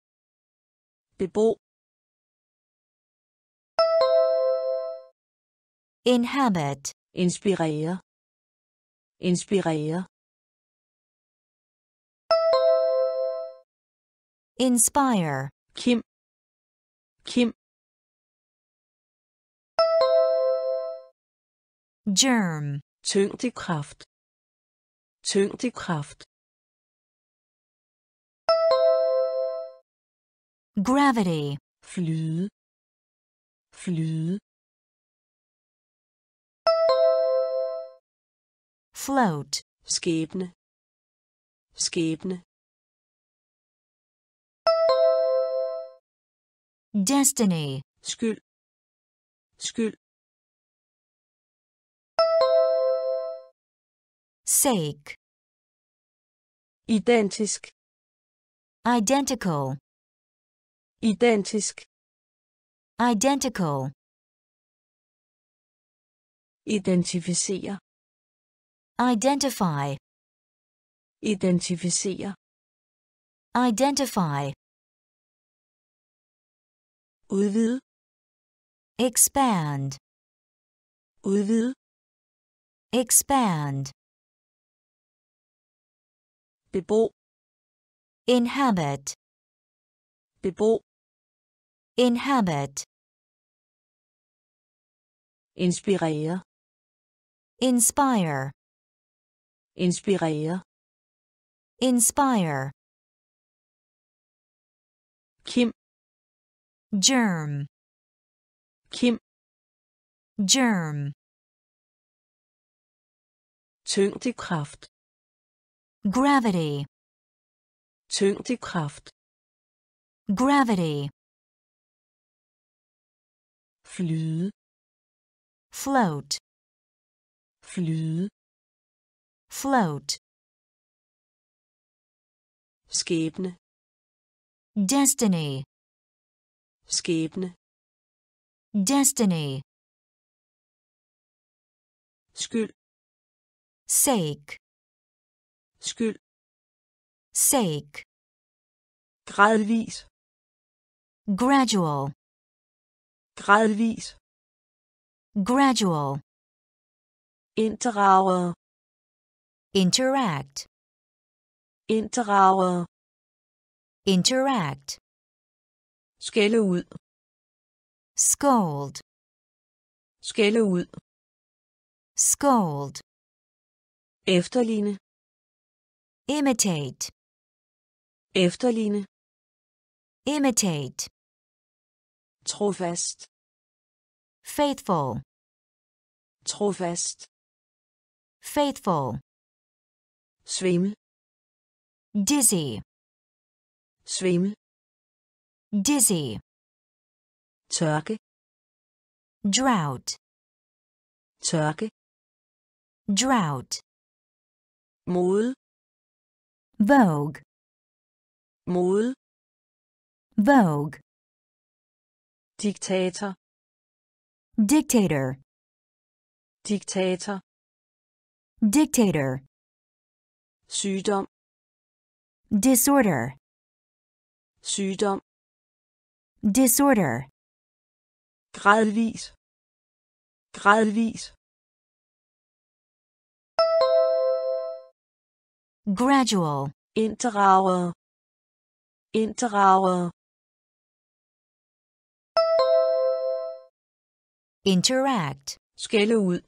Bebo. Inhabit. Inspirere. Inspirere. Inspire. Kim. Kim. Germ. Tyngdekraft. Tyngdekraft. Gravity. Flyde. Flyde. Float. Skæbne. Skæbne. Destiny. Skyld. Skyld. Sake. Identisk. Identical. Identisk. Identical. Identificere. Identify. Identificere. Identify. Udvide. Expand. Udvide. Expand. Bebo. Inhabit. Bebo. Inhabit. Inspirere. Inspire. Inspirere. Inspire. Kim. Germ. Kim. Germ. Tyngdekraft. Gravity. Tyngdekraft. Gravity. Flyde. Float. Flyde. Float. Skæbne. Destiny. Skæbne. Destiny. Skyld. Sake. Skyld. Sake. Gradvis. Gradual. Gradvis. Gradual. Inddrage. Interact. Inddrage. Interact. Skælde ud. Scold. Skælde ud. Scold. Efterligne. Imitate. Efterligne. Imitate. Trofast. Faithful. Trofast. Faithful. Svimmel. Dizzy. Svimmel. Dizzy. Tørke. Drought. Tørke. Drought. Mode. Vogue. Mode. Vogue. Diktator. Dictator. Diktator. Dictator. Sygdom. Disorder. Sygdom. Disorder. Gradvis. Gradvis. Gradual. Inddrage. Inddrage. Interact. Skælde ud.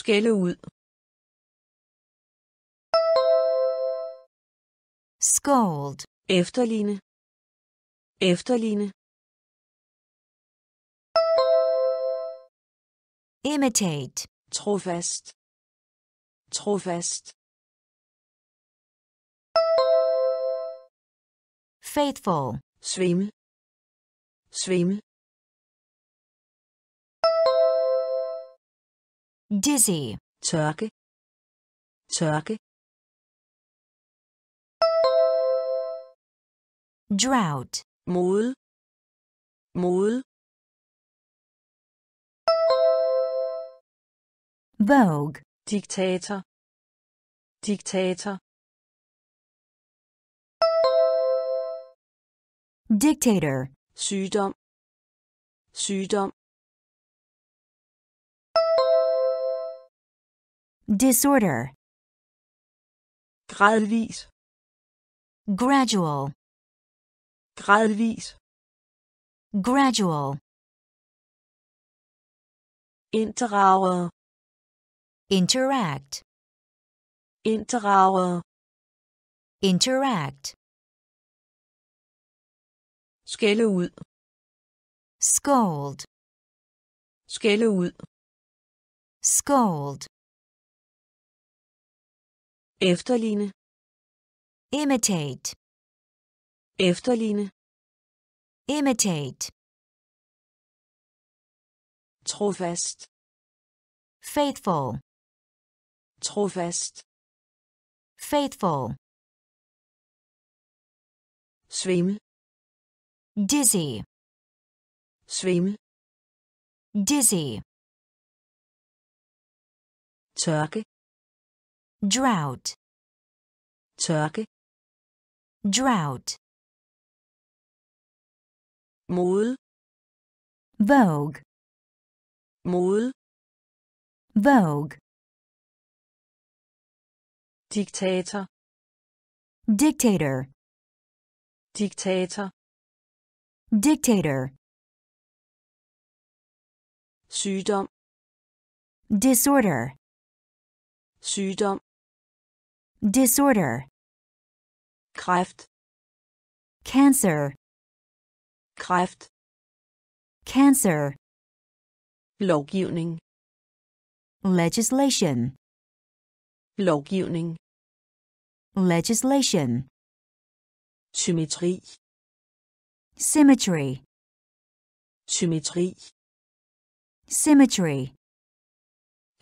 Skælde ud. Scold. Efterligne. Efterligne. Imitate. Trofast. Trofast. Faithful. Svimmel. Svimmel. dizzy, tørke, tørke, drought, mode, mode, vogue, diktator, diktator, dictator, sygdom, sygdom, disorder, gradvis, gradual, gradvis, gradual, inddrage, interact, inddrage, interact, skælde ud, scold, skælde ud, scold, efterligne, imitate, efterligne, imitate, trofast, faithful, trofast, faithful, svimmel, dizzy, svimmel, dizzy, tørke, drought, tørke, drought, mode, vogue, mode, vogue, diktator, dictator, diktator, dictator, sygdom, disorder, sygdom, disorder, kræft, cancer, kræft, cancer, lovgivning, legislation, lovgivning, legislation, symmetri, symmetry, symmetri, symmetry,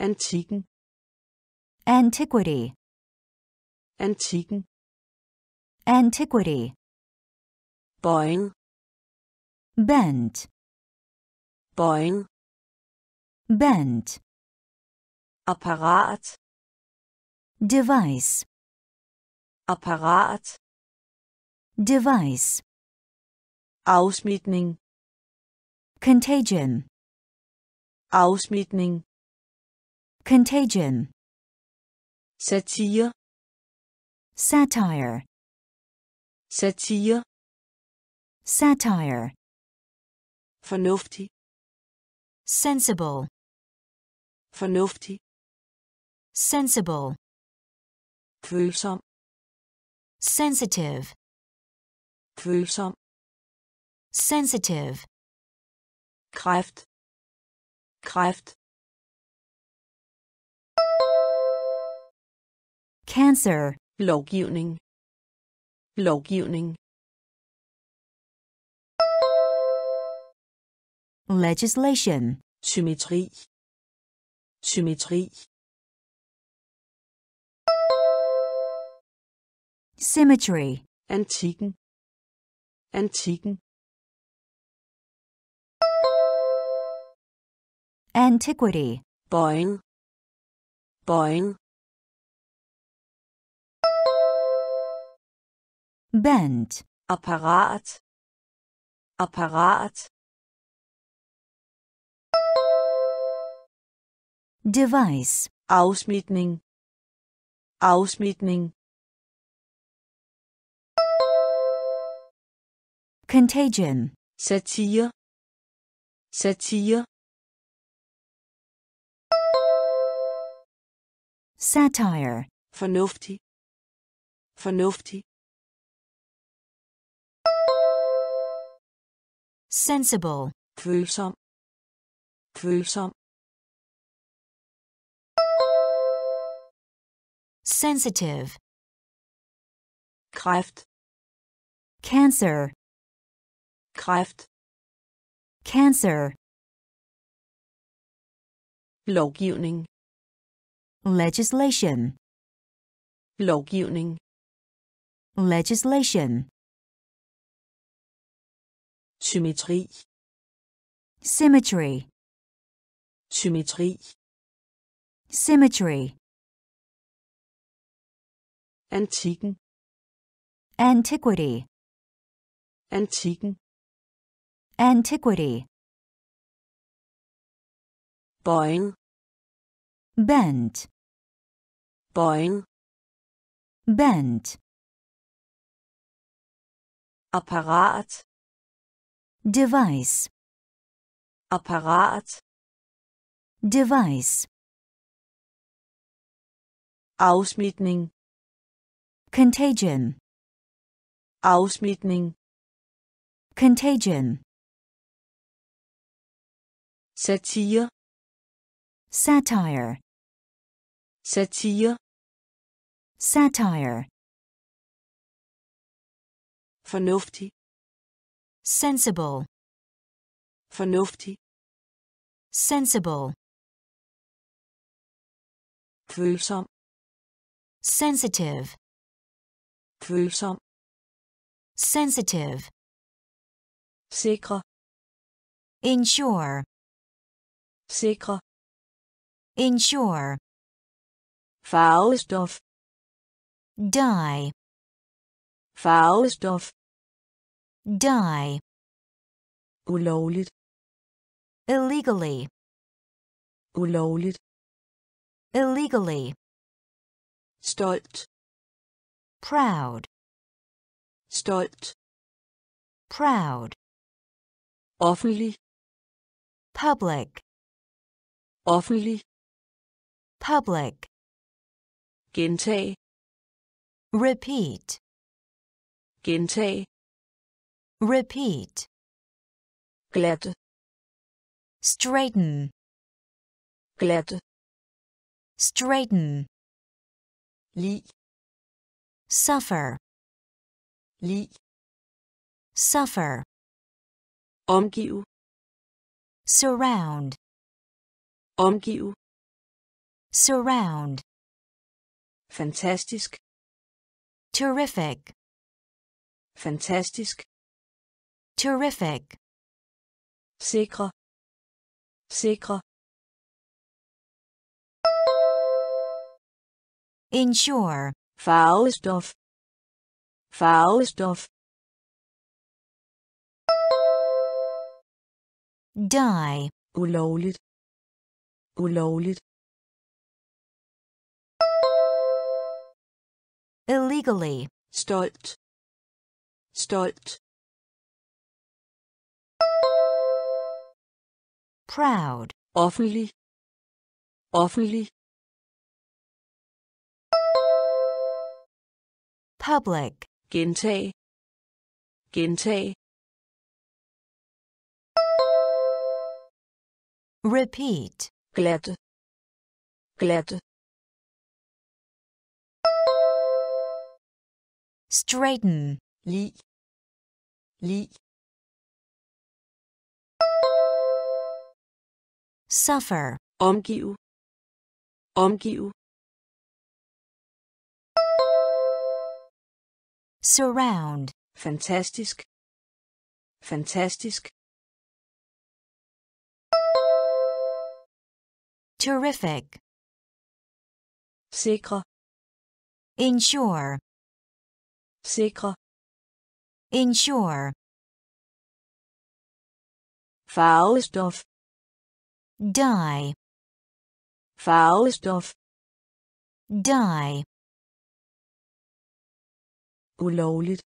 antikken, antiquity, antikken, antiquity, bøjen, bent, bøjen, bent, apparat, device, apparat, device, afsmitning, contagion, afsmitning, contagion, satire, satire, satire, satire, fornuftig, sensible, fornuftig, sensible, følsom, sensitive, følsom, sensitive, kræft, kræft, cancer, lovgivning, lovgivning, legislation, symmetri, symmetri, symmetry, antikken, antikken, antiquity, bøjen, bøjen, bent, apparat, apparat, device, afsmitning, afsmitning, contagion, satire, satire, satire, fornuftig, fornuftig, sensible, følsom, følsom, sensitive, kræft, cancer, kræft, cancer, lovgivning, legislation, lovgivning, legislation, symmetri, symmetry, symmetri, symmetry, antikken, antiquity, antikken, antiquity, bøjen, bent, bøjen, bent, apparat, device, apparat, device, afsmitning, contagion, afsmitning, contagion, satire, satire, satire, satire, fornuftig, sensible, fornuftig, sensible, følsom, sensitive, følsom, sensitive, sikre, ensure, sikre, ensure, farvestof, dye, farvestof, dye, ulovligt, illegally, ulovligt, illegally, stolt, proud, stolt, proud, offentlig, public, offentlig, public, gentag, repeat, gentag, repeat, glatte, straighten, glatte, straighten, lig, suffer, lig, suffer, omgiv, surround, omgiv, surround, fantastisk, terrific, fantastisk, terrific, sikre, sikre, ensure, farvestof, farvestof, dye, ulovligt, ulovligt, illegally, stolt, stolt, proud, offentlig, offentlig, public, gentag, gentag, repeat, glatte, glatte, straighten, lig, lig, suffer, omgiv, omgiv, surround, fantastisk, fantastisk, terrific, sikre, ensure, sikre, ensure, farvestof, dye, farvestof, dye, ulovligt,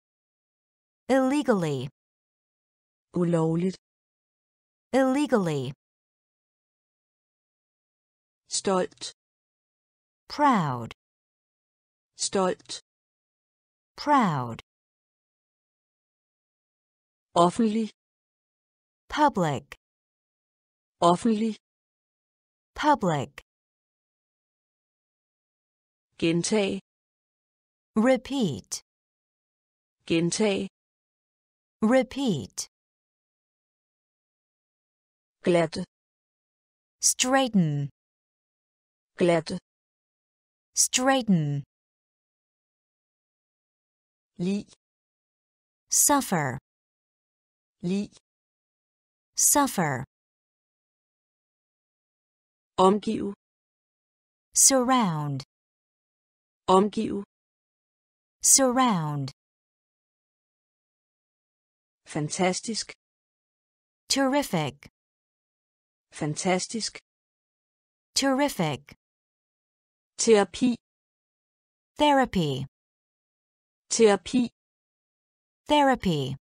illegally, ulovligt, illegally, stolt, proud, stolt, proud, offentlig, public, offentlig, public, gentag, repeat, gentag, repeat, glatte, straighten, glatte, straighten, lig, suffer, lig, suffer, omgive, surround, omgive, surround, fantastisk, terrific, fantastisk, terrific, terapi, therapy, terapi, therapy,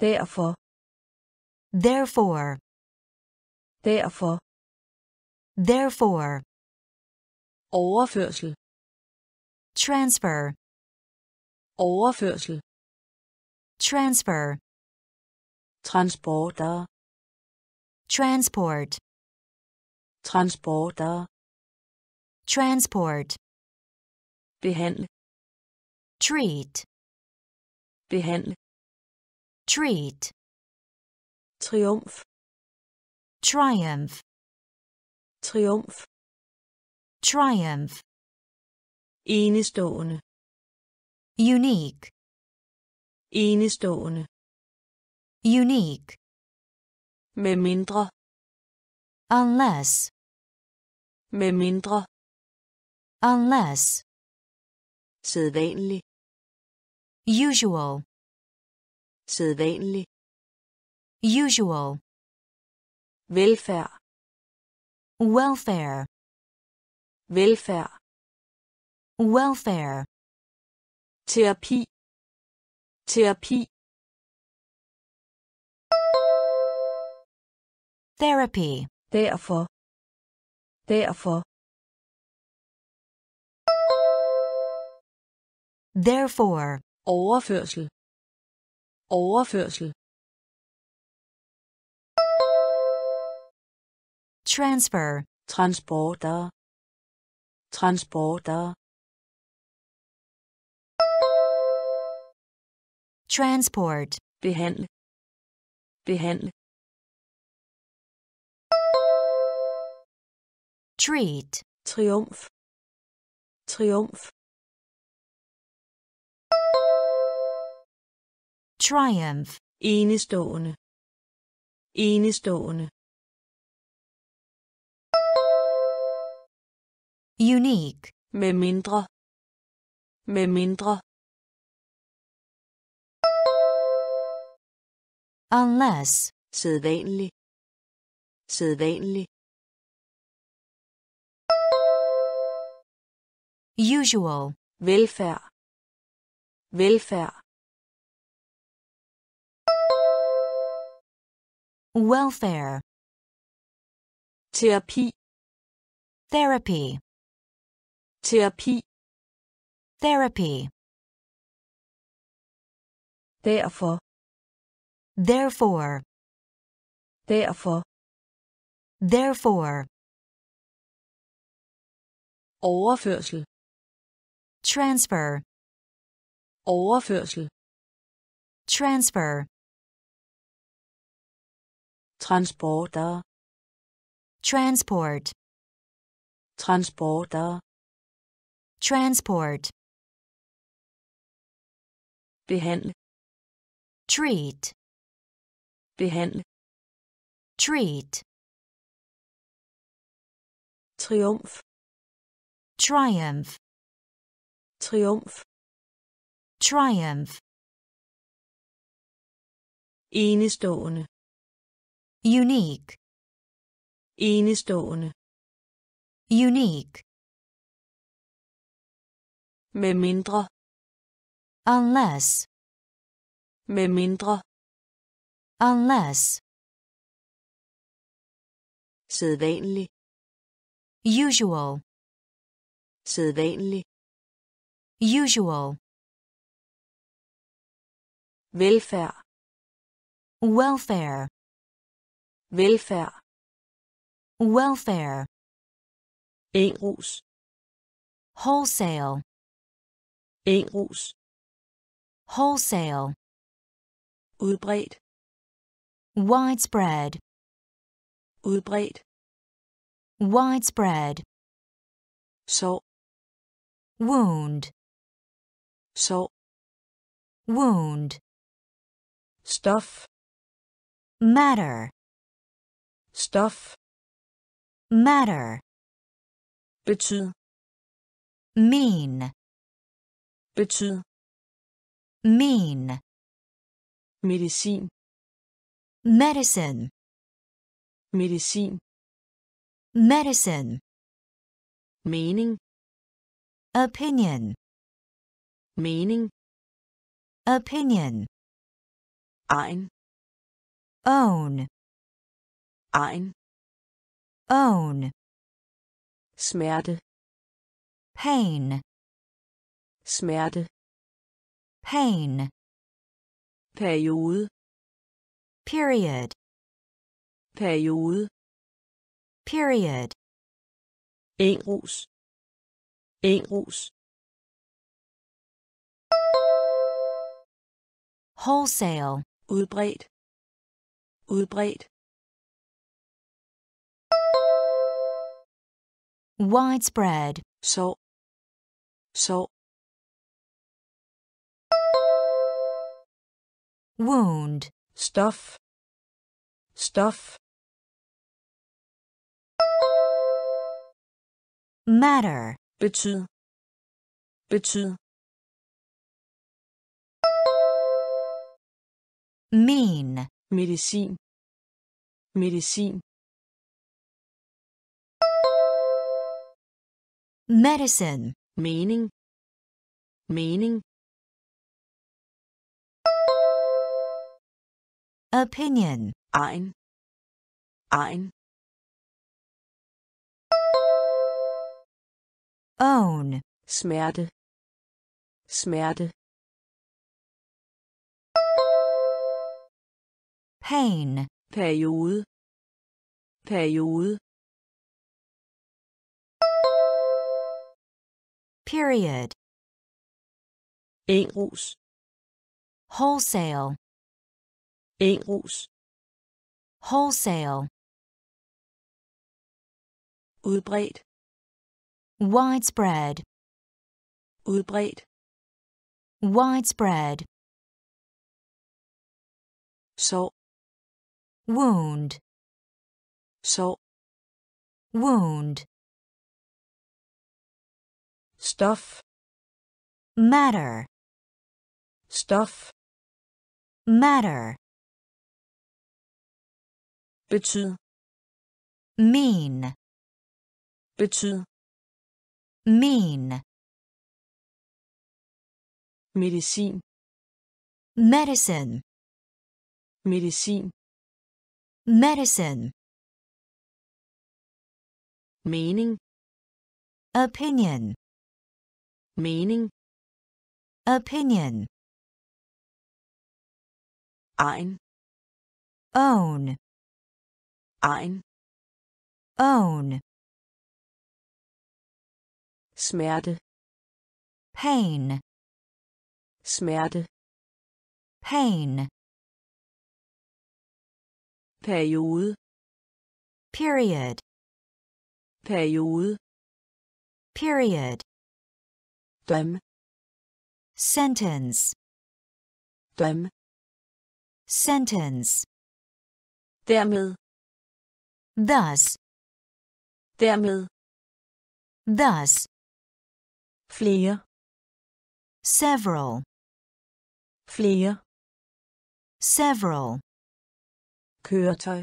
derfor, therefore, derfor, therefore, overførsel, transfer, overførsel, transfer, transporter, transport, transporter, transport, behandle, treat, behandle, treat, triumph triumph, triumph triumph, enestående, unique, enestående, unique, med mindre, unless, med mindre, unless, sædvanlig, usual, sædvanlig, usual, velfærd, welfare, velfærd, welfare, terapi, terapi, therapy, derfor, derfor, therefore, overførsel, overførsel, transfer, transporter, transporter, transport, behandle, behandle, treat, triumf, triumf, triumph, enestående, enestående, unique, med mindre, med mindre, unless, sædvanlig, sædvanlig, usual, velfærd, velfærd, welfare, terapi, therapy, terapi, therapy, derfor, therefore, derfor, therefore, overførsel, transfer, overførsel, transfer, transporter, transport, transporter, transport, behandle, treat, behandle, treat, triumf, triumph, triumf, triumph, enestående, unique, enestående, unique, med mindre, unless, med mindre, unless, sædvanlig, usual, sædvanlig, usual, velfærd, welfare, velfærd, welfare, engrus, wholesale, engrus, wholesale, udbredt, widespread, udbredt, widespread, sov, wound, sår, wound, stuff matter, stuff matter, betyd, mean, betyd, mean, medicin, medicine, medicin, medicine, mening, opinion, mening, opinion, egen, own, egen, own, smerte, pain, smerte, pain, periode, period, periode, period, engrus, engrus, wholesale, udbredt, udbredt, widespread, sår, sår, wound, stof, stof, matter, betyd, betyd, mean, medicin, medicin, medicine, mening, mening, opinion, Ein. Ein. own, smerte, smerte, pain, periode, periode, period, engrus, wholesale, engrus, wholesale, udbredt, widespread, udbredt, widespread, sår, wound, sår, wound, stof, matter, stof, matter, betyd, mean, betyd, mean, medicin, medicine, medicin, medicine, mening, opinion, mening, opinion, egen, own, egen, own, smerte, pain, smerte, pain, periode, period, periode, period, døm, sentence, døm, sentence, dermed, thus, dermed, thus, flere, several, flere, several, køretøj,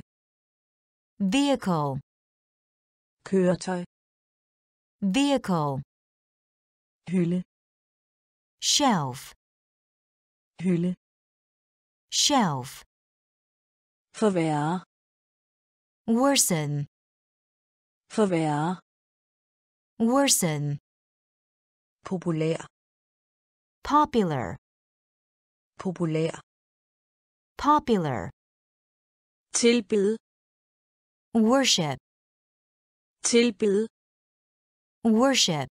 vehicle, køretøj, vehicle, hylde, shelf, hylde, shelf, forværre, worsen, forværre, worsen, populær, popular, populær, popular, tilbed, worship, tilbed, worship,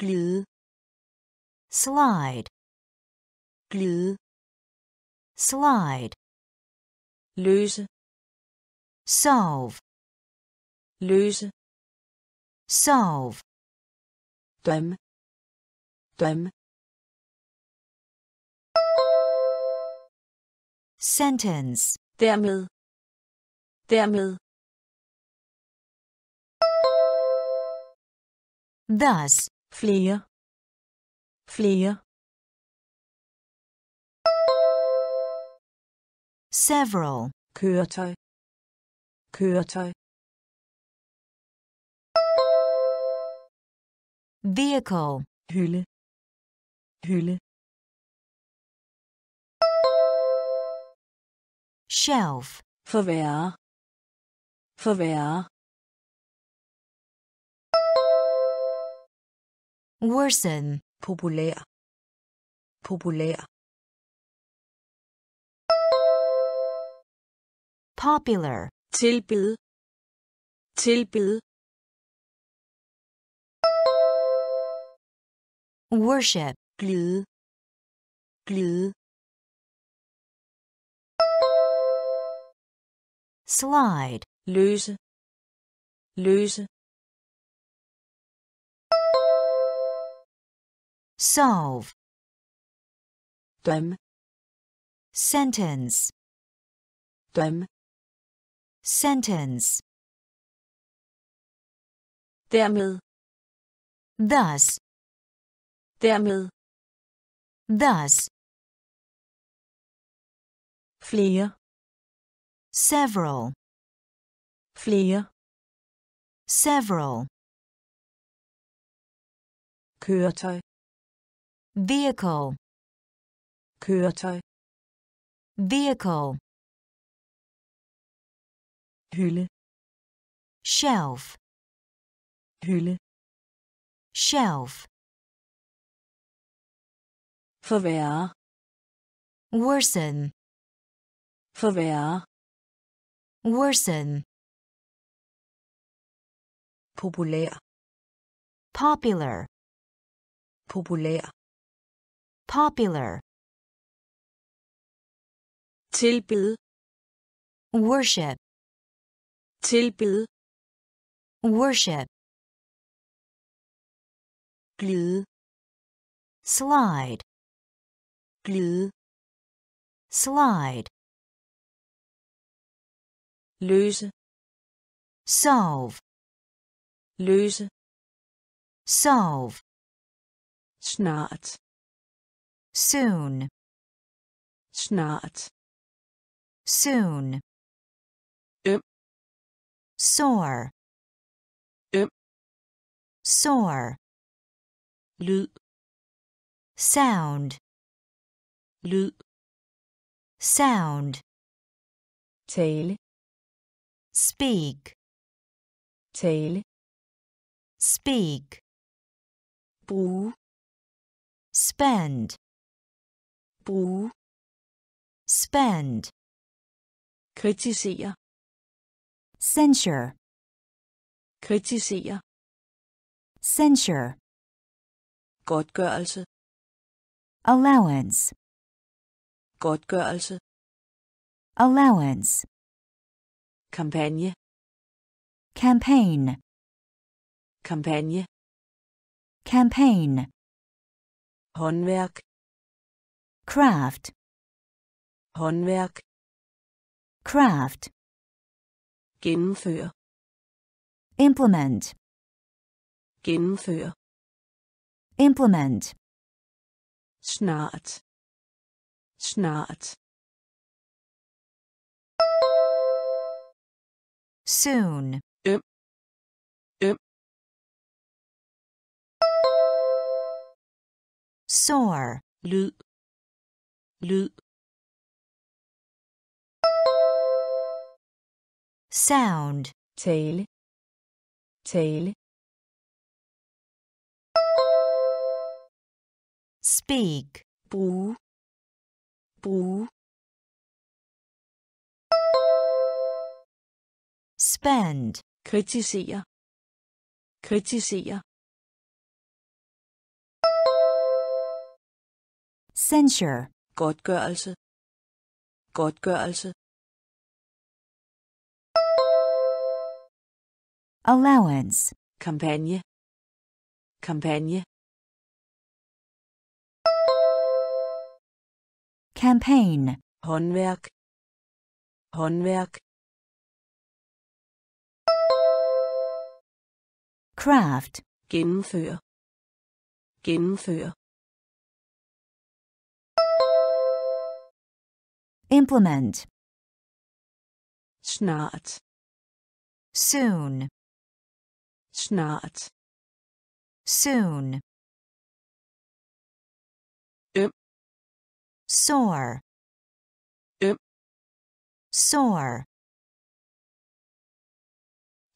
glide, slide, glide, slide, løse, solve, løse, solve, dømme, dømme Sentence. dermed. Dermed. Thus. flere. Flere. Several. køretøj køretøj Vehicle. hylde hylde Shelf. forværre forværre Worsen. populær populær Popular. Tilbed tilbed Worship. glide glide Slide. løse løse Solve. dømme Sentence. dømme Sentence. dermed Thus. dermed Thus. flere Several. flere Several. køretøj Vehicle. køretøj Vehicle. Hylde Shelf. hylde Shelf. forværre Worsen. forværre Worsen. populær Popular. populær Popular. tilbed Worship. Tilbed Worship. glide Slide. glide Slide. løse Solve. løse Solve. snart Soon. snart Soon. Sore. Øm. Sore. lyd Sound. lyd Sound. tale Speak. tale Speak. bruge Spend. bruge Spend. kritisere Censure. kritisere Censure. godtgørelse Allowance. godtgørelse Allowance. kampagne Campaign. kampagne Campaign. håndværk Craft. håndværk Craft. Gennemføre Implement. gennemføre Implement. snart snart Soon. Øm. Øm. Sore. lyd lyd Sound. tail tale Speak. bruge bruge Spend. kritisere kritisere Censure. godtgørelse godtgørelse Allowance. Kampagne. Kampagne. Campaign. Håndværk. Håndværk. Craft. Gennemfør. Gennemfør. Implement. Snart. Soon snart, soon. Øm. Sore. Øm. Sore.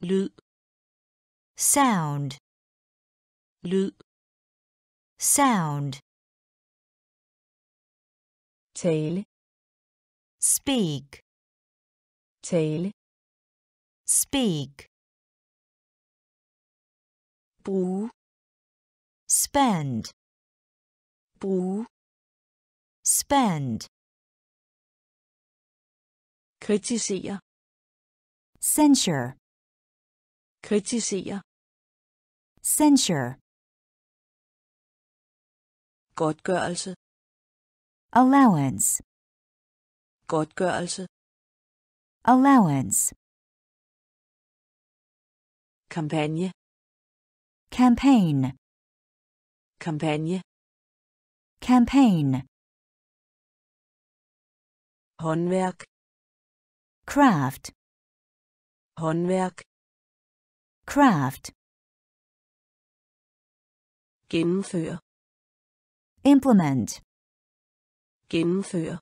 lyd, Sound. lyd, Sound. tale, Speak. tale, Speak. Bruge, Spend. bruge, Spend. kritisere, Censure. kritisere, Censure. godtgørelse, Allowance. godtgørelse, Allowance. kampagne, Campaign. kampagne, Campaign. håndværk, Craft. håndværk, Craft. gennemfør, Implement. gennemfør,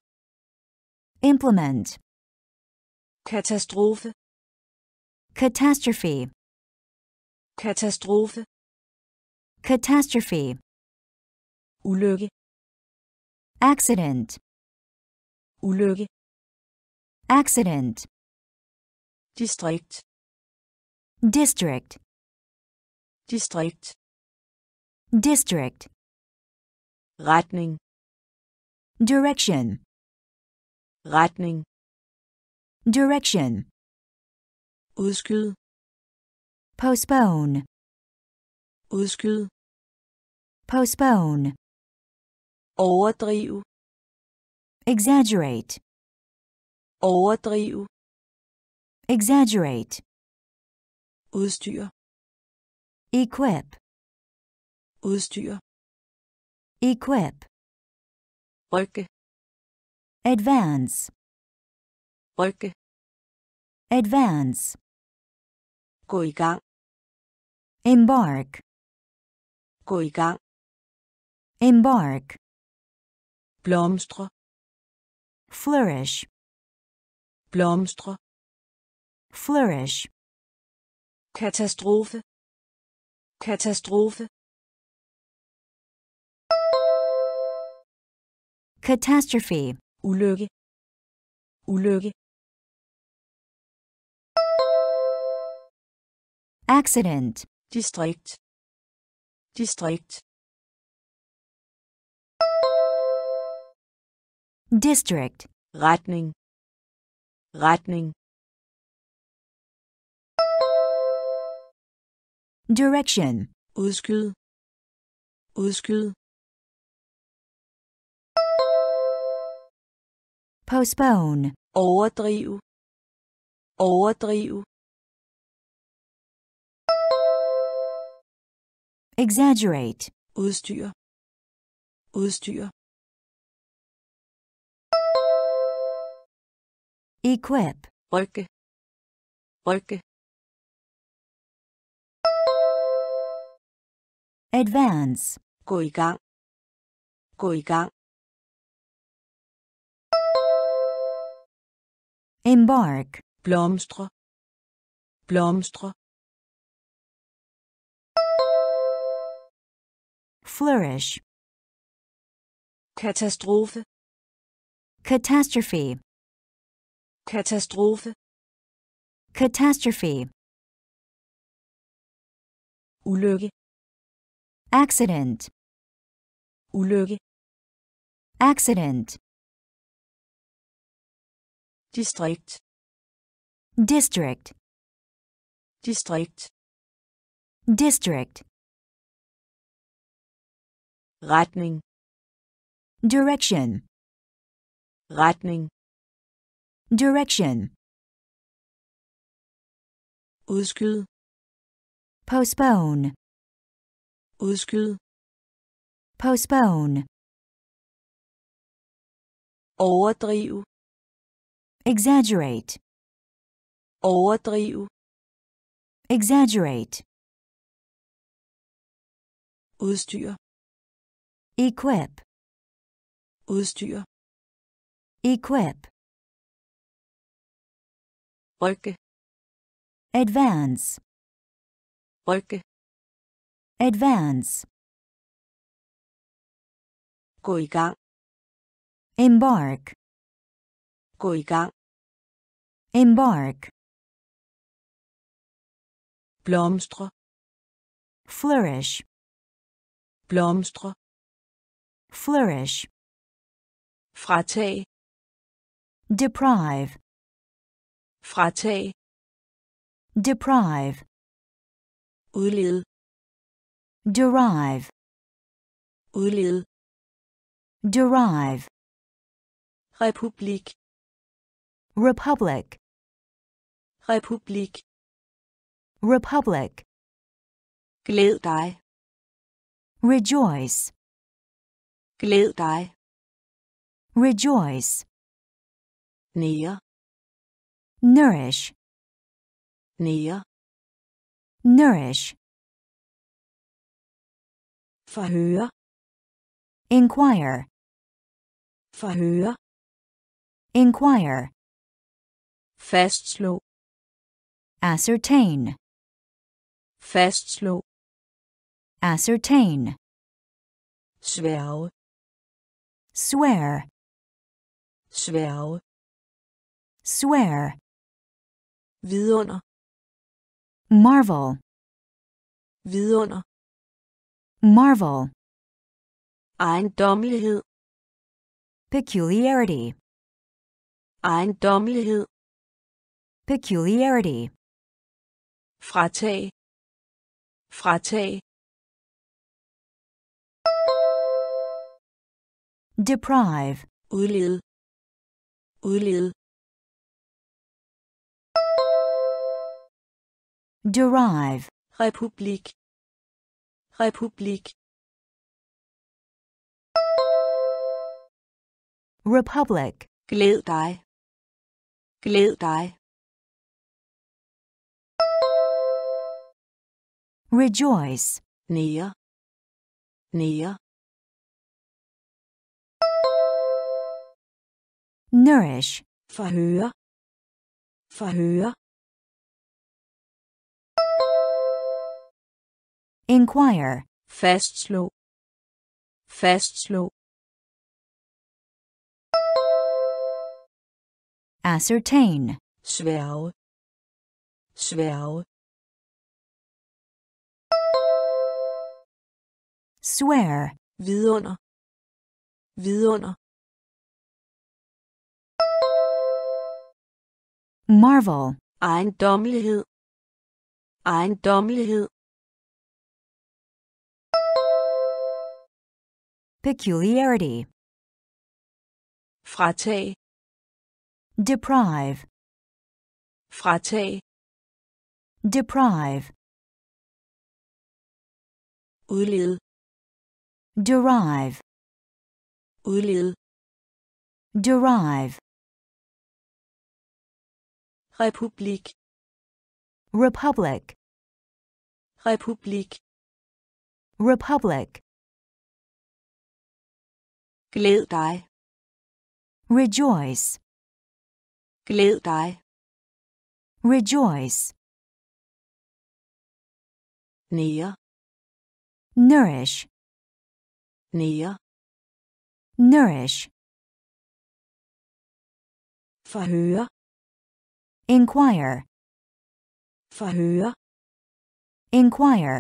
Implement. katastrofe, Catastrophe. katastrofe, Catastrophe. ulykke, Accident. ulykke, Accident. District. District. distrikt, District. retning, Direction. retning, Direction. udskyd, Postpone. udskyd, Postpone. overdrive, Exaggerate. overdrive, Exaggerate. udstyr, Equip. udstyr, Equip. rykke, Advance. rykke, Advance. gå i gang, Embark. gå i gang, Embark. blomstre, Flourish. blomstre, Flourish. katastrofe, katastrofe, Catastrophe. ulykke, ulykke, Accident. distrikt, distrikt, District. retning, retning, Direction. udskyd, udskyd, Postpone. overdrive, overdrive, Exaggerate. udstyr, udstyr, Equip. rykke, rykke, Advance. gå i gang, gå i gang, Embark. blomstre, blomstre, Flourish. katastrofe, Catastrophe. Katastrofe, Catastrophe. ulykke, Accident. ulykke, Accident. District. District. District. District. retning, Direction. retning direction, udskyd postpone, udskyd postpone, overdriv exaggerate, overdriv exaggerate, udstyr. Equip, udstyr. Equip, rykke advance, rykke advance, gang. Embark, gang. Embark, blomstre. Flourish, blomstre. Flourish, fratag. Deprive, fratag deprive, udlede derive, udlede derive, republik republic, republik republic, glæd dig rejoice, glæd dig rejoice, nære nourish, nære nourish, forhøre inquire, forhøre inquire, fastslå. Ascertain, fastslå. Ascertain, sværge swear, sværge swear, vidunder. Marvel, vidunder. Marvel, ejendommelighed. Peculiarity, ejendommelighed. Peculiarity, fratag. Fratag. Deprive, udlede udlede derive, republik. Republik. Republic, glæd dig. Glæd dig. Rejoice, nære. Nære. Nourish, forhøre. Forhøre inquire, fastslå. Fastslå. Ascertain, sværge. Sværge. Swear, vidunder. Vidunder. Marvel, ejendommelighed. Ejendommelighed peculiarity, fratag. Deprive, fratag. Deprive, udlede derive, udlede derive, republik. Republic, republik. Republic, glæd dig. Rejoice, glæd dig. Rejoice, nære. Nourish, nære. Nourish, forhøre. Inquire, forhøre. Inquire,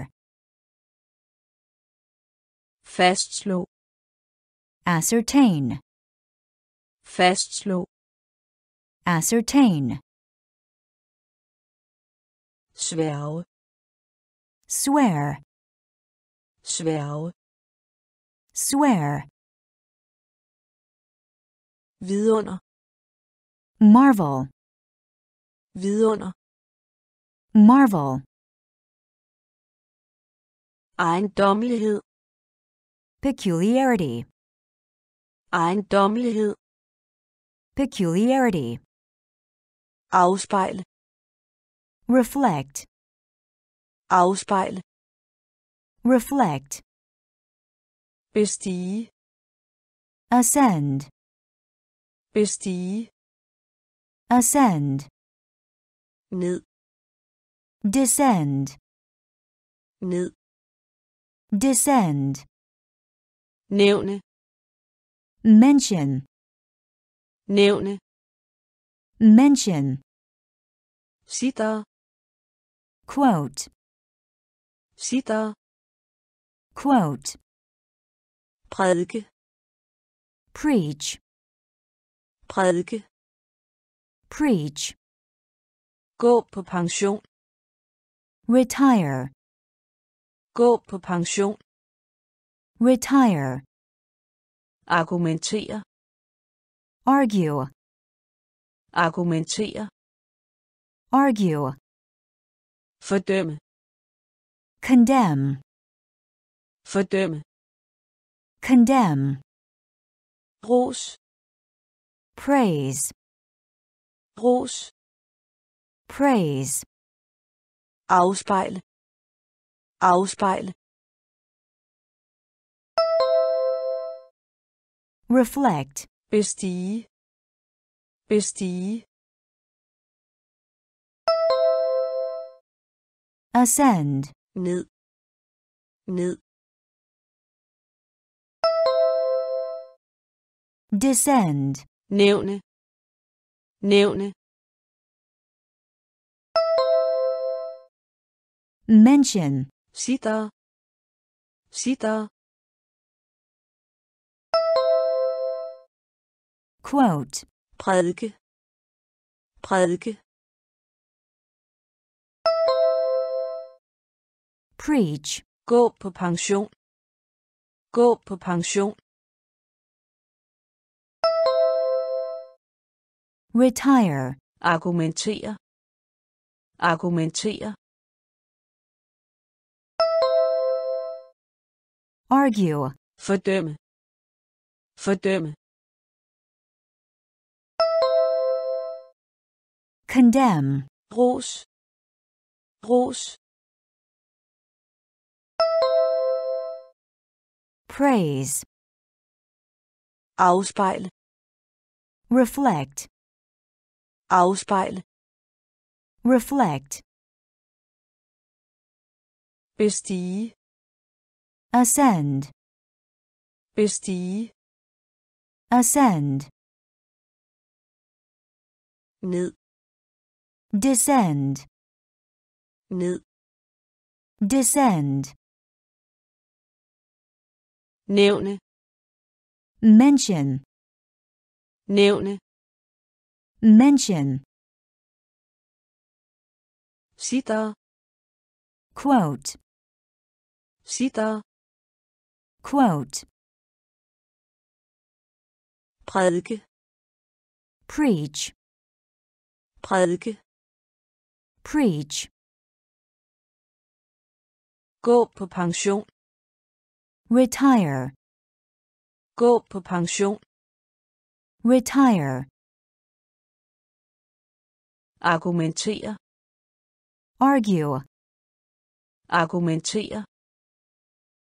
fastslå ascertain, fastslå. Ascertain, sværge swear, sværge swear, vidunder. Marvel, vidunder. Marvel, ejendommelighed. Peculiarity, ejendommelighed. Peculiarity, afspejle reflect, afspejle reflect, bestige. Ascend, bestige. Ascend, ned. Descend, ned. Descend, nævne mention, nævne. Mention, sitter quote, sitter quote, prædike. Preach, prædike. Preach, gå på pension. Retire, gå på pension. Retire, argumentere. Argue, argumentere. Argue, fordømme. Condemn, fordømme. Condemn, ros. Praise, ros. Praise, afspejle afspejle reflect, bestige bestige ascend, ned. Ned. Descend, nævne. Nævne. Mention, sitter. Sitter quote, prædike. Prædike. Preach, gå på pension. Gå på pension. Retire, argumentere argumentere argue, fordømme. Fordømme condemn, ros. Ros. Praise, afspejle reflect, afspejle reflect, bestige. Ascend, bestige. Ascend, ned descend, ned. Descend, nævne. Mention, nævne. Mention, sitter quote, sitter quote, prædike. Preach, prædike preach, gå på pension. Retire, gå på pension. Retire, argumentere argue, argumentere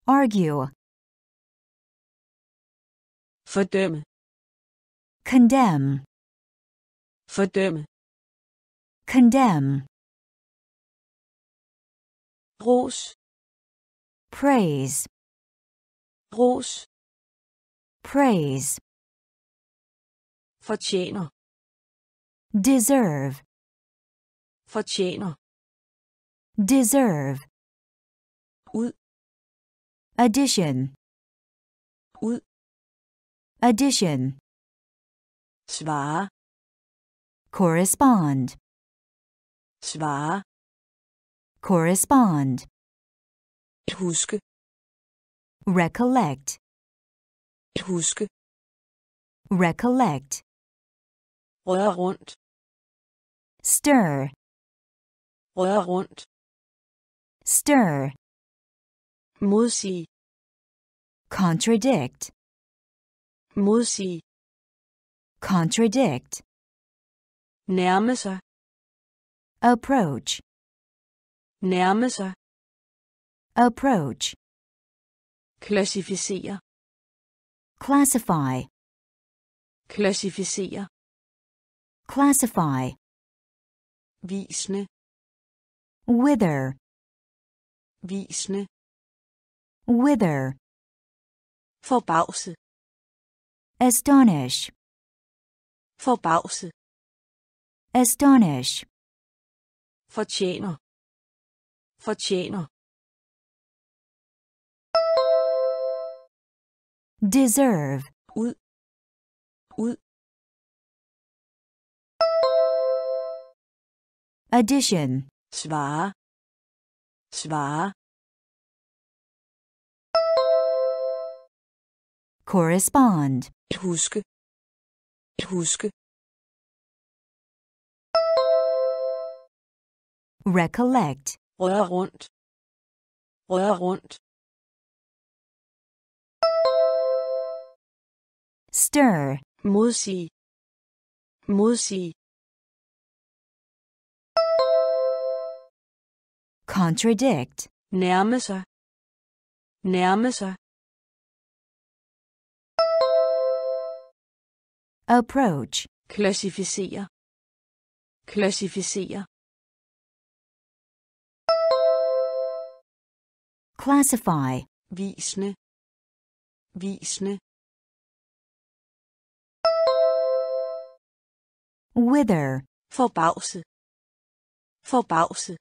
argue, fordømme. Condemn, fordømme. Condemn, ros. Praise, ros. Praise, fortjener. Deserve, fortjener. Deserve, ud. Addition, ud. Addition, svare. Correspond, svare correspond, huske recollect, huske recollect, Røre rundt. stir, Røre rundt. stir, Modsige. contradict, Modsige. contradict, Nærme sig. approach, Nærme sig. approach, Klassificere. classify, Klassificere. classify, Visne. wither, Visne. wither, Forbavse. astonish, Forbavse. astonish, Fortjener. Fortjener. deserve, Ud. Ud. addition, Svare. Svare. correspond, Huske. Huske. recollect, Røre rundt. Røre rundt. stir, Modsige. Modsige. contradict, Nærme sig. Nærme sig. approach, Klassificere. Klassificere. Classify, Visne. Visne. wither, Forbavse. Forbavse.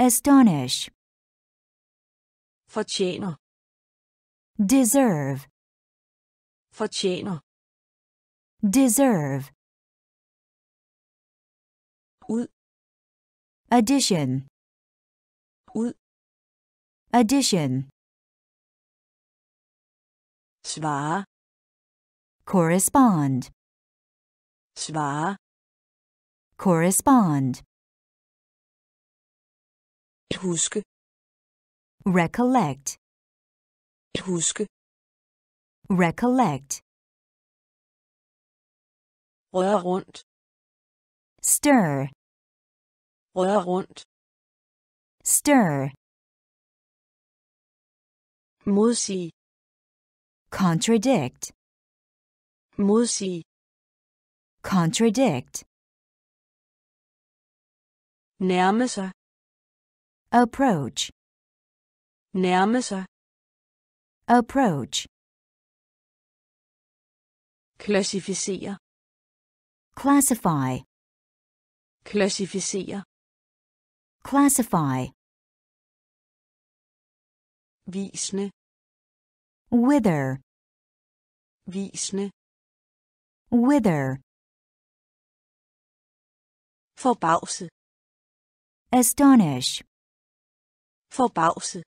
astonish, Fortjener. deserve, Fortjener. deserve, Ud. addition, Ud. addition, Svare. correspond, Svare. correspond, Huske. recollect, Huske. recollect, Røre rundt. stir, Røre rundt. stir, Modsige. contradict, Modsige. contradict, Nærme sig. approach, Nærme sig. approach, Klassificere. classify, Klassificere. Classify, Visne. wither, Visne. wither, Forbavse. astonish, Forbavse.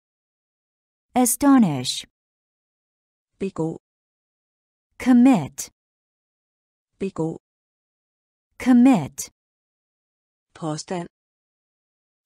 astonish, Begå. commit, Begå. commit, Påstand.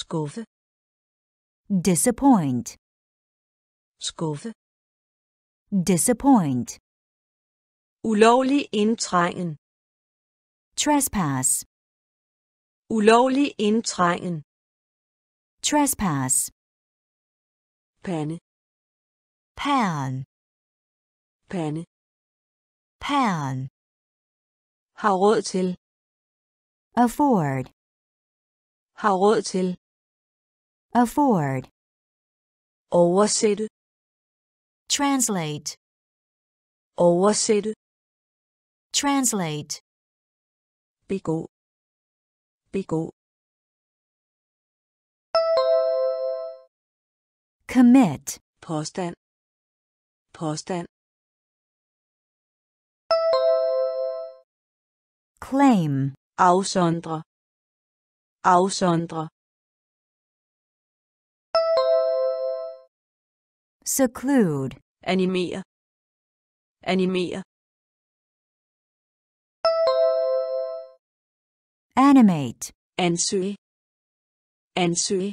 skuffe. Disappoint. Skuffe. Disappoint. Ulovlig indtrængen. Trespass. Ulovlig indtrængen. Trespass. Pande. Pan. Pande. Pan. Har råd til. Afford. Har råd til. Oversætte. translate, oversætte, translate, begå, begå, commit, påstand, påstand, claim, afsondre, afsondre, seclude, animere, animere, animate, ansøge, ansøge,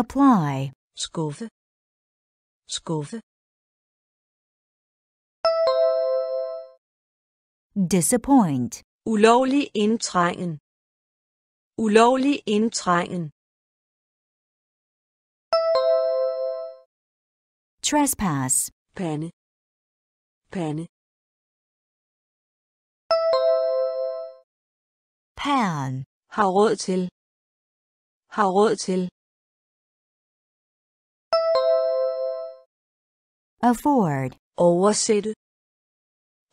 apply, skuffe, skuffe, disappoint, ulovlig indtrængen, ulovlig indtrængen, trespass, Pen. Pen. pan, har råd til, har råd til, afford, oversætte,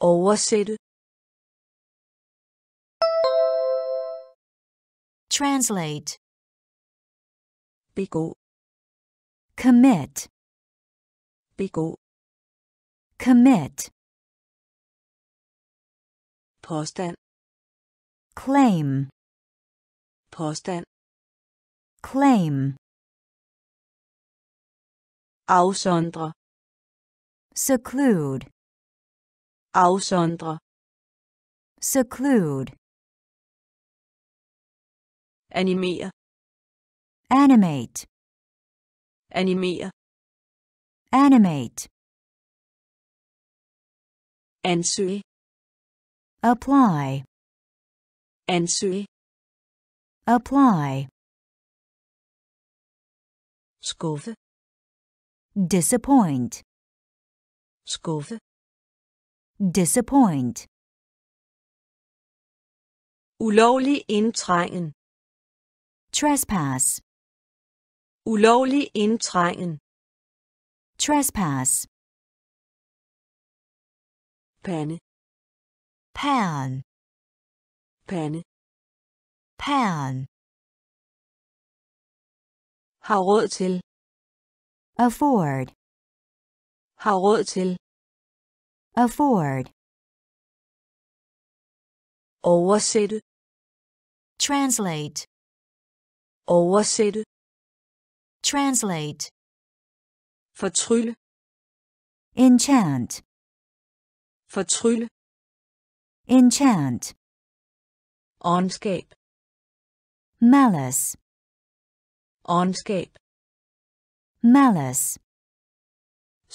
oversætte, translate, begå, commit, begå, commit, påstand, claim, påstand, claim, afsondre, seclude, afsondre, seclude, animere, animate, animere, animate, ansøge, apply, ansøge, apply, skuffe, disappoint, skuffe, disappoint, ulovlig indtrængen, trespass, ulovlig indtrængen, trespass, pen. Pan, pande, pan, har råd til, afford, har råd til, afford, oversætte, translate, oversætte, translate, fortrylle, enchant, fortrylle, enchant, åndskab, malice, åndskab, malice,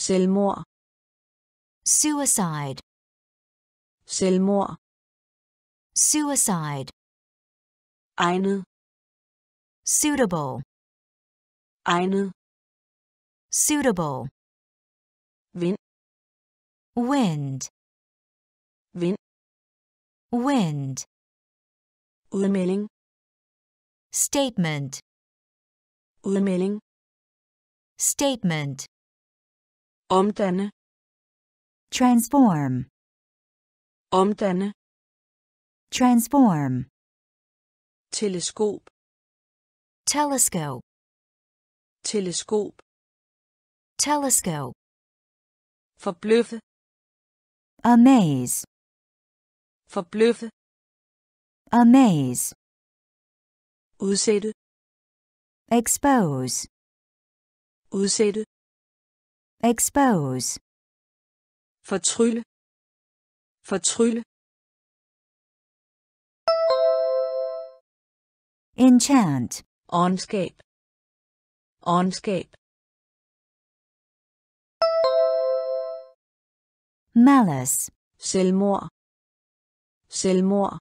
selvmord, suicide, selvmord, suicide, egnet, suitable, egnet, suitable, vind, wind, vind, wind, udmelding, statement, udmelding, statement, omdanne, transform, omdanne, transform, teleskop, telescope, teleskop, telescope, forbløffe, amaze, forbløffe, amaze, udsætte, expose, udsætte, expose, fortrylle, fortrylle, enchant, åndskab, åndskab, malice, selvmord, selvmord,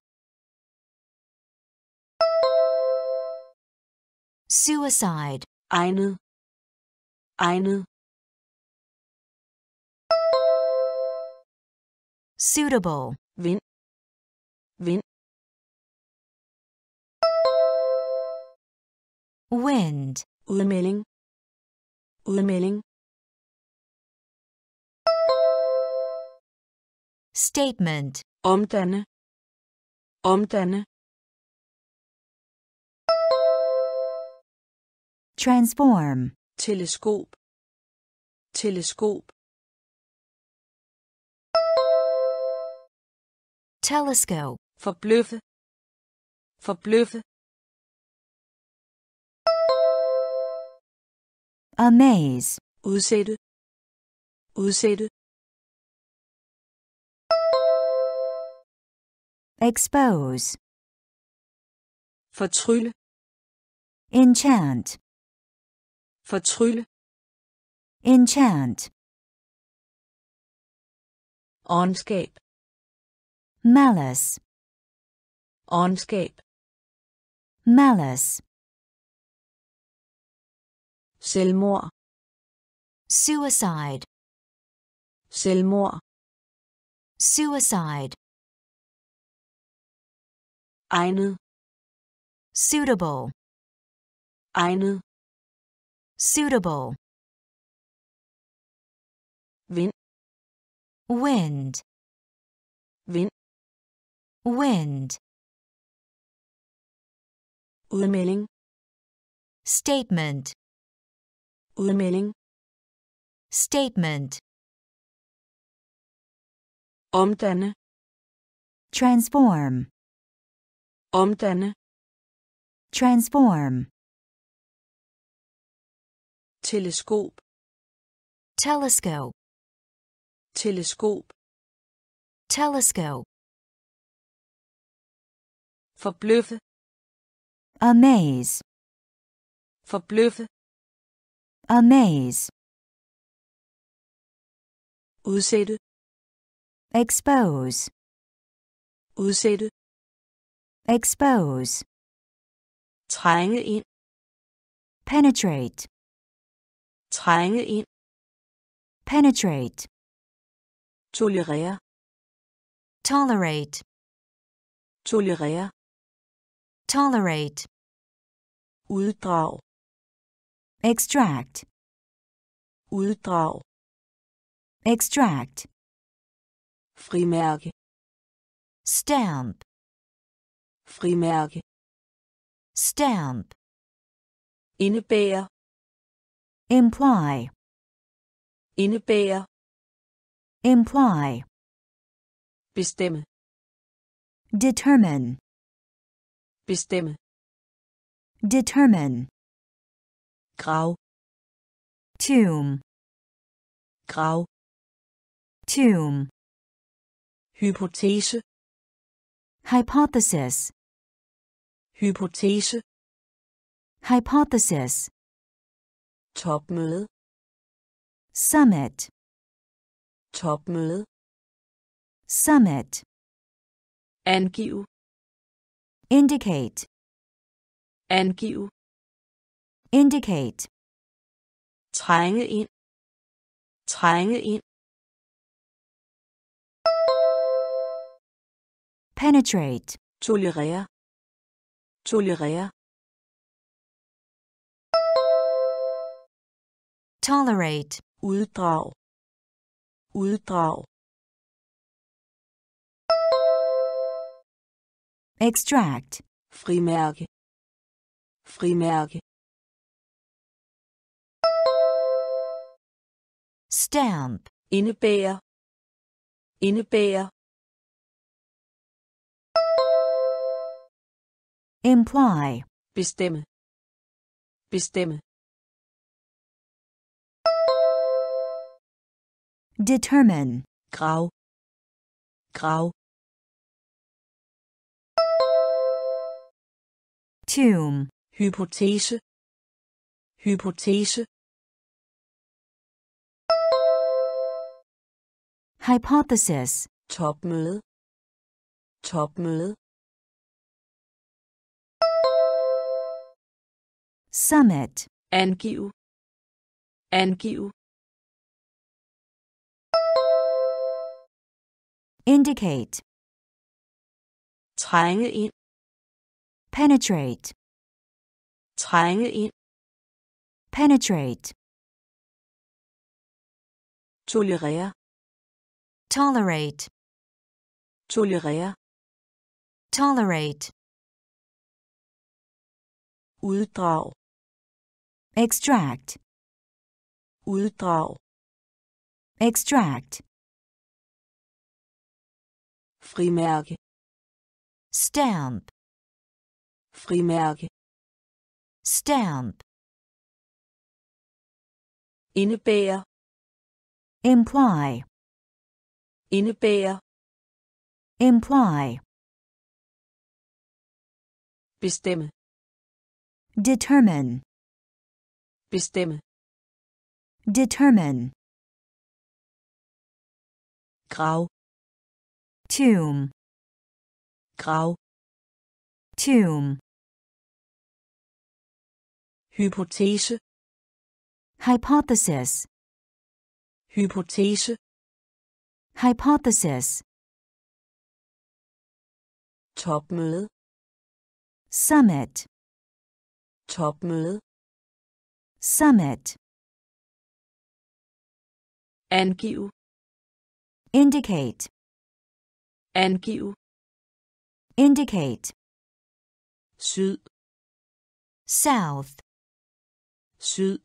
suicide, egnet, egnet, suitable, vind, vind, wind, udmelding. Udmelding Statement. omdanne omdanne Transform. teleskop teleskop Telescope. forbløffe forbløffe Amaze. udsætte udsætte Expose. fortrylle Enchant. fortrylle Enchant. åndskab Malice. åndskab Malice. selvmord Suicide. selvmord Suicide. Egnet Suitable. egnet Suitable. wind Wind. vind Wind. udmelding Statement. udmelding Statement. omdanne Transform. Omdanne Transform. teleskop Telescope. teleskop Telescope. forbløffe Amaze. forbløffe Amaze. udsætte Expose. udsætte Expose. trænge ind Penetrate. trænge ind Penetrate. tolerere Tolerate. tolerere Tolerate. uddrag Extract. uddrag Extract. frimærke Stamp. Frimærke Stamp. indebærer Imply. indebærer Imply. bestemme Determine. bestemme Determine. grav Tomb. grav Tomb. hypotese Hypothesis. Hypotese Hypothesis. topmøde Summit. topmøde Summit. angiv Indicate. angiv Indicate. trænge ind trænge ind Penetrate. tolerere tolerere. Tolerate. uddrag. Uddrag. Extract. frimærke. Frimærke. Stamp. indebærer. Indebærer Imply. bestemme bestemme Determine. grav grav Tomb. hypotese hypotese Hypothesis. topmøde topmøde Summit. angiv. Angiv. Indicate. trænge ind. Penetrate. trænge ind. Penetrate, tolerere, tolerate, tolerere, tolerate, uddrag, extract, uddrag, extract, frimærke, stamp, frimærke, stamp, indebærer, imply, indebærer, imply, bestemme, determine, bestemme, determine, grav, tomb, grav, tomb, hypotese, hypothesis, hypotese, hypothesis, topmøde, summit, topmøde, summit, angiv, indicate, angiv, indicate, syd, south, syd,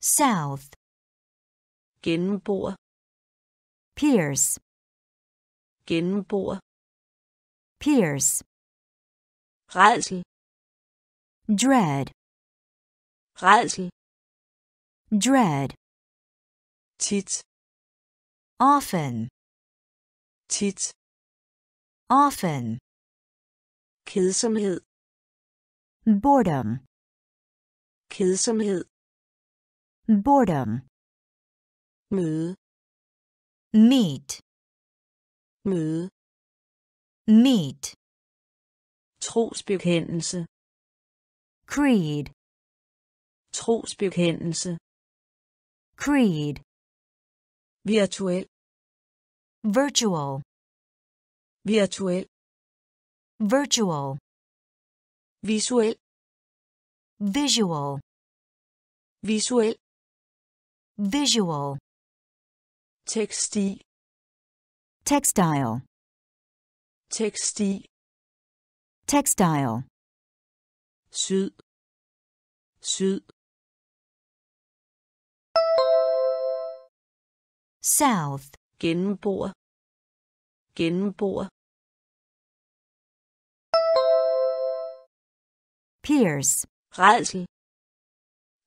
south, gennembord, pierce, gennembord, pierce, redsel, dread, redsel, dread, tit, often, tit, often, kedsomhed, boredom, kedsomhed, boredom, møde, meet, møde, meet, trosbekendelse, creed, trosbekendelse, creed, virtuel, virtual, virtuel, virtual, visuel, visual, visuel, visual, tekstil, textile, tekstil, textile, syd, syd, south, gennembord, gennembord, pierce, redsel,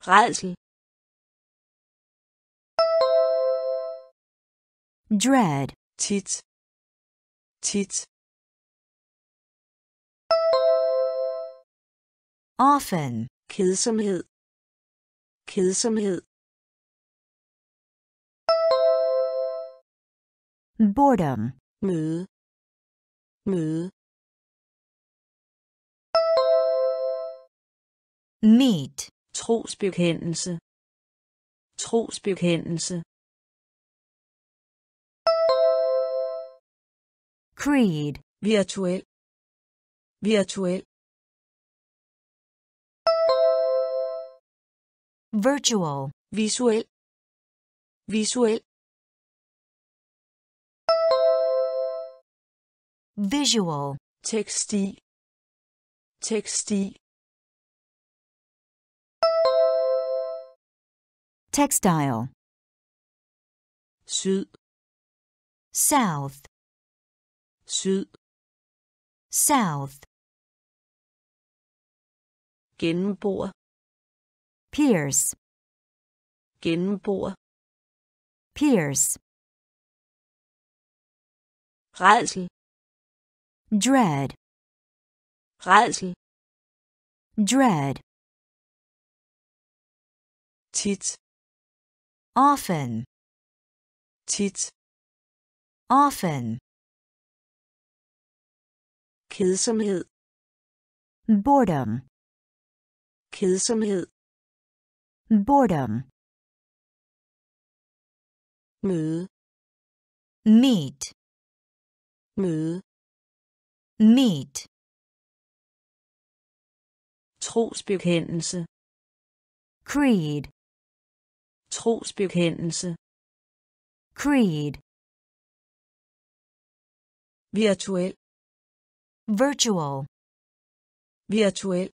redsel, dread, tit, tit, often, kedsomhed, kedsomhed, boredom, møde, møde, meet, trosbekendelse, trosbekendelse, creed, virtuel, virtuel, virtual, visuel, visuel, visual, tekstil, tekstil, textile, syd, south, syd, south, gennembord, pierce, gennembord, pierce, redsel, dread, redsel, dread, tit, often, tit, often, kedsomhed, boredom, kedsomhed, boredom, møde, meet, møde, meet, trosbekendelse, creed, trosbekendelse, creed, virtuel, virtual, virtuel,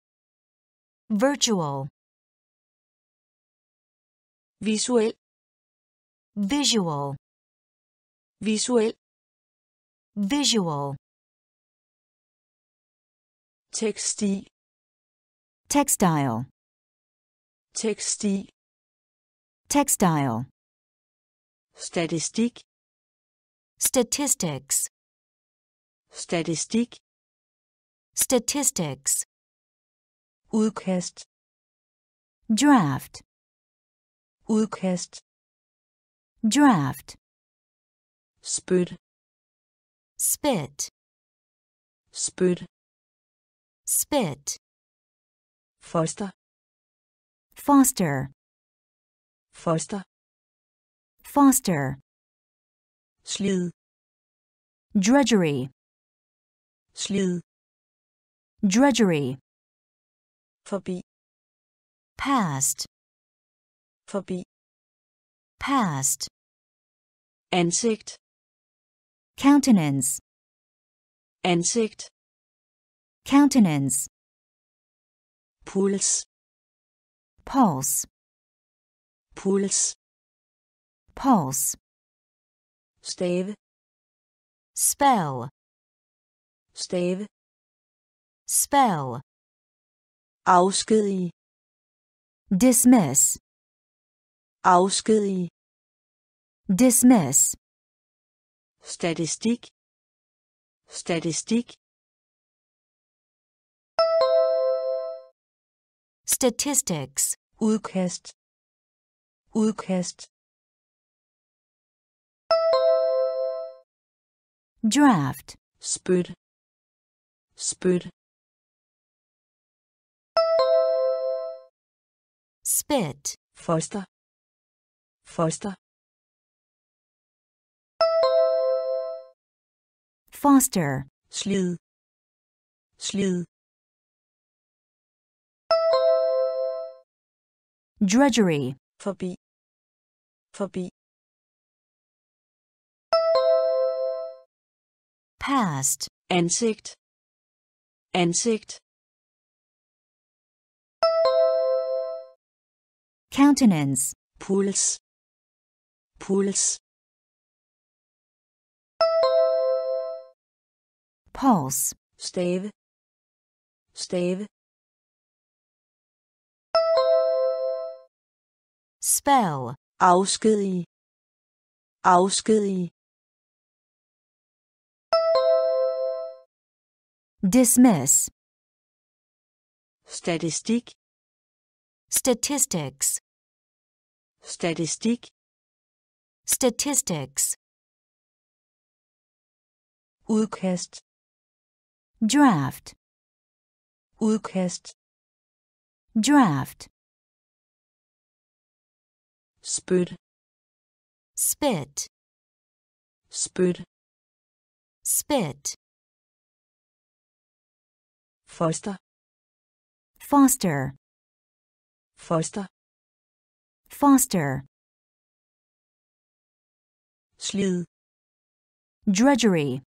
virtual, visuel, visual, visuel, visual, tekstil, textile, tekstil, textile, statistik, statistics, statistik, statistics, udkast, draft, udkast, draft, spyt, spit, spyt, spit, foster, foster, foster, foster, slid, drudgery, slid, drudgery, forbi, past, forbi, past, ansigt, countenance, ansigt, countenance, puls, pulse, puls, pulse, stave, spell, stave, spell, afskedige, dismiss, afskedige, dismiss, statistik, statistik, statistics, udkast, udkast, draft, spyt, spyt, spit, foster, foster, foster, slid, slid, drudgery, forbi, forbi, past, ansigt, ansigt, countenance, puls, puls, pulse, stave, stave, spell, afskedige, afskedige, dismiss, statistik, statistics, statistik, statistics, udkast, draft, udkast, draft, spyt, spit, spyt, spit, foster, foster, foster, foster, slid, drudgery,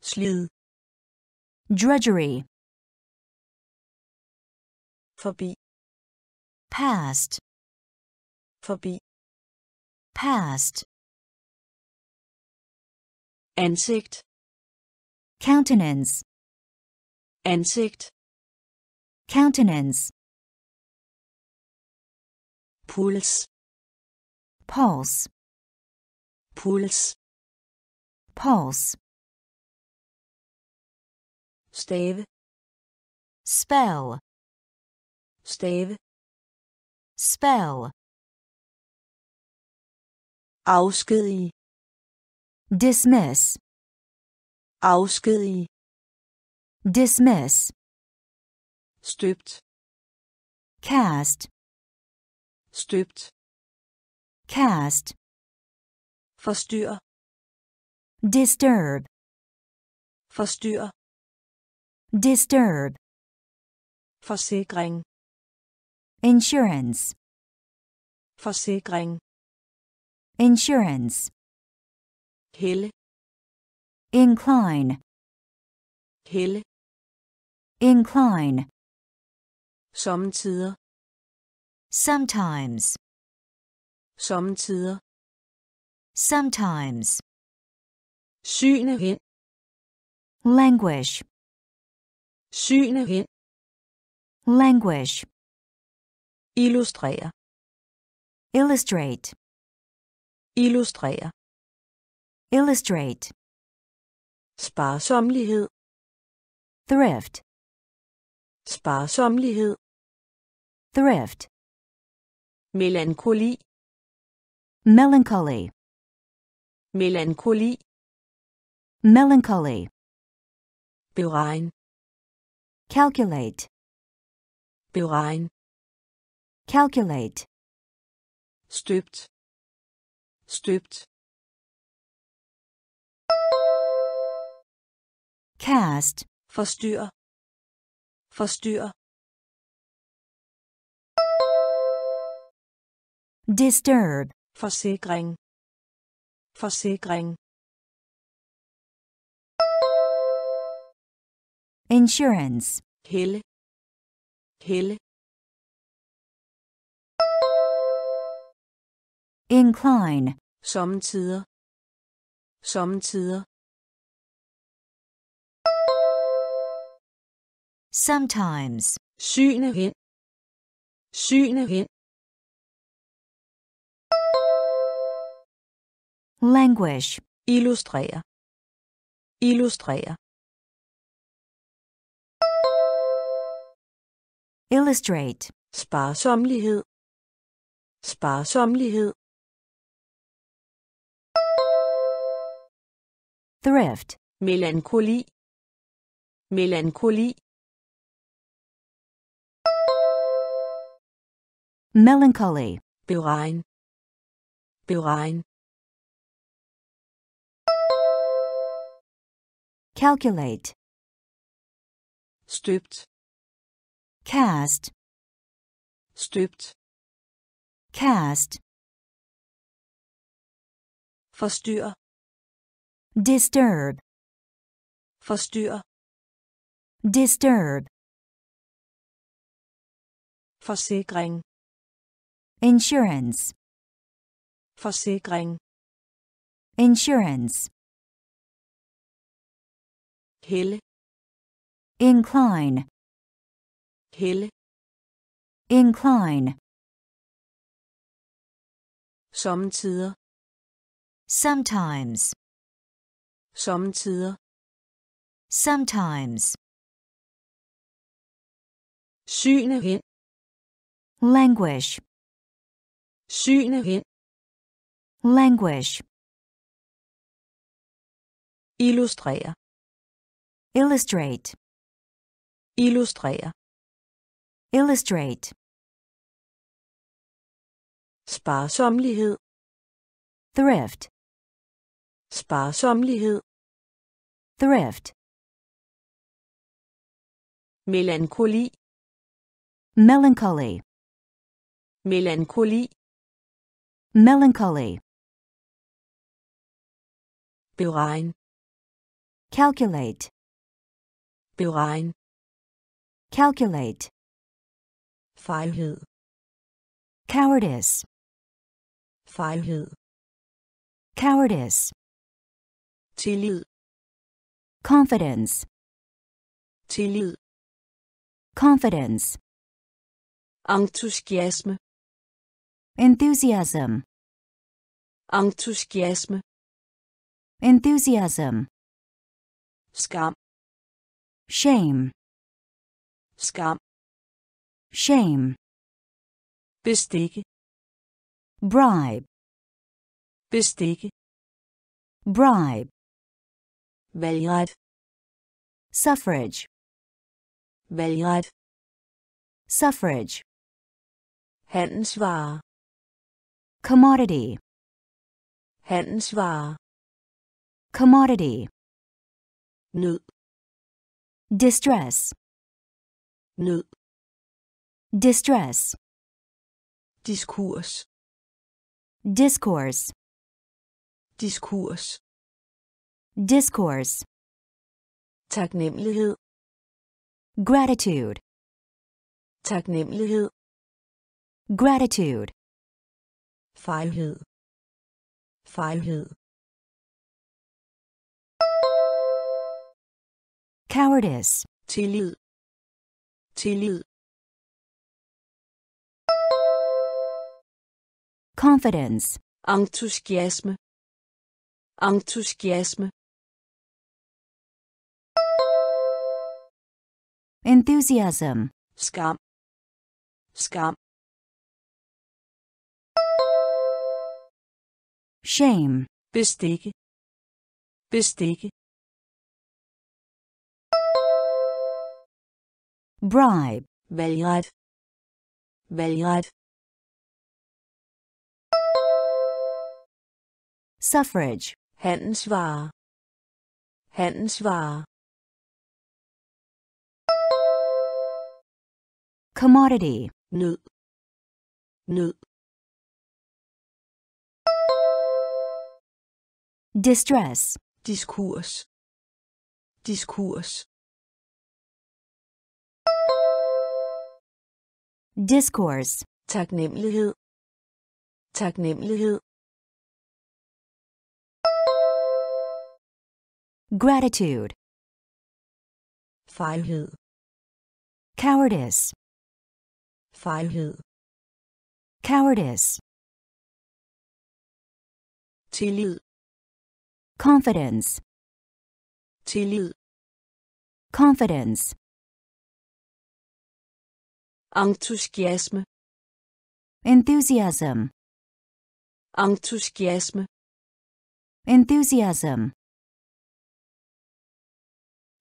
slid, drudgery, forbi, past, forbi, past, ansigt, countenance, ansigt, countenance, puls, pulse, puls, pulse, stave, spell, stave, spell, afskedige, dismiss, afskedige, dismiss, støbt, cast, støbt, cast, forstyr, disturb, Forstyr. Disturb. Forsikring. insurance, forsikring, insurance, Helle. incline, Helle. incline, sommetider, sometimes, sommetider, sometimes, syne hen, languish, syne hen, languish, illustrere, illustrate, illustrere, illustrate, sparsommelighed, thrift, sparsommelighed, thrift, melankoli, melancholy, melankoli, melancholy, beregn, calculate, beregn, calculate, støbt, støbt, cast, forstyr, forstyr, disturb, forsikring, forsikring, insurance, helle, helle, incline, sommetider, sommetider, sometimes, syne hen, syne hen, languish, illustrere, illustrere, illustrate, sparsommelighed, sparsommelighed, thrift, melankoli, melankoli, melancholy, beregn, beregn, calculate, støbt, cast, støbt, cast, forstyr, disturb, forstyr, disturb, forsikring, insurance, forsikring, insurance, helle, incline, helle, incline, sommetider, sometimes, sommetider, sometimes, syne hen, languish, syne hen, languish, illustrere, illustrate, illustrere, illustrate, sparsommelighed, thrift, sparsommelighed, thrift, melankoli, melancholy, melankoli, melancholy, beregn, calculate, beregn, calculate, fejlhed, cowardice, fejlhed, cowardice, tillid, confidence, tillid, confidence, entusiasme, enthusiasm, entusiasme, enthusiasm, skam, shame, skam, shame, bestikke, bribe, bestikke, bribe, valgret, suffrage, valgret, suffrage, handelsvare, commodity, handelsvare, commodity, nød, distress, nød, distress, Diskurs. discourse, Diskurs. Discourse, Taknemmelighed. gratitude, Taknemmelighed. gratitude, Fejlhed. Fejlhed. cowardice, Tillid. Tillid. confidence, Entusiasme. Entusiasme. Enthusiasm, Skam. Skam. shame, Bestikke. Bestikke. bribe, Valgret. Valgret. suffrage, Handelsvare. Handelsvare. Commodity, Nød. Nød. distress, Diskurs. Diskurs. discourse, Taknemmelighed. Taknemmelighed. gratitude, Fejlhed. cowardice, Fejlhed. cowardice, Tillid. confidence, Tillid. confidence, Entusiasme. enthusiasm, Entusiasme. enthusiasm,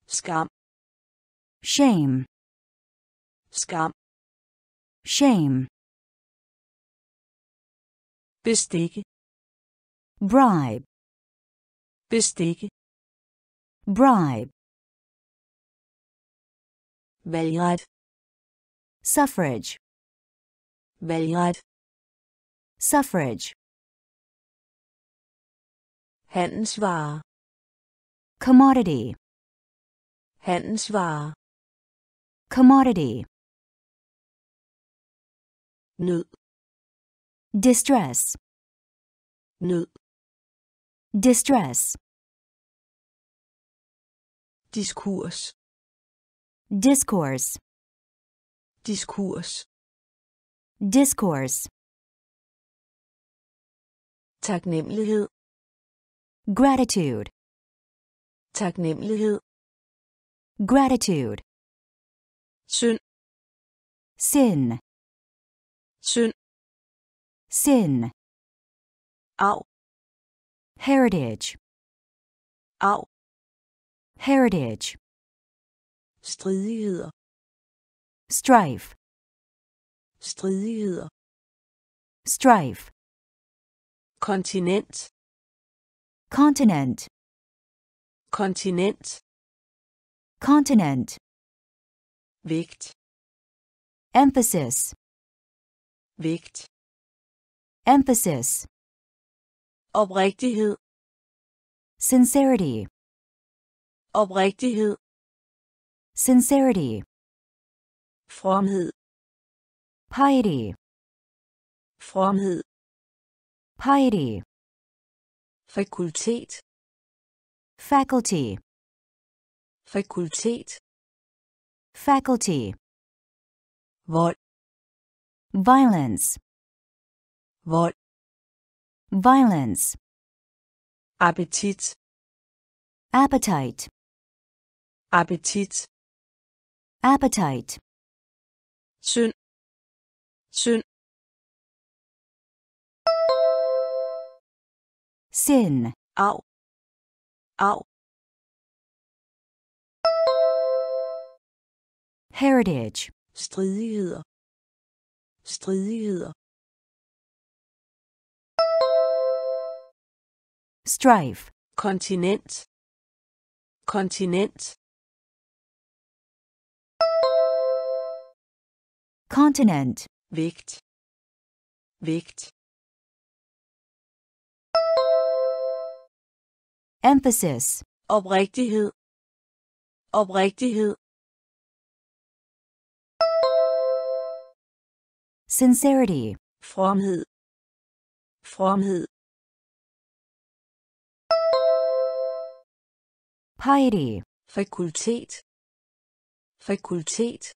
Skam. shame, Skam. Shame, Bestikke. bribe, Bestikke. bribe, Valgret. suffrage, Valgret. suffrage, Handelsvare. commodity, Handelsvare. commodity, Nød. distress, Nød. distress, Diskurs. discourse, Diskurs. discourse, Taknemmelighed. gratitude, Taknemmelighed. gratitude, Synd. sin, Synd. sin, Arv. heritage, Arv. heritage, Stridigheder. strife, Stridigheder. strife, Kontinent. continent, Kontinent. continent, Vægt. emphasis, Vægt. emphasis, Oprigtighed. sincerity, Oprigtighed. sincerity, Fromhed. piety, Fromhed. piety, Fakultet. faculty, Fakultet. faculty, Vold. Violence, Vold. violence, Appetit. appetite, Appetit. appetite, Synd. Synd. sin, Arv. Arv. heritage, Stridigheder. Stridigheder. strife, Kontinent. Kontinent. continent, Vægt. vægt emphasis, oprigtighed oprigtighed sincerity, fromhed. Fromhed. Piety, fakultet. Fakultet.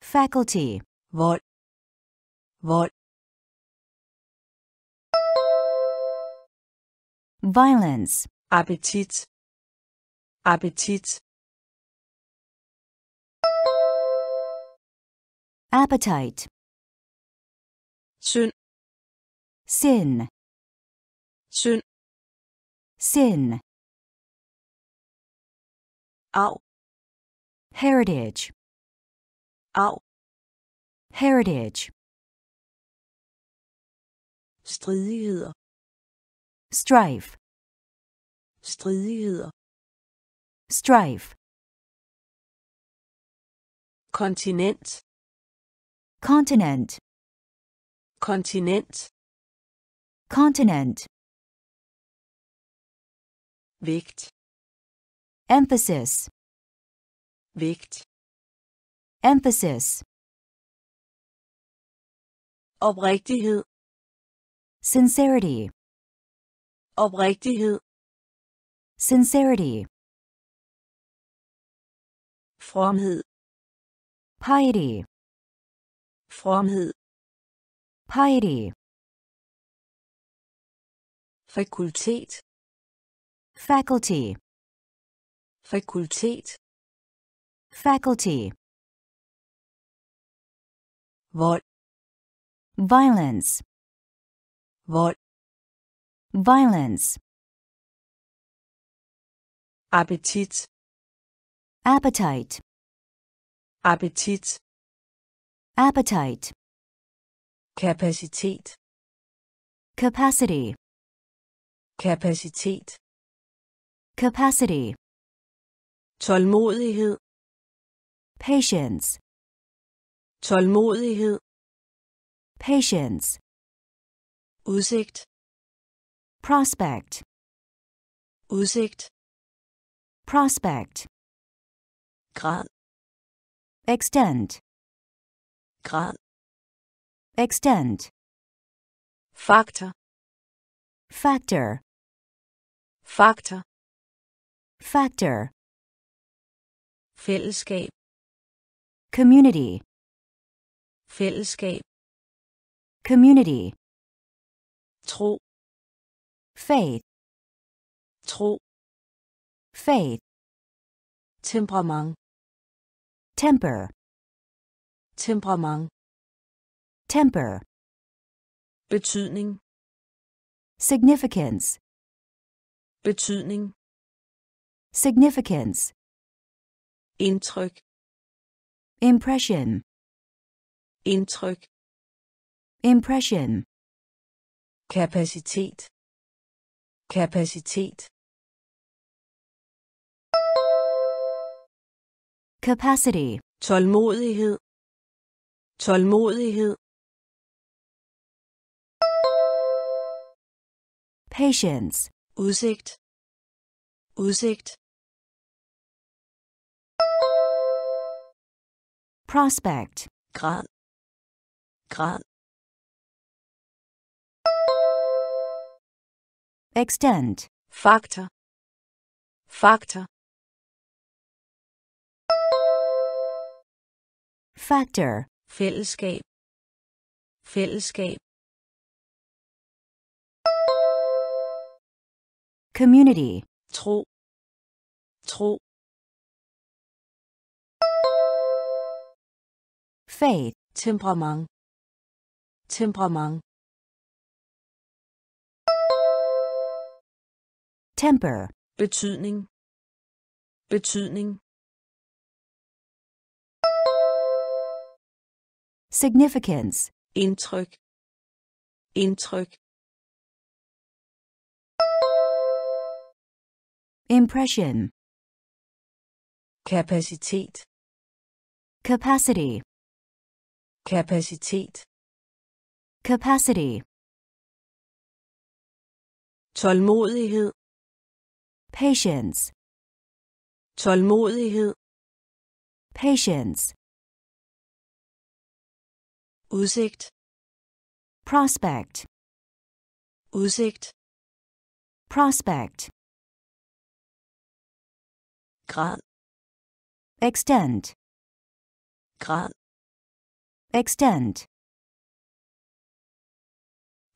Faculty, vold. Vold. Violence, appetit. Appetit appetite, synd sin, synd sin, arv heritage, arv heritage, stridigheder. Strife, stridigheder. Strife, kontinent continent, kontinent continent, vægt emphasis, vægt emphasis, oprigtighed. Sincerity, oprigtighed. Sincerity, fromhed. Piety, fromhed. Piety, fakultet. Faculty, fakultet. Faculty, vold. Violence, vold. Violence, appetit. Appetite, appetit appetite, kapacitet. Capacity, kapacitet. Capacity, tålmodighed. Patience, tålmodighed. Patience, udsigt. Prospect, udsigt. Prospect, grad. Extent, grad. Extent, Faktor. factor, faktor. Factor, fællesskab. Community, fællesskab. Community, tro. Faith, tro. Faith, temperament. Temper, temperament. Temper, betydning. Significance, betydning. Significance, indtryk. Impression, indtryk. Impression, kapacitet. Kapacitet. Capacity, tålmodighed tålmodighed. Patience, udsigt. Udsigt. Prospect, grad. Grad. Extent, faktor. Faktor. Factor, fællesskab fællesskab. Community, tro tro. Faith, temperament temperament. Temper, betydning betydning significance, indtryk. Indtryk. impression, kapacitet. capacity, kapacitet. capacity, tålmodighed. patience, tålmodighed. patience, udsigt. Prospect, udsigt. Prospect, grad. Extent, grad. Extent,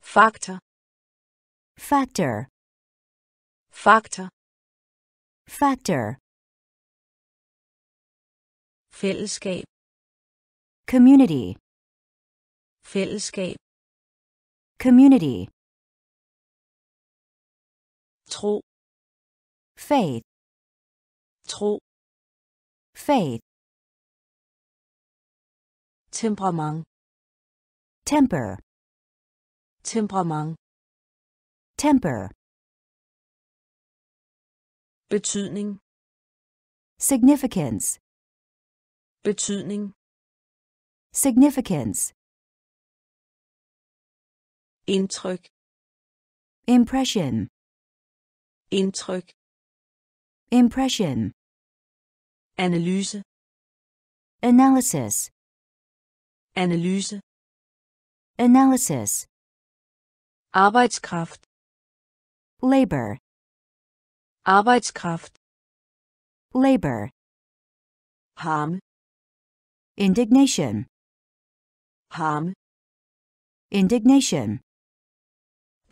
faktor. Factor, faktor. Factor, fællesskab. Community, fællesskab. Community, tro. Faith, tro. Faith, temperament. Temper, temperament. Temper, betydning. Significance, betydning. Significance, indtryk. Impression, indtryk. Impression, analyse. Analysis, analyse. Analysis, arbejdskraft. Labor, arbejdskraft. Labor, harme indignation, harme indignation,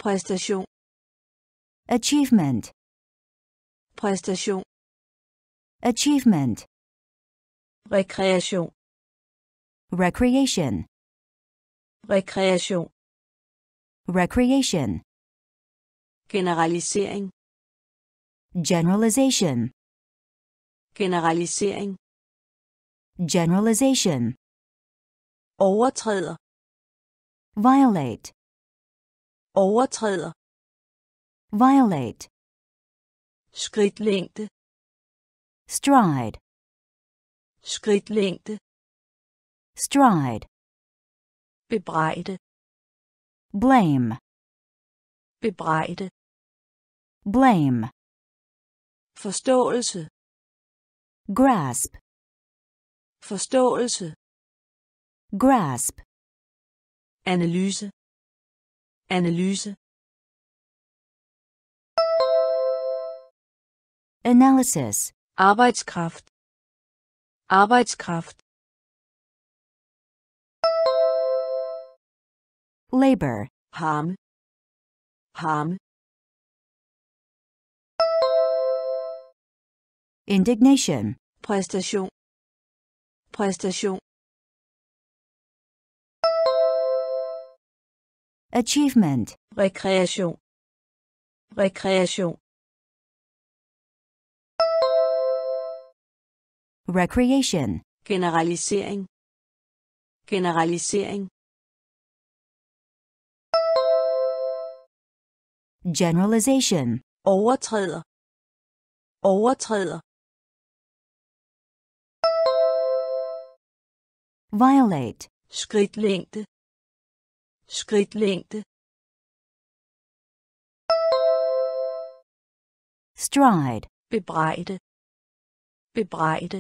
præstation. Achievement, præstation. Achievement, rekreation. Recreation, rekreation. Recreation, generalisering. Generalization, generalisering. Generalization, overtræder. Violate, overtræder. Violate, skridtlængde. Stride, skridtlængde. Stride, bebrejde. Blame, bebrejde. Blame, forståelse. Grasp, forståelse. Grasp, analyse analyse. Analysis, arbejdskraft. Arbejdskraft. Labor, harme harme indignation, præstation. Præstation achievement, Récréation. rekreation recreation, generalisering generalisering generalization, overtræder. Overtræder. Violate, skridtlængde skridtlængde. Stride, bebrejde. Bebrejde.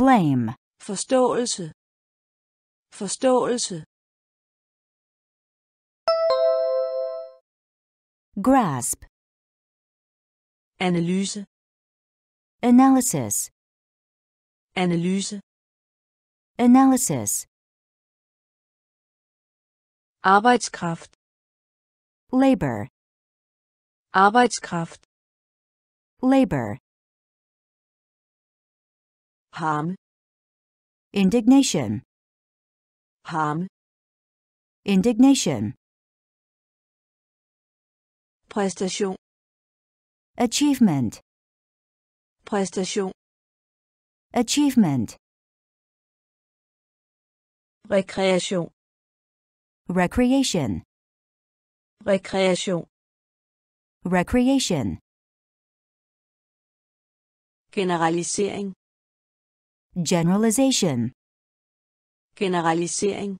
Blame, forståelse. Forståelse. Grasp, analyse. Analysis, analyse analysis, arbejdskraft. Labor, arbejdskraft. Labor, harme indignation, harme indignation, Præstation. achievement, Præstation. achievement, rekreation recreation, rekreation recreation, generalisering Generalization. Generalisering.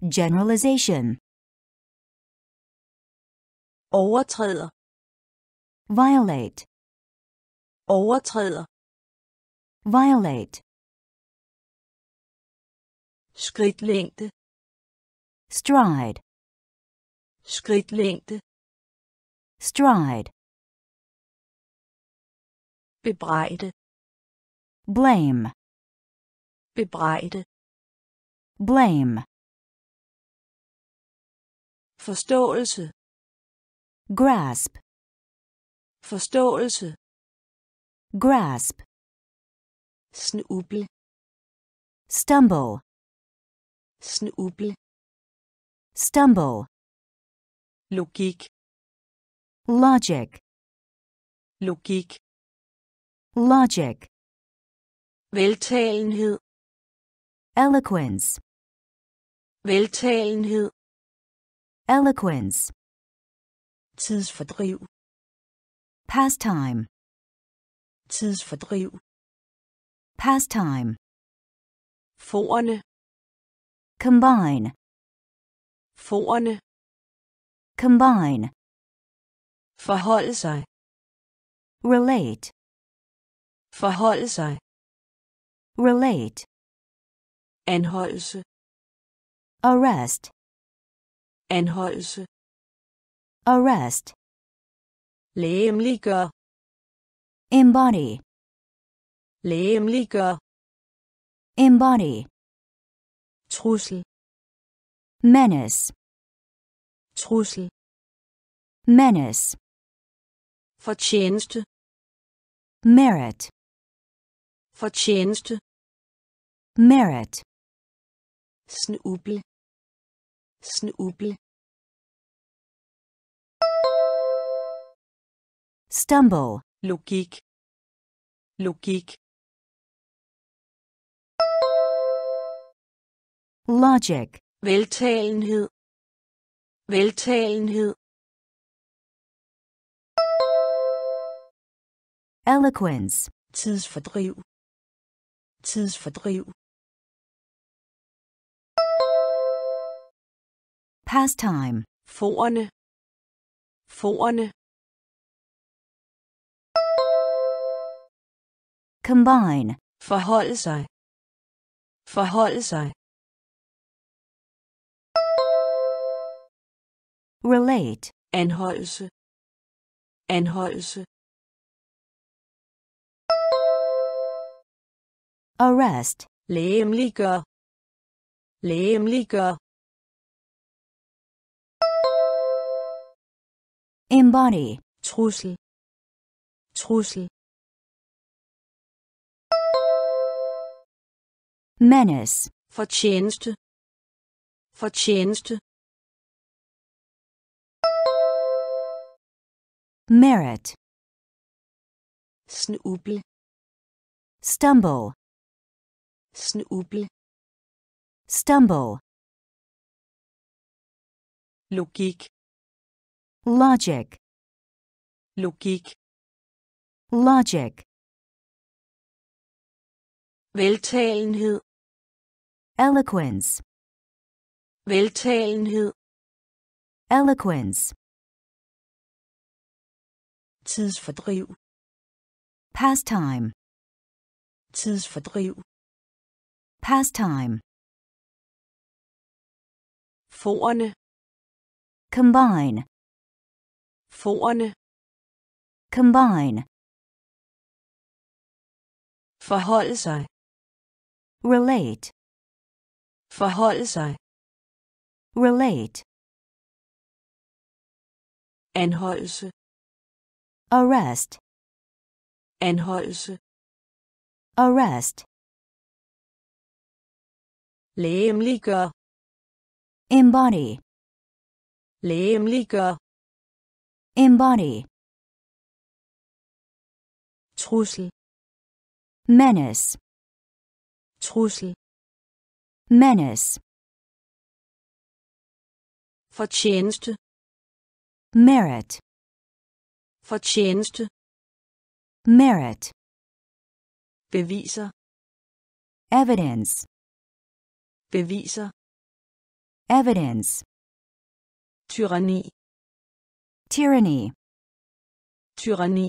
Generalization. Overtræder. Violate. Overtræder. Violate. Skridtlængde. Stride. Skridtlængde. Stride. Bebrejde. Blame. Bebrejde. Blame. Forståelse. Grasp. Forståelse. Grasp. Snuble. Stumble. Snuble. Stumble. Logik. Logic. Logik. Logic. Veltalenhed. Eloquence. Veltalenhed. Eloquence. Tidsfordriv. Pastime. Tidsfordriv. Pastime. Forerne. Combine. Forene. Combine. Forholde sig. Relate. Forholde sig. Relate. Anholdelse. Arrest. Anholdelse. Arrest. Legemliggør. Embody. Legemliggør. Embody. Trussel. Menace. Trussel. Menace. Fortjeneste. Merit. Fortjeneste. Merit. Snuble. Snuble. Stumble. Logik. Logik. Logic. Veltalenhed. Veltalenhed. Eloquence. Tidsfordriv. Tidsfordriv. Pastime. Forene. Forene. Combine. Forholde sig. Forholde sig. Relate. Anholdelse. Anholdelse. Arrest. Legemliggør. Legemliggør. Embody. Trussel. Trussel. Menace. Fortjeneste. Fortjeneste. Merit. Snuble. Stumble. Snuble. Stumble. Logik. Logic. Logik. Logic. Veltalenhed. Eloquence. Veltalenhed. Eloquence. Tidsfordriv. Pastime. Tidsfordriv. Pastime. Forerne. Combine. Forerne. Combine. Forholde sig. Relate. Forholde sig. Relate. Anholdelse. Arrest. Anholdelse. Arrest. Legemliggør. Embody. Legemliggør. Embody. Trussel. Menace. Trussel. Menace. Fortjeneste. Merit. Fortjeneste. Merit. Beviser. Evidence. beviser, Evidence. tyranni, Tyranny. tyranni,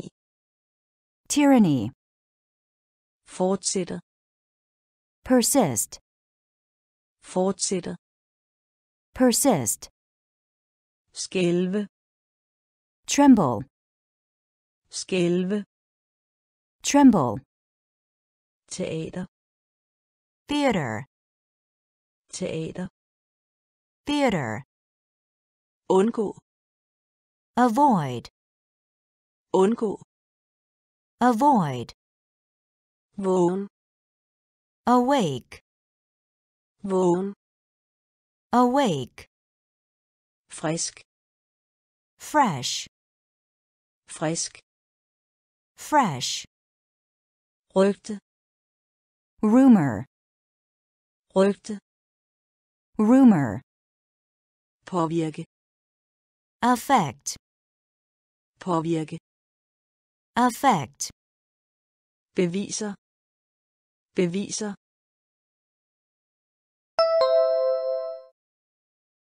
Tyranny. fortsætter, Persist. fortsætter, Persist. skælve, Tremble. Skælve, Tremble. teater, Theater. teater, Theater. undgå, Avoid. undgå, Avoid. vågen, Awake. vågen, Awake. frisk, Fresh. frisk, Fresh. rygte, Rumor. rygte, Rumor. påvirke, Affect. påvirke, Affect. beviser, beviser,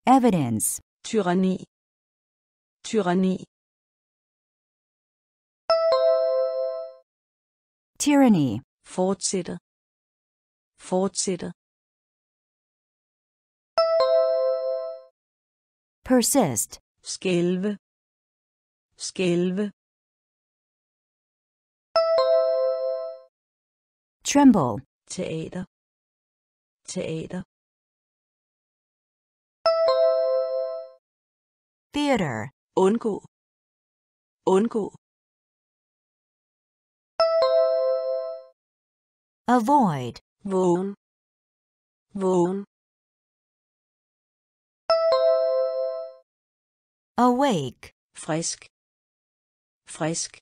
Evidence. tyranni, tyranni, Tyranny. fortsætter, fortsætter, Persist. skælve, skælve, Tremble. teater, teater, Theater. undgå, undgå, Avoid. vågen, vågen, Awake. frisk, frisk,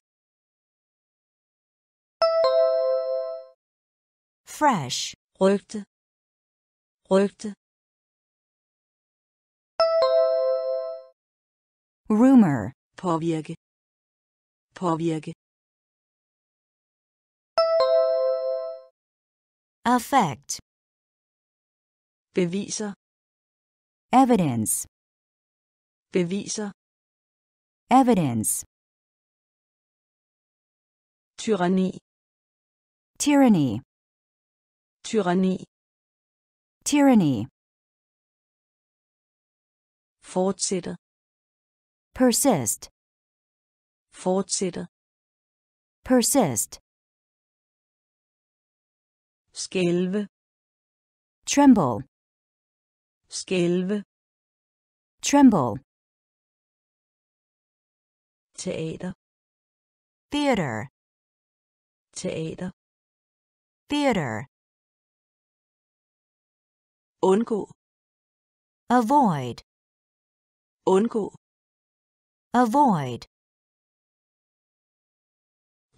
Fresh. rygte, rygte, Rumor. påvirke, påvirke, Affect. beviser, Evidence. beviser, Evidence. tyranni, Tyranny. tyranni, Tyranny. fortsætter, Persist. fortsætter, Persist. Skælve, Tremble. skælve, Tremble. teater, Theater. teater, Theater. undgå, Avoid. undgå, Avoid.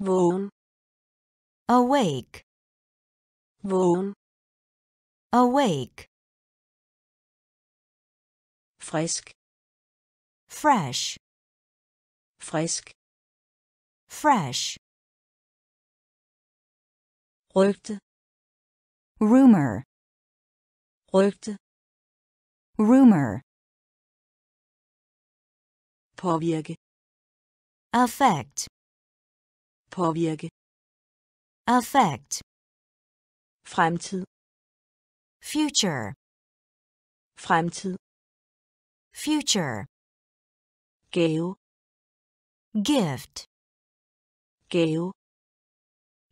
vågen, Awake. Vågen, Awake. frisk, Fresh. frisk, Fresh. rygte, Rumor. rygte, Rumor. påvirke, Affect. påvirke, Affect. Fremtid, Future. fremtid, Future. gave, Gift. gave,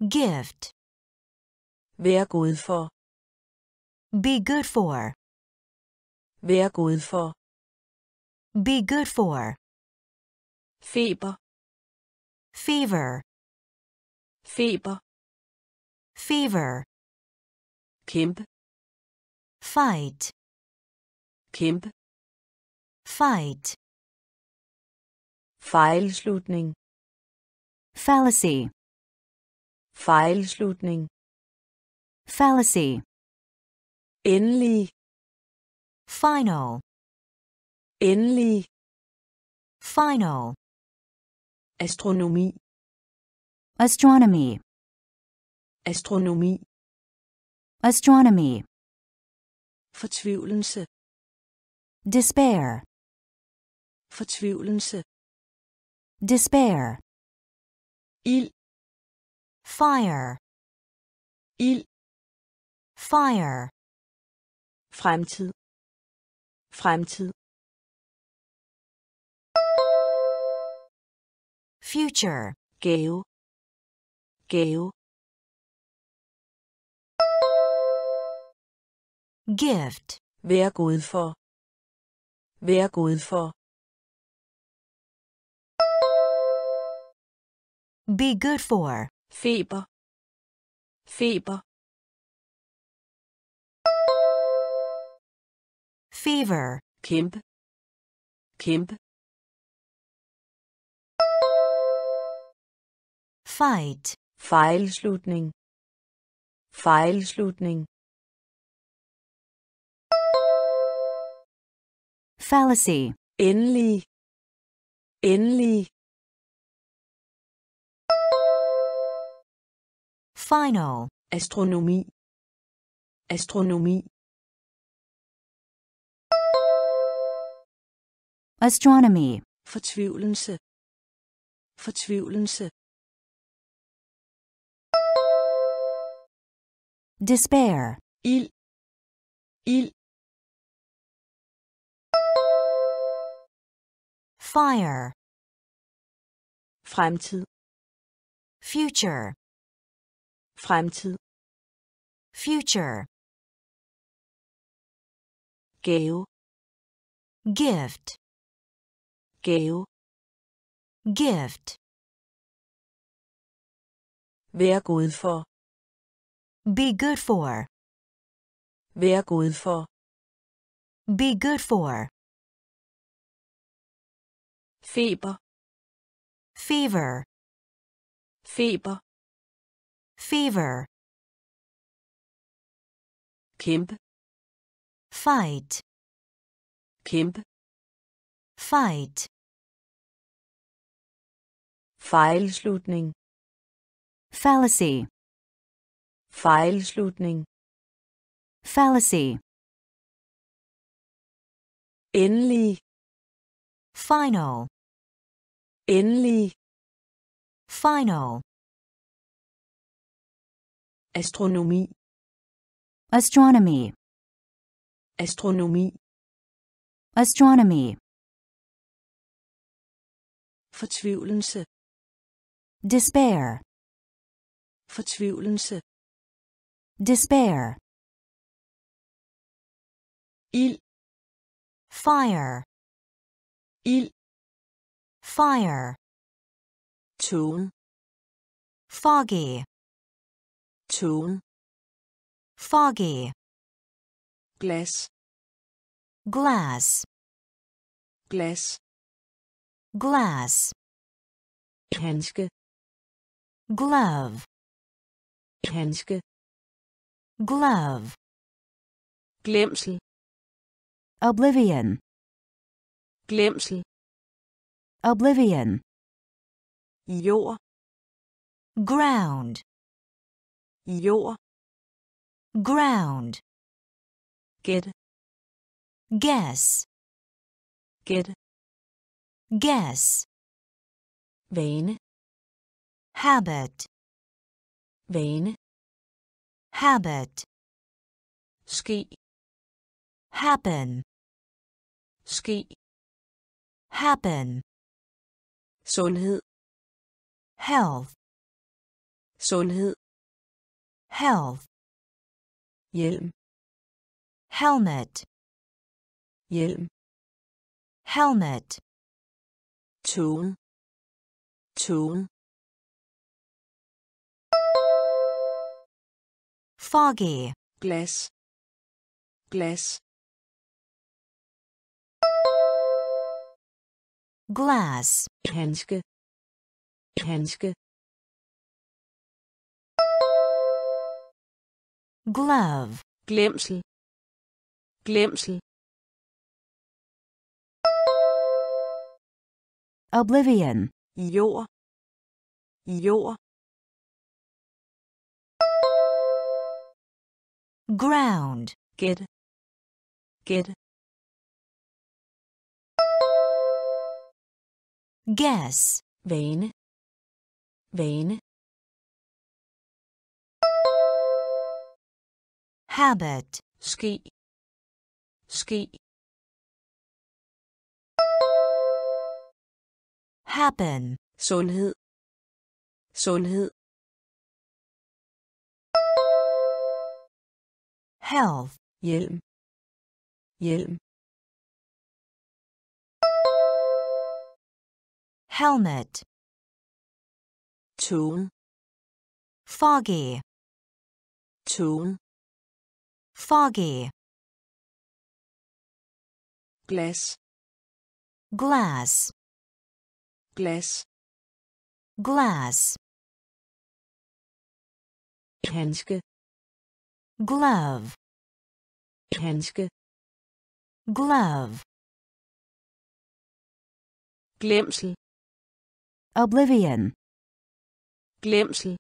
Gift. vær god for, Be good for. vær god for, Be good for. feber, Fever. feber, Fever. Kæmpe, Fight. kæmpe, Fight. fejlslutning, Fallacy. fejlslutning, Fallacy. endelig, Final. endelig, Final. astronomi, Astronomy. astronomi, astronomy, Fortvivlelse. despair, Fortvivlelse. despair, Ild. fire, Ild. fire, Fremtid. Fremtid. future, Gave. Gave. Gift, Vær god for. Vær god for. be good for, Feber. Feber. fever, Kæmpe. Kæmpe. fight, Fejlslutning. Fejlslutning. Fallacy, Endelig. Endelig. final, Astronomi. Astronomi. astronomy, Fortvivlelse. Fortvivlelse. despair, Ild. Ild. Fire, Fremtid. future, Fremtid. future, Gave. gift, Gave. gift, Vær god for. be good for, Vær god for. be good for, Feber. fever, Feber. fever, Kæmpe. fight, Kæmpe. fight, Fejlslutning. fallacy, Fejlslutning. fallacy, Endelig. final, Endelig. final, Astronomi. astronomy, Astronomi. astronomy, Fortvivlelse. despair, Fortvivlelse. despair, Ild. fire, Ild. Fire, Tone. foggy, Tone. foggy, glass glass, glass glass, Handske. glove, Handske. glove, Glemsel. oblivion, Glemsel. Oblivion, Jord. ground, Jord. ground, Gæt. guess, Gæt. guess, Vane. habit, Vane. habit, Ske. happen, Ske. happen, Sundhed. health, Sundhed. health, Hjelm. helmet, Hjelm. helmet, Tone. Tone. foggy, Glas. Glas. Glass, Handske. Handske. glove, Glemsel. Glemsel. oblivion, Jord. Jord. ground, gæt, gæt, guess, vane, vane, habit, ske, ske, happen, sundhed, sundhed, health, hjelm, hjelm, helmet, tone, foggy, tone, foggy, glas, glass, glas, glass, handske, glove, handske, glove, glemsel, oblivion, glemsel,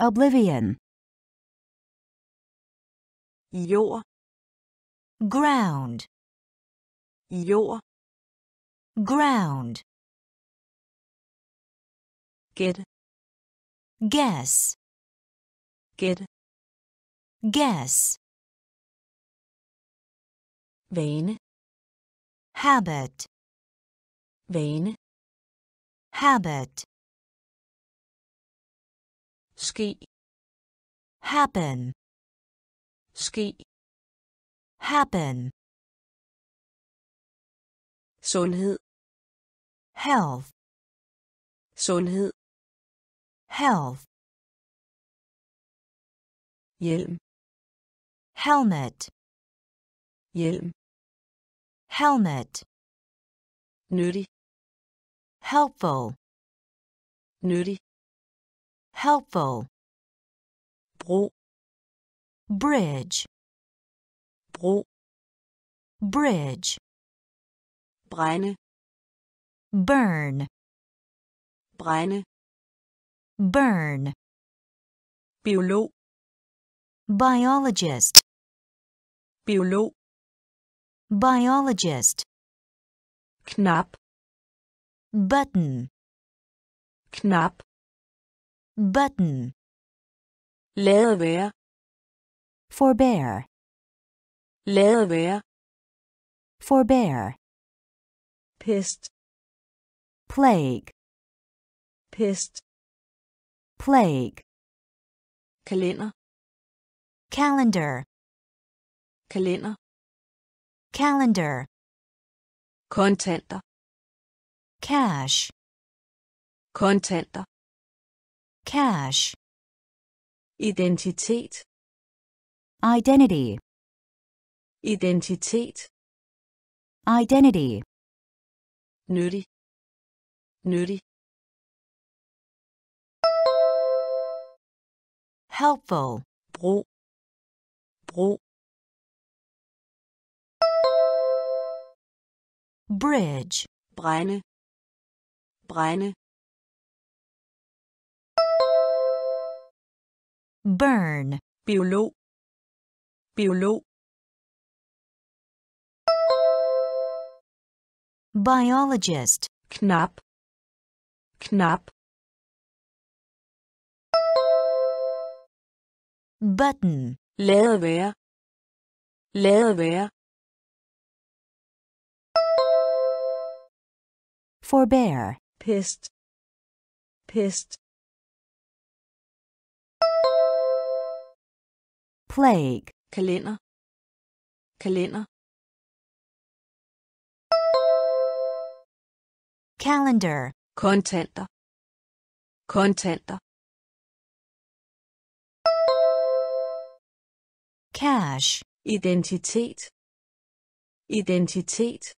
oblivion, jord, ground, jord, ground, gæt, guess, gæt, guess, vane, habit, vane, habit, ske. Happen, ske. Happen, sundhed, health, sundhed, health, hjelm, helmet, hjelm, helmet, nyttig, helpful, nyttig, helpful, bro, bridge, bro, bridge, brænde, burn, brænde, burn, biolog, biologist, biolog, biologist, knap, button, knap, button, lade være, forbear, lade være, forbear, pest, plague, pest, plague, kalender, calendar, kalender, calendar, kontanter, cash, kontanter, cash, identitet, identity, identitet, identity, nyttig, nyttig, helpful, bro, bro, bridge, brænde, brænde, burn, biolog, biolog, biologist, knap, knap, button, lade være, lade være, forbear, pest, pest, plague, kalender, kalender, calendar, kontanter, kontanter, cash, identitet, identitet,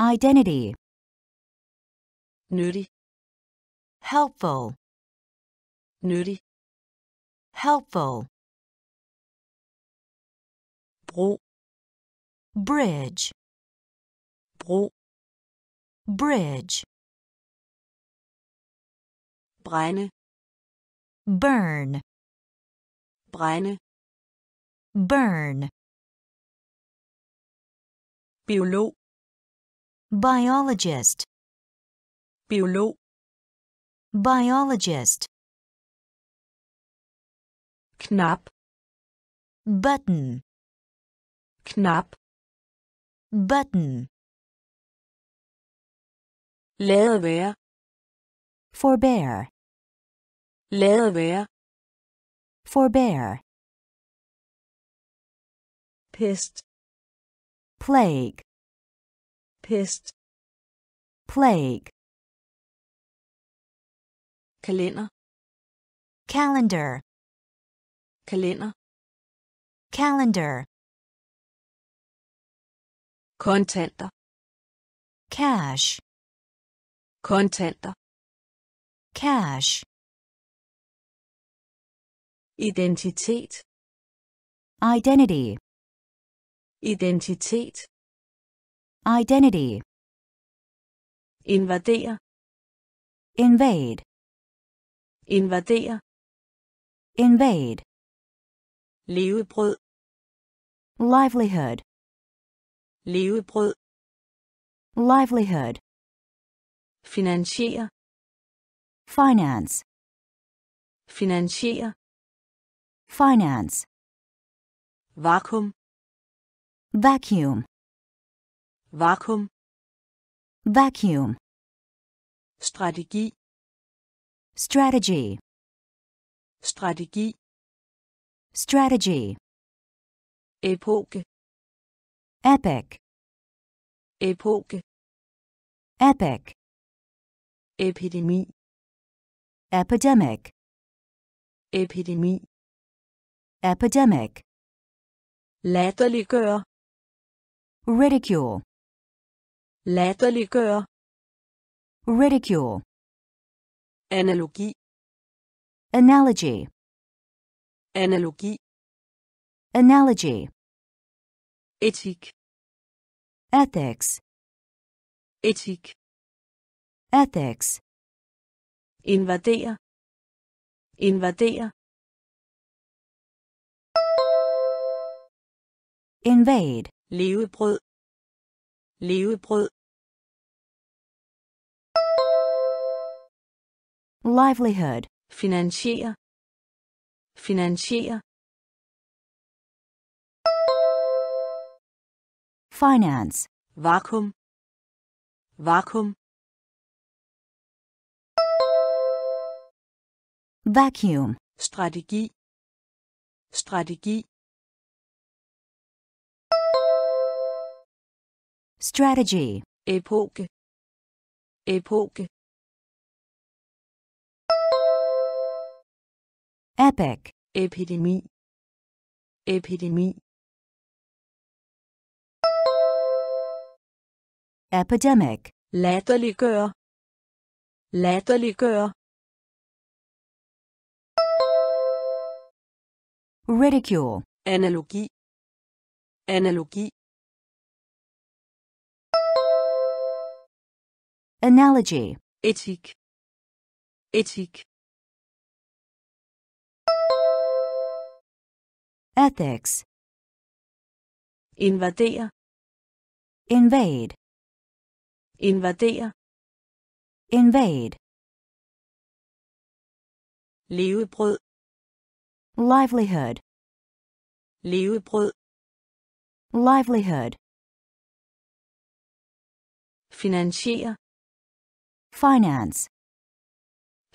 identity, nyttig, helpful, nyttig, helpful, bro, bridge, bro, bridge, brænde, burn, brænde, burn, biolog, biologist, biolog, biologist, knap, button, knap, button, lade være, forbear, lade være, forbear, pest, plague, pest, plague, kalender, calendar, kalender, calendar, kontanter, cash, kontanter, cash, identitet, identity, identitet, identity, invadere, invade, invadere, invade, levebrød, livelihood, levebrød, livelihood, finansiere, finance, finansiere, finance, vakuum, vacuum, vakuum, vacuum, strategi, strategy, strategi, strategy, epoke, epic, epoke, epic, epidemi, epidemic, epidemi, epidemic, latterliggøre, ridicule, latterliggøre, ridicule, analogi, analogy, analogi, analogy, etik, ethics, etik, ethics, invadere, invadere, invade, levebrød, levebrød, livelihood, finansiere, finansiere, finance, vakuum, vakuum, vacuum, strategi, strategi, strategy, epoke, epoke, epic, epidemi, epidemi, epidemic, latterliggøre, latterliggøre, ridicule, analogi, analogi, analogy, etik, etik, ethics, invadere, invade, invadere, invade, levebrød, livelihood, levebrød, livelihood, finansiere, finance,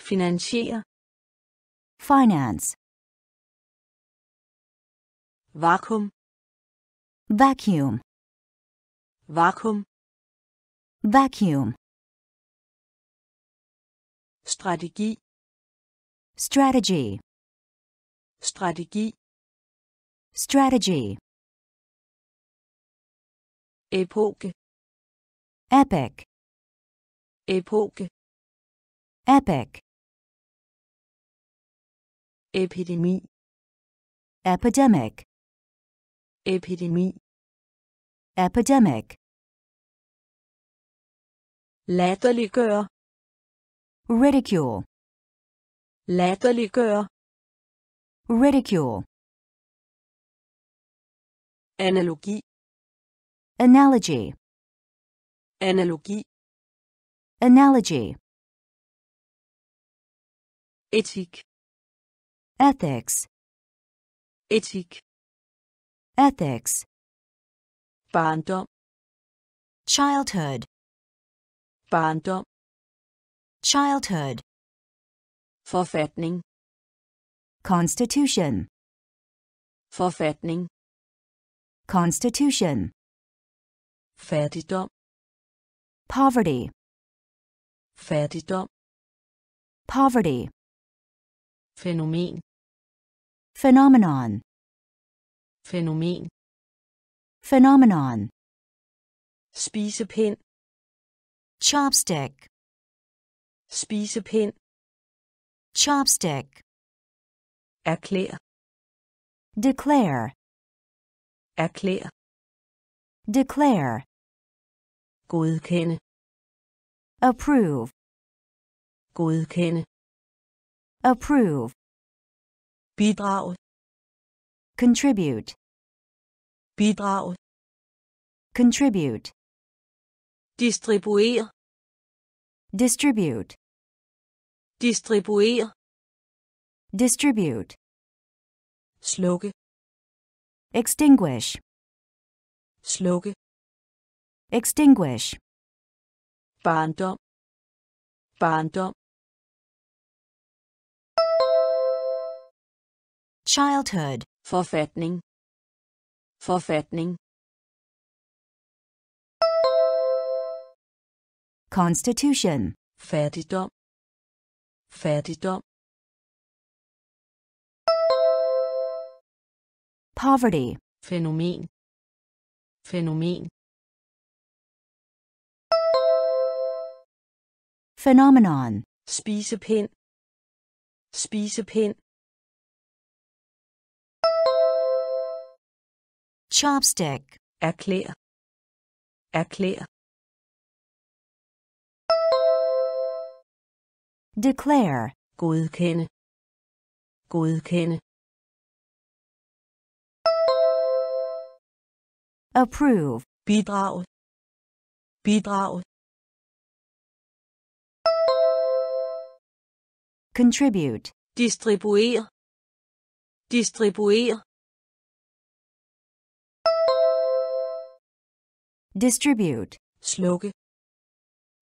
finansiere, finance, vakuum, vacuum, vakuum, vacuum, strategi, strategy, strategi, strategy, epoke, epic, epoke, epic, epidemi, epidemic, epidemi, epidemic, latterliggøre, ridicule, latterliggøre ridicule, analogi. Analogy, analogi. Analogy, etik. Ethics, etik ethics, barndom. childhood, barndom. childhood, forfatning. constitution, forfatning. constitution, fattigdom. poverty, fattigdom. poverty, fænomen. phenomenon, fænomen. Phenomenon, spisepind. Chopstick, spisepind. Chopstick, erklær declare, erklær declare, godkende. Approve, godkende. Approve, bidrag contribute, bidrag. Contribute, distribuer. Distribute, distribuer. Distribute, slukke. Extinguish, slukke. Extinguish, barndom. Barndom. Childhood, forfatning. Forfatning. Constitution, fattigdom. Fattigdom. Poverty, fænomen. Fænomen. Phenomenon, spisepind. Spisepind chopstick, erklær. Erklær. Declare, godkende. Godkende. Approve, bidrag. Bidrag. Contribute, distribuer. Distribuer distribute, slukke.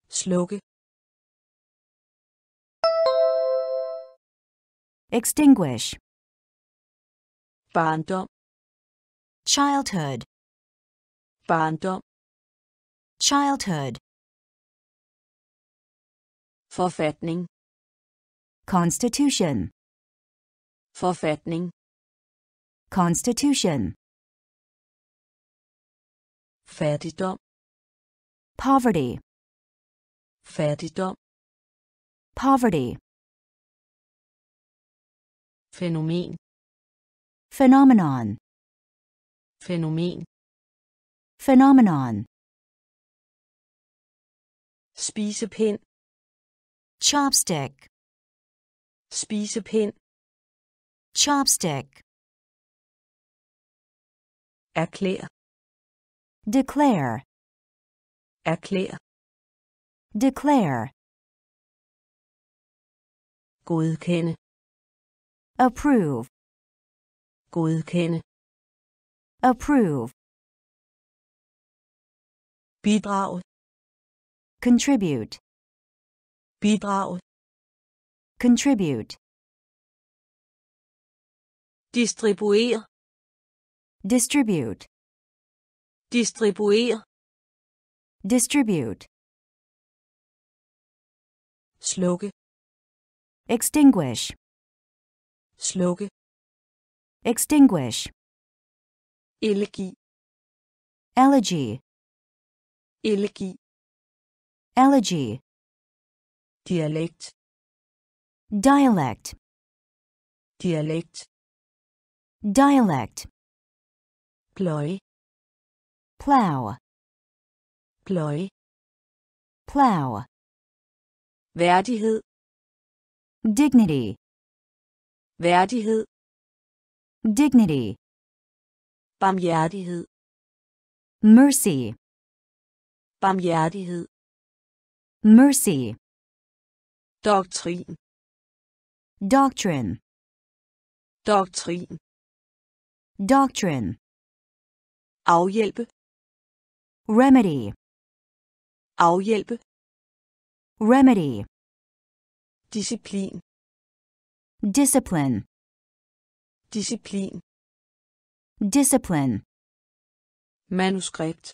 Slukke. Extinguish, barndom. Childhood, barndom. Childhood, forfatning. Constitution, forfatning. Constitution, fattigdom. Poverty, fattigdom. Poverty, fænomen. Phenomenon, fænomen. Phenomenon, spisepind. Chopstick, spisepind. Chopstick, erklær declare, erklær declare, godkende. Approve, godkende. Approve, bidrag. Contribute, bidrag. Contribute, distribuer. Distribute, distribuer. Distribute, slukke. Extinguish, slukke. Extinguish, elegi. Elegy, elegi. Elegy, dialekt. Dialect, dialekt. Dialect, pløje plow, pløje plow, værdighed dignity, Værdighed. dignity, Barmhjertighed. mercy, Barmhjertighed. mercy, Doktrin. doctrine, Doktrin. doctrine, Afhjælpe. Remedy, Afhjælpe. remedy, Disciplin. discipline, Disciplin. discipline, Manuskript.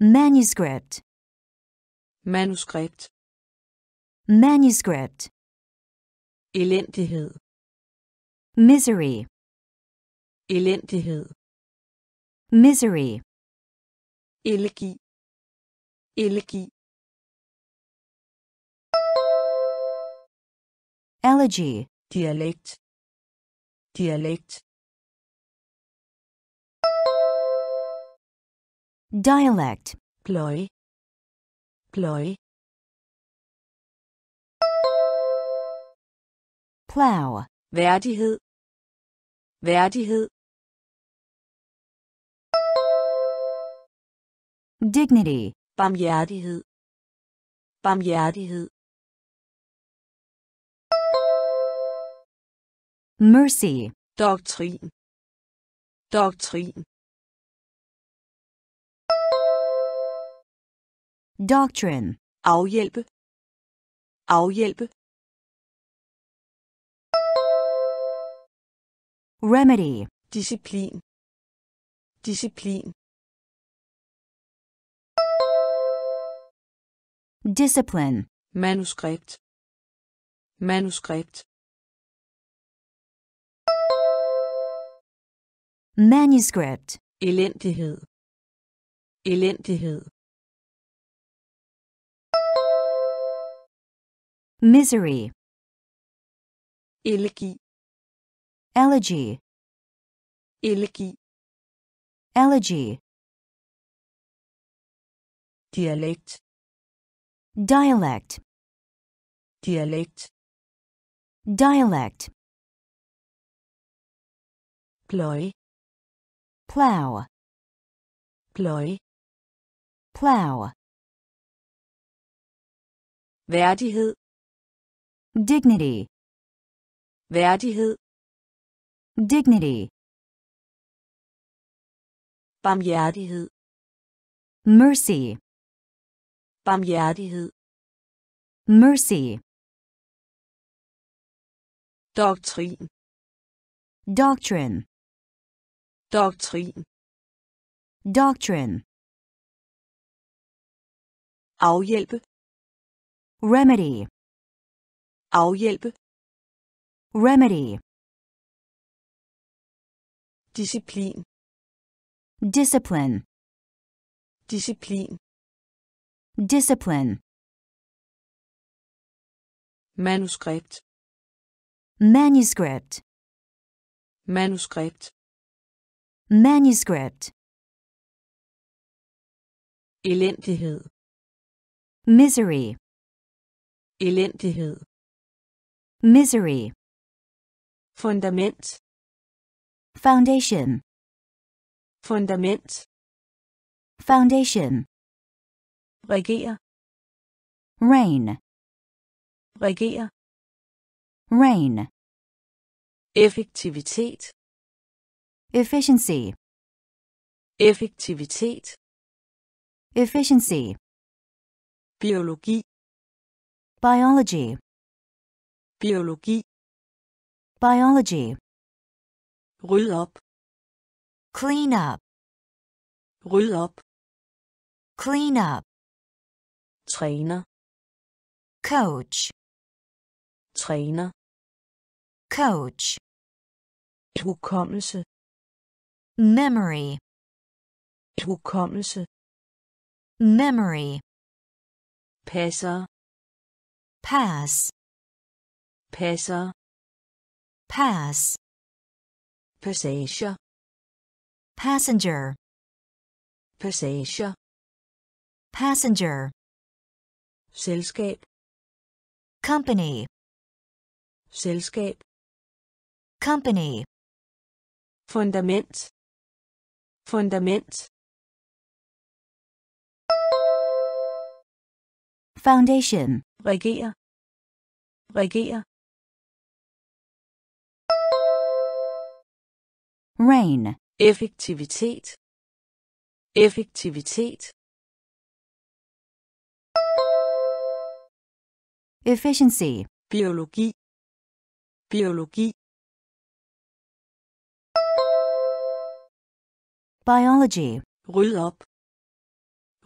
manuscript, Manuskript. manuscript, Elendighed. misery, Elendighed. misery, Elegi. Elegi. elegy, Dialekt. Dialekt. dialect, Pløje. Pløje. plow, Værdighed. Værdighed. Dignity, Barmhjertighed. Barmhjertighed. mercy, Doktrin. Doktrin. doctrine, Afhjælpe. Afhjælpe. remedy, Disciplin. Disciplin. Discipline, Manuskript. Manuskript. manuscript, Elendighed. Elendighed. misery, Elegi. elegy, Elegi. elegy, Dialekt. Dialect, Dialekt. dialect, Pløje. plow, Pløje. plow, Værdighed. dignity, Værdighed. dignity, Barmhjertighed. mercy, Barmhjertighed. mercy, Doktrin. doctrine, Doktrin. doctrine, Afhjælpe. remedy, Afhjælpe. remedy, Disciplin. discipline, Disciplin. Discipline, Manuskript. manuscript, Manuskript. manuscript, Elendighed. misery, Elendighed. misery, Fundament. foundation, Fundament. foundation, Regere. rain, Regere. rain, Effektivitet. efficiency, Effektivitet. efficiency, Biologi. biology, Biologi. biology, Ryd op. clean up, Ryd op. clean up, Træner. coach, Træner. coach, Hukommelse. memory, Hukommelse. memory, Passer. pass, Passer. pass, Passager. passenger, Passager. passenger, Selskab. company, Selskab. company, fundament. Fundament. Foundation, regere regere rain, effektivitet. Effektivitet efficiency, biologi. Biologi. Biology, ryd op.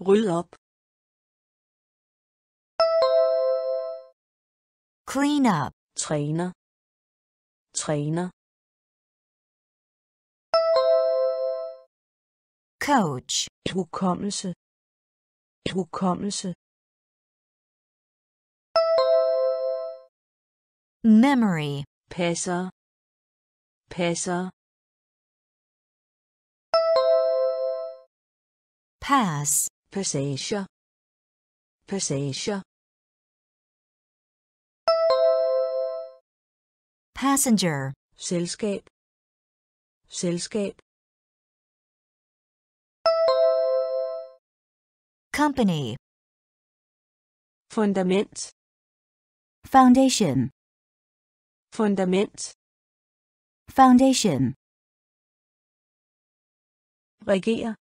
Ryd op. Clean up, træner. Træner. Coach, hukommelse. Hukommelse memory, passer passer pass, passager passager passenger, selskab selskab company, fundament. Foundation, fundament. Foundation, regere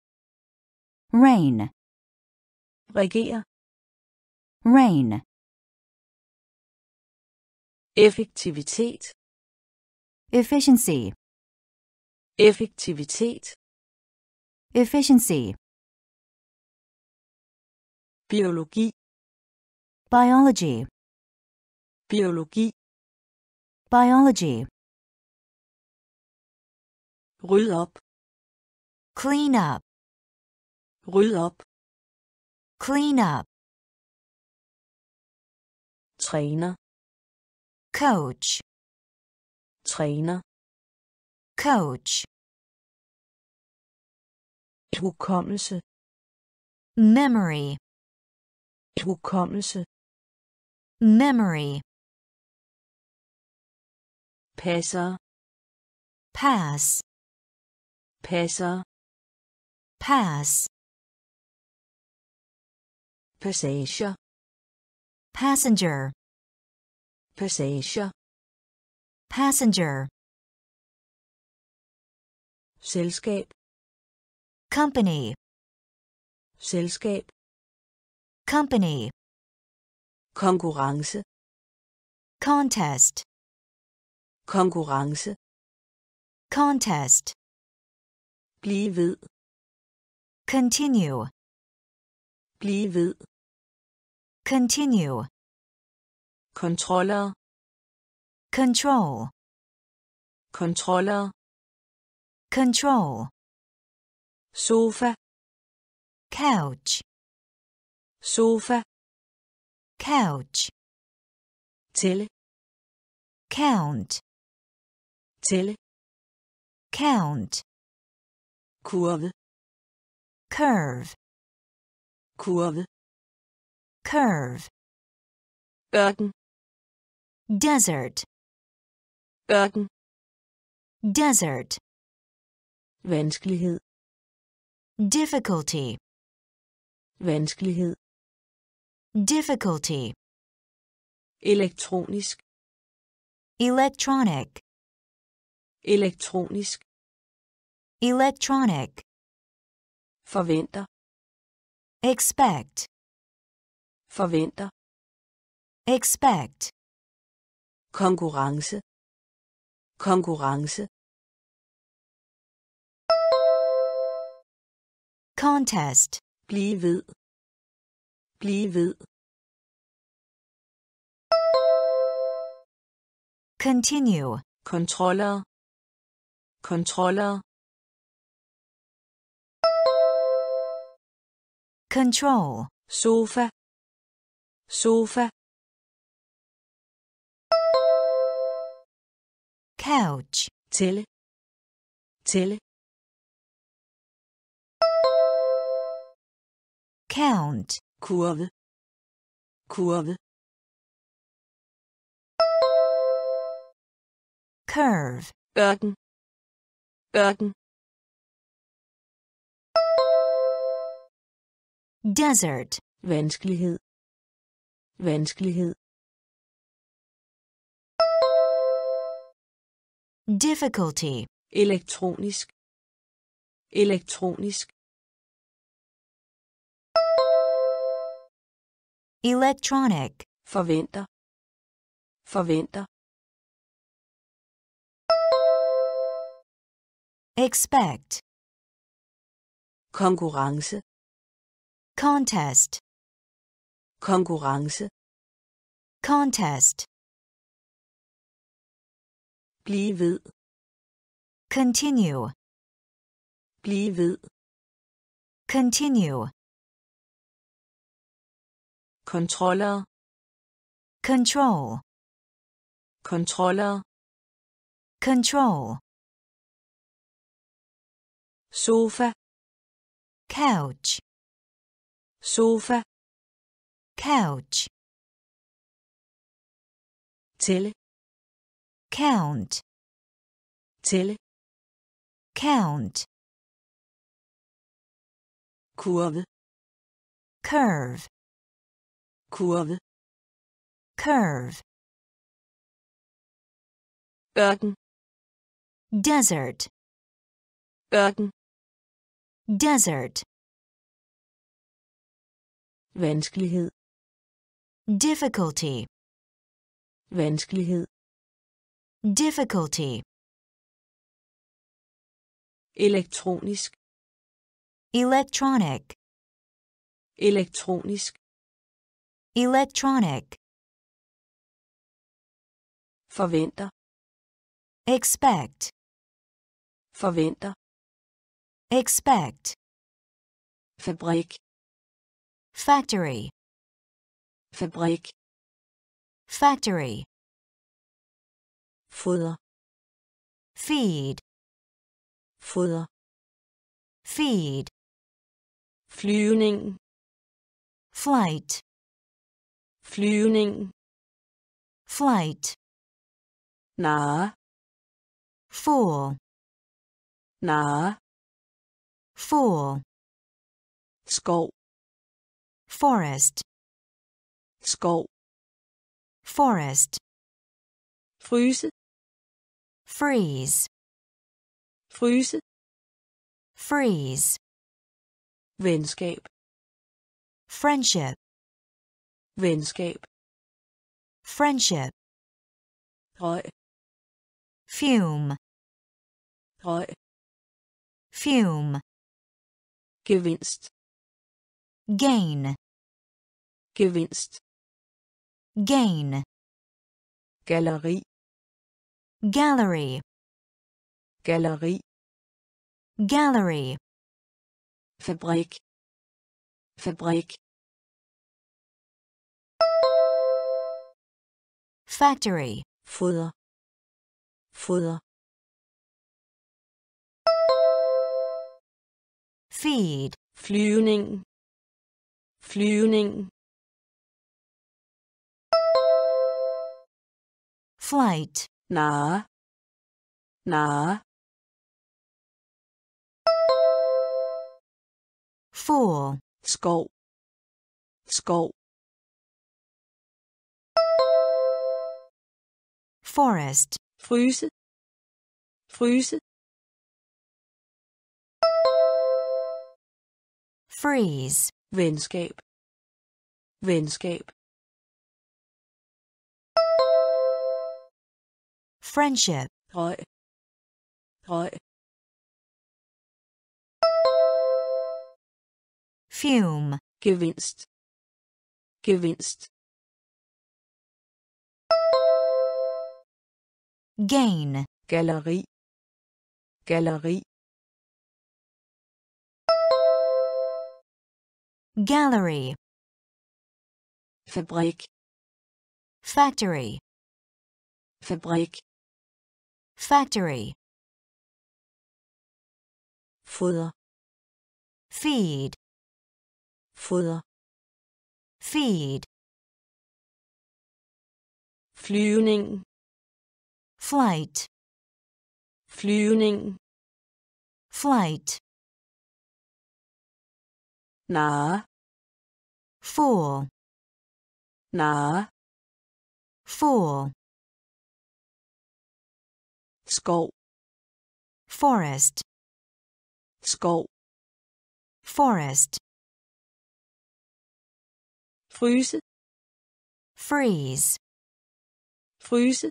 rain, regere rain, effektivitet. Efficiency, effektivitet. Efficiency, biologi. Biology, biologi biology, ryd op. Clean up, ryd op. Clean up, træner. Coach, træner. Coach, hukommelse. Memory, hukommelse. Memory, passer pass, passer pass, passager passenger, passager passenger, selskab. Company, selskab. Company, konkurrence. Contest, konkurrence. Contest, blive ved. Continue, blive ved. Continue, kontroller. Control, kontroller. Control, sofa. Couch, sofa. Couch, tælle. Count, tælle count, curve, kurve. Curve, ørken. Desert, desert, vanskelighed. Difficulty, vanskelighed. Difficulty, elektronisk. Electronic, elektronisk. Electronic, forventer. Expect, forventer. Expect, konkurrence. Konkurrence. Contest, blive ved. Blive ved. Continue, kontroller kontroller. Control, sofa. Sofa. Couch, tælle. Tælle. Count, kurve. Kurve. Curve, ørken, ørken, desert, vanskelighed, vanskelighed, difficulty, elektronisk, elektronisk, electronic, forventer, forventer, expect, konkurrence, contest, konkurrence, contest, blive ved, continue, blive ved, continue, kontroller, control, kontroller, control, sofa, couch, sofa, couch, tælle, count, tælle, count, kurve, curve, kurve, curve, ørken, desert, ørken, desert, vanskelighed, difficulty, vanskelighed, difficulty, elektronisk, electronic, elektronisk, electronic, forventer, expect, forventer, expect, fabrik, factory, fabrik, factory, foder, feed, foder, feed, flyvning, flight, flyvning, flight, narre, fool, narre, fool, skov, forest, skov, forest, fryse, freeze, fryse, freeze, venskab, friendship, venskab, friendship, røg, fume, røg, fume, gevinst, gain, gevinst, gain, galleri, gallery, galleri, gallery, fabrik, fabrik, factory, foder, foder, feed, flyvning, flyvning, flight, narre, narre, fool, skov, skov, forest, fryse, fryse, freeze, venskab, venskab, friendship, røg, røg, fume, gevinst, gevinst, gain, galleri, galleri, gallery, fabrik, factory, fabrik, factory, foder, feed, foder, feed, flyvning, flight, flyvning. Flight, narre Four. narre Four. skov forest, skov forest, fryse. Freeze, fryse.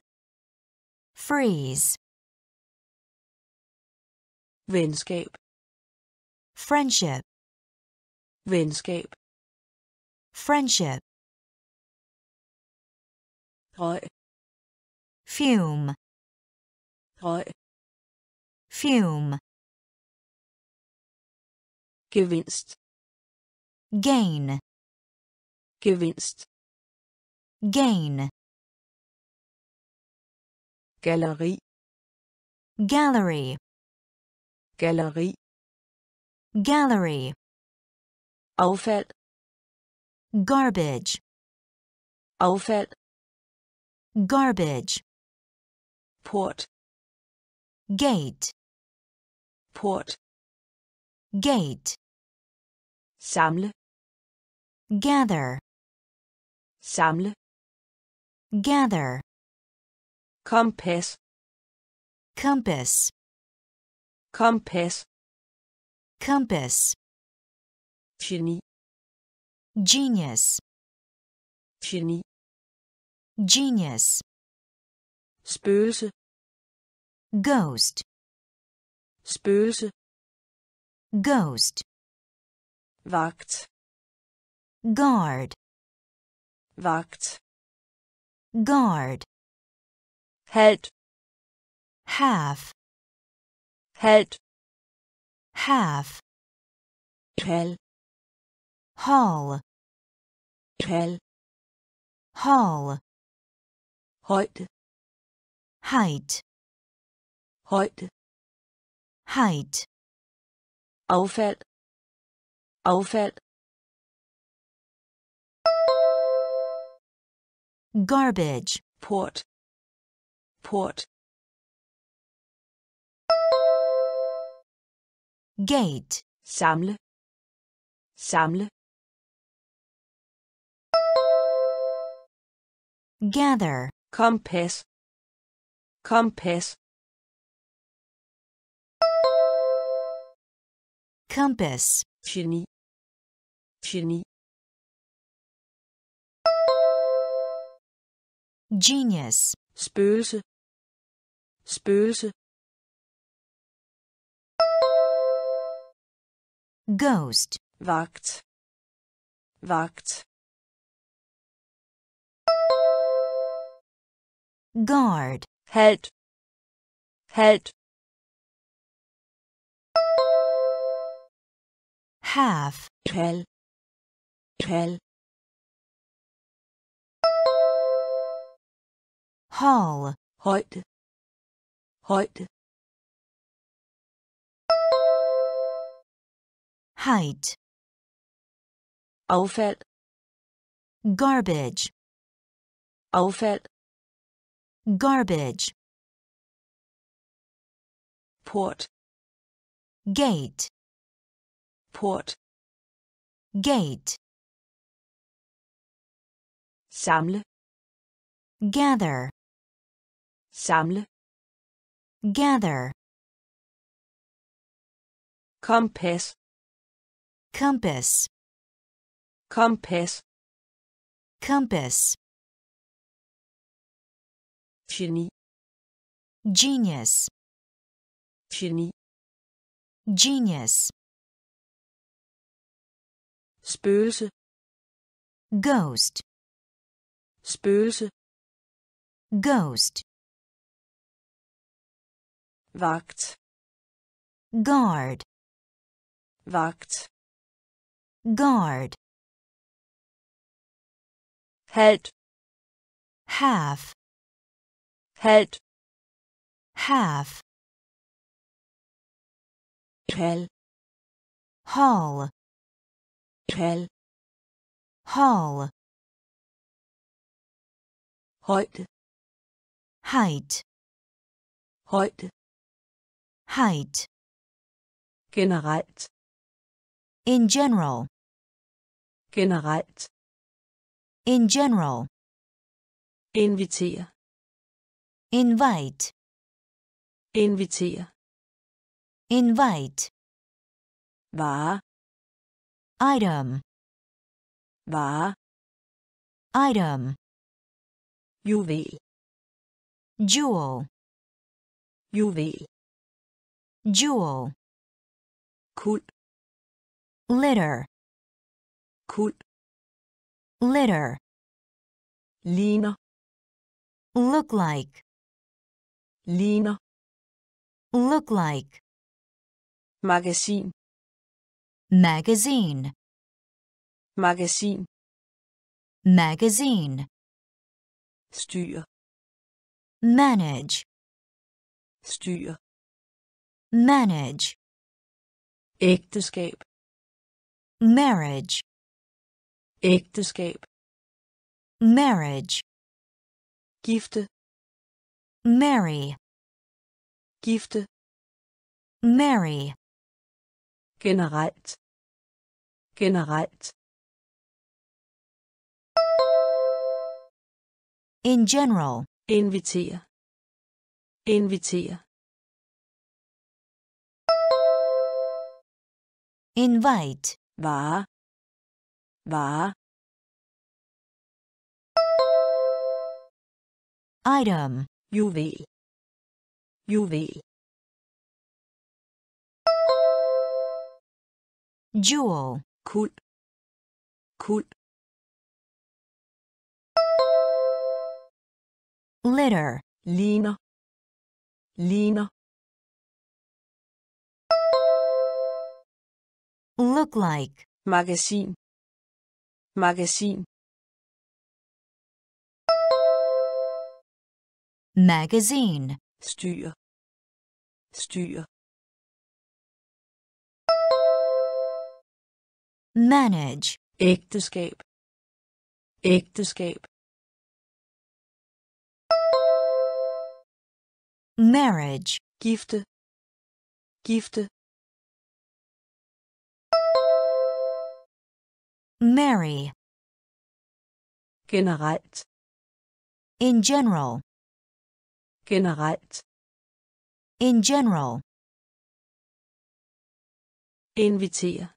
Freeze, venskab. Friendship, venskab. Friendship, røg fume, røg fume, gevinst. Gain, gevinst. Gain, galleri gallery, galleri gallery, affald. Garbage, affald. Garbage, port. Gate, port. Gate, samle. Gather, samle. Gather, compass. Compass, kompas compass, geni. Genius, geni. Genius, spøgelse. Ghost, spøgelse. Ghost, vagt. Guard, vagt. Guard, halvt half, halvt half, hal hall, hal hall, højde height, højde height, affald. Affald. Garbage, port. Port. Gate, samle. Samle gather, compass. Compass. Compass, geni geni genius, spøgelse. Spøgelse. Ghost, vagt. Vagt guard, halvt halvt half, hal hal hall, højde højde height, affald. Garbage, affald garbage, port. Gate, port. Gate, samle. Gather, samle. Gather, compass. Compass, kompas compass, geni. Genius, geni. Genius, spøgelse. Ghost, spøgelse. Ghost, vagt. Guard, vagt. Guard, halvt half, halvt half, hal hall, hal hall, højde height, højde height, generelt, in general, generelt, in general, invitere, invite, invitere, invite, vare, item, vare, item, juvel, jewel, juvel, jewel, kuld, litter, kuld, litter, ligner, look like, ligner, look like, magasin, magazine, magasin, magazine, styr, manage, styr, manage, ægteskab, marriage, ægteskab, marriage, gifte, marry, gifte, marry, generelt, generelt, in general, invitere, invitere, invite, vare, vare, item, juvel, juvel, jewel, kuld, kuld, litter, ligner, ligner, look like, magasin, magasin, magazine, styr, styr, manage, ægteskab, ægteskab, marriage, gifte, gifte, marry, generelt, in general, generelt, in general, invitere,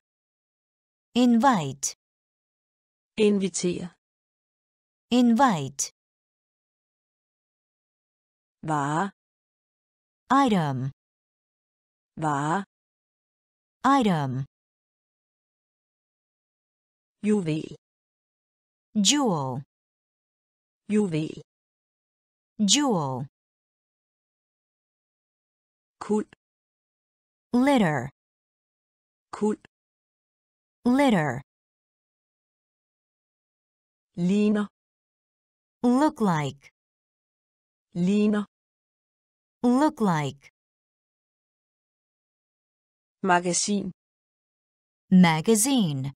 invite, invitere, invite, vare, item, vare, item, juvel, jewel, juvel, jewel, kuld, litter, kuld, litter, ligner, look like, ligner, look like, magasin, magazine,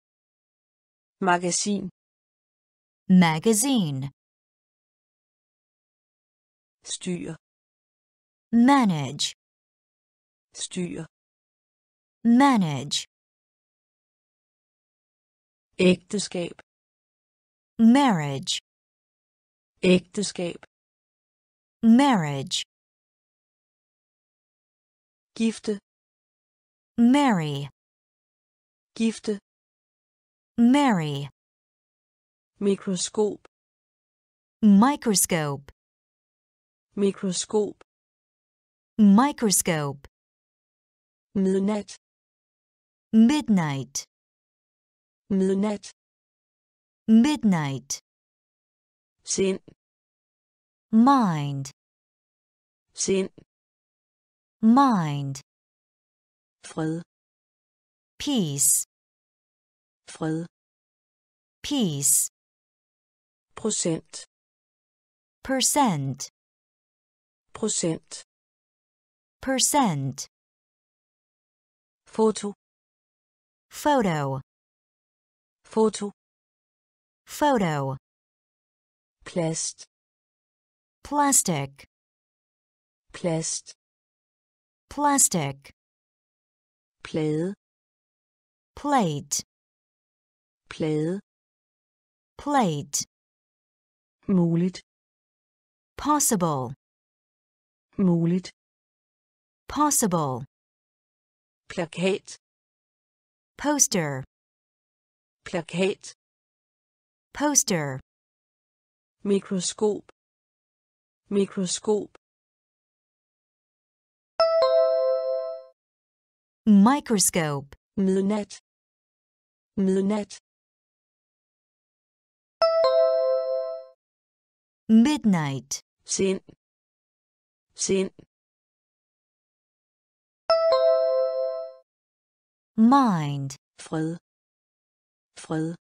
magasin, magazine, styr, manage, styr, manage, ægteskab, marriage, ægteskab, marriage, gifte, marry, gifte, marry, mikroskop, microscope, microscope microscope, midnat, midnight, midnat, midnight, sind, mind, sind, mind, fred, peace, fred, peace, procent, percent, percent percent, foto, photo, foto, photo, plast, plastic, plast, plastic, plade, plate, plade, plate, muligt, possible, muligt, possible, plakat, poster, plakat, poster, mikroskop, mikroskop, microscope, midnat, midnat, midnight, sind, sind, mind, fred, fred,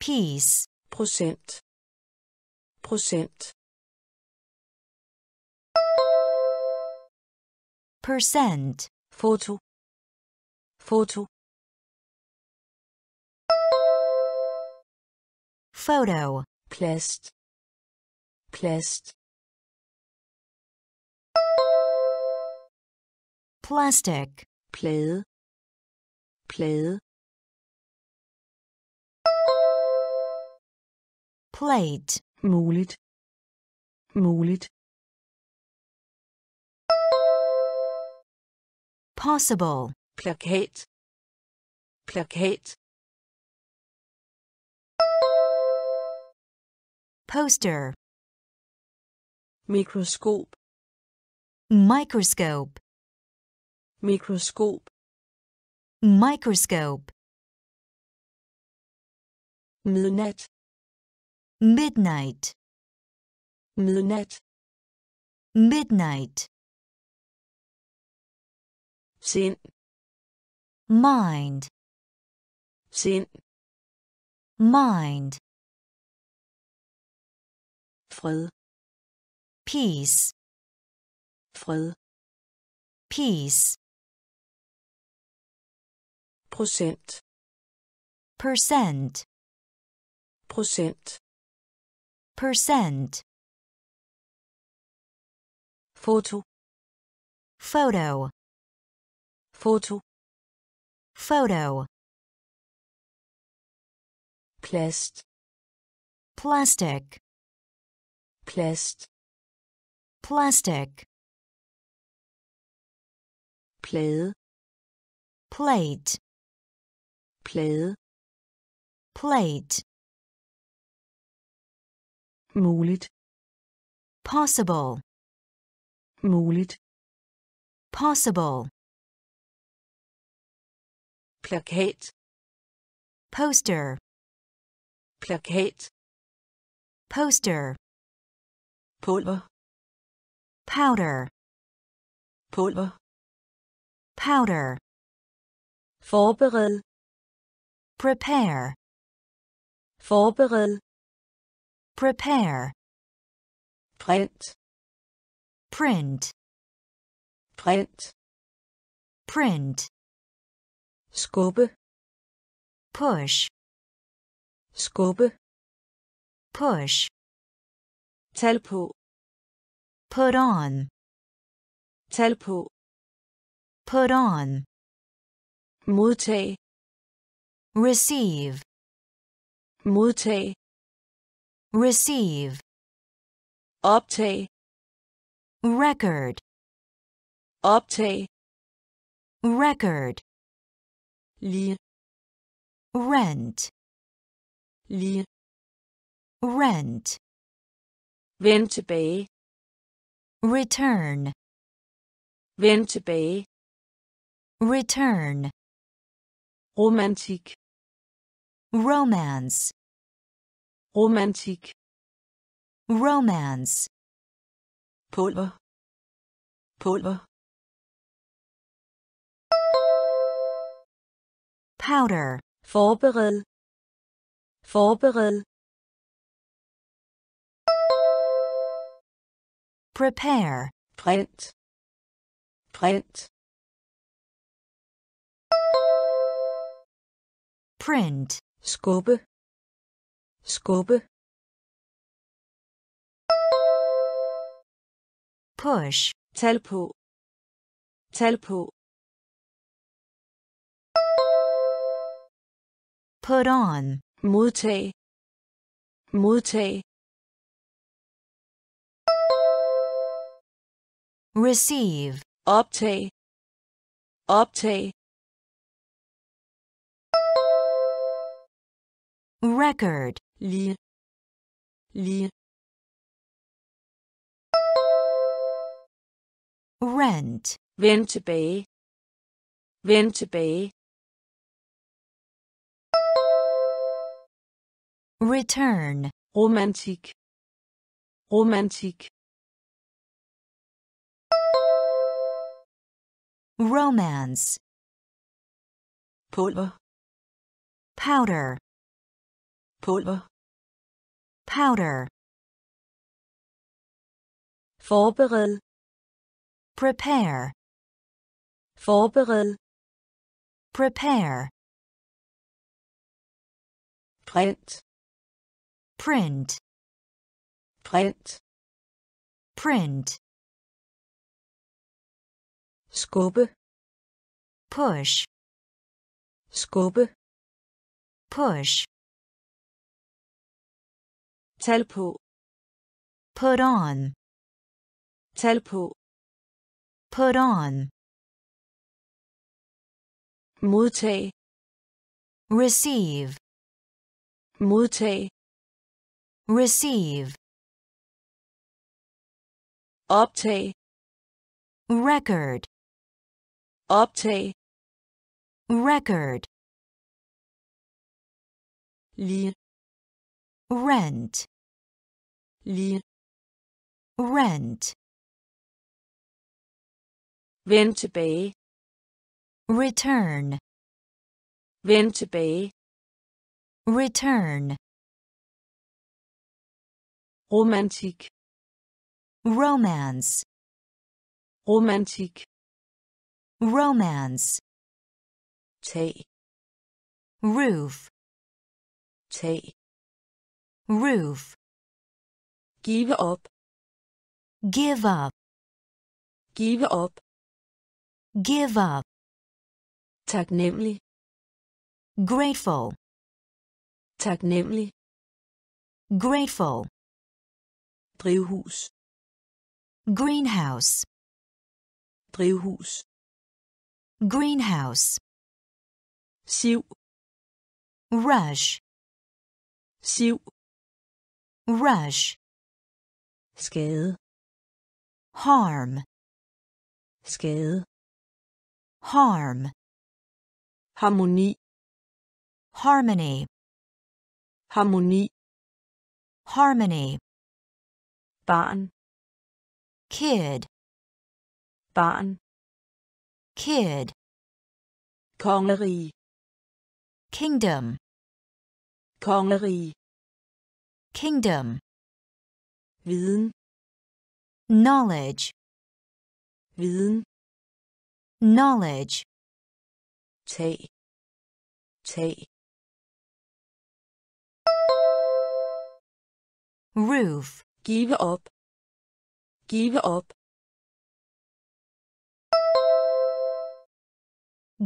peace, procent, procent, percent, photo photo photo, plast, plast, plastic, plade, plade, plate, muligt, muligt, possible, plakat, plakat, poster, mikroskop, microscope, mikroskop, microscope, midnat, midnight, midnat, midnight, sind, mind, sind, mind, fred, peace, fred, peace, procent, percent, procent, percent, foto, photo, foto, photo, plast, plastic, plast, plastic, plade, plate, plade, plate, muligt, possible, muligt, possible, plakat, poster, plakat, poster, pulver, powder, pulver, powder, forbered, prepare, forbered, prepare, print, print, print, print, skubbe, push, skubbe, push, tal på, put on, tal på, put on, modtag, receive, modtag, receive, optag, record, optag, record, lige, rent, lige, rent, vend tilbage, return, vend tilbage, return, romantik, romance, romantik, romance, pulver, pulver, powder, forbered, forbered, prepare, print, print, print, skubbe, skubbe, push, Tal på. Tal på. put on, Modtag. Modtag. receive, Optag. Optag. Record, Lige. Lige. rent, Vend tilbage. Vend tilbage. return, Romantik. Romantik. romance, Pulver. powder, Pulver. powder, Forbered. prepare, Forbered. prepare, Print. print, Print. print, Skubbe. push, Skubbe. push, Tal på. put on, Tal på. put on, Modtag. receive, Modtag. receive, Optag. record, Optag. record, Lige. Rent, Lige. rent, Vend tilbage. return, Vend tilbage. return, Romantik. romance, Romantik. romance, Tag. roof, Tag. Roof, Give up give up, Give up give up, Taknemmelig. grateful, Taknemmelig. grateful, Drivhus. greenhouse, Drivhus. greenhouse, Siv. rush, Siv. Rush, Skade. harm, Skade. harm, Harmoni. harmony, Harmoni. harmony, Barn. kid, Barn. kid, Kongerige. kingdom, Kongerige. Kingdom, Viden. knowledge, Viden. knowledge, Tag. Tag. roof, Give up. Give up.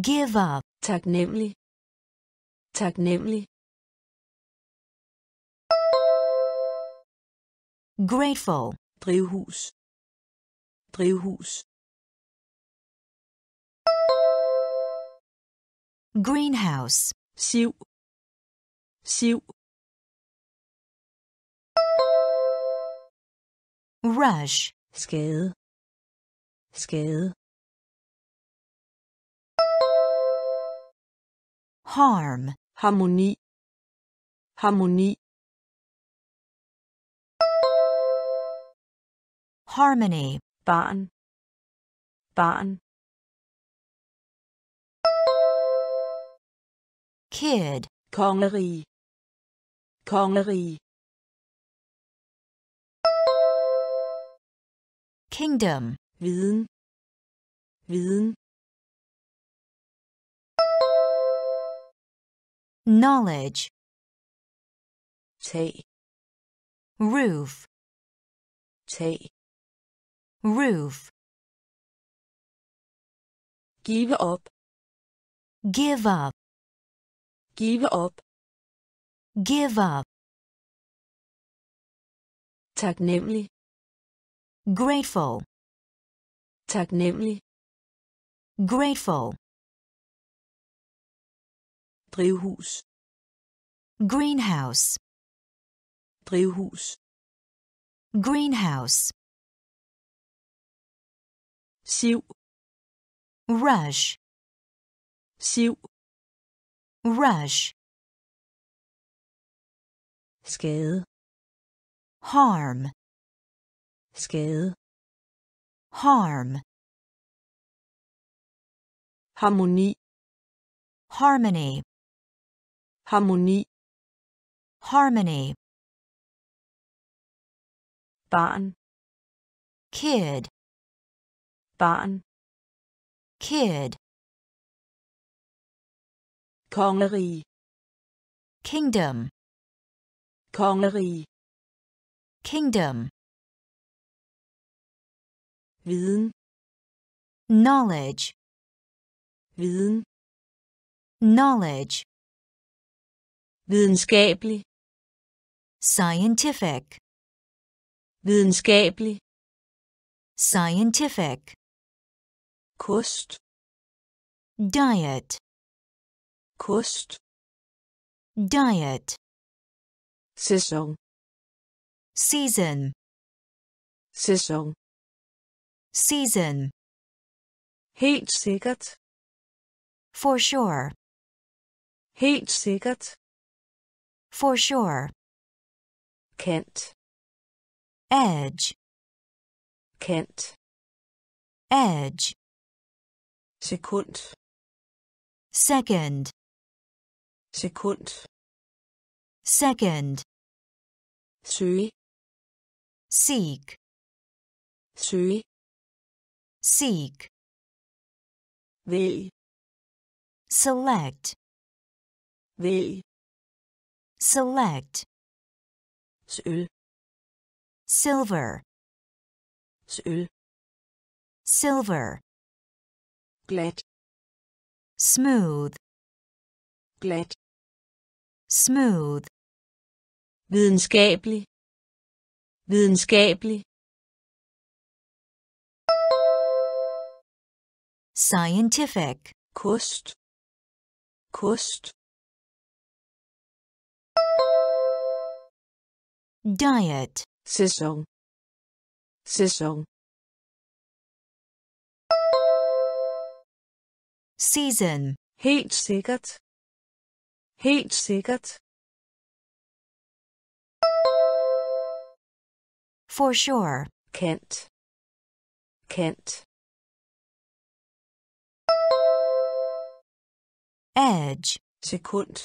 give up, Taknemmelig. Taknemmelig. Grateful, Drivhus. Drivhus. greenhouse, Siv. Siv. rush, Skade. Skade. harm, Harmoni. Harmoni. Harmony, Barn. Barn. kid, Kongerige. Kongerige. kingdom, Viden. Viden. knowledge, Tag. roof, Tag. Roof, Give up. Give up, Give up. Give up, Taknemmelig. grateful, Taknemmelig. grateful, Drivhus. greenhouse, Drivhus. greenhouse, Siv. rush, Siv. rush, Skade. harm, Skade. harm, Harmoni. harmony, Harmoni. harmony, Barn. kid, Barn. kid, Kongerige. kingdom, Kongerige. kingdom, Viden. knowledge, Viden. knowledge, Videnskabelig. scientific, Videnskabelig. scientific, Kost. diet, Kost. diet, Sæson. season, Sæson. season, Helt sikkert. for sure, Helt sikkert. for sure, kant edge, kant edge, Sekund. second, Sekund. second, Søge. seek, Søge. seek, Vælg. select, Vælg. select, Sølv. silver, Sølv. silver, Glat. smooth, Glat. smooth, Videnskabelig. Videnskabelig. scientific, Kost. Kost. diet, Sæson. Sæson. Season, Helt sikkert. Helt sikkert. for sure, Kant. Kant. edge, Sekund.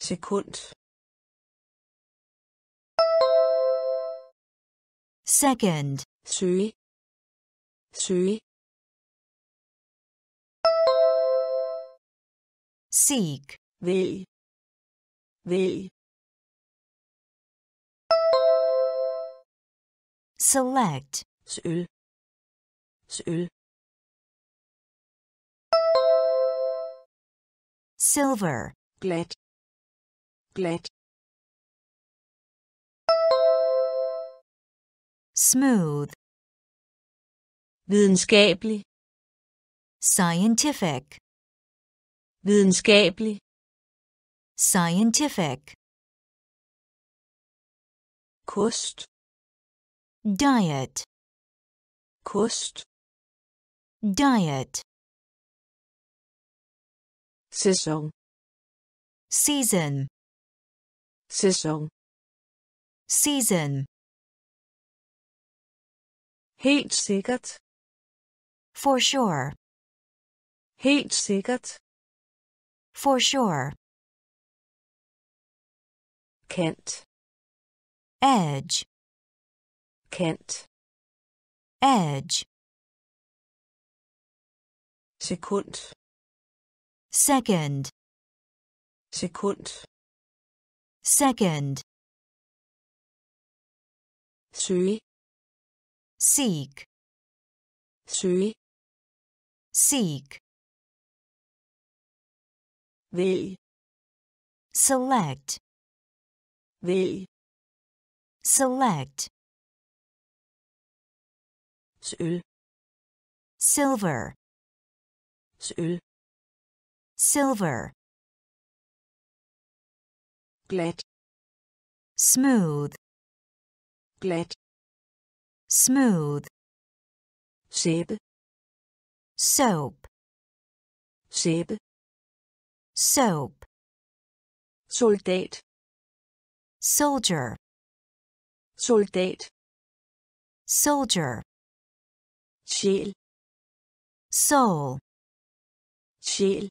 Sekund. second, Søge. Søge. Seek, Vælg. Vælg. select, Sølv. Sølv. silver, Glat. Glat. smooth, Videnskabelig. scientific, Videnskabelig. scientific, Kost. diet, Kost. diet, Sæson. season, Sæson. season, Helt sikkert. for sure, Helt sikkert. For sure, Kant. edge, Kant. edge, Sekund. second, Sekund. second, Søge. seek, søge, seek, vælg, select, vælg, select, sølv, silver, sølv, silver, glat, smooth, glat, smooth, sæbe, soap, sæbe, soap, soldat, soldier, soldat, soldier, sjæl, soul, sjæl,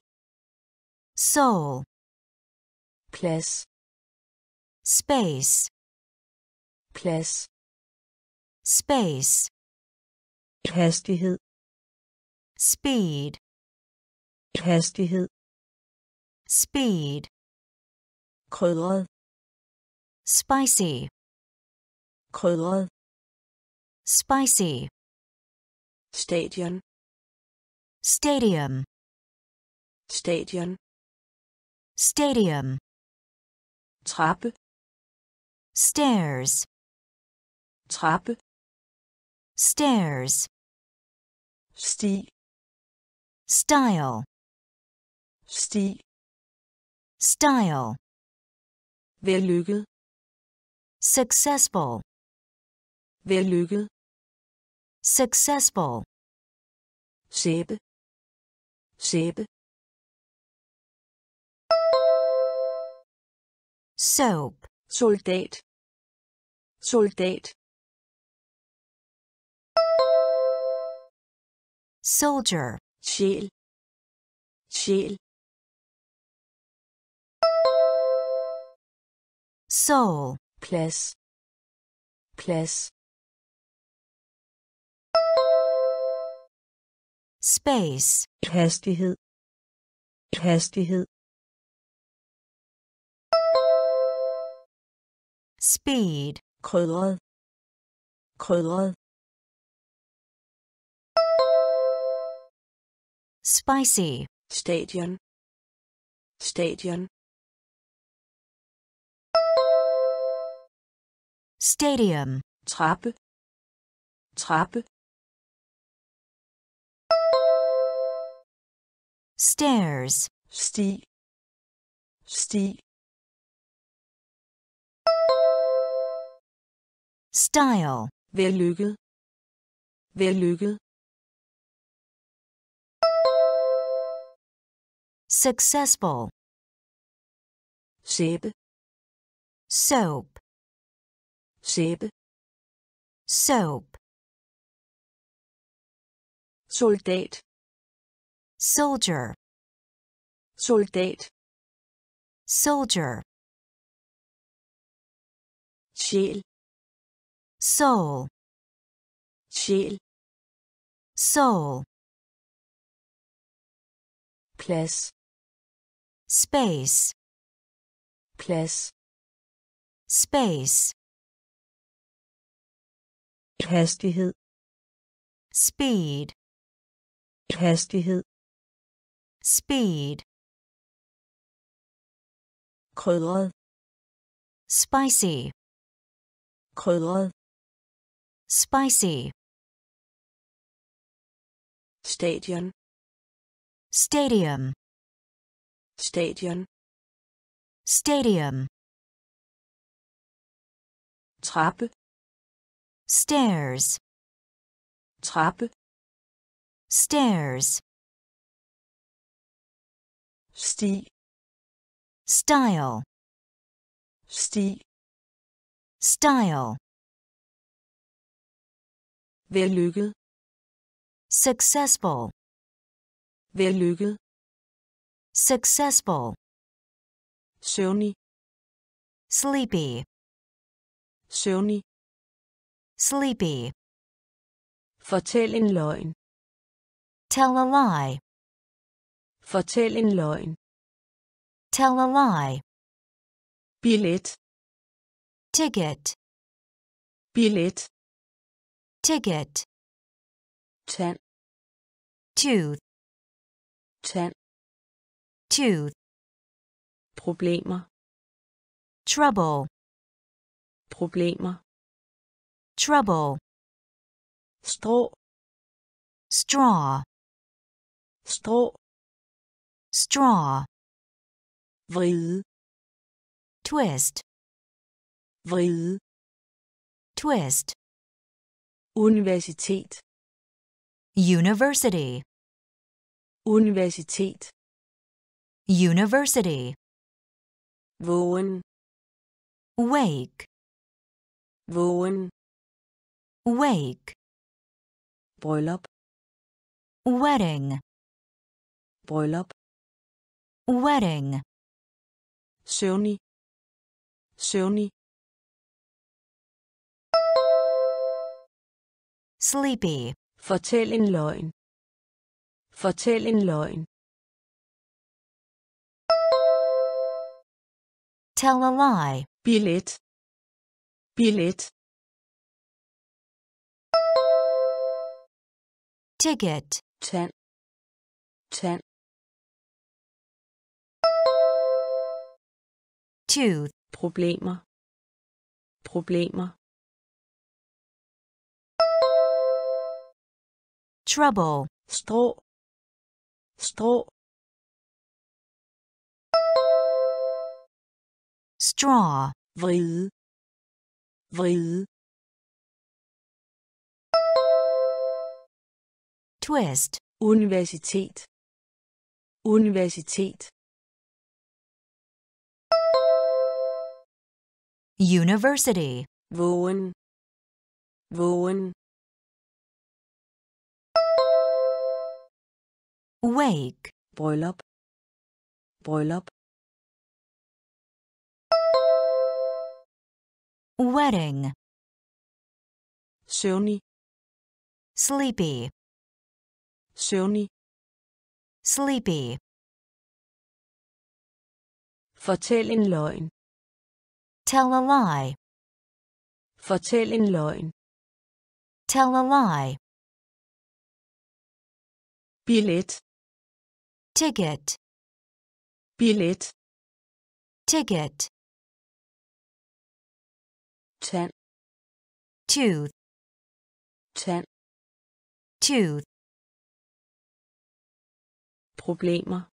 soul, plads, space, plads, space, hastighed, speed, hastighed, speed, krydret, spicy, krydret, spicy, stadion, stadium, stadion, stadium, trappe, stairs, trappe, stairs, sti, style, sti, style, vellykket, successful, vellykket, successful, sæbe, sæbe, soap, soldat, soldat, soldier, sjæl, sjæl, soul, plads, plads, space, hastighed, hastighed, speed, krydret, krydret, spicy, stadion, stadion, stadium, trappe, trappe, stairs, sti, sti, style, vellykket, vellykket, successful, sæbe, soap, sæbe, soap, soldat, soldier, soldat, soldier, sjæl, soul, sjæl, soul, plads, space, plads, space, hastighed, speed, hastighed, speed, krydret, spicy, krydret, spicy, stadion, stadium, stadion, stadium, trappe, stairs, trappe, stairs, sti, style, sti, style, vellykket, successful, vellykket, successful, søvnig, sleepy, søvnig, sleepy, fortæl en løgn, tell a lie, fortæl en løgn, tell a lie, billet, ticket, billet, ticket, tand, tooth, tand, tooth, problemer, trouble, problemer, trouble, strå, straw, strå, straw, vride, twist, vride, twist, universitet, university, universitet, university, vågen, wake, vågen, wake, bryllup, wedding, bryllup, wedding, søvnig, søvnig, sleepy, fortæl en løgn, fortæl en løgn, tell a lie, billet, billet, ticket, tand, tand, tooth, problemer, problemer, trouble, strå, strå, straw, vride, vride, twist, universitet, universitet, university, vågen, vågen, wake, bryllup, bryllup, wedding, søvnig, sleepy, søvnig, sleepy, fortæl en løgn, tell a lie, fortæl en løgn, tell a lie, billet, ticket, billet, ticket, tand, tooth, tand, tooth, problemer,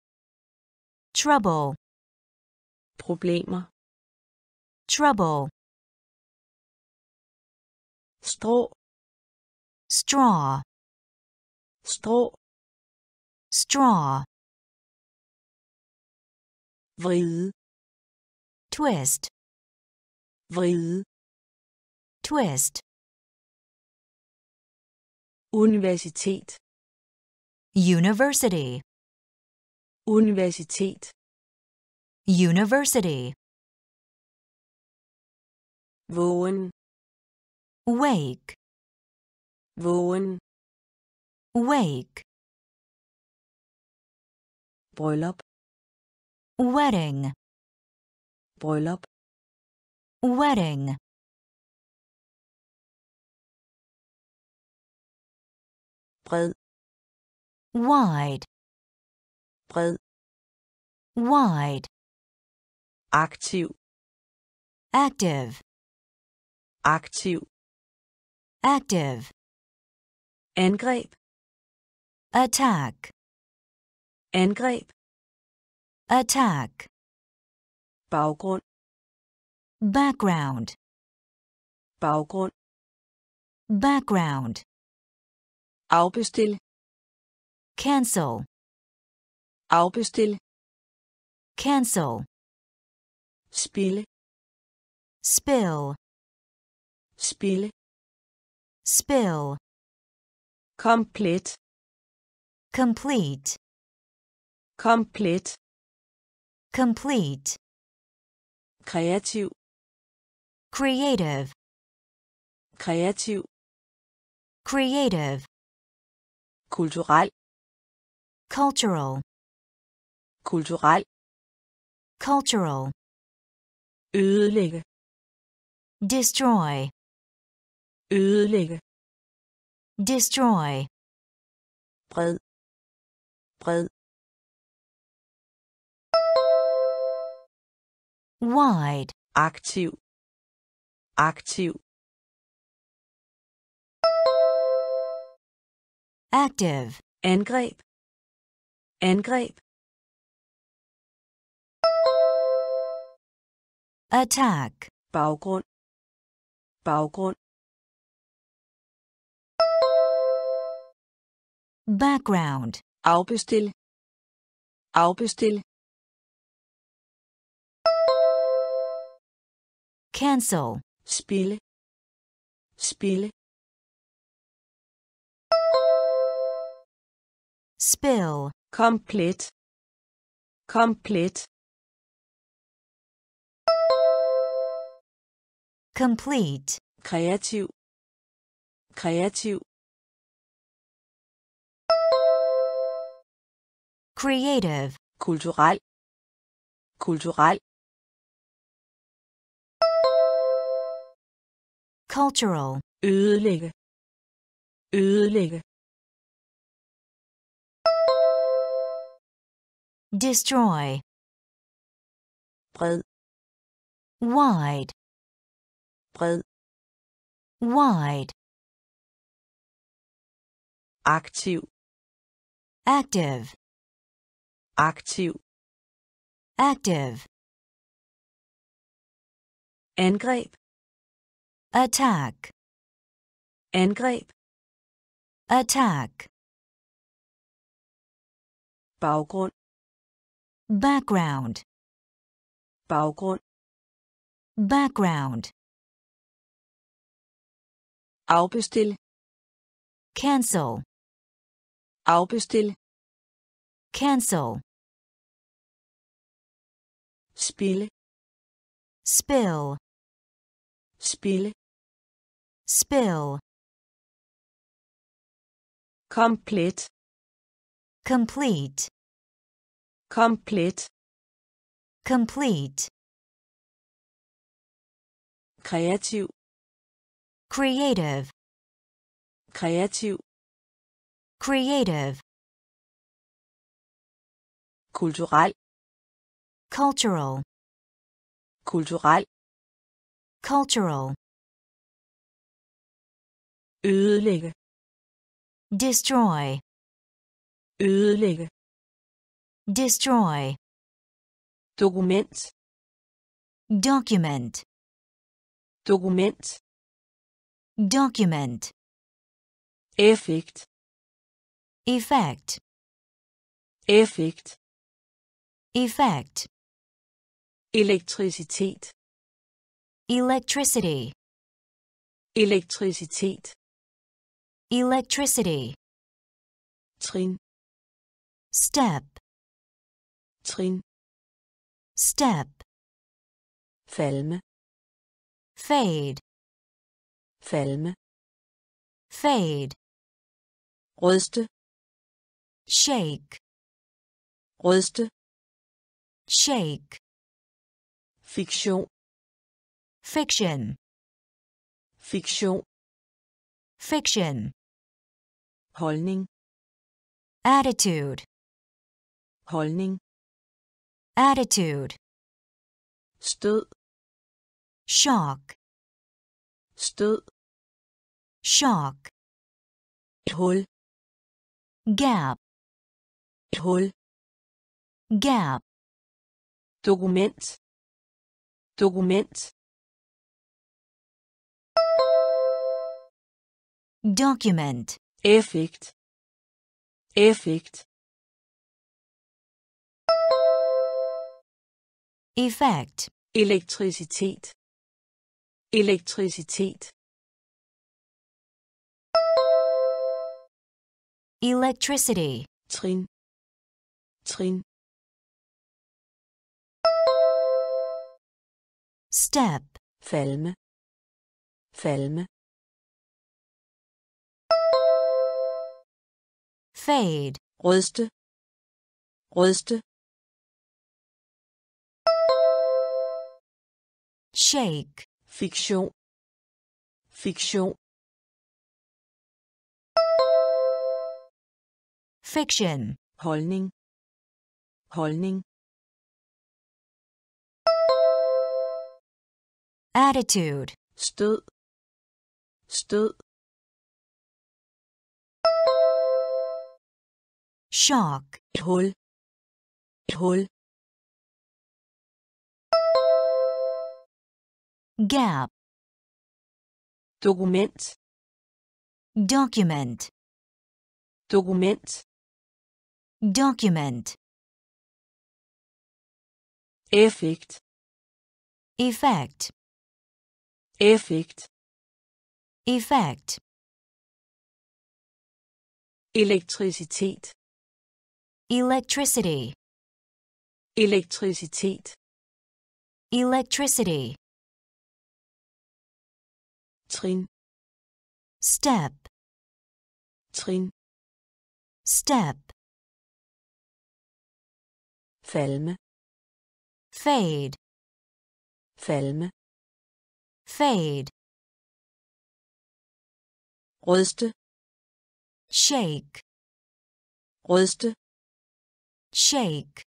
trouble, problemer, trouble, strå, straw, strå, straw, vride, twist, vride, twist, universitet, university, universitet, university, vågen, wake, vågen, wake, bryllup, wedding, bryllup, wedding, bred, wide, bred, wide, aktiv, active, aktiv, active, angreb, attack, angreb, attack, baggrund, background, baggrund, background, afbestil, cancel, afbestil, cancel, spille, spill, spille, spill, Complete. complete, komplet, complete, kreativ, creative, kreativ, creative, kulturel, cultural, kulturel, cultural, ødelægge, destroy, ødelægge, destroy, bred, bred, wide, aktiv, aktiv, active, angreb, angreb, attack, baggrund, baggrund, background, afbestil, afbestil, cancel, spille, spille, spill, komplet, komplet, complete, kreativ, kreativ, creative, kulturel, kulturel, cultural, ødelægge, ødelægge, destroy, bred, wide, bred, wide, aktiv, active, aktiv, active, angreb, attack, angreb, attack, baggrund, background, baggrund, background, afbestil, cancel, afbestil, cancel, spille, spill, spille, spill, komplet, complete, Complete. complete, kreativ, creative, kreativ, creative, kulturel, cultural, kulturel, cultural, ødelægge, destroy, ødelægge, destroy, dokument, document, dokument, document, effekt, effect, effekt, effect, elektricitet, electricity, elektricitet, electricity, trin, step, trin, step, falme, fade, falme, fade, ryste, shake, ryste, shake, fiktion, fiction, fiktion, fiction, holdning, attitude, holdning, attitude, stød, shock, stød, shock, hul, gap, hul, gap, dokument, dokument, document, effekt, effekt, effect, elektricitet, elektricitet, electricity, trin, trin, step, falme, falme, fade, ryste, ryste, shake, fiktion, fiktion, fiction, holdning, holdning, attitude, stød, stød, shock, et hul, et hul, gap, dokument, document, dokument, document, effekt, effect, effekt, effect, elektricitet, electricity, elektricitet, electricity, trin, step, trin, step, falme, fade, Film. fade, ryste, shake, ryste, shake,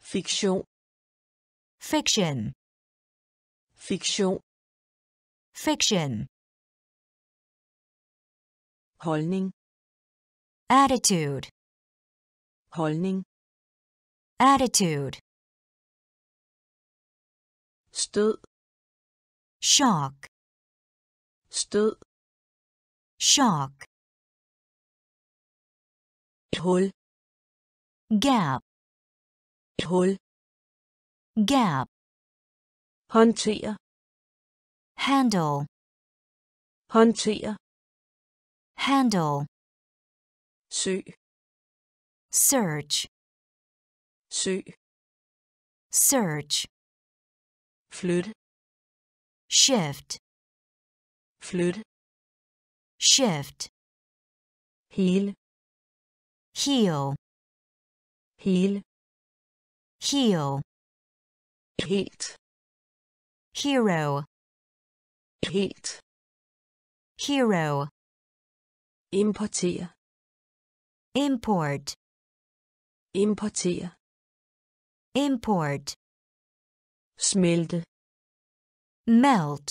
Fiction. fiction, Fiction. fiction, holdning, attitude, holdning, attitude, stød, shock, stød, shock, et hul, gap, et hul, gap, håndtere, handle, håndtere, handle, søg, search, søg, search, flytte, shift, flytte, shift, hele, heal, hele, heal, Heat. hero, helt, hero, importere, import, importere, import, smelte, melt,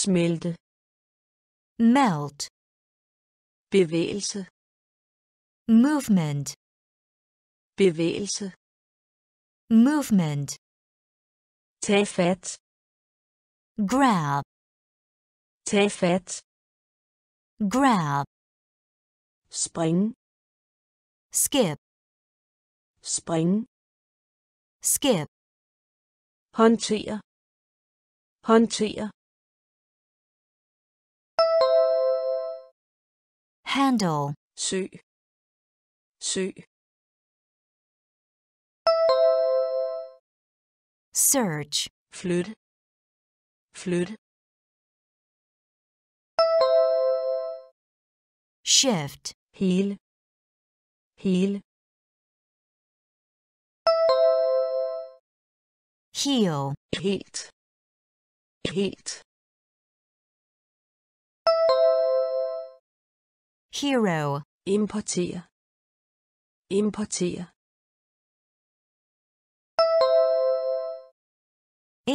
smelte, melt, bevægelse, movement, bevægelse, movement, tag fat, grab, tag fat, grab, spring, skip, spring, skip, håndtere, håndtere, handle, søg, søg, search, flytte, flytte, shift, hele, hele, heal, helt, helt, hero, importere, importere,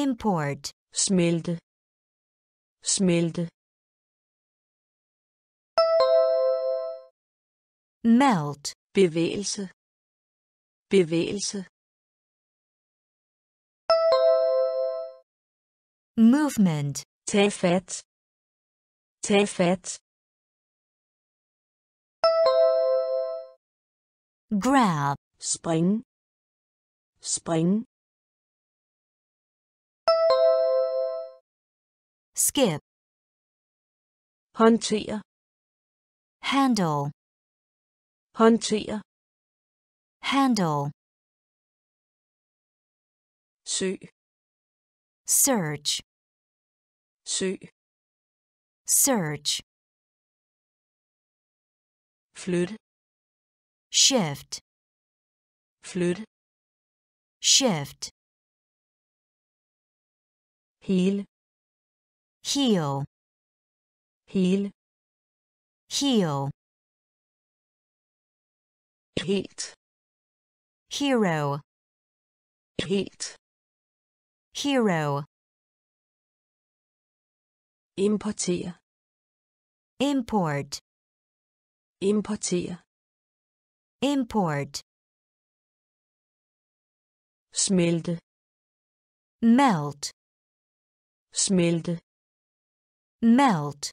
import, smelte, smelte, melt, bevægelse, bevægelse, movement, tag fat, grab, spring, spring, skip, håndtere, handle, håndtere, handle, søg, search, søg, search, flytte, shift, flytte, shift, hele, heal, hele, Heal. Helt. Hero. Helt. Hero. Importere. Import. Importere. Import. Smelte. Melt. Smelte. Melt.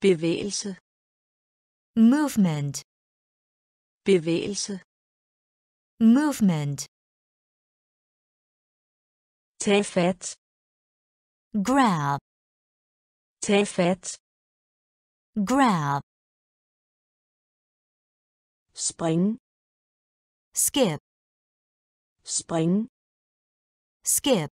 Bevægelse. Movement. Bevægelse. Movement. Tag fat. Grab. Tag fat. Grab. Spring. Skip. Spring. Skip.